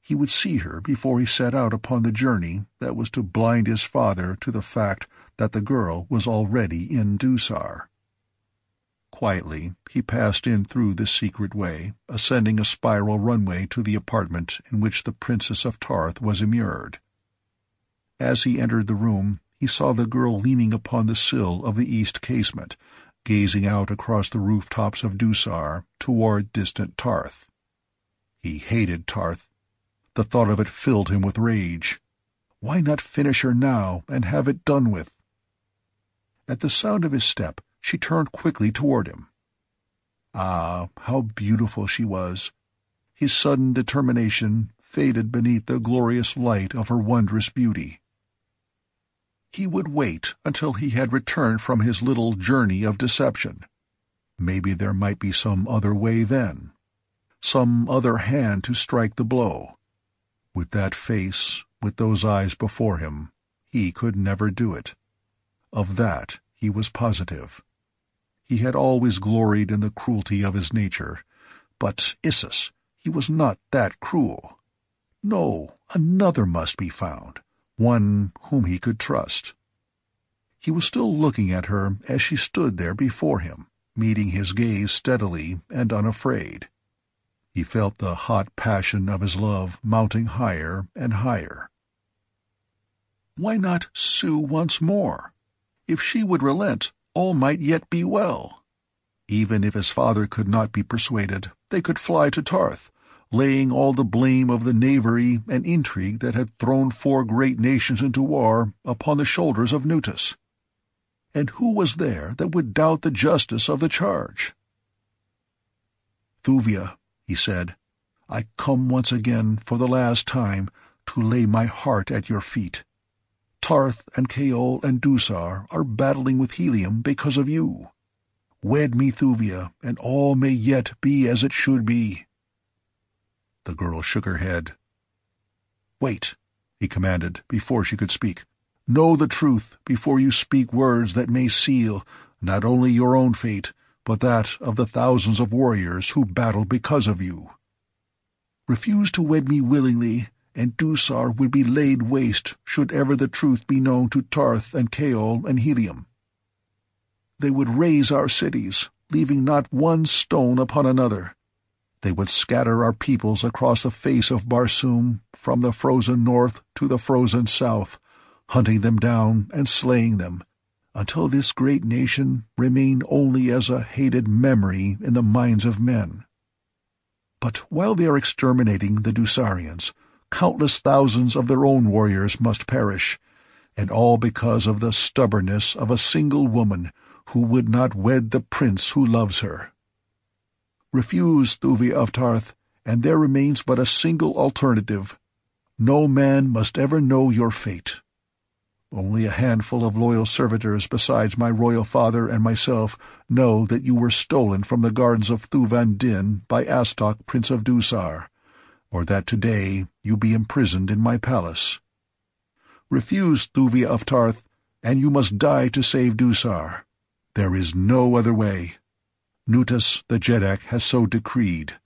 Speaker 2: He would see her before he set out upon the journey that was to blind his father to the fact that the girl was already in Dusar. Quietly, he passed in through the secret way, ascending a spiral runway to the apartment in which the Princess of Ptarth was immured. As he entered the room, he saw the girl leaning upon the sill of the east casement, gazing out across the rooftops of Dusar toward distant Ptarth. He hated Ptarth. The thought of it filled him with rage. Why not finish her now and have it done with? At the sound of his step, she turned quickly toward him. Ah, how beautiful she was! His sudden determination faded beneath the glorious light of her wondrous beauty. He would wait until he had returned from his little journey of deception. Maybe there might be some other way then. Some other hand to strike the blow. With that face, with those eyes before him, he could never do it. Of that he was positive. He had always gloried in the cruelty of his nature, but Issus, he was not that cruel. No, another must be found, one whom he could trust. He was still looking at her as she stood there before him, meeting his gaze steadily and unafraid. He felt the hot passion of his love mounting higher and higher. Why not sue once more? If she would relent, all might yet be well. Even if his father could not be persuaded, they could fly to Ptarth, laying all the blame of the knavery and intrigue that had thrown four great nations into war upon the shoulders of Nutus. And who was there that would doubt the justice of the charge? Thuvia, he said, I come once again, for the last time, to lay my heart at your feet. Ptarth and Kaol and Dusar are battling with Helium because of you. Wed me, Thuvia, and all may yet be as it should be. The girl shook her head. Wait, he commanded, before she could speak. Know the truth before you speak words that may seal not only your own fate, but that of the thousands of warriors who battled because of you. Refuse to wed me willingly, and Dusar will be laid waste should ever the truth be known to Ptarth and Kaol and Helium. They would raze our cities, leaving not one stone upon another, they would scatter our peoples across the face of Barsoom, from the frozen north to the frozen south, hunting them down and slaying them, until this great nation remained only as a hated memory in the minds of men. But while they are exterminating the Dusarians, countless thousands of their own warriors must perish, and all because of the stubbornness of a single woman who would not wed the prince who loves her. Refuse Thuvia of Ptarth, and there remains but a single alternative. No man must ever know your fate. Only a handful of loyal servitors besides my royal father and myself know that you were stolen from the gardens of Thuvan Din by Astok, Prince of Dusar, or that today you be imprisoned in my palace. Refuse Thuvia of Ptarth, and you must die to save Dusar. There is no other way. Nutus the Jeddak has so decreed.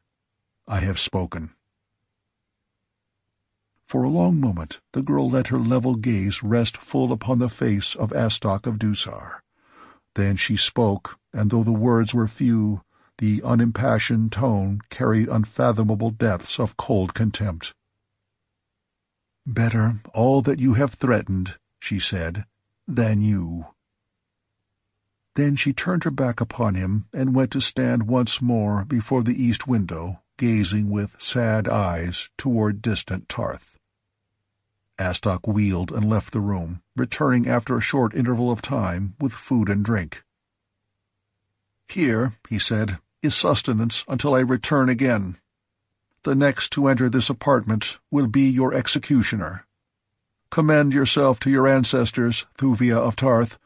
Speaker 2: I have spoken. For a long moment the girl let her level gaze rest full upon the face of Astok of Dusar. Then she spoke, and though the words were few, the unimpassioned tone carried unfathomable depths of cold contempt. "Better all that you have threatened," she said, "than you. Then she turned her back upon him and went to stand once more before the east window, gazing with sad eyes toward distant Ptarth. Astok wheeled and left the room, returning after a short interval of time with food and drink. Here, he said, is sustenance until I return again. The next to enter this apartment will be your executioner. Commend yourself to your ancestors, Thuvia of Ptarth,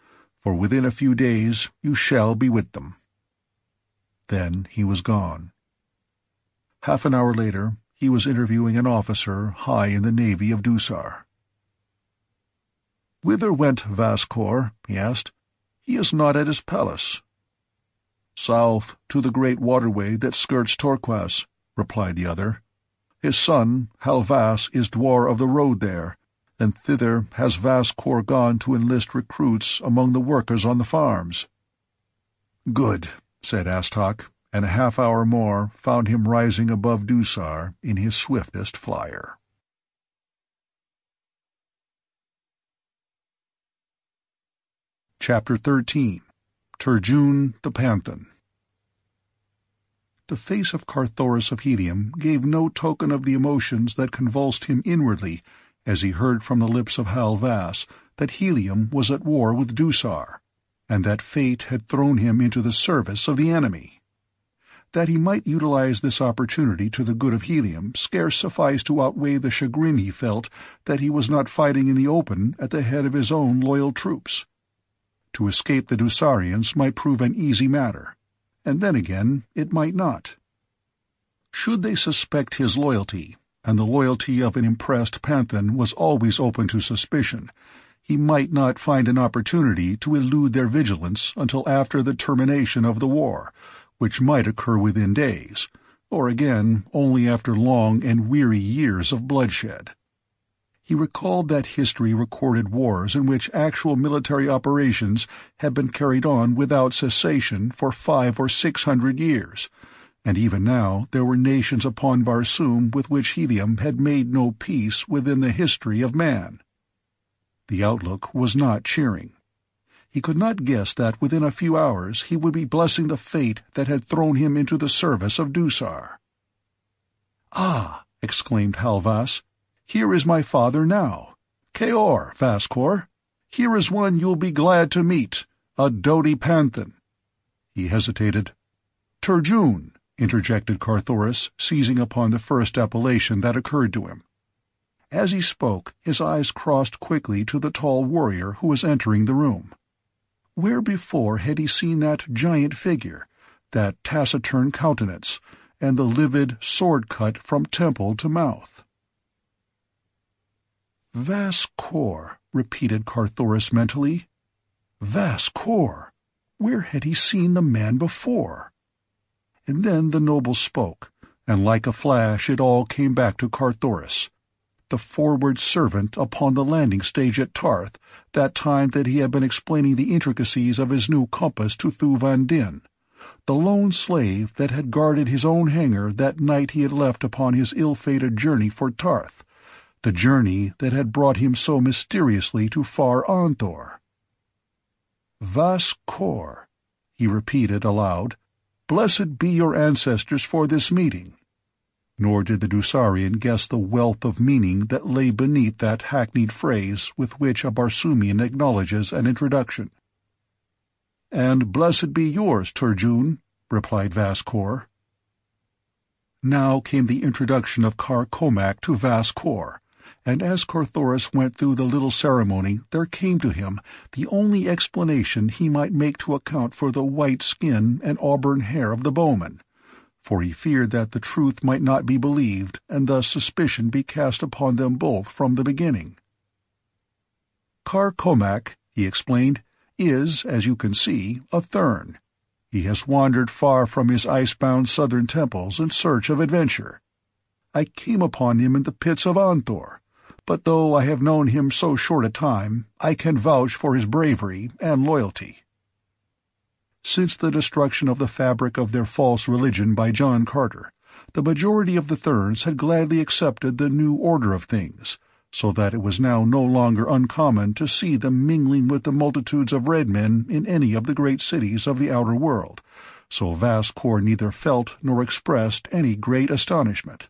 Speaker 2: for within a few days you shall be with them. Then he was gone. Half an hour later, he was interviewing an officer high in the navy of Dusar. Whither went Vas Kor? he asked. He is not at his palace. South, to the great waterway that skirts Torquas, replied the other. His son, Hal Vas, is dwar of the road there, and thither has Vas Kor gone to enlist recruits among the workers on the farms. Good, said Astok, and a half hour more found him rising above Dusar in his swiftest flyer. Chapter 13 Turjun the Panthan The face of Carthoris of Helium gave no token of the emotions that convulsed him inwardly as he heard from the lips of Hal Vas that Helium was at war with Dusar, and that fate had thrown him into the service of the enemy.
Speaker 1: That he might utilize this opportunity to the good of Helium scarce sufficed to outweigh the chagrin he felt that he was not fighting in the open at the head of his own loyal troops. To escape the Dusarians might prove an easy matter, and then again it might not. Should they suspect his loyalty, and the loyalty of an impressed Panthan was always open to suspicion, he might not find an opportunity to elude their vigilance until after the termination of the war, which might occur within days, or again only after long and weary years of bloodshed. He recalled that history recorded wars in which actual military operations had been carried on without cessation for five or six hundred years, and even now there were nations upon Barsoom with which Helium had made no peace within the history of man. The outlook was not cheering. He could not guess that within a few hours he would be blessing the fate that had thrown him into the service of Dusar. "Ah!" exclaimed Hal Vas. "Here is my father now. Kaor, Vas Kor. Here is one you'll be glad to meet, a Dodi Panthan." He hesitated. Turjun, interjected Carthoris, seizing upon the first appellation that occurred to him. As he spoke, his eyes crossed quickly to the tall warrior who was entering the room. Where before had he seen that giant figure, that taciturn countenance, and the livid sword cut from temple to mouth? Vas Kor, repeated Carthoris mentally. Vas Kor! Where had he seen the man before? And then the noble spoke, and like a flash it all came back to Carthoris the forward servant upon the landing stage at Ptarth, that time that he had been explaining the intricacies of his new compass to Thuvan Din, the lone slave that had guarded his own hangar that night he had left upon his ill-fated journey for Ptarth, the journey that had brought him so mysteriously to far Aaanthor. Vas Kor, he repeated aloud, blessed be your ancestors for this meeting nor did the Dusarian guess the wealth of meaning that lay beneath that hackneyed phrase with which a Barsoomian acknowledges an introduction. "And blessed be yours, Turjun," replied Vas Kor. Now came the introduction of Kar Komak to Vas Kor, and as Carthoris went through the little ceremony there came to him the only explanation he might make to account for the white skin and auburn hair of the bowman for he feared that the truth might not be believed and thus suspicion be cast upon them both from the beginning. Kar Komak, he explained, is, as you can see, a Thern. He has wandered far from his ice-bound southern temples in search of adventure. I came upon him in the pits of Aaanthor, but though I have known him so short a time, I can vouch for his bravery and loyalty. Since the destruction of the fabric of their false religion by John Carter, the majority of the Therns had gladly accepted the new order of things, so that it was now no longer uncommon to see them mingling with the multitudes of red men in any of the great cities of the outer world, so Vas Kor neither felt nor expressed any great astonishment.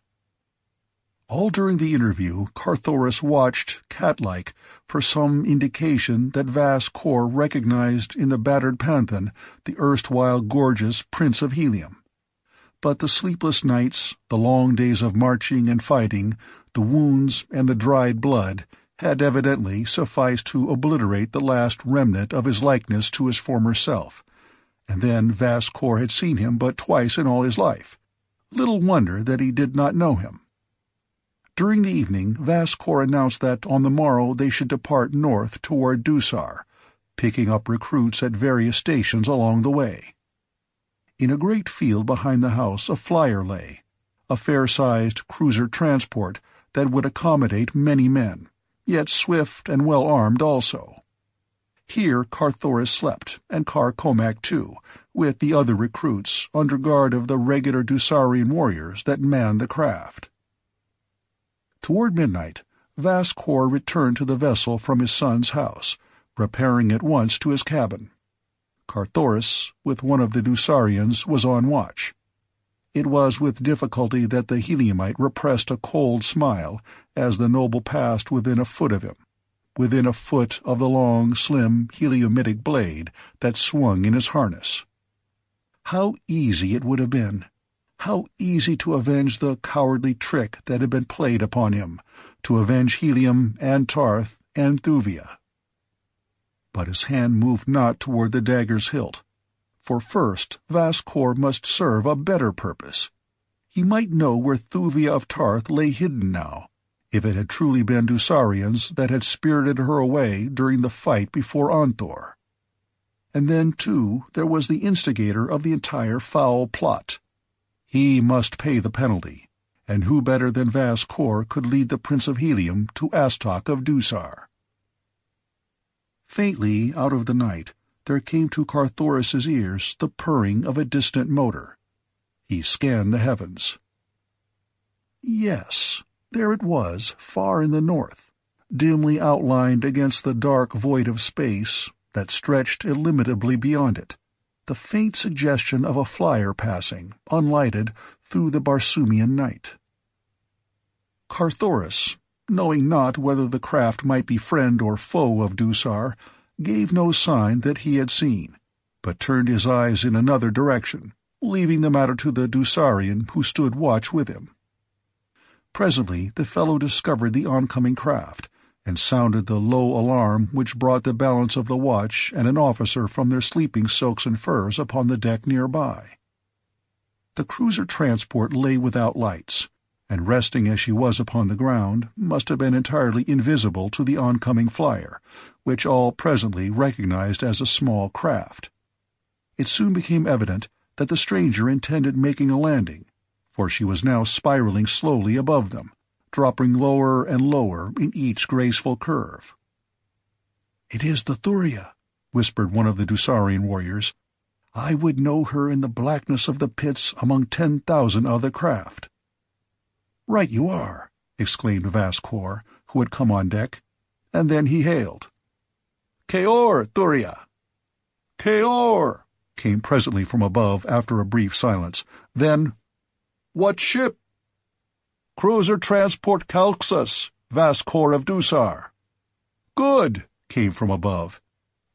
Speaker 1: All during the interview Carthoris watched, cat-like, for some indication that Vas Kor recognized in the battered Panthan the erstwhile gorgeous Prince of Helium. But the sleepless nights, the long days of marching and fighting, the wounds and the dried blood, had evidently sufficed to obliterate the last remnant of his likeness to his former self. And then Vas Kor had seen him but twice in all his life. Little wonder that he did not know him. During the evening Vas Kor announced that on the morrow they should depart north toward Dusar, picking up recruits at various stations along the way. In a great field behind the house a flyer lay, a fair-sized cruiser transport that would accommodate many men, yet swift and well armed also. Here Carthoris slept, and Kar Komak too, with the other recruits, under guard of the regular Dusarian warriors that manned the craft. Toward midnight, Vas Kor returned to the vessel from his son's house, repairing at once to his cabin. Carthoris, with one of the Dusarians, was on watch. It was with difficulty that the Heliumite repressed a cold smile as the noble passed within a foot of him, within a foot of the long, slim, Heliumitic blade that swung in his harness. How easy it would have been! How easy to avenge the cowardly trick that had been played upon him, to avenge Helium and Ptarth and Thuvia. But his hand moved not toward the dagger's hilt. For first, Vas Kor must serve a better purpose. He might know where Thuvia of Ptarth lay hidden now, if it had truly been Dusarians that had spirited her away during the fight before Aaanthor. And then, too, there was the instigator of the entire foul plot. He must pay the penalty, and who better than Vas Kor could lead the Prince of Helium to Astok of Dusar? Faintly out of the night, there came to Carthoris's ears the purring of a distant motor. He scanned the heavens. Yes, there it was, far in the north, dimly outlined against the dark void of space that stretched illimitably beyond it, the faint suggestion of a flyer passing, unlighted, through the Barsoomian night. Carthoris, knowing not whether the craft might be friend or foe of Dusar, gave no sign that he had seen, but turned his eyes in another direction, leaving the matter to the Dusarian who stood watch with him. Presently the fellow discovered the oncoming craft, and sounded the low alarm which brought the balance of the watch and an officer from their sleeping silks and furs upon the deck nearby. The cruiser transport lay without lights, and resting as she was upon the ground, must have been entirely invisible to the oncoming flyer, which all presently recognized as a small craft. It soon became evident that the stranger intended making a landing, for she was now spiraling slowly above them, dropping lower and lower in each graceful curve. "It is the Thuria," whispered one of the Dusarian warriors. "I would know her in the blackness of the pits among ten thousand other craft." "Right you are!" exclaimed Vas Kor, who had come on deck, and then he hailed. "Kaor, Thuria!" "Kaor!" came presently from above after a brief silence. Then, "What ship?" "Cruiser transport Calxus, Vas Kor of Dusar." "Good!" came from above.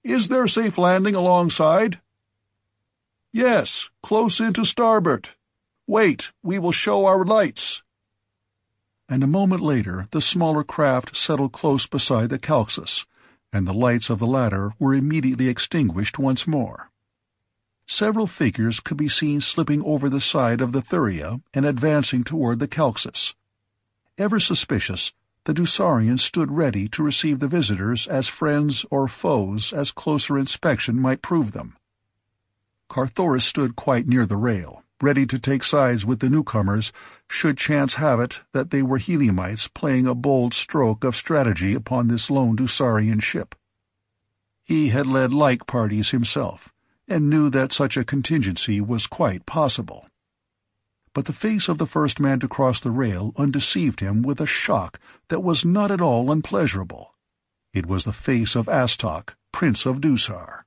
Speaker 1: "Is there safe landing alongside?" "Yes, close into starboard. Wait, we will show our lights and a moment later the smaller craft settled close beside the Calxus, and the lights of the latter were immediately extinguished once more. Several figures could be seen slipping over the side of the Thuria and advancing toward the Calxus. Ever suspicious, the Dusarians stood ready to receive the visitors as friends or foes as closer inspection might prove them. Carthoris stood quite near the rail, ready to take sides with the newcomers should chance have it that they were Heliumites playing a bold stroke of strategy upon this lone Dusarian ship. He had led like parties himself, and knew that such a contingency was quite possible. But the face of the first man to cross the rail undeceived him with a shock that was not at all unpleasurable. It was the face of Astok, Prince of Dusar.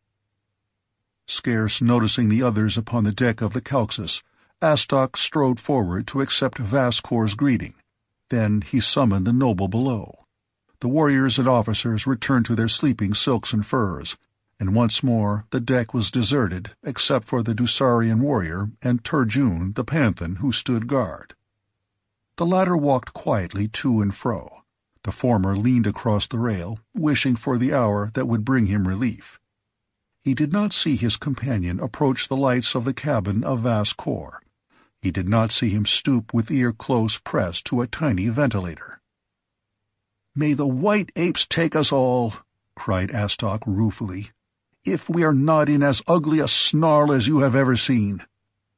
Speaker 1: Scarce noticing the others upon the deck of the Calxus, Astok strode forward to accept Vas Kor's greeting. Then he summoned the noble below. The warriors and officers returned to their sleeping silks and furs, and once more the deck was deserted except for the Dusarian warrior and Turjun the Panthan who stood guard. The latter walked quietly to and fro. The former leaned across the rail, wishing for the hour that would bring him relief. He did not see his companion approach the lights of the cabin of Vas Kor. He did not see him stoop with ear close pressed to a tiny ventilator. "May the white apes take us all!" cried Astok ruefully. "If we are not in as ugly a snarl as you have ever seen.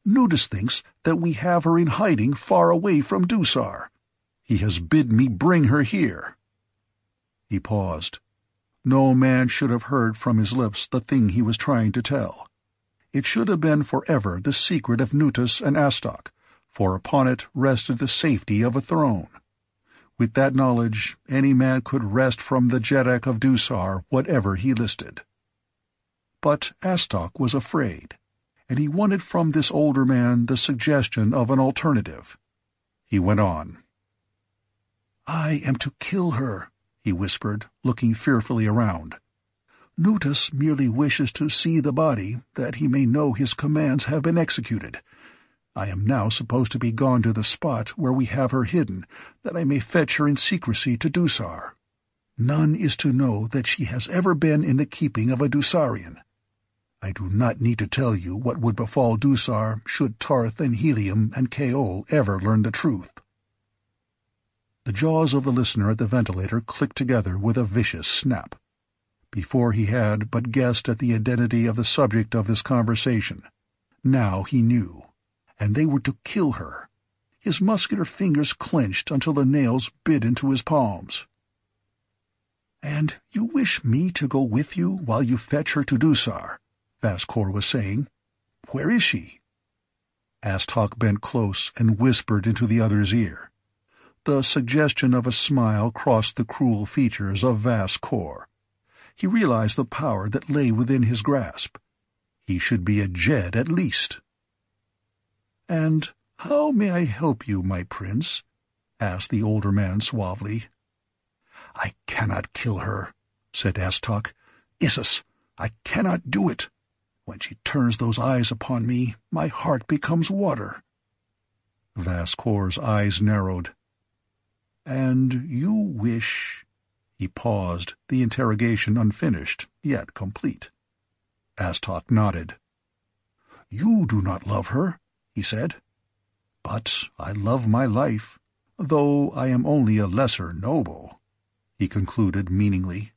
Speaker 1: Nutus thinks that we have her in hiding far away from Dusar. He has bid me bring her here." He paused. No man should have heard from his lips the thing he was trying to tell. It should have been forever the secret of Nutus and Astok, for upon it rested the safety of a throne. With that knowledge, any man could wrest from the Jeddak of Dusar whatever he listed. But Astok was afraid, and he wanted from this older man the suggestion of an alternative. He went on. I am to kill her, he whispered, looking fearfully around.
Speaker 2: Nutus merely wishes to see the body, that he may know his commands have been executed. I am now supposed to be gone to the spot where we have her hidden, that I may fetch her in secrecy to Dusar. None is to know that she has ever been in the keeping of a Dusarian. I do not need to tell you what would befall Dusar should Ptarth and Helium and Kaol ever learn the truth. The jaws of the listener at the ventilator clicked together with a vicious snap. Before he had but guessed at the identity of the subject of this conversation. Now he knew, and they were to kill her. His muscular fingers clenched until the nails bit into his palms. "And you wish me to go with you while you fetch her to Dusar?" Vas Kor was saying. "Where is she?" Astok bent close and whispered into the other's ear. The suggestion of a smile crossed the cruel features of Vas Kor. He realized the power that lay within his grasp. He should be a Jed at least. "And how may I help you, my prince?" asked the older man suavely. "I cannot kill her," said Astok. "Issus, I cannot do it. When she turns those eyes upon me, my heart becomes water." Vas Kor's eyes narrowed. "And you wish—" He paused, the interrogation unfinished, yet complete. Astok nodded. "You do not love her," he said. "But I love my life, though I am only a lesser noble he concluded meaningly.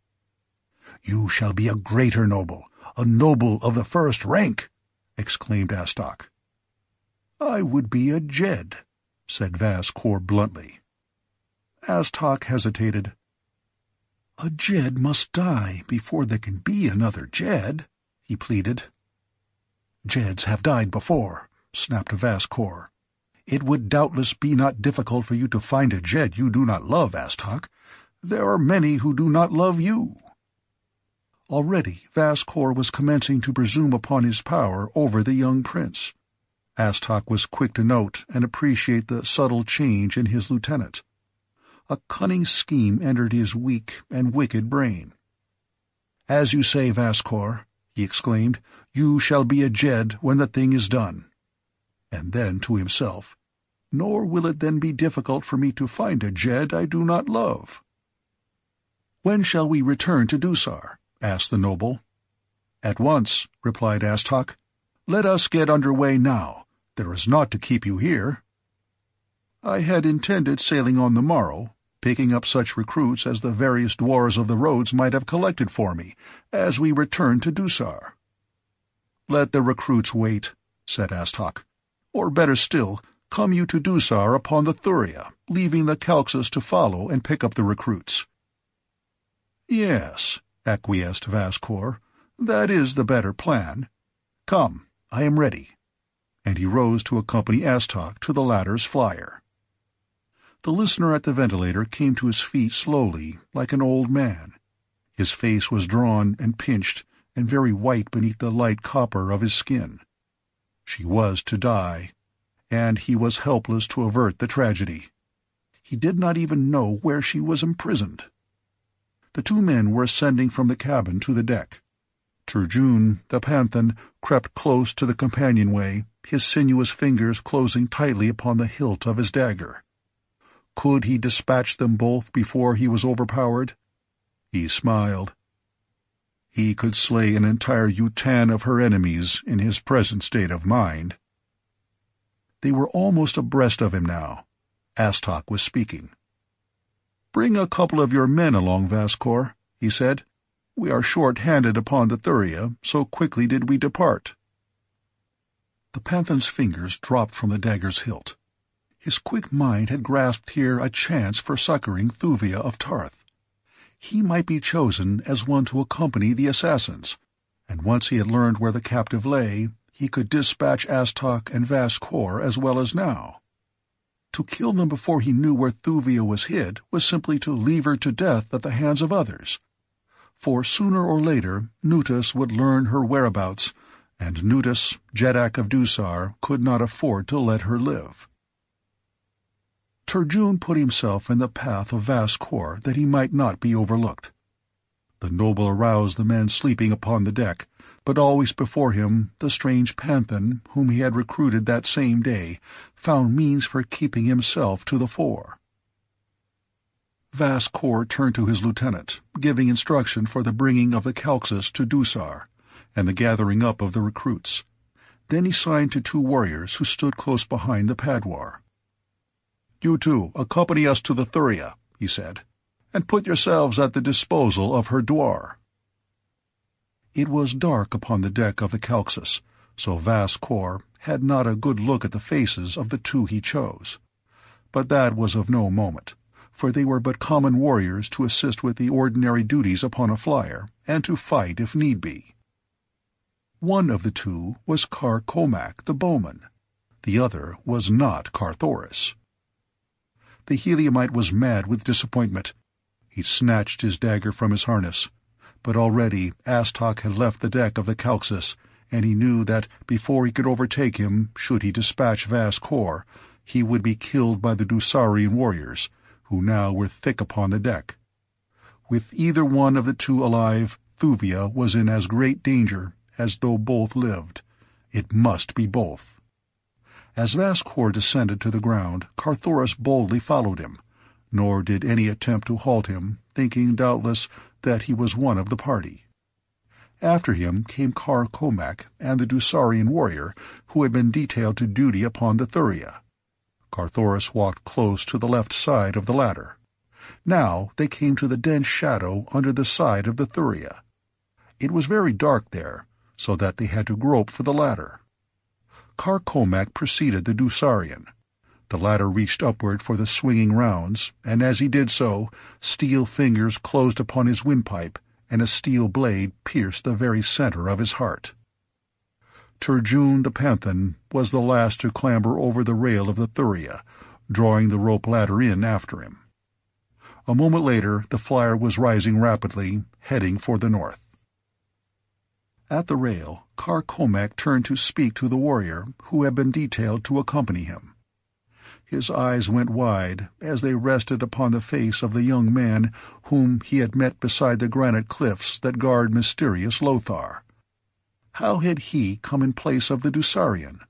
Speaker 2: "You shall be a greater noble, a noble of the first rank!" exclaimed Astok. "I would be a Jed," said Vas Kor bluntly. Astok hesitated. "A Jed must die before there can be another Jed," he pleaded. "Jeds have died before," snapped Vas Kor. "It would doubtless be not difficult for you to find a Jed you do not love, Astok. There are many who do not love you. Already Vas Kor was commencing to presume upon his power over the young prince. Astok was quick to note and appreciate the subtle change in his lieutenant. A cunning scheme entered his weak and wicked brain. "As you say, Vas Kor," he exclaimed, "you shall be a Jed when the thing is done." And then to himself, "Nor will it then be difficult for me to find a Jed I do not love." "When shall we return to Dusar?" Asked the noble. "At once," replied Astok. "Let us get under way now. There is naught to keep you here." "I had intended sailing on the morrow, picking up such recruits as the various dwars of the roads might have collected for me, as we returned to Dusar." "Let the recruits wait," said Astok. "Or better still, come you to Dusar upon the Thuria, leaving the Calxus to follow and pick up the recruits. "Yes," acquiesced Vas Kor, "that is the better plan. Come, I am ready." And he rose to accompany Astok to the latter's flyer. The listener at the ventilator came to his feet slowly, like an old man. His face was drawn and pinched and very white beneath the light copper of his skin. She was to die, and he was helpless to avert the tragedy. He did not even know where she was imprisoned. The two men were ascending from the cabin to the deck. Turjun, the Panthan, crept close to the companionway, his sinuous fingers closing tightly upon the hilt of his dagger. Could he dispatch them both before he was overpowered? He smiled. He could slay an entire utan of her enemies in his present state of mind. They were almost abreast of him now. Astok was speaking. "Bring a couple of your men along, Vas Kor," he said. "We are short-handed upon the Thuria, so quickly did we depart." The Panthan's fingers dropped from the dagger's hilt. His quick mind had grasped here a chance for succoring Thuvia of Ptarth. He might be chosen as one to accompany the assassins, and once he had learned where the captive lay, he could dispatch Astok and Vas Kor as well as now. To kill them before he knew where Thuvia was hid was simply to leave her to death at the hands of others. For sooner or later Nutus would learn her whereabouts, and Nutus, Jeddak of Dusar, could not afford to let her live. Turjun put himself in the path of Vas Kor that he might not be overlooked.
Speaker 1: The noble aroused the men sleeping upon the deck, but always before him the strange Panthan, whom he had recruited that same day, found means for keeping himself to the fore. Vas Kor turned to his lieutenant, giving instruction for the bringing of the Calxus to Dusar, and the gathering up of the recruits. Then he signed to two warriors who stood close behind the Padwar. "You two, accompany us to the Thuria," he said and put yourselves at the disposal of her dwar. It was dark upon the deck of the Calxus, so Vas Kor had not a good look at the faces of the two he chose. But that was of no moment, for they were but common warriors to assist with the ordinary duties upon a flyer, and to fight if need be. One of the two was Kar Komak, the bowman. The other was not Carthoris. The Heliumite was mad with disappointment, he snatched his dagger from his harness. But already Astok had left the deck of the Calxus, and he knew that before he could overtake him, should he dispatch Vas Kor, he would be killed by the Dusarian warriors, who now were thick upon the deck. With either one of the two alive, Thuvia was in as great danger as though both lived. It must be both. As Vas Kor descended to the ground, Carthoris boldly followed him, nor did any attempt to halt him, thinking doubtless that he was one of the party. After him came Komak and the Dusarian warrior who had been detailed to duty upon the Thuria. Carthoris walked close to the left side of the latter. Now they came to the dense shadow under the side of the Thuria. It was very dark there, so that they had to grope for the ladder. Kar Komak preceded the Dusarian. The latter reached upward for the swinging rounds, and as he did so, steel fingers closed upon his windpipe, and a steel blade pierced the very center of his heart. Turjun the Panthan was the last to clamber over the rail of the Thuria, drawing the rope ladder in after him. A moment later the flyer was rising rapidly, heading for the north. At the rail, Kar Komak turned to speak to the warrior who had been detailed to accompany him. His eyes went wide as they rested upon the face of the young man whom he had met beside the granite cliffs that guard mysterious Lothar. How had he come in place of the Dusarian?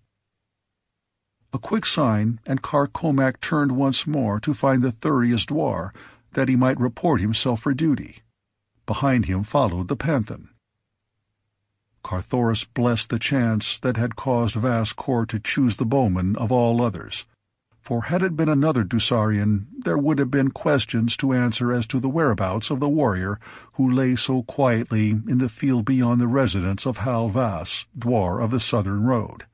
Speaker 1: A quick sign, and Kar Komak turned once more to find the Thuria's dwar, that he might report himself for duty. Behind him followed the Panthan. Carthoris blessed the chance that had caused Vas Kor to choose the bowman of all others, for had it been another Dusarian, there would have been questions to answer as to the whereabouts of the warrior who lay so quietly in the field beyond the residence of Hal Vas, Dwar of the Southern Road.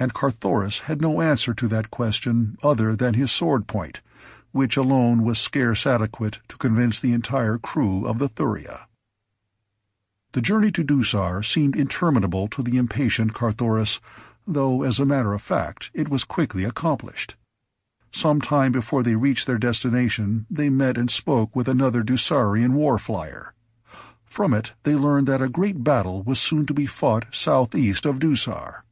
Speaker 1: And Carthoris had no answer to that question other than his sword point, which alone was scarce adequate to convince the entire crew of the Thuria. The journey to Dusar seemed interminable to the impatient Carthoris, though as a matter of fact it was quickly accomplished. Some time before they reached their destination, they met and spoke with another Dusarian war flyer. From it they learned that a great battle was soon to be fought southeast of Dusar.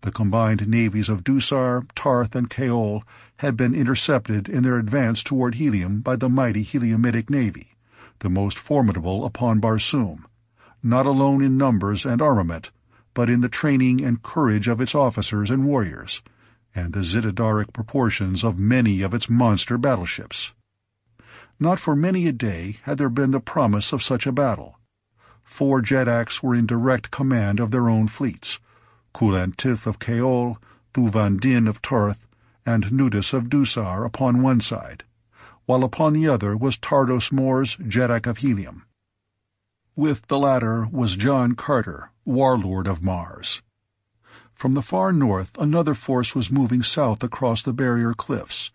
Speaker 1: The combined navies of Dusar, Ptarth, and Kaol had been intercepted in their advance toward Helium by the mighty Heliumitic navy, the most formidable upon Barsoom, not alone in numbers and armament, but in the training and courage of its officers and warriors, and the zitidaric proportions of many of its monster battleships. Not for many a day had there been the promise of such a battle. Four Jeddaks were in direct command of their own fleets, Kulan Tith of Kaol, Thuvan Din of Ptarth, and Nutus of Dusar upon one side, while upon the other was Tardos Mors, Jeddak of Helium. With the latter was John Carter, warlord of Mars. From the far north another force was moving south across the barrier cliffs,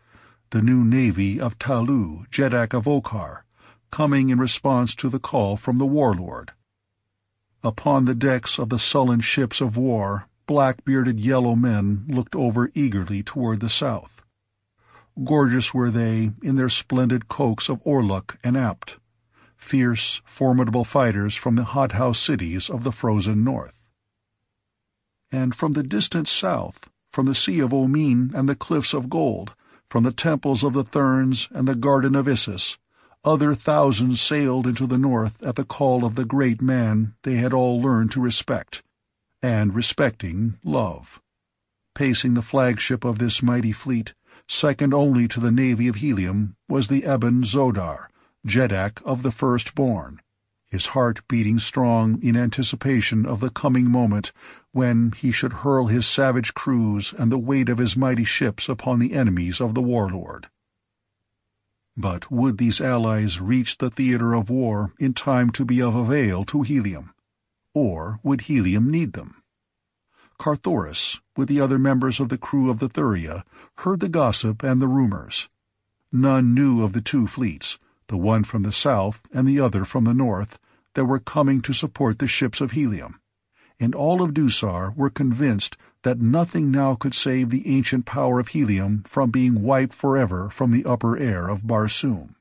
Speaker 1: the new navy of Talu, Jeddak of Okar, coming in response to the call from the warlord. Upon the decks of the sullen ships of war, black-bearded yellow men looked over eagerly toward the south. Gorgeous were they in their splendid coats of Orluk and Apt, fierce, formidable fighters from the hothouse cities of the frozen north and from the distant south, from the Sea of Omin and the Cliffs of Gold, from the temples of the Therns and the Garden of Issus, Other thousands sailed into the north at the call of the great man they had all learned to respect, and respecting, love. Pacing the flagship of this mighty fleet, second only to the navy of Helium, was the Ebon Xodar, Jeddak of the Firstborn, his heart beating strong in anticipation of the coming moment when he should hurl his savage crews and the weight of his mighty ships upon the enemies of the warlord. But would these allies reach the theater of war in time to be of avail to Helium? Or would Helium need them? Carthoris, with the other members of the crew of the Thuria, heard the gossip and the rumors. None knew of the two fleets, the one from the south and the other from the north, that were coming to support the ships of Helium, and all of Dusar were convinced that nothing now could save the ancient power of Helium from being wiped forever from the upper air of Barsoom.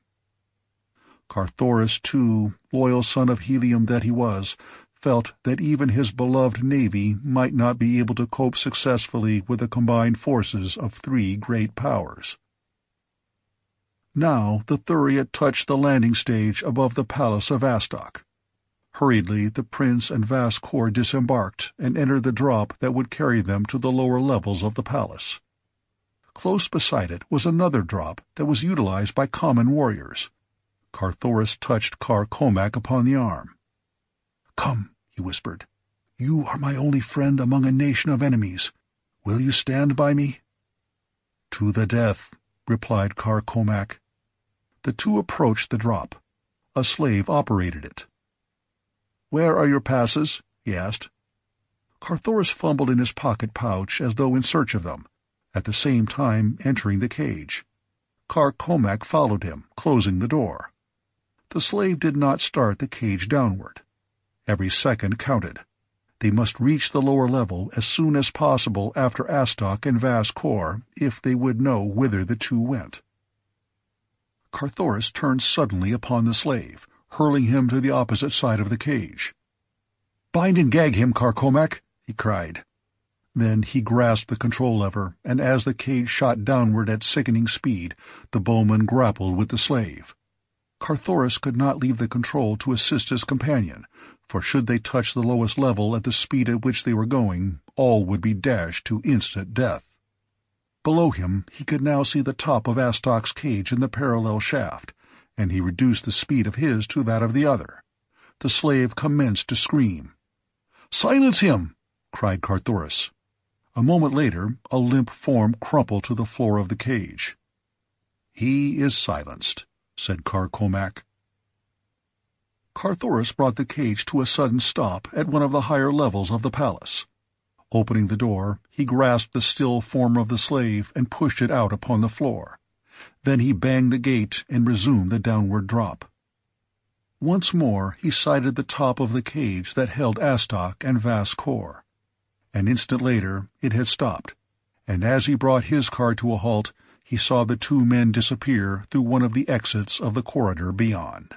Speaker 1: Carthoris, too, loyal son of Helium that he was, felt that even his beloved navy might not be able to cope successfully with the combined forces of three great powers. Now the Thuria touched the landing stage above the palace of Astok. Hurriedly the prince and Vas Kor disembarked and entered the drop that would carry them to the lower levels of the palace. Close beside it was another drop that was utilized by common warriors. Carthoris touched Kar Komak upon the arm. Come, he whispered. You are my only friend among a nation of enemies. Will you stand by me? To the death, replied Kar Komak. The two approached the drop. A slave operated it. Where are your passes? he asked. Carthoris fumbled in his pocket pouch as though in search of them, at the same time entering the cage. Kar Komak followed him, closing the door. The slave did not start the cage downward. Every second counted. They must reach the lower level as soon as possible after Astok and Vas Kor if they would know whither the two went. Carthoris turned suddenly upon the slave, hurling him to the opposite side of the cage. "Bind and gag him, Kar Komak!" he cried. Then he grasped the control lever, and as the cage shot downward at sickening speed, the bowman grappled with the slave. Carthoris could not leave the control to assist his companion, for should they touch the lowest level at the speed at which they were going, all would be dashed to instant death. Below him he could now see the top of Astok's cage in the parallel shaft, and he reduced the speed of his to that of the other. The slave commenced to scream. "Silence him!" cried Carthoris. A moment later a limp form crumpled to the floor of the cage. "He is silenced," said Kar Komak. Carthoris brought the cage to a sudden stop at one of the higher levels of the palace. Opening the door, he grasped the still form of the slave and pushed it out upon the floor. Then he banged the gate and resumed the downward drop. Once more he sighted the top of the cage that held Astok and Vas Kor. An instant later it had stopped, and as he brought his car to a halt, he saw the two men disappear through one of the exits of the corridor beyond.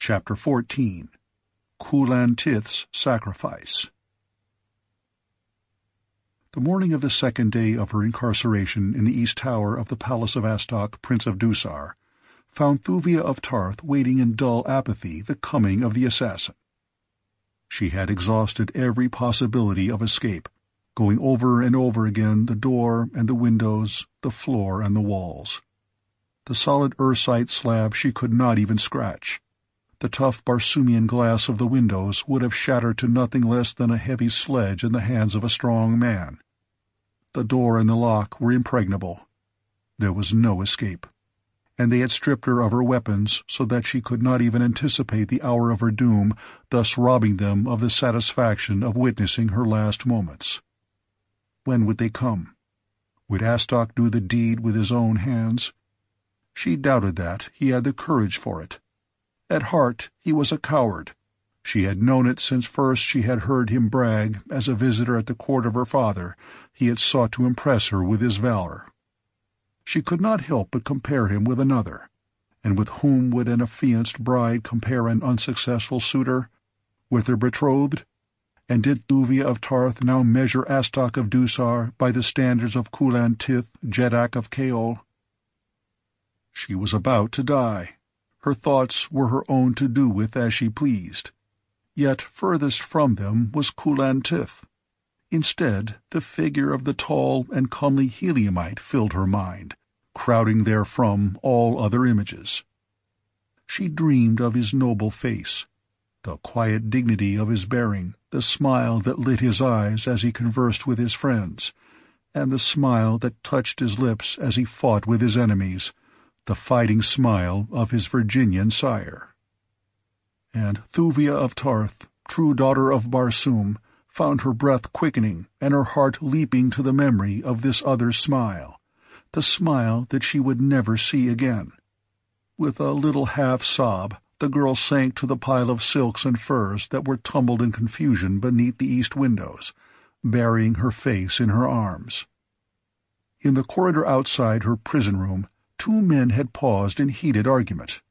Speaker 1: Chapter 14 Kulan Tith's Sacrifice The morning of the second day of her incarceration in the east tower of the palace of Astok, Prince of Dusar, found Thuvia of Ptarth waiting in dull apathy the coming of the assassin. She had exhausted every possibility of escape, going over and over again the door and the windows, the floor and the walls. The solid ersite slab she could not even scratch the tough Barsoomian glass of the windows would have shattered to nothing less than a heavy sledge in the hands of a strong man. The door and the lock were impregnable. There was no escape. And they had stripped her of her weapons so that she could not even anticipate the hour of her doom, thus robbing them of the satisfaction of witnessing her last moments. When would they come? Would Astok do the deed with his own hands? She doubted that he had the courage for it. At heart he was a coward. She had known it since first she had heard him brag, as a visitor at the court of her father, he had sought to impress her with his valor. She could not help but compare him with another. And with whom would an affianced bride compare an unsuccessful suitor? With her betrothed? and did Thuvia of Ptarth now measure Astok of Dusar by the standards of Kulan Tith, Jeddak of Kaol? She was about to die. Her thoughts were her own to do with as she pleased. Yet furthest from them was Kulan Tith. Instead, the figure of the tall and comely Heliumite filled her mind, crowding therefrom all other images. She dreamed of his noble face, the quiet dignity of his bearing, the smile that lit his eyes as he conversed with his friends, and the smile that touched his lips as he fought with his enemies, the fighting smile of his Virginian sire. And Thuvia of Ptarth, true daughter of Barsoom, found her breath quickening and her heart leaping to the memory of this other smile, the smile that she would never see again. With a little half sob, the girl sank to the pile of silks and furs that were tumbled in confusion beneath the east windows, burying her face in her arms. In the corridor outside her prison room, two men had paused in heated argument.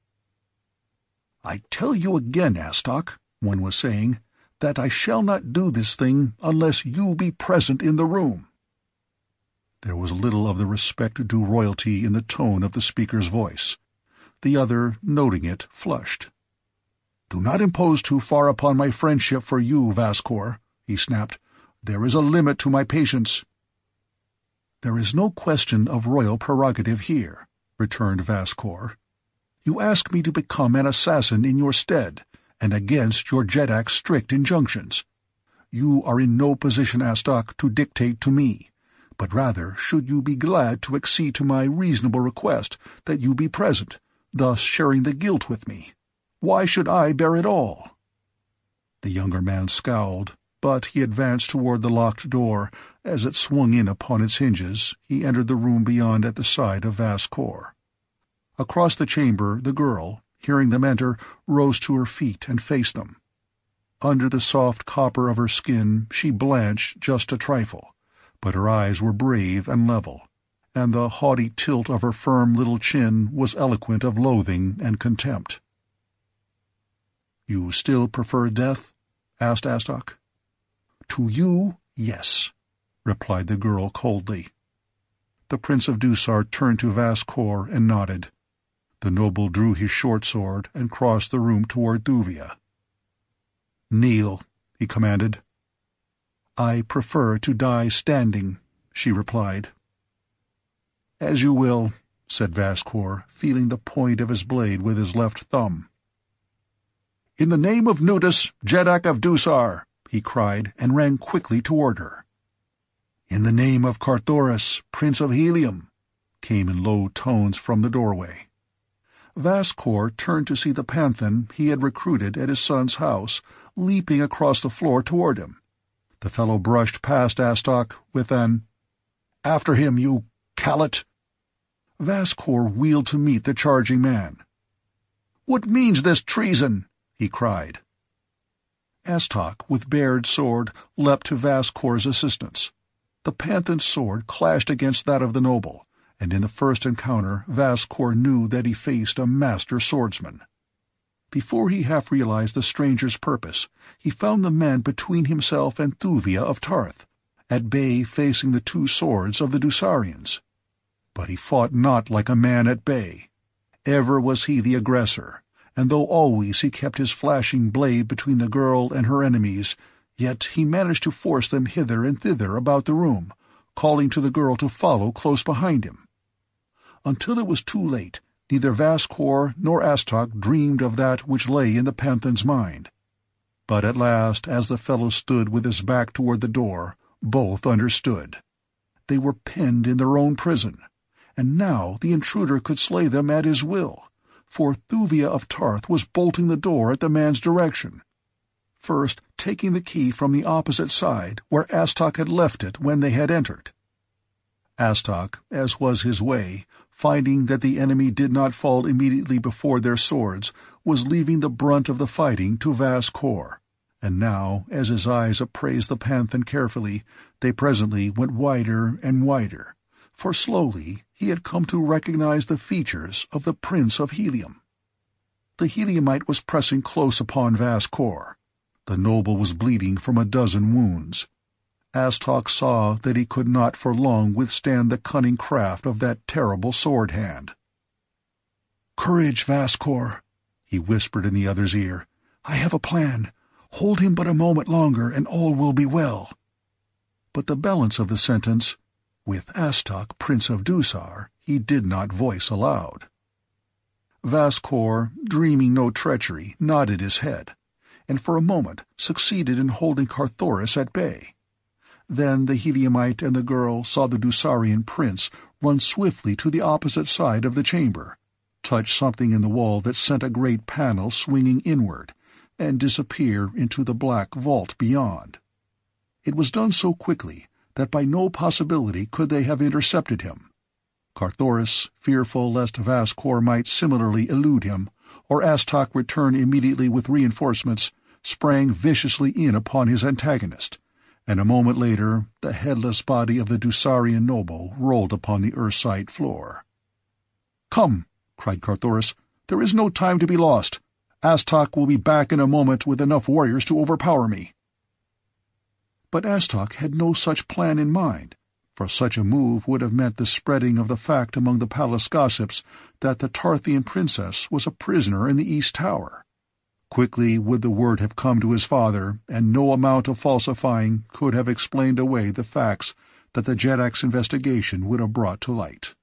Speaker 2: I tell you again, Astok, one was saying, that I shall not do this thing unless you be present in the room.
Speaker 1: There was little of the respect due royalty in the tone of the speaker's voice. The other, noting it, flushed.
Speaker 2: "Do not impose too far upon my friendship for you, Vas Kor," he snapped. "There is a limit to my patience."
Speaker 1: "There is no question of royal prerogative here," returned Vas Kor.
Speaker 2: "You ask me to become an assassin in your stead, and against your Jeddak's strict injunctions. You are in no position, Astok, to dictate to me, but rather should you be glad to accede to my reasonable request that you be present thus sharing the guilt with me. Why should I bear it all?
Speaker 1: The younger man scowled, but he advanced toward the locked door. As it swung in upon its hinges, he entered the room beyond at the side of Vas Kor. Across the chamber, the girl, hearing them enter, rose to her feet and faced them. Under the soft copper of her skin she blanched just a trifle, but her eyes were brave and level and the haughty tilt of her firm little chin was eloquent of loathing and contempt. "You still prefer death?" asked Astok.
Speaker 2: "To you, yes," replied the girl coldly.
Speaker 1: The Prince of Dusar turned to Vas Kor and nodded. The noble drew his short sword and crossed the room toward Thuvia.
Speaker 2: "Kneel," he commanded.
Speaker 1: "I prefer to die standing," she replied.
Speaker 2: "As you will," said Vas Kor, feeling the point of his blade with his left thumb. "In the name of Nutus, Jeddak of Dusar!" He cried, and ran quickly toward her.
Speaker 1: "In the name of Carthoris, Prince of Helium!" came in low tones from the doorway. Vas Kor turned to see the panthan he had recruited at his son's house, leaping across the floor toward him. The fellow brushed past Astok with an, "After him, you Calot! Vascour wheeled to meet the charging man.
Speaker 2: "What means this treason?" he cried.
Speaker 1: Astok, with bared sword, leapt to Vas Kor's assistance. The panthan's sword clashed against that of the noble, and in the first encounter Vas Kor knew that he faced a master swordsman. Before he half realized the stranger's purpose, he found the man between himself and Thuvia of Ptarth, at bay facing the two swords of the Dusarians. But he fought not like a man at bay. Ever was he the aggressor, and though always he kept his flashing blade between the girl and her enemies, yet he managed to force them hither and thither about the room, calling to the girl to follow close behind him. Until it was too late, neither Vas Kor nor Astok dreamed of that which lay in the panthan's mind. But at last, as the fellow stood with his back toward the door, both understood. They were penned in their own prison, and now the intruder could slay them at his will, for Thuvia of Ptarth was bolting the door at the man's direction. First, taking the key from the opposite side, where Astok had left it when they had entered. Astok, as was his way, finding that the enemy did not fall immediately before their swords, was leaving the brunt of the fighting to Vas Kor, and now, as his eyes appraised the panthan carefully, they presently went wider and wider, for slowly he had come to recognize the features of the Prince of Helium. The Heliumite was pressing close upon Vas Kor. The noble was bleeding from a dozen wounds. Astok saw that he could not for long withstand the cunning craft of that terrible sword hand.
Speaker 2: Courage, Vas Kor!" he whispered in the other's ear. I have a plan. Hold him but a moment longer, and all will be well. But the balance of the sentence, with Astok, Prince of Dusar, he did not voice aloud. Vas Kor, dreaming no treachery, nodded his head, and for a moment succeeded in holding Carthoris at bay. Then the Heliumite and the girl saw the Dusarian prince run swiftly to the opposite side of the chamber, touch something in the wall that sent a great panel swinging inward, and disappear into the black vault beyond. It was done so quickly that by no possibility could they have intercepted him. Carthoris, fearful lest Vas Kor might similarly elude him, or Astok return immediately with reinforcements, sprang viciously in upon his antagonist, and a moment later the headless body of the Dusarian noble rolled upon the ersite floor. "'Come!' cried Carthoris. "'There is no time to be lost. Astok will be back in a moment with enough warriors to overpower me.' But Astok had no such plan in mind, for such a move would have meant the spreading of the fact among the palace gossips that the Ptarthian princess was a prisoner in the East Tower. Quickly would the word have come to his father, and no amount of falsifying could have explained away the facts that the Jeddak's investigation would have brought to light.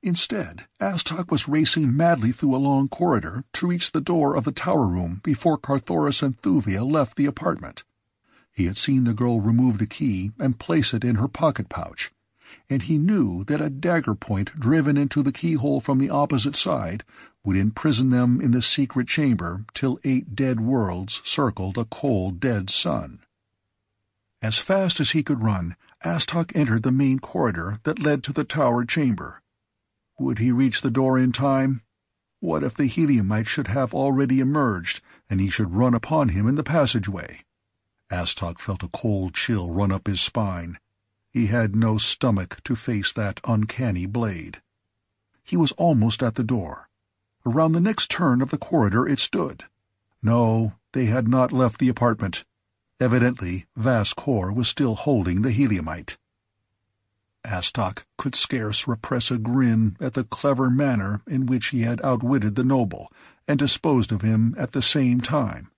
Speaker 2: Instead, Astok was racing madly through a long corridor to reach the door of the tower room before Carthoris and Thuvia left the apartment. He had seen the girl remove the key and place it in her pocket pouch, and he knew that a dagger point driven into the keyhole from the opposite side would imprison them in the secret chamber till eight dead worlds circled a cold, dead sun. As fast as he could run, Astok entered the main corridor that led to the tower chamber. Would he reach the door in time? What if the Heliumite should have already emerged, and he should run upon him in the passageway? Astok felt a cold chill run up his spine. He had no stomach to face that uncanny blade. He was almost at the door. Around the next turn of the corridor it stood. No, they had not left the apartment. Evidently, Vas Kor was still holding the heliumite. Astok could scarce repress a grin at the clever manner in which he had outwitted the noble, and disposed of him at the same time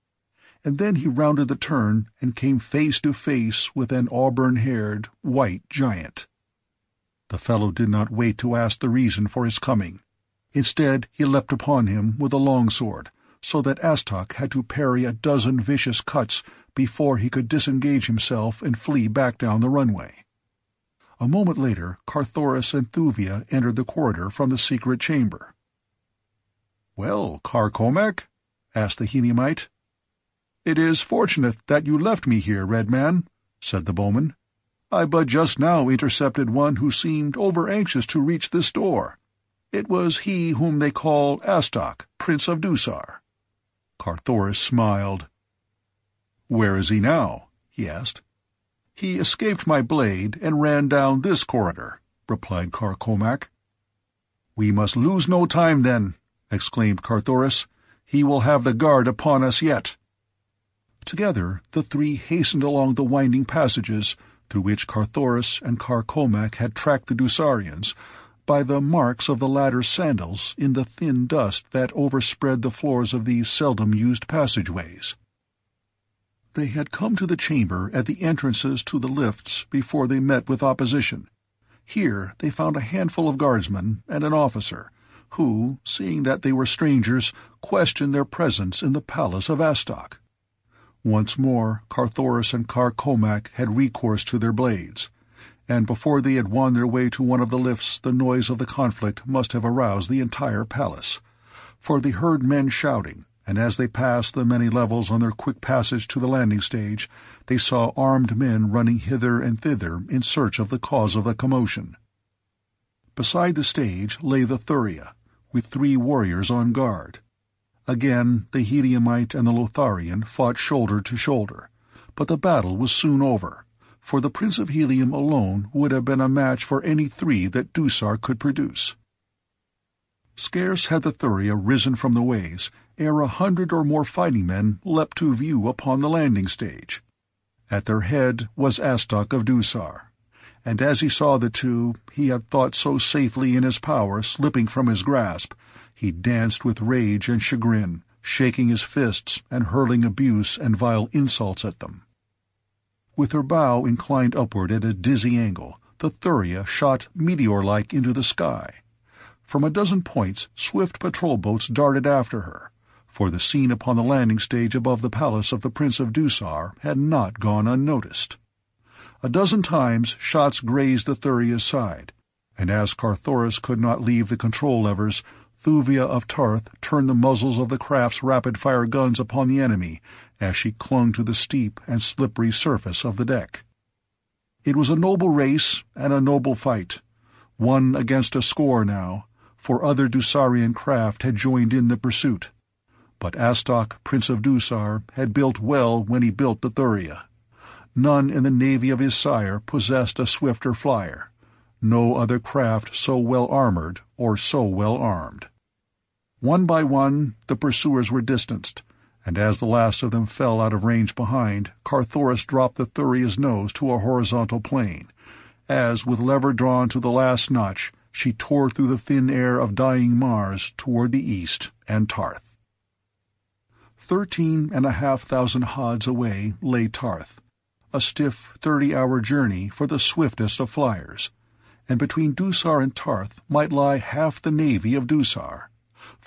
Speaker 2: and then he rounded the turn and came face to face with an auburn-haired, white giant. The fellow did not wait to ask the reason for his coming. Instead, he leapt upon him with a longsword, so that Astok had to parry a dozen vicious cuts before he could disengage himself and flee back down the runway. A moment later, Carthoris and Thuvia entered the corridor from the secret chamber. "Well, Kar Komak?" asked the Heliumite. "It is fortunate that you left me here, Red Man," said the bowman. "I but just now intercepted one who seemed over-anxious to reach this door. It was he whom they call Astok, Prince of Dusar."
Speaker 1: Carthoris smiled. "Where is he now?" he asked.
Speaker 2: "He escaped my blade and ran down this corridor," replied Kar Komak.
Speaker 1: "We must lose no time, then," exclaimed Carthoris. "He will have the guard upon us yet." Together the three hastened along the winding passages through which Carthoris and Kar Komak had tracked the Dusarians, by the marks of the latter's sandals in the thin dust that overspread the floors of these seldom-used passageways. They had come to the chamber at the entrances to the lifts before they met with opposition. Here they found a handful of guardsmen and an officer, who, seeing that they were strangers, questioned their presence in the palace of Astok. Once more Carthoris and Kar Komak had recourse to their blades, and before they had won their way to one of the lifts the noise of the conflict must have aroused the entire palace, for they heard men shouting, and as they passed the many levels on their quick passage to the landing stage, they saw armed men running hither and thither in search of the cause of the commotion. Beside the stage lay the Thuria, with three warriors on guard. Again the Heliumite and the Lotharian fought shoulder to shoulder, but the battle was soon over, for the Prince of Helium alone would have been a match for any three that Dusar could produce. Scarce had the Thuria risen from the ways ere a hundred or more fighting men leapt to view upon the landing stage. At their head was Astok of Dusar, and as he saw the two he had thought so safely in his power slipping from his grasp, he danced with rage and chagrin, shaking his fists and hurling abuse and vile insults at them. With her bow inclined upward at a dizzy angle, the Thuria shot meteor-like into the sky. From a dozen points swift patrol boats darted after her, for the scene upon the landing stage above the palace of the Prince of Dusar had not gone unnoticed. A dozen times shots grazed the Thuria's side, and as Carthoris could not leave the control levers, Thuvia of Ptarth turned the muzzles of the craft's rapid-fire guns upon the enemy as she clung to the steep and slippery surface of the deck. It was a noble race and a noble fight, one against a score now, for other Dusarian craft had joined in the pursuit. But Astok, Prince of Dusar, had built well when he built the Thuria. None in the navy of his sire possessed a swifter flyer, no other craft so well armored or so well armed. One by one the pursuers were distanced, and as the last of them fell out of range behind, Carthoris dropped the Thuria's nose to a horizontal plane, as, with lever drawn to the last notch, she tore through the thin air of dying Mars toward the east and Ptarth. Thirteen and a half thousand haads away lay Ptarth, a stiff thirty-hour journey for the swiftest of flyers, and between Dusar and Ptarth might lie half the navy of Dusar,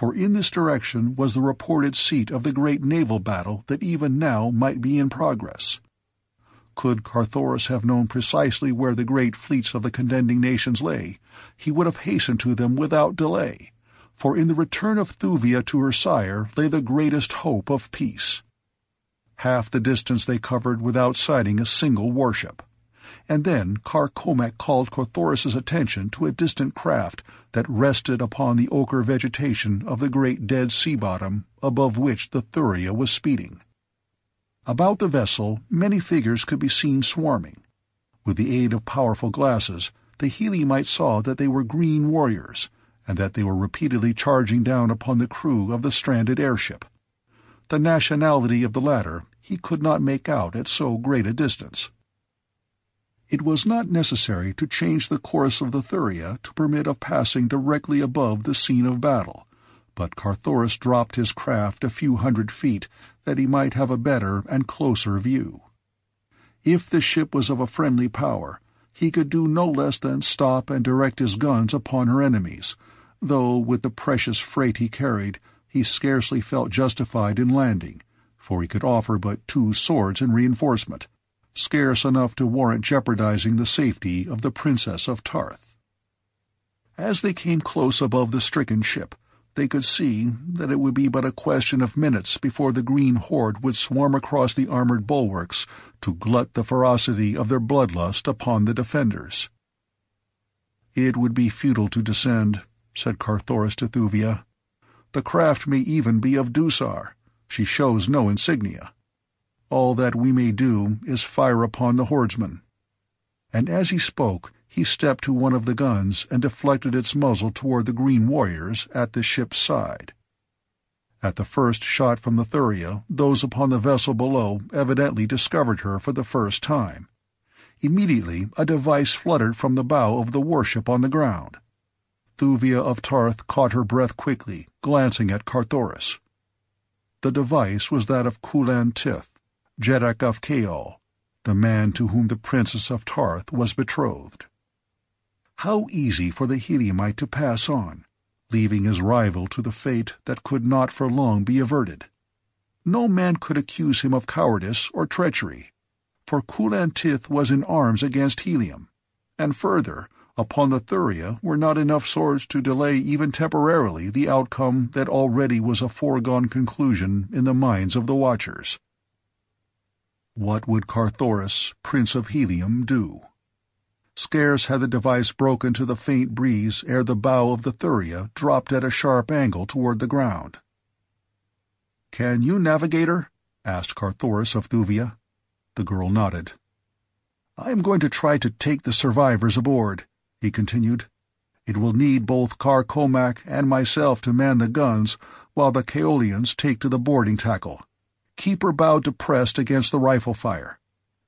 Speaker 1: for in this direction was the reported seat of the great naval battle that even now might be in progress. Could Carthoris have known precisely where the great fleets of the contending nations lay, he would have hastened to them without delay, for in the return of Thuvia to her sire lay the greatest hope of peace half the distance they covered without sighting a single warship. And then Kar Komak called Carthoris's attention to a distant craft that rested upon the ochre vegetation of the great dead sea bottom above which the Thuria was speeding. About the vessel many figures could be seen swarming. With the aid of powerful glasses, the Heliumite saw that they were green warriors, and that they were repeatedly charging down upon the crew of the stranded airship. The nationality of the latter he could not make out at so great a distance. It was not necessary to change the course of the Thuria to permit of passing directly above the scene of battle, but Carthoris dropped his craft a few hundred feet that he might have a better and closer view. If the ship was of a friendly power, he could do no less than stop and direct his guns upon her enemies, though with the precious freight he carried, he scarcely felt justified in landing, for he could offer but two swords in reinforcement, scarce enough to warrant jeopardizing the safety of the Princess of Ptarth. As they came close above the stricken ship, they could see that it would be but a question of minutes before the green horde would swarm across the armored bulwarks to glut the ferocity of their bloodlust upon the defenders. It would be futile to descend, said Carthoris to Thuvia. The craft may even be of Dusar. She shows no insignia. All that we may do is fire upon the hordemen. And as he spoke, he stepped to one of the guns and deflected its muzzle toward the green warriors at the ship's side. At the first shot from the Thuria, those upon the vessel below evidently discovered her for the first time. Immediately a device fluttered from the bow of the warship on the ground. Thuvia of Ptarth caught her breath quickly, glancing at Carthoris. The device was that of Kulan Tith, Jeddak of Kaol, the man to whom the Princess of Ptarth was betrothed. How easy for the Heliumite to pass on, leaving his rival to the fate that could not for long be averted. No man could accuse him of cowardice or treachery, for Kulan Tith was in arms against Helium, and further, upon the Thuria were not enough swords to delay even temporarily the outcome that already was a foregone conclusion in the minds of the watchers. What would Carthoris, Prince of Helium, do? Scarce had the device broken to the faint breeze ere the bow of the Thuria dropped at a sharp angle toward the ground. "'Can you navigate asked Carthoris of Thuvia. The girl nodded. "'I am going to try to take the survivors aboard he continued. It will need both Kar Komak and myself to man the guns while the Kaolians take to the boarding tackle. Keep her bow depressed against the rifle fire.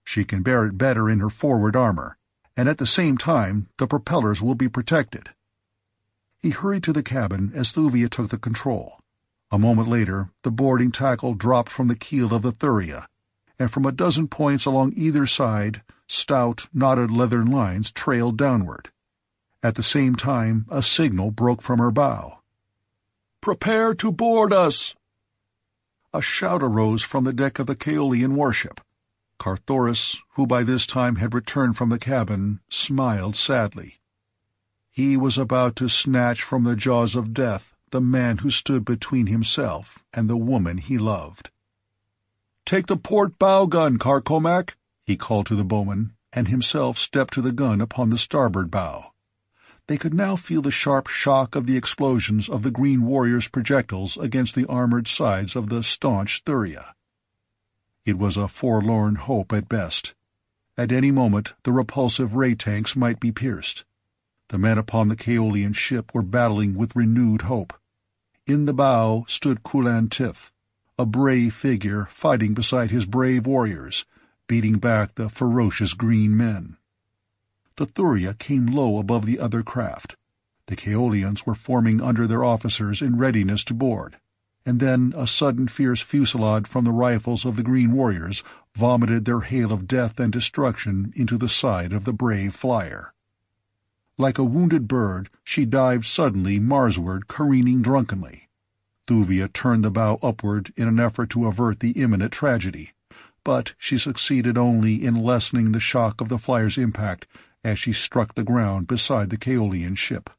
Speaker 1: She can bear it better in her forward armor, and at the same time the propellers will be protected. He hurried to the cabin as Thuvia took the control. A moment later, the boarding tackle dropped from the keel of the Thuria, and from a dozen points along either side, stout, knotted leathern lines trailed downward. At the same time, a signal broke from her bow.
Speaker 2: Prepare to board us!
Speaker 1: A shout arose from the deck of the Kaolian warship. Carthoris, who by this time had returned from the cabin, smiled sadly. He was about to snatch from the jaws of death the man who stood between himself and the woman he loved.
Speaker 2: Take the port bow gun, Kar Komak, he called to the bowman,
Speaker 1: and himself stepped to the gun upon the starboard bow. They could now feel the sharp shock of the explosions of the Green Warrior's projectiles against the armored sides of the staunch Thuria. It was a forlorn hope at best. At any moment the repulsive ray tanks might be pierced. The men upon the Kaolian ship were battling with renewed hope. In the bow stood Kulan Tith, a brave figure fighting beside his brave warriors, beating back the ferocious green men. The Thuria came low above the other craft. The Kaolians were forming under their officers in readiness to board, and then a sudden fierce fusillade from the rifles of the Green Warriors vomited their hail of death and destruction into the side of the brave flyer. Like a wounded bird, she dived suddenly Marsward, careening drunkenly. Thuvia turned the bow upward in an effort to avert the imminent tragedy, but she succeeded only in lessening the shock of the flyer's impact as she struck the ground beside the Kaolian ship.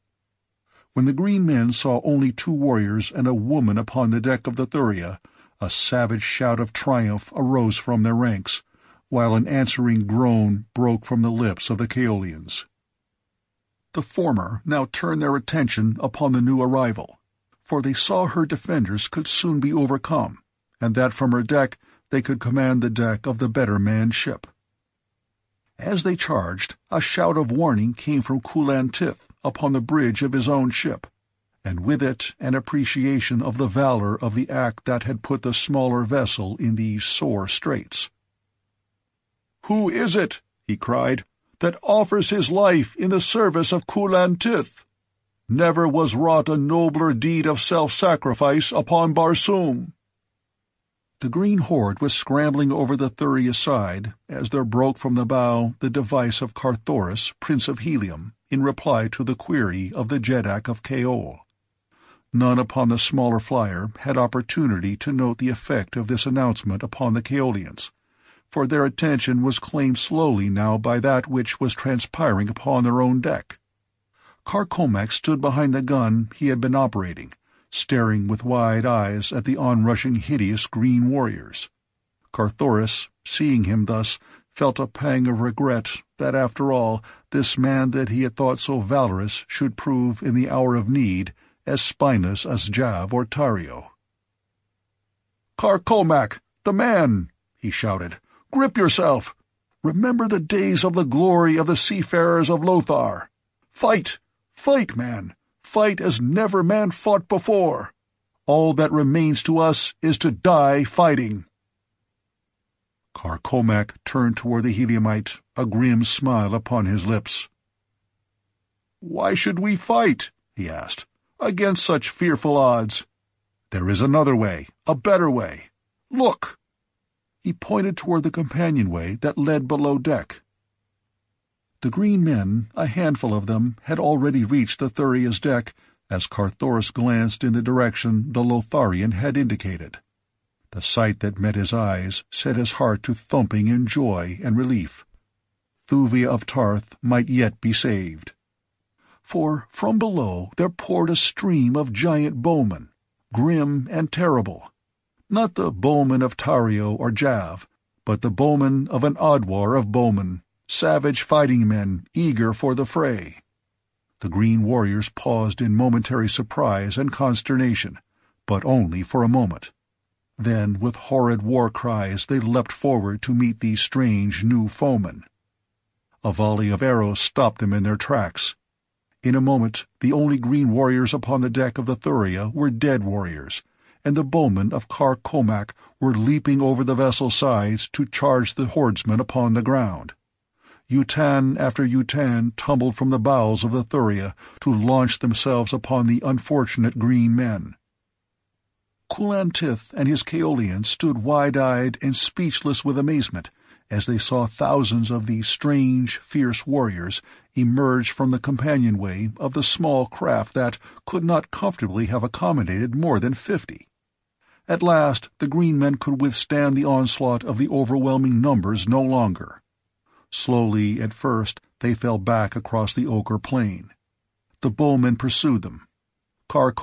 Speaker 1: When the green men saw only two warriors and a woman upon the deck of the Thuria, a savage shout of triumph arose from their ranks, while an answering groan broke from the lips of the Kaolians. The former now turned their attention upon the new arrival, for they saw her defenders could soon be overcome, and that from her deck they could command the deck of the better manned ship. As they charged, a shout of warning came from Kulan Tith upon the bridge of his own ship, and with it an appreciation of the valor of the act that had put the smaller vessel in these sore straits.
Speaker 2: "Who is it," he cried, "that offers his life in the service of Kulan Tith? Never was wrought a nobler deed of self-sacrifice upon Barsoom."
Speaker 1: The green horde was scrambling over the Thuria's side as there broke from the bow the device of Carthoris, Prince of Helium, in reply to the query of the Jeddak of Kaol. None upon the smaller flyer had opportunity to note the effect of this announcement upon the Kaolians, for their attention was claimed slowly now by that which was transpiring upon their own deck. Kar Komak stood behind the gun he had been operating, staring with wide eyes at the onrushing hideous green warriors. Carthoris, seeing him thus, felt a pang of regret that after all this man that he had thought so valorous should prove in the hour of need as spineless as Jav or Tario.
Speaker 2: "Kar Komak, the man!" he shouted. "Grip yourself! Remember the days of the glory of the seafarers of Lothar! Fight! Fight, man! Fight as never man fought before. All that remains to us is to die fighting.
Speaker 1: Kar Komak turned toward the Heliumite, a grim smile upon his lips.
Speaker 2: Why should we fight? he asked. Against such fearful odds. There is another way, a better way. Look!
Speaker 1: He pointed toward the companionway that led below deck. The green men, a handful of them, had already reached the Thuria's deck as Carthoris glanced in the direction the Lotharian had indicated. The sight that met his eyes set his heart to thumping in joy and relief. Thuvia of Ptarth might yet be saved. For from below there poured a stream of giant bowmen, grim and terrible. Not the bowmen of Tario or Jav, but the bowmen of an Odwar of bowmen savage fighting men eager for the fray. The green warriors paused in momentary surprise and consternation, but only for a moment. Then, with horrid war cries, they leapt forward to meet these strange new foemen. A volley of arrows stopped them in their tracks. In a moment, the only green warriors upon the deck of the Thuria were dead warriors, and the bowmen of Kar Komak were leaping over the vessel's sides to charge the hordsmen upon the ground. Utan after utan tumbled from the bowels of the Thuria to launch themselves upon the unfortunate green men. Kulan Tith and his Kaolians stood wide-eyed and speechless with amazement as they saw thousands of these strange, fierce warriors emerge from the companionway of the small craft that could not comfortably have accommodated more than fifty. At last the green men could withstand the onslaught of the overwhelming numbers no longer. Slowly, at first, they fell back across the ochre plain. The bowmen pursued them. Kar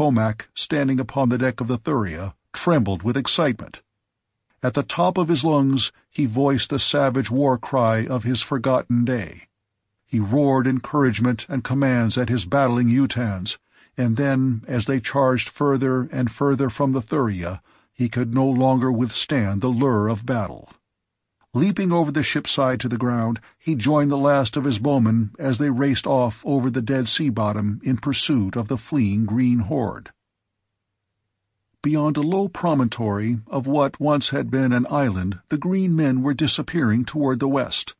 Speaker 1: standing upon the deck of the Thuria, trembled with excitement. At the top of his lungs he voiced the savage war cry of his forgotten day. He roared encouragement and commands at his battling Utans, and then, as they charged further and further from the Thuria, he could no longer withstand the lure of battle. Leaping over the ship's side to the ground, he joined the last of his bowmen as they raced off over the dead sea bottom in pursuit of the fleeing green horde. Beyond a low promontory of what once had been an island, the green men were disappearing toward the west.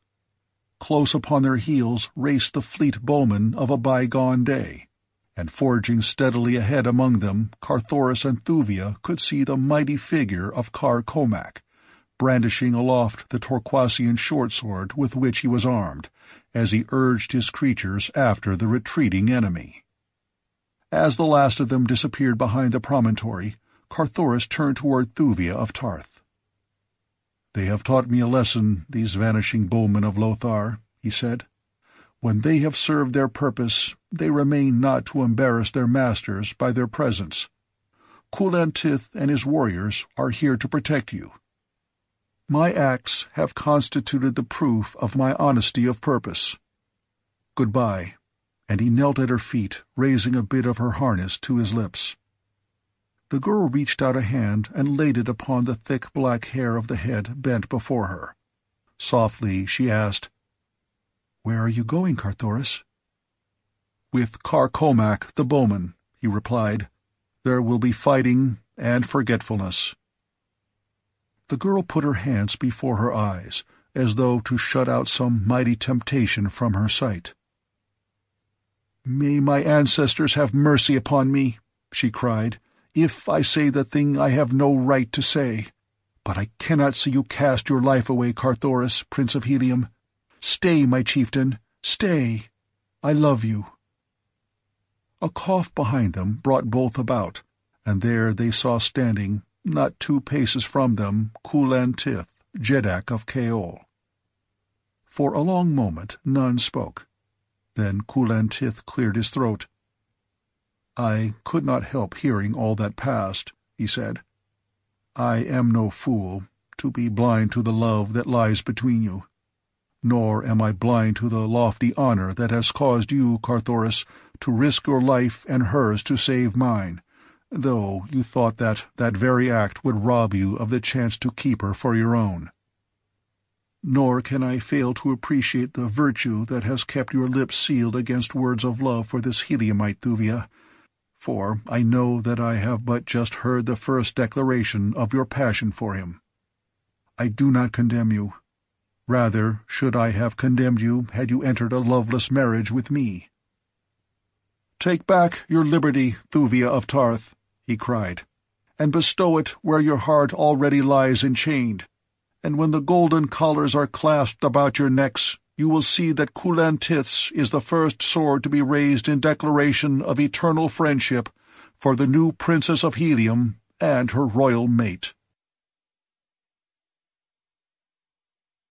Speaker 1: Close upon their heels raced the fleet bowmen of a bygone day, and forging steadily ahead among them, Carthoris and Thuvia could see the mighty figure of Kar Komak, brandishing aloft the Torquasian short-sword with which he was armed, as he urged his creatures after the retreating enemy. As the last of them disappeared behind the promontory, Carthoris turned toward Thuvia of Ptarth. "They have taught me a lesson, these vanishing bowmen of Lothar," he said. "When they have served their purpose, they remain not to embarrass their masters by their presence. Kulan Tith and his warriors are here to protect you. My acts have constituted the proof of my honesty of purpose. Goodbye." And he knelt at her feet, raising a bit of her harness to his lips. The girl reached out a hand and laid it upon the thick black hair of the head bent before her. Softly she asked, "Where are you going, Carthoris?" "With Kar Komak, the bowman," he replied. "There will be fighting and forgetfulness." The girl put her hands before her eyes, as though to shut out some mighty temptation from her sight. "May my ancestors have mercy upon me!" she cried if I say the thing I have no right to say. But I cannot see you cast your life away, Carthoris, Prince of Helium. Stay, my chieftain, stay. I love you. A cough behind them brought both about, and there they saw standing, not two paces from them, Kulan Tith, Jeddak of Kaol. For a long moment none spoke. Then Kulan Tith cleared his throat. "I could not help hearing all that passed," he said. "I am no fool, to be blind to the love that lies between you. Nor am I blind to the lofty honor that has caused you, Carthoris, to risk your life and hers to save mine, though you thought that that very act would rob you of the chance to keep her for your own. Nor can I fail to appreciate the virtue that has kept your lips sealed against words of love for this Heliumite Thuvia for I know that I have but just heard the first declaration of your passion for him. I do not condemn you. Rather should I have condemned you had you entered a loveless marriage with me. Take back your liberty, Thuvia of Ptarth, he cried, and bestow it where your heart already lies enchained. And when the golden collars are clasped about your necks, you will see that Kulan Tith's is the first sword to be raised in declaration of eternal friendship for the new Princess of Helium and her royal mate.